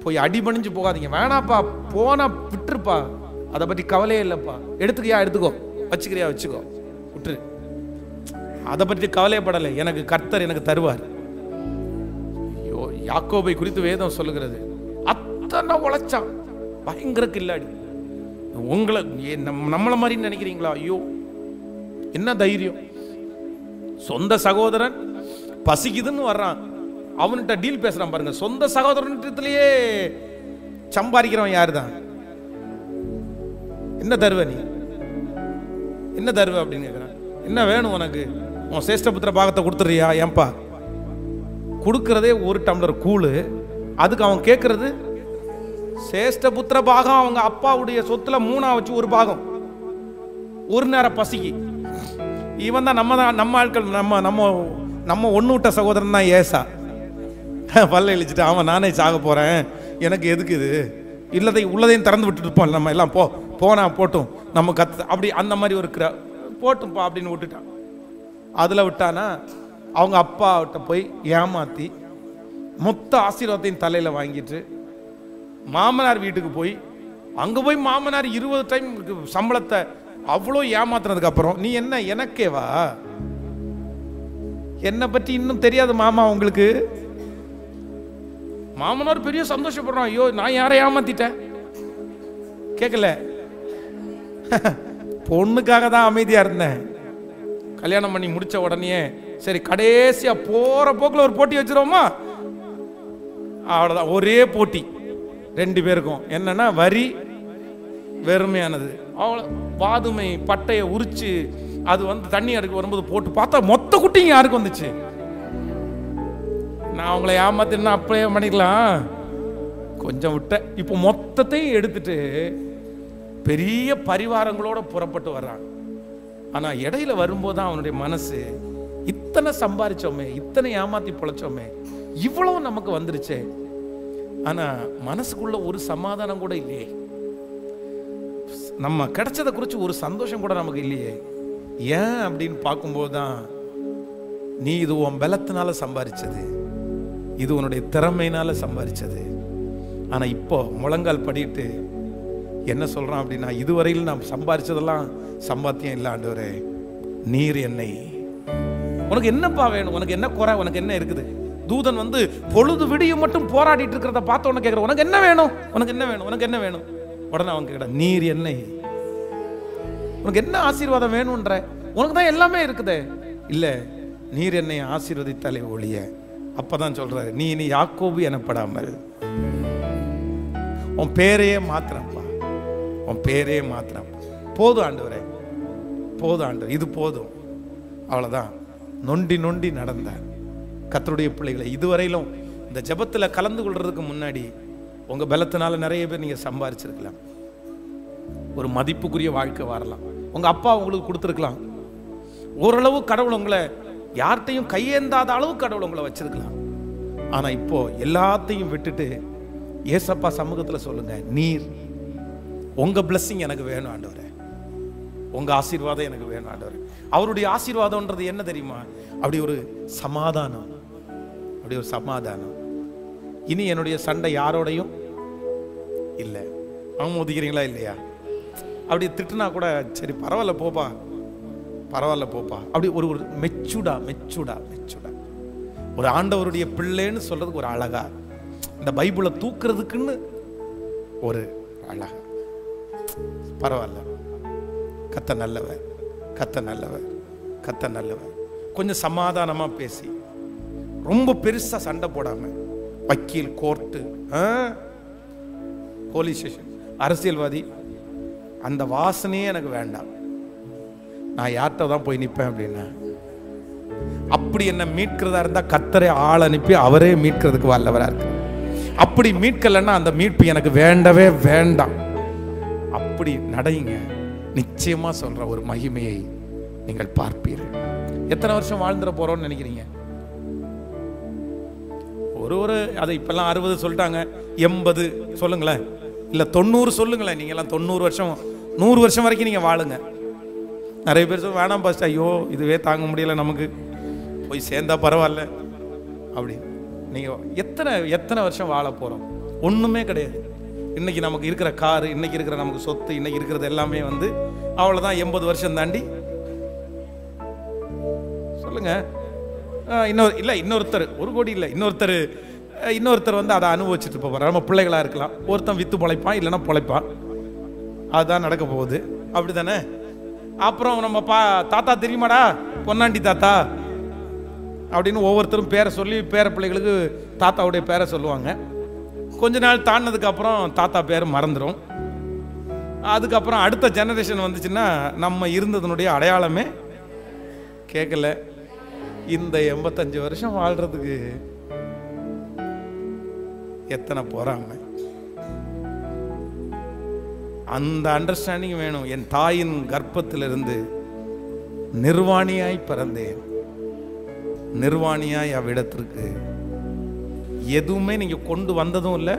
போய் அடிபணிஞ்சு போகாதீங்க. வேணாப்பா போனா விட்டுருப்பா. அதை பற்றி கவலையே இல்லைப்பா. எடுத்துக்கியா எடுத்துக்கோ. வச்சுக்கிறியா வச்சுக்கோ. விட்டுரு அதை பற்றி கவலைப்படலை. எனக்கு கர்த்தர் எனக்கு தருவார். ஐயோ யாக்கோபை குறித்து வேதம் சொல்லுகிறது. அத்தனை உழைச்சான். பயங்கர கில்லாடி. உங்களை ஏ, நம்ம- மாதிரி நினைக்கிறீங்களா? ஐயோ. என்ன தைரியம்? சொந்த சகோதரன் பசிக்குதுன்னு வர்றான். அவன்கிட்ட டீல் பேசுறான் பாருங்க. சொந்த சகோதரன்லயே சம்பாதிக்கிறவன் யாரு தான் என்ன தருவ நீ? என்ன தருவ அப்படின்னு கேட்குறான் என்ன வேணும் உனக்கு? உன் சேஷ்டபுத்திர பாகத்தை கொடுத்துறியா ஏன்பா? கொடுக்கறதே ஒரு டம்ளர் கூழு. அதுக்கு அவன் கேட்கறது சேஷ்டபுத்திர பாகம் அவங்க அப்பாவுடைய சொத்துல மூணா வச்சு ஒரு பாகம். ஒரு நேரம் பசிக்கு. இவன் தான் நம்ம தான் நம்ம ஆட்கள் நம்ம நம்ம நம்ம ஒண்ணு சகோதரன் தான் ஏசா. பல்ல இழிச்சிட்டு அவன் நானே சாக போறேன். எனக்கு எதுக்கு இது? இல்லதை உள்ளதையும் திறந்து விட்டுட்டு இருப்போம் நம்ம எல்லாம் போ. போனா போட்டும். நம்ம கத்து அப்படி அந்த மாதிரி ஒரு கிர போட்டும்பா அப்படின்னு விட்டுட்டான் அதில் விட்டானா அவங்க அப்பாவிட்ட போய் ஏமாற்றி மொத்த ஆசீர்வாதத்தையும் தலையில் வாங்கிட்டு மாமனார் வீட்டுக்கு போய் அங்கே போய் மாமனார் இருபது டைம் சம்பளத்தை அவ்வளோ ஏமாத்துனதுக்கு அப்புறம் நீ என்ன எனக்கேவா என்னை பற்றி இன்னும் தெரியாது மாமா உங்களுக்கு. மாமனார் பெரிய சந்தோஷப்படுறான். ஐயோ நான் யாரை ஏமாத்திட்டேன்? கேட்கல பொண்ணுக்காக தான் அமைதியாக இருந்தேன். கல்யாணம் பண்ணி முடிச்ச உடனே சரி கடைசியா போகிற போக்கில் ஒரு போட்டி வச்சிருவோமா? அவ்வளோதான் ஒரே போட்டி. ரெண்டு பேருக்கும். என்னன்னா வரி வெறுமையானது. அவ்வளோ வாதுமை பட்டையை உரிச்சு அது வந்து தண்ணி அடுக்க வரும்போது போட்டு பார்த்தா மொத்த குட்டிங்க யாருக்கு வந்துச்சு? நான் அவங்கள ஏமாத்தினா அப்படியே பண்ணிக்கலாம் கொஞ்சம் விட்டேன். இப்போ மொத்தத்தையும் எடுத்துட்டு பெரிய பரிவாரங்களோட புறப்பட்டு வர்றான். ஆனால் இடையில வரும்போது தான் அவனுடைய மனசு இத்தனை சம்பாரிச்சோமே இத்தனை ஏமாத்தி பொழைச்சோமே இவ்வளவு நமக்கு வந்துருச்சே. ஆனால் மனசுக்குள்ள ஒரு சமாதானம் கூட இல்லையே. நம்ம கிடைச்சதை குறித்து ஒரு சந்தோஷம் கூட நமக்கு இல்லையே. ஏன் அப்படின்னு பார்க்கும்போது தான் நீ இது உன் பலத்தினால சம்பாரிச்சது. இது உன்னுடைய திறமையினால சம்பாரிச்சது. ஆனால் இப்போ முழங்கால் படிட்டு என்ன சொல்றான் அப்படின்னா இதுவரையில் நாம் சம்பாரிச்சதெல்லாம் சம்பாத்தியம் இல்லை ஆண்டவரே நீர் என்னை. உனக்கு என்னப்பா வேணும்? உனக்கு என்ன குறை? உனக்கு என்ன இருக்குது? தூதன் வந்து பொழுது விடியும் மட்டும் போராடிட்டு இருக்கிறத பார்த்த உடனே கேட்குற உனக்கு என்ன வேணும்? உனக்கு என்ன வேணும்? உனக்கு என்ன வேணும்? உடனே அவன் கேட்குற நீர் என்னை. உனக்கு என்ன ஆசீர்வாதம் வேணும்ன்ற? உனக்கு தான் எல்லாமே இருக்குதே. இல்லை நீர் என்னை ஆசீர்வதித்தாலே ஒழிய. அப்பதான் சொல்றாரு நீ இனி யாக்கோபு எனப்படாமல் உன் பேரையே மாத்திரப்பா உன் பேரே மாத்திரம். போதும் ஆண்டவரே. போதும் ஆண்டு இது போதும். அவ்வளோதான் நொண்டி நொண்டி நடந்த கத்தருடைய பிள்ளைகளை இதுவரையிலும் இந்த ஜபத்தில் கலந்து கொள்றதுக்கு முன்னாடி உங்கள் பலத்தினால நிறைய பேர் நீங்கள் சம்பாரிச்சிருக்கலாம். ஒரு மதிப்புக்குரிய வாழ்க்கை வரலாம். உங்கள் அப்பா உங்களுக்கு கொடுத்துருக்கலாம். ஓரளவு கடவுள் உங்களை யார்கிட்டையும் கையேந்தாத அளவு கடவுள் உங்களை வச்சிருக்கலாம். ஆனால் இப்போ எல்லாத்தையும் விட்டுட்டு ஏசப்பா சமூகத்தில் சொல்லுங்க நீர் உங்கள் பிளஸ்ஸிங் எனக்கு வேணும் ஆண்டவரே. உங்கள் ஆசீர்வாதம் எனக்கு வேணும் ஆண்டவர். அவருடைய ஆசீர்வாதம்ன்றது என்ன தெரியுமா? அப்படி ஒரு சமாதானம். அப்படி ஒரு சமாதானம். இனி என்னுடைய சண்டை யாரோடையும் இல்லை. அவங்க ஒதுக்கிறீங்களா இல்லையா? அப்படி திட்டுனா கூட சரி பரவாயில்ல போப்பா. பரவாயில்ல போப்பா. அப்படி ஒரு ஒரு மெச்சுடா மெச்சுடா மெச்சுடா ஒரு ஆண்டவருடைய பிள்ளைன்னு சொல்றதுக்கு ஒரு அழகா. இந்த பைபிளை தூக்குறதுக்குன்னு ஒரு அழகா. பரவாயில்ல. கத்த நல்லவர் கத்த நல்லவர் கத்த நல்லவர். கொஞ்சம் சமாதானமாக பேசி. ரொம்ப பெருசா சண்டை போடாம வக்கீல் கோர்ட்டு போலீஸ் ஸ்டேஷன். அரசியல்வாதி அந்த வாசனையே எனக்கு வேண்டாம். நான் யார்கிட்ட தான் போய் நிற்பேன் அப்படின்னா? அப்படி என்ன மீட்கிறதா இருந்தா கத்தரை ஆள் அனுப்பி அவரே மீட்கிறதுக்கு வல்லவரா இருக்கு. அப்படி மீட்கலைன்னா அந்த மீட்பு எனக்கு வேண்டவே வேண்டாம். அப்படி நடையுங்க நிச்சயமா சொல்ற ஒரு மகிமையை நீங்கள் பார்ப்பீர்கள். எத்தனை வருஷம் வாழ்ந்துட போறோம்னு நினைக்கிறீங்க? ஒரு ஒரு அதை இப்பெல்லாம் அறுபது சொல்லிட்டாங்க எண்பது சொல்லுங்களேன். இல்லை தொண்ணூறு சொல்லுங்களேன். நீங்க எல்லாம் தொண்ணூறு வருஷம் நூறு வருஷம் வரைக்கும் நீங்க வாழுங்க. நிறைய பேர் சொல்ல வேணாம் பாஸ்ட் ஐயோ இதுவே தாங்க முடியல நமக்கு. போய் சேர்ந்தா பரவாயில்ல. அப்படி. நீங்க எத்தனை எத்தனை வருஷம் வாழ போறோம்? ஒண்ணுமே கிடையாது. இன்னைக்கு நமக்கு இருக்கிற காரு இன்னைக்கு இருக்கிற நமக்கு சொத்து இன்னைக்கு இருக்கிறது எல்லாமே வந்து அவ்வளோதான் எண்பது வருஷம் தாண்டி. சொல்லுங்க. இன்னொரு இல்லை இன்னொருத்தர் ஒரு கோடி இல்லை இன்னொருத்தர் இன்னொருத்தர் வந்து அதை அனுபவிச்சுட்டு போவார் நம்ம பிள்ளைகளா இருக்கலாம். ஒருத்தன் வித்து பொழைப்பான் இல்லைன்னா பொழைப்பான். அதுதான் நடக்க போகுது. அப்படிதானே? அப்புறம் நம்ம பா தாத்தா தெரியுமாடா? பொன்னாண்டி தாத்தா. அப்படின்னு ஒவ்வொருத்தரும் பேரை சொல்லி பேர பிள்ளைகளுக்கு தாத்தாவுடைய பேரை சொல்லுவாங்க. கொஞ்ச நாள் தாண்டினதுக்கப்புறம் தாத்தா பேர் மறந்துடும் அதுக்கப்புறம் அடுத்த ஜெனரேஷன் வந்துச்சுன்னா நம்ம இருந்ததுனுடைய அடையாளமே கேட்கல இந்த எண்பத்தஞ்சு வருஷம் வாழ்கிறதுக்கு எத்தனை போகிறாங்க அந்த அண்டர்ஸ்டாண்டிங் வேணும். என் தாயின் கர்ப்பத்திலிருந்து நிர்வாணியாய் பிறந்தேன். நிர்வாணியாய் அவ்விடத்திற்கு எதுவுமே நீங்க கொண்டு வந்ததும் இல்லை.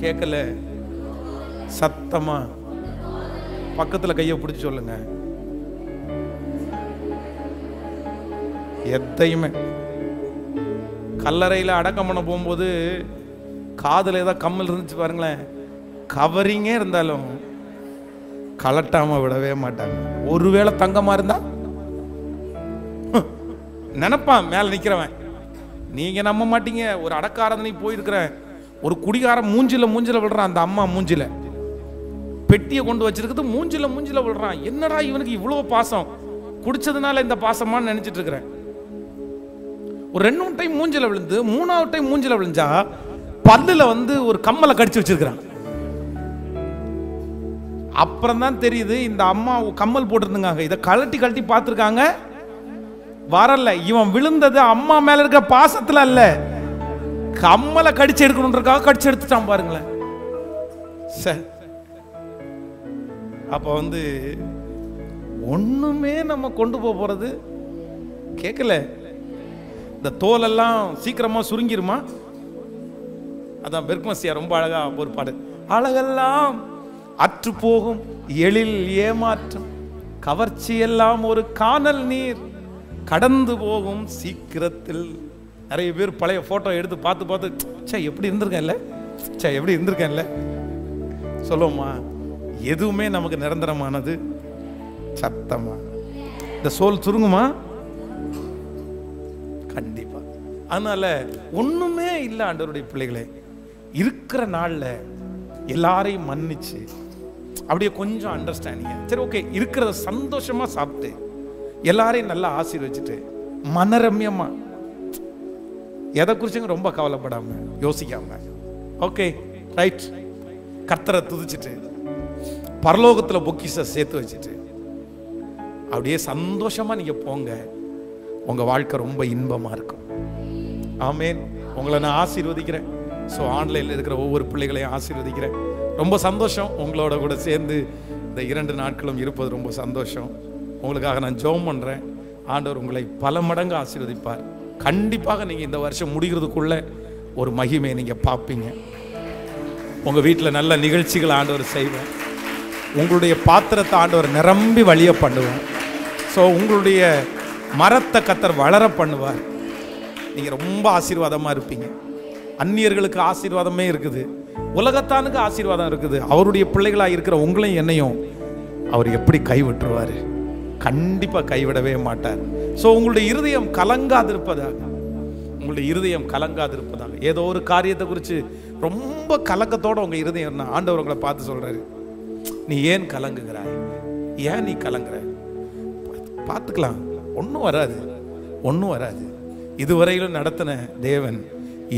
கேட்கல சத்தமா. பக்கத்துல கையை பிடிச்சு சொல்லுங்க. எதையுமே. கல்லறையில் அடக்கம் பண்ண போகும்போது காதில் ஏதாவது கம்மல் இருந்துச்சு பாருங்களேன். கவரிங்கே இருந்தாலும் கலட்டாம விடவே மாட்டாங்க. ஒருவேளை தங்கமா இருந்தா? நினைப்பான் மேல நிக்கிறவன். நீங்கள் நம்ப மாட்டீங்க. ஒரு அடக்காரதனை போயிருக்கிறேன் ஒரு குடிகாரம் மூஞ்சில் மூஞ்சில் விடுறான் அந்த அம்மா மூஞ்சில். பெட்டியை கொண்டு வச்சிருக்கிறது மூஞ்சில் மூஞ்சில் விடுறான் என்னடா இவனுக்கு இவ்வளோ பாசம்? குடிச்சதுனால இந்த பாசமானு நினச்சிட்டு இருக்கிறேன். ஒரு ரெண்டு மூணு டைம் மூஞ்சில் விழுந்து மூணாவது டைம் மூஞ்சில் விழுந்தா பல்லில் வந்து ஒரு கம்மலை கடிச்சு வச்சிருக்கிறான். அப்புறம் தான் தெரியுது இந்த அம்மா கம்மல் போட்டிருந்தாங்க. இதை கழட்டி கழட்டி பார்த்துருக்காங்க. வரல. இவன் விழுந்தது அம்மா மேல இருக்க பாசத்துல அல்ல. கம்மலை கடிச்சு எடுக்கணுன்றக்காக கடிச்சு எடுத்துட்டான் பாருங்களேன். ச- அப்ப வந்து ஒண்ணுமே நம்ம கொண்டு போக போறது கேட்கல இந்த தோலெல்லாம் சீக்கிரமா சுருங்கிருமா? அதான் பெர்க்மசியா ரொம்ப அழகா ஒரு பாடு. அழகெல்லாம் அற்று போகும் எழில் ஏமாற்றம். கவர்ச்சி எல்லாம் ஒரு காணல் நீர். கடந்து போகும் சீக்கிரத்தில் நிறைய பேர் பழைய ஃபோட்டோ எடுத்து பார்த்து பார்த்து சே எப்படி இருந்திருக்கேன்ல சே எப்படி இருந்திருக்கேன்ல சொல்லுவோமா எதுவுமே நமக்கு நிரந்தரமானது சத்தமா? இந்த சோல் சுருங்குமா? கண்டிப்பா. அதனால ஒண்ணுமே இல்லை ஆண்டவருடைய பிள்ளைகளே. இருக்கிற நாள்ல எல்லாரையும் மன்னிச்சு அப்படியே கொஞ்சம் அண்டர்ஸ்டாண்டிங்க சரி ஓகே இருக்கிறத சந்தோஷமா சாப்பிட்டு எல்லாரையும் நல்லா ஆசீர்வச்சிட்டு மனரம்யமா எதை குறிச்சுங்க ரொம்ப கவலைப்படாம யோசிக்காம. ஓகே ரைட் கர்த்தரை துதிச்சிட்டு பரலோகத்துல பொக்கிஷ சேர்த்து வச்சுட்டு அப்படியே சந்தோஷமா நீங்க போங்க. உங்க வாழ்க்கை ரொம்ப இன்பமா இருக்கும். ஆமேன் உங்களை நான் ஆசீர்வதிக்கிறேன். ஸோ ஆன்லைனில் இருக்கிற ஒவ்வொரு பிள்ளைகளையும் ஆசீர்வதிக்கிறேன். ரொம்ப சந்தோஷம் உங்களோட கூட சேர்ந்து இந்த இரண்டு நாட்களும் இருப்பது ரொம்ப சந்தோஷம். உங்களுக்காக நான் ஜெபம் பண்ணுறேன் ஆண்டவர் உங்களை பல மடங்கு ஆசீர்வதிப்பார். கண்டிப்பாக நீங்கள் இந்த வருஷம் முடிகிறதுக்குள்ளே ஒரு மகிமையை நீங்கள் பார்ப்பீங்க. உங்கள் வீட்டில் நல்ல நிகழ்ச்சிகள் ஆண்டவர் செய்வேன். உங்களுடைய பாத்திரத்தை ஆண்டவர் நிரம்பி வழிய பண்ணுவேன். ஸோ உங்களுடைய மரத்தை கத்தர் வளர பண்ணுவார். நீங்கள் ரொம்ப ஆசீர்வாதமாக இருப்பீங்க. அந்நியர்களுக்கு ஆசீர்வாதமே இருக்குது. உலகத்தானுக்கு ஆசீர்வாதம் இருக்குது. அவருடைய பிள்ளைகளாக இருக்கிற உங்களையும் என்னையும் அவர் எப்படி கைவிட்டுருவார்? கண்டிப்பாக கைவிடவே மாட்டார். ஸோ உங்களுடைய இருதயம் கலங்காதிருப்பதாக உங்களுடைய இருதயம் கலங்காதிருப்பதாக ஏதோ ஒரு காரியத்தை குறித்து ரொம்ப கலக்கத்தோடு உங்கள் இருதயம் என்ன ஆண்டவர் உங்களை பார்த்து சொல்கிறாரு நீ ஏன் கலங்குகிறாய்? ஏன் நீ கலங்குற? பார்த்துக்கலாம். ஒன்றும் வராது. ஒன்றும் வராது. இதுவரையிலும் நடத்தின தேவன்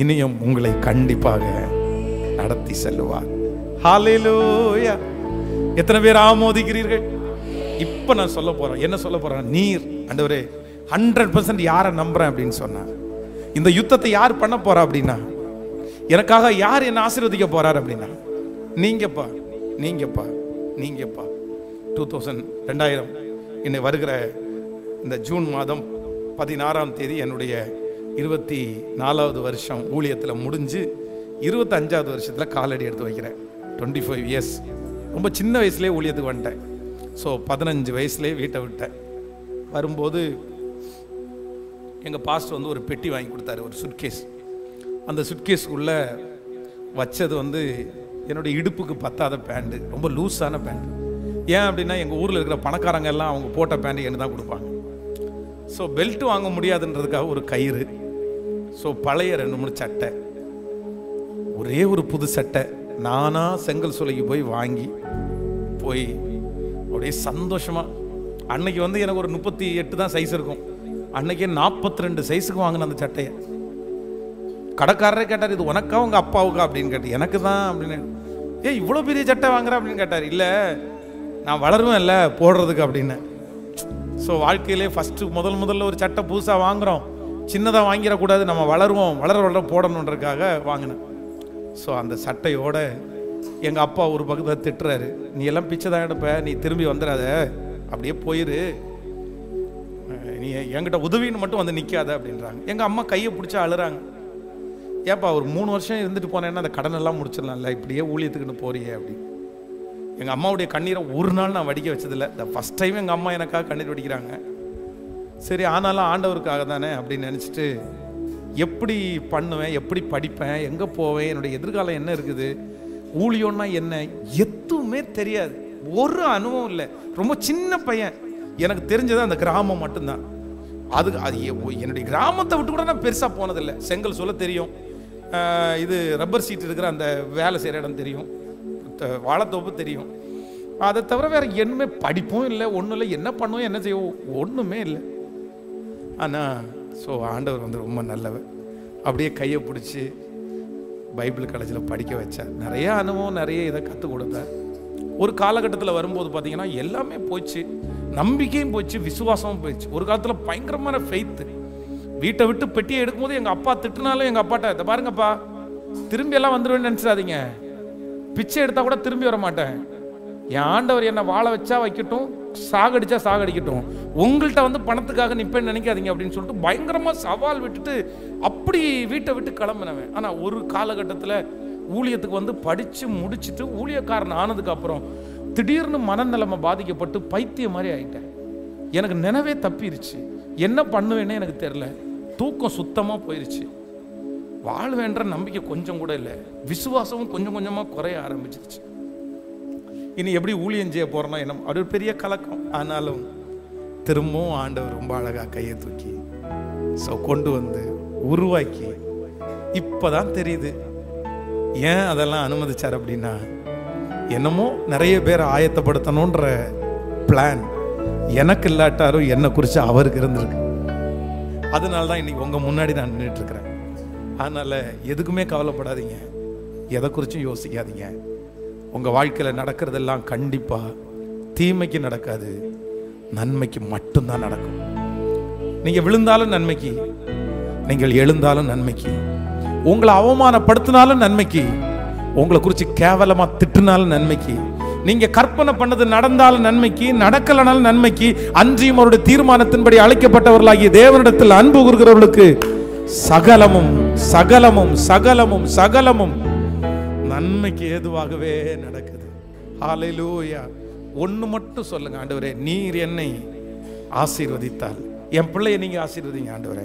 இனியும் உங்களை கண்டிப்பாக நடத்தி செல்லுவார். ஹalleluya எத்தனை பேர் ஆமோதிக்கிறீர்கள்? இப்போ நான் சொல்ல போகிறேன் என்ன சொல்ல போகிறேன் நீர் அண்டவரே ஹண்ட்ரட் பர்சன்ட் யாரை நம்புகிறேன் அப்படின்னு சொன்னேன் இந்த யுத்தத்தை யார் பண்ண போகிறா அப்படின்னா எனக்காக யார் என்னை ஆசீர்வதிக்க போகிறார் அப்படின்னா நீங்கப்பா நீங்கப்பா நீங்கப்பா. டூ தௌசண்ட் ரெண்டாயிரம் இன்னை வருகிற இந்த ஜூன் மாதம் பதினாறாம் தேதி என்னுடைய இருபத்தி நாலாவது வருஷம் ஊழியத்தில் முடிஞ்சு இருபத்தஞ்சாவது வருஷத்தில் காலடி எடுத்து வைக்கிறேன். டுவெண்ட்டி ஃபைவ் இயர்ஸ் ரொம்ப சின்ன வயசுலேயே ஊழியத்துக்கு வந்துட்டேன். ஸோ பதினஞ்சு வயசுலேயே வீட்டை விட்டேன். வரும்போது எங்கள் பாஸ்டர் வந்து ஒரு பெட்டி வாங்கி கொடுத்தாரு ஒரு சுட்கேஸ் அந்த சுட்கேஸ்க்குள்ளே வச்சது வந்து என்னுடைய இடுப்புக்கு பத்தாத பேண்ட்டு ரொம்ப லூஸான பேண்ட் ஏன் அப்படின்னா எங்கள் ஊரில் இருக்கிற பணக்காரங்க எல்லாம் அவங்க போட்ட பேண்ட் எனக்கு தான் கொடுப்பாங்க. ஸோ பெல்ட் வாங்க முடியாதுன்றதுக்காக ஒரு கயிறு. ஸோ பழைய ரெண்டு மூணு சட்டை. ஒரே ஒரு புது சட்டை. நானாக செங்கல் சுலைக்கு போய் வாங்கி போய் அப்படியே சந்தோஷமாக அன்னைக்கு வந்து எனக்கு ஒரு முப்பத்தி எட்டு தான் சைஸ் இருக்கும். அன்னைக்கே நாற்பத்தி ரெண்டு சைஸுக்கு வாங்கின அந்த சட்டையை. கடைக்காரரே கேட்டார் இது உனக்கா உங்கள் அப்பாவுக்கா? அப்படின்னு கேட்டு எனக்கு தான் அப்படின்னு. ஏ இவ்வளோ பெரிய சட்டை வாங்குற? அப்படின்னு கேட்டார். இல்லை நான் வளருவேன் இல்லை போடுறதுக்கு அப்படின்னு. ஸோ வாழ்க்கையிலே ஃபஸ்ட்டு முதல் முதல்ல ஒரு சட்டை புதுசாக வாங்குகிறோம் சின்னதாக வாங்கிடக்கூடாது. நம்ம வளருவோம் வளர வளர போடணுன்றதுக்காக வாங்கினேன். ஸோ அந்த சட்டையோட எங்கள் அப்பா ஒரு பக்கத்தில் திட்டுறாரு நீ எல்லாம் பிச்சை தான் எடுப்ப நீ திரும்பி வந்துடாத அப்படியே போயிரு. நீ என்கிட்ட உதவின்னு மட்டும் வந்து நிற்காத அப்படின்றாங்க. எங்கள் அம்மா கையை பிடிச்சி அழுறாங்க. ஏப்பா ஒரு மூணு வருஷம் இருந்துட்டு போனேன்னா அந்த கடனெல்லாம் முடிச்சிடலாம்ல இப்படியே ஊழியத்துக்குன்னு போறியே அப்படின்னு. எங்கள் அம்மாவுடைய கண்ணீரை ஒரு நாள் நான் வடிக்க வச்சதில்லை. இந்த ஃபஸ்ட் டைம் எங்கள் அம்மா எனக்காக கண்ணீர் வடிக்கிறாங்க. சரி ஆனாலும் ஆண்டவருக்காக தானே அப்படின்னு நினச்சிட்டு எப்படி பண்ணுவேன் எப்படி படிப்பேன் எங்கே போவேன் என்னுடைய எதிர்காலம் என்ன இருக்குது? ஊழியம்னா என்ன? எதுவுமே தெரியாது. ஒரு அனுபவம் இல்லை. ரொம்ப சின்ன பையன். எனக்கு தெரிஞ்சது அந்த கிராமம் மட்டும்தான். அது அது என்னுடைய கிராமத்தை விட்டு கூட நான் பெருசாக போனதில்லை. செங்கல் சொல்ல தெரியும். இது ரப்பர் சீட் இருக்கிற அந்த வேலை செய்கிற இடம் தெரியும். த- வாழைத்தோப்பு தெரியும். அதை தவிர வேற எதுவுமே படிப்பும் இல்லை ஒன்றும் இல்லை. என்ன பண்ணுவோம் என்ன செய்வோம்? ஒன்றுமே இல்லை. ஆனால் ஸோ ஆண்டவர் வந்து ரொம்ப நல்லவர். அப்படியே கையை பிடிச்சி பைபிள் காலேஜில் படிக்க வச்சேன். நிறைய அனுபவம் நிறைய இதை கற்றுக் கொடுத்தேன். ஒரு காலகட்டத்தில் வரும்போது பார்த்தீங்கன்னா எல்லாமே போச்சு. நம்பிக்கையும் போச்சு விசுவாசமும் போயிடுச்சு ஒரு காலத்தில் பயங்கரமான ஃபெய்த்து வீட்டை விட்டு பெட்டியை எடுக்கும்போது எங்கள் அப்பா திட்டுனாலும் எங்கள் அப்பாட்ட இதை பாருங்கப்பா திரும்பி எல்லாம் வந்துடுவேன்னு நினச்சிடாதீங்க. பிச்சை எடுத்தால் கூட திரும்பி வர மாட்டேன் என் ஆண்டவர் என்னை வாழ வச்சா வைக்கட்டும். சாகடிச்சா சாகடிக்கட்டும். உங்கள்கிட்ட வந்து பணத்துக்காக நிப்பேன்னு நினைக்காதீங்க அப்படின்னு சொல்லிட்டு பயங்கரமாக சவால் விட்டுட்டு அப்படி வீட்டை விட்டு கிளம்பினவன். ஆனால் ஒரு காலகட்டத்தில் ஊழியத்துக்கு வந்து படித்து முடிச்சுட்டு ஊழியக்காரன் ஆனதுக்கு அப்புறம் திடீர்னு மனநிலைமை பாதிக்கப்பட்டு பைத்தியம் மாதிரி ஆயிட்டேன். எனக்கு நினைவே தப்பிருச்சு. என்ன பண்ணுவேன்னு எனக்கு தெரில தூக்கம் சுத்தமாக போயிருச்சு. வாழ்வேன்ற நம்பிக்கை கொஞ்சம் கூட இல்லை. விசுவாசமும் கொஞ்சம் கொஞ்சமாக குறைய ஆரம்பிச்சிருச்சு. இனி எப்படி ஊழியம் செய்ய போறோம்னா என்ன? அது ஒரு பெரிய கலக்கம். ஆனாலும் திரும்பவும் ஆண்டவர் ரொம்ப அழகா கையை தூக்கி ஸோ கொண்டு வந்து உருவாக்கி இப்போதான் தெரியுது. ஏன் அதெல்லாம் அனுமதிச்சார் அப்படின்னா என்னமோ நிறைய பேர் ஆயத்தப்படுத்தணுன்ற பிளான் எனக்கு இல்லாட்டாரும் என்னை குறித்து அவருக்கு இருந்திருக்கு. அதனால தான் இன்னைக்கு உங்கள் முன்னாடி நான் நின்றுட்டு இருக்கிறேன். எதுக்குமே கவலைப்படாதீங்க. எதை குறித்தும் யோசிக்காதீங்க. உங்கள் வாழ்க்கையில் நடக்கிறதெல்லாம் கண்டிப்பாக தீமைக்கு நடக்காது நன்மைக்கு மட்டும்தான் நடக்கும். நீங்கள் விழுந்தாலும் நன்மைக்கு நீங்கள் எழுந்தாலும் நன்மைக்கு உங்களை அவமானப்படுத்தினாலும் நன்மைக்கு உங்களை குறித்து கேவலமாக திட்டினாலும் நன்மைக்கு நீங்க கற்பனை பண்ணது நடந்தாலும் நன்மைக்கு நடக்கலனாலும் நன்மைக்கு அன்றியும் அவருடைய தீர்மானத்தின்படி அழைக்கப்பட்டவர்களாகிய தேவனிடத்தில் அன்பு கூறுகிறவர்களுக்கு சகலமும் சகலமும் சகலமும் சகலமும் நன்மைக்கு ஏதுவாகவே நடக்குது. ஹாலையிலூயா ஒன்று மட்டும் சொல்லுங்க ஆண்டவரே. நீர் என்னை ஆசீர்வதித்தால். என் பிள்ளைய நீங்கள் ஆசீர்வதிங்க ஆண்டவரே.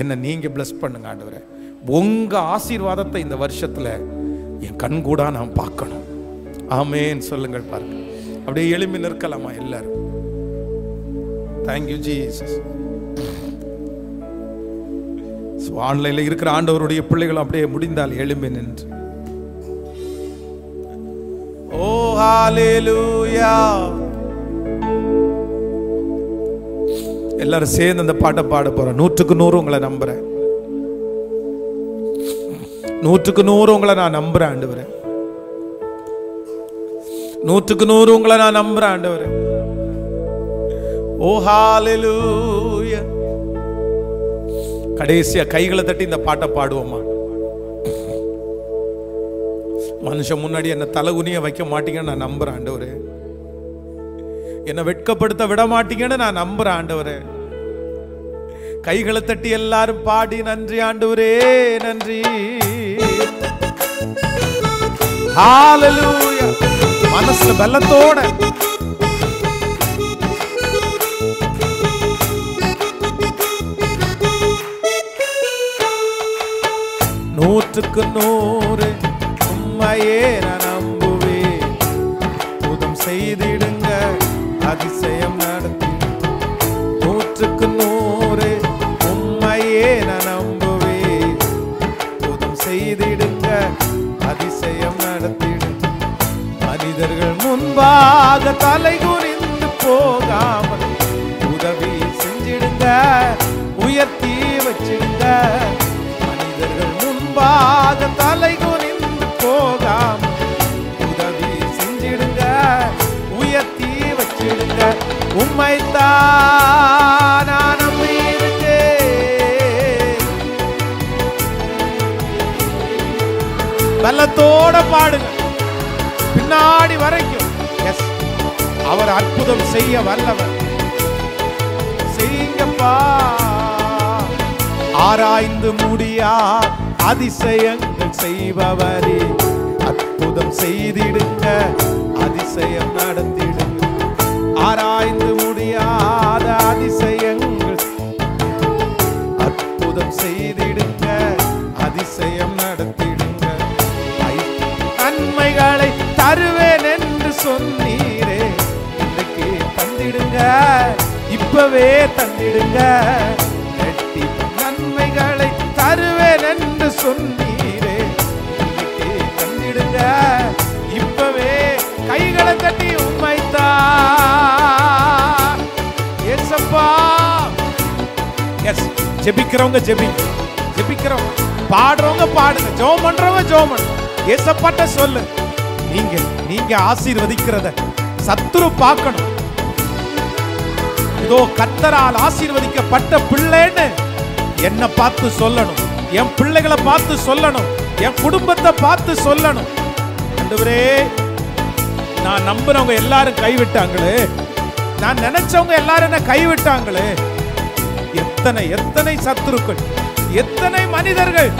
என்னை நீங்கள் பிளஸ் பண்ணுங்க ஆண்டவரே. உங்க ஆசீர்வாதத்தை இந்த வருஷத்தில் என் கண்கூடாக நான் பார்க்கணும். ஆமேன்னு சொல்லுங்கள் பாருங்க. அப்படியே எழும்பி நிற்கலாமா எல்லாரும்? தேங்க்யூ ஜீசஸ் ஸோ ஆன்லைனில் இருக்கிற ஆண்டவருடைய பிள்ளைகள் அப்படியே முடிந்தால் எழும்பி நின்று. ஓ hallelujah. எல்லாரும் சேர்ந்து அந்த பாட்டை பாட போறோம். நூற்றுக்கு நூறு உங்களை நம்புறேன். நூற்றுக்கு நூறு உங்களை நான் நம்புறேன் ஆண்டு நூற்றுக்கு நூறு உங்களை நான் நம்புறேன் ஆண்டு ஓ oh, ஹalleluya கடைசியா கைகளை தட்டி இந்த பாட்டை பாடுவோமா? மனுஷன் முன்னாடி என்ன தலகுனிய வைக்க மாட்டீங்கன்னு நான் நம்புறேன் ஆண்டவரே. என்னை வெட்கப்படுத்த விட மாட்டீங்கன்னு நான் நம்புகிறேன் ஆண்டவரே. கைகளை தட்டி எல்லாரும் பாடி நன்றி ஆண்டவரே நன்றி. ஹalleluya மனசுல பலத்தோட. நூற்றுக்கு நூறு. உம்மையே நான் நம்புவேன். புதம் செய்திடுங்க அதிசயம் நடத்தி நூற்றுக்கு நூறு உம்மையே நான் நம்புவேன். புதம் செய்திடுங்க அதிசயம் நடத்திடுங்க மனிதர்கள் முன்பாக தலை குறிந்து போகாமல் உதவி செஞ்சிடுங்க உயர்த்தி வச்சிடுங்க. மனிதர்கள் முன்பாக தலை குறி போகாம உதவி செஞ்சிடுங்க உயர்த்தி வச்சிடுங்க. உண்மைத்தான் நான் நம்பியிருக்கேன் பலத்தோட பாடுங்க. பின்னாடி வரைக்கும். எஸ் அவர் அற்புதம் செய்ய வல்லவர். செய்யுங்கப்பா. ஆராய்ந்து முடியா அதிசயங்கள் செய்பவரே. அற்புதம் செய்திடுங்க அதிசயம் நடத்திடுங்க ஆராய்ந்து முடியாத அதிசயங்கள் அற்புதம் செய்திடுங்க அதிசயம் நடத்திடுங்க. ஐ- நன்மைகளை தருவேன் என்று சொன்னீரே இன்றைக்கு தந்திடுங்க இப்பவே தந்திடுங்க. நன்மைகளை தருவேன் கைகளை தட்டி ஏசப்பா. S ஜெபிக்கிறவங்க JP. ஜெபிக்கிறவங்க. பாடுறவங்க பாடுங்க. ஜோ பண்றவங்க ஜோ பண்ணுங்க ஏசப்பாட்ட சொல்லு. நீங்க நீங்க ஆசீர்வதிக்கிறத சத்துரு பார்க்கணும். இதோ கத்தரால் ஆசீர்வதிக்கப்பட்ட பிள்ளைன்னு என்ன பார்த்து சொல்லணும். என் பிள்ளைகளை பார்த்து சொல்லணும். என் குடும்பத்தை பார்த்து சொல்லணும். ஆண்டவரே நான் நம்புறவங்க எல்லாரும் கைவிட்டாங்களே? நான் நினைச்சவங்க எல்லாரும் என்ன கைவிட்டாங்களே? எத்தனை எத்தனை சத்துருக்கள் எத்தனை மனிதர்கள்?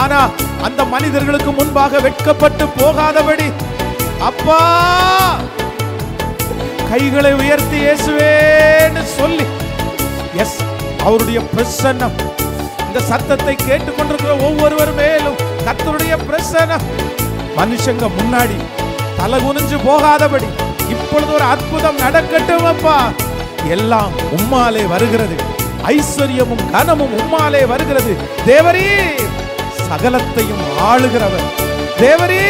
ஆனா அந்த மனிதர்களுக்கு முன்பாக வெட்கப்பட்டு போகாதபடி அப்பா! கைகளை உயர்த்தி இயேசுவேன்னு சொல்லி எஸ் அவருடைய பிரசன்னம். இந்த சத்தத்தை கேட்டுக்கொண்டிருக்கிற ஒவ்வொருவர் மேலும் கத்தருடைய பிரசன்னம். மனுஷங்க முன்னாடி தலை குனிஞ்சு போகாதபடி இப்பொழுது ஒரு அற்புதம் நடக்கட்டும் அப்பா. எல்லாம் உம்மாலே வருகிறது. ஐஸ்வர்யமும் கனமும் உம்மாலே வருகிறது. தேவரே சகலத்தையும் ஆளுகிறவர். தேவரே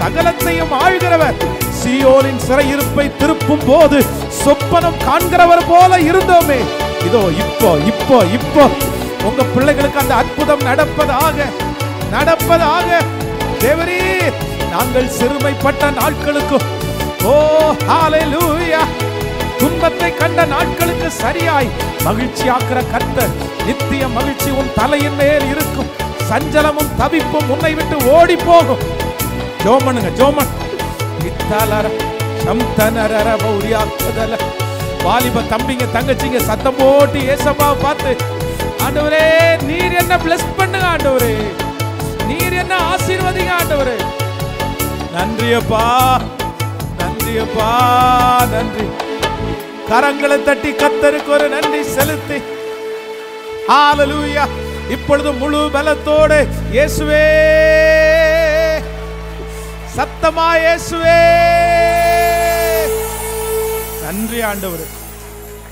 சகலத்தையும் ஆழ்கிறவர் சியோலின் சிறையிருப்பை திருப்பும் போது சொப்பனம் காண்கிறவர் போல இருந்தோமே. இதோ இப்போ இப்போ இப்போ. உங்க பிள்ளைகளுக்கு அந்த அற்புதம் நடப்பதாக நடப்பதாக. தேவரே நாங்கள் சிறுமைப்பட்ட நாட்களுக்கு ஓ ஹalleluya. துன்பத்தை கண்ட நாட்களுக்கு சரியாய் மகிழ்ச்சியாக்குற கர்த்தர் நித்திய மகிழ்ச்சி உன் தலையின் மேல் இருக்கும். சஞ்சலமும் தவிப்பும் உன்னை விட்டு ஓடி போகும் ஜோமனுங்க ஜோமன். இத்தாலர சம்தனரர பௌரியாக்குதல வாலிப தம்பிங்க தங்கச்சிங்க சத்தம் போட்டு ஏசப்பா பார்த்து ஆண்டவரே நீர் என்ன பிளஸ் பண்ணுங்க ஆண்டவரே. நீர் என்ன ஆசீர்வதிங்க ஆண்டவரே. நன்றியப்பா. நன்றியப்பா. நன்றி. கரங்களை தட்டி கத்தருக்கு ஒரு நன்றி செலுத்தி. ஆலலூயா இப்பொழுது முழு பலத்தோடு இயேசுவே. சத்தமா இயேசுவே. நன்றி ஆண்டவர்.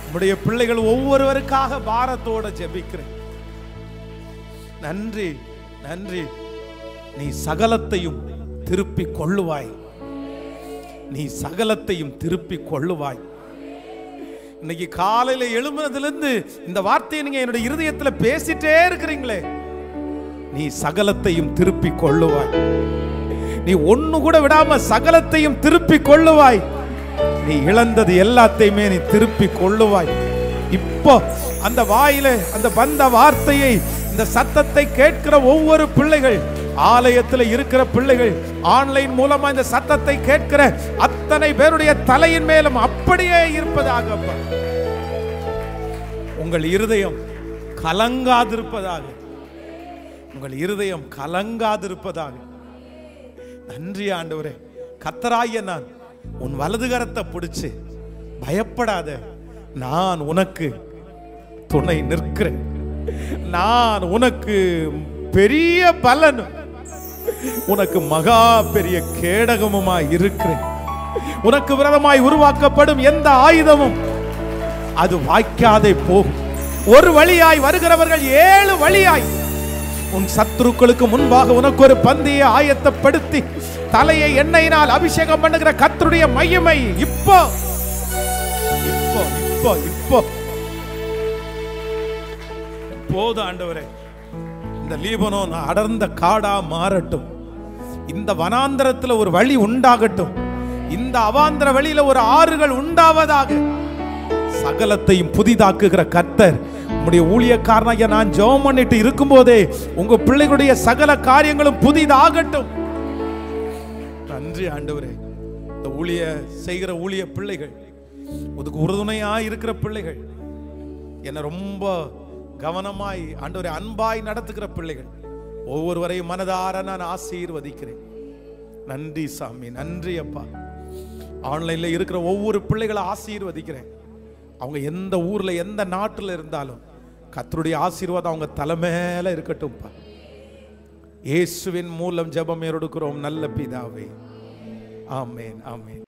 உம்முடைய பிள்ளைகள் ஒவ்வொருவருக்காக பாரத்தோட ஜெபிக்கிறேன். நன்றி நன்றி. நீ சகலத்தையும் திருப்பி கொள்ளுவாய். நீ சகலத்தையும் திருப்பி கொள்ளுவாய். இன்னைக்கு காலையில எழும்புனதுலேருந்து இந்த வார்த்தையை நீங்க என்னோட இருதயத்துல பேசிட்டே இருக்கிறீங்களே. நீ சகலத்தையும் திருப்பி கொள்ளுவாய். நீ ஒன்னு கூட விடாம சகலத்தையும் திருப்பி கொள்ளுவாய். நீ இழந்தது எல்லாத்தையுமே நீ திருப்பி கொள்ளுவாய். இப்போ அந்த வாயில அந்த வந்த வார்த்தையை இந்த சத்தத்தை கேட்கிற ஒவ்வொரு பிள்ளைகள் ஆலயத்தில் இருக்கிற பிள்ளைகள் ஆன்லைன் மூலமா இந்த சத்தத்தை கேட்கிற அத்தனை பேருடைய தலையின் மேலும் அப்படியே இருப்பதாக உங்கள் இருதயம் கலங்காதிருப்பதாக. உங்கள் இருதயம் கலங்காதிருப்பதாக. நன்றி ஆண்டவரே. கத்தராய நான் உன் வலது கரத்தை பிடிச்சு பயப்படாத. நான் உனக்கு துணை நிற்கிறேன். நான் உனக்கு பெரிய பலன் உனக்கு மகா பெரிய கேடகமுமாய் இருக்கிறேன். உனக்கு விரதமாய் உருவாக்கப்படும் எந்த ஆயுதமும் அது வாய்க்காதே போகும். ஒரு வழியாய் வருகிறவர்கள் ஏழு வழியாய் உன் சத்துருக்களுக்கு முன்பாக உனக்கு ஒரு பந்தியை ஆயத்தப்படுத்தி தலையை எண்ணெயினால் அபிஷேகம் பண்ணுகிற கத்தருடைய மையமை இப்போ இப்போ இப்போ இப்போ. போதும் ஆண்டவரே. இந்த லீபனோன் அடர்ந்த காடா மாறட்டும். இந்த வனாந்தரத்தில் ஒரு வழி உண்டாகட்டும். இந்த அவாந்திர வழியில ஒரு ஆறுகள் உண்டாவதாக. சகலத்தையும் புதிதாக்குகிற கர்த்தர் உங்களுடைய ஊழியக்காரனாக நான் ஜெபம் பண்ணிட்டு இருக்கும்போதே உங்க பிள்ளைகளுடைய சகல காரியங்களும் புதிதாகட்டும். நன்றி ஆண்டவரே. இந்த ஊழிய செய்கிற ஊழிய பிள்ளைகள் அதுக்கு உறுதுணையா இருக்கிற பிள்ளைகள் என்னை ரொம்ப கவனமாய் ஆண்டவரே அன்பாய் நடத்துகிற பிள்ளைகள் ஒவ்வொருவரையும் மனதார நான் ஆசீர்வதிக்கிறேன். நன்றி சாமி நன்றி அப்பா. ஆன்லைன்ல இருக்கிற ஒவ்வொரு பிள்ளைகளை ஆசீர்வதிக்கிறேன். அவங்க எந்த ஊர்ல எந்த நாட்டில் இருந்தாலும் கத்தருடைய ஆசீர்வாதம் அவங்க தலை இருக்கட்டும்ப்பா. இயேசுவின் மூலம் ஜபம் எடுக்கிறோம் நல்ல பிதாவே. ஆமேன் ஆமேன்.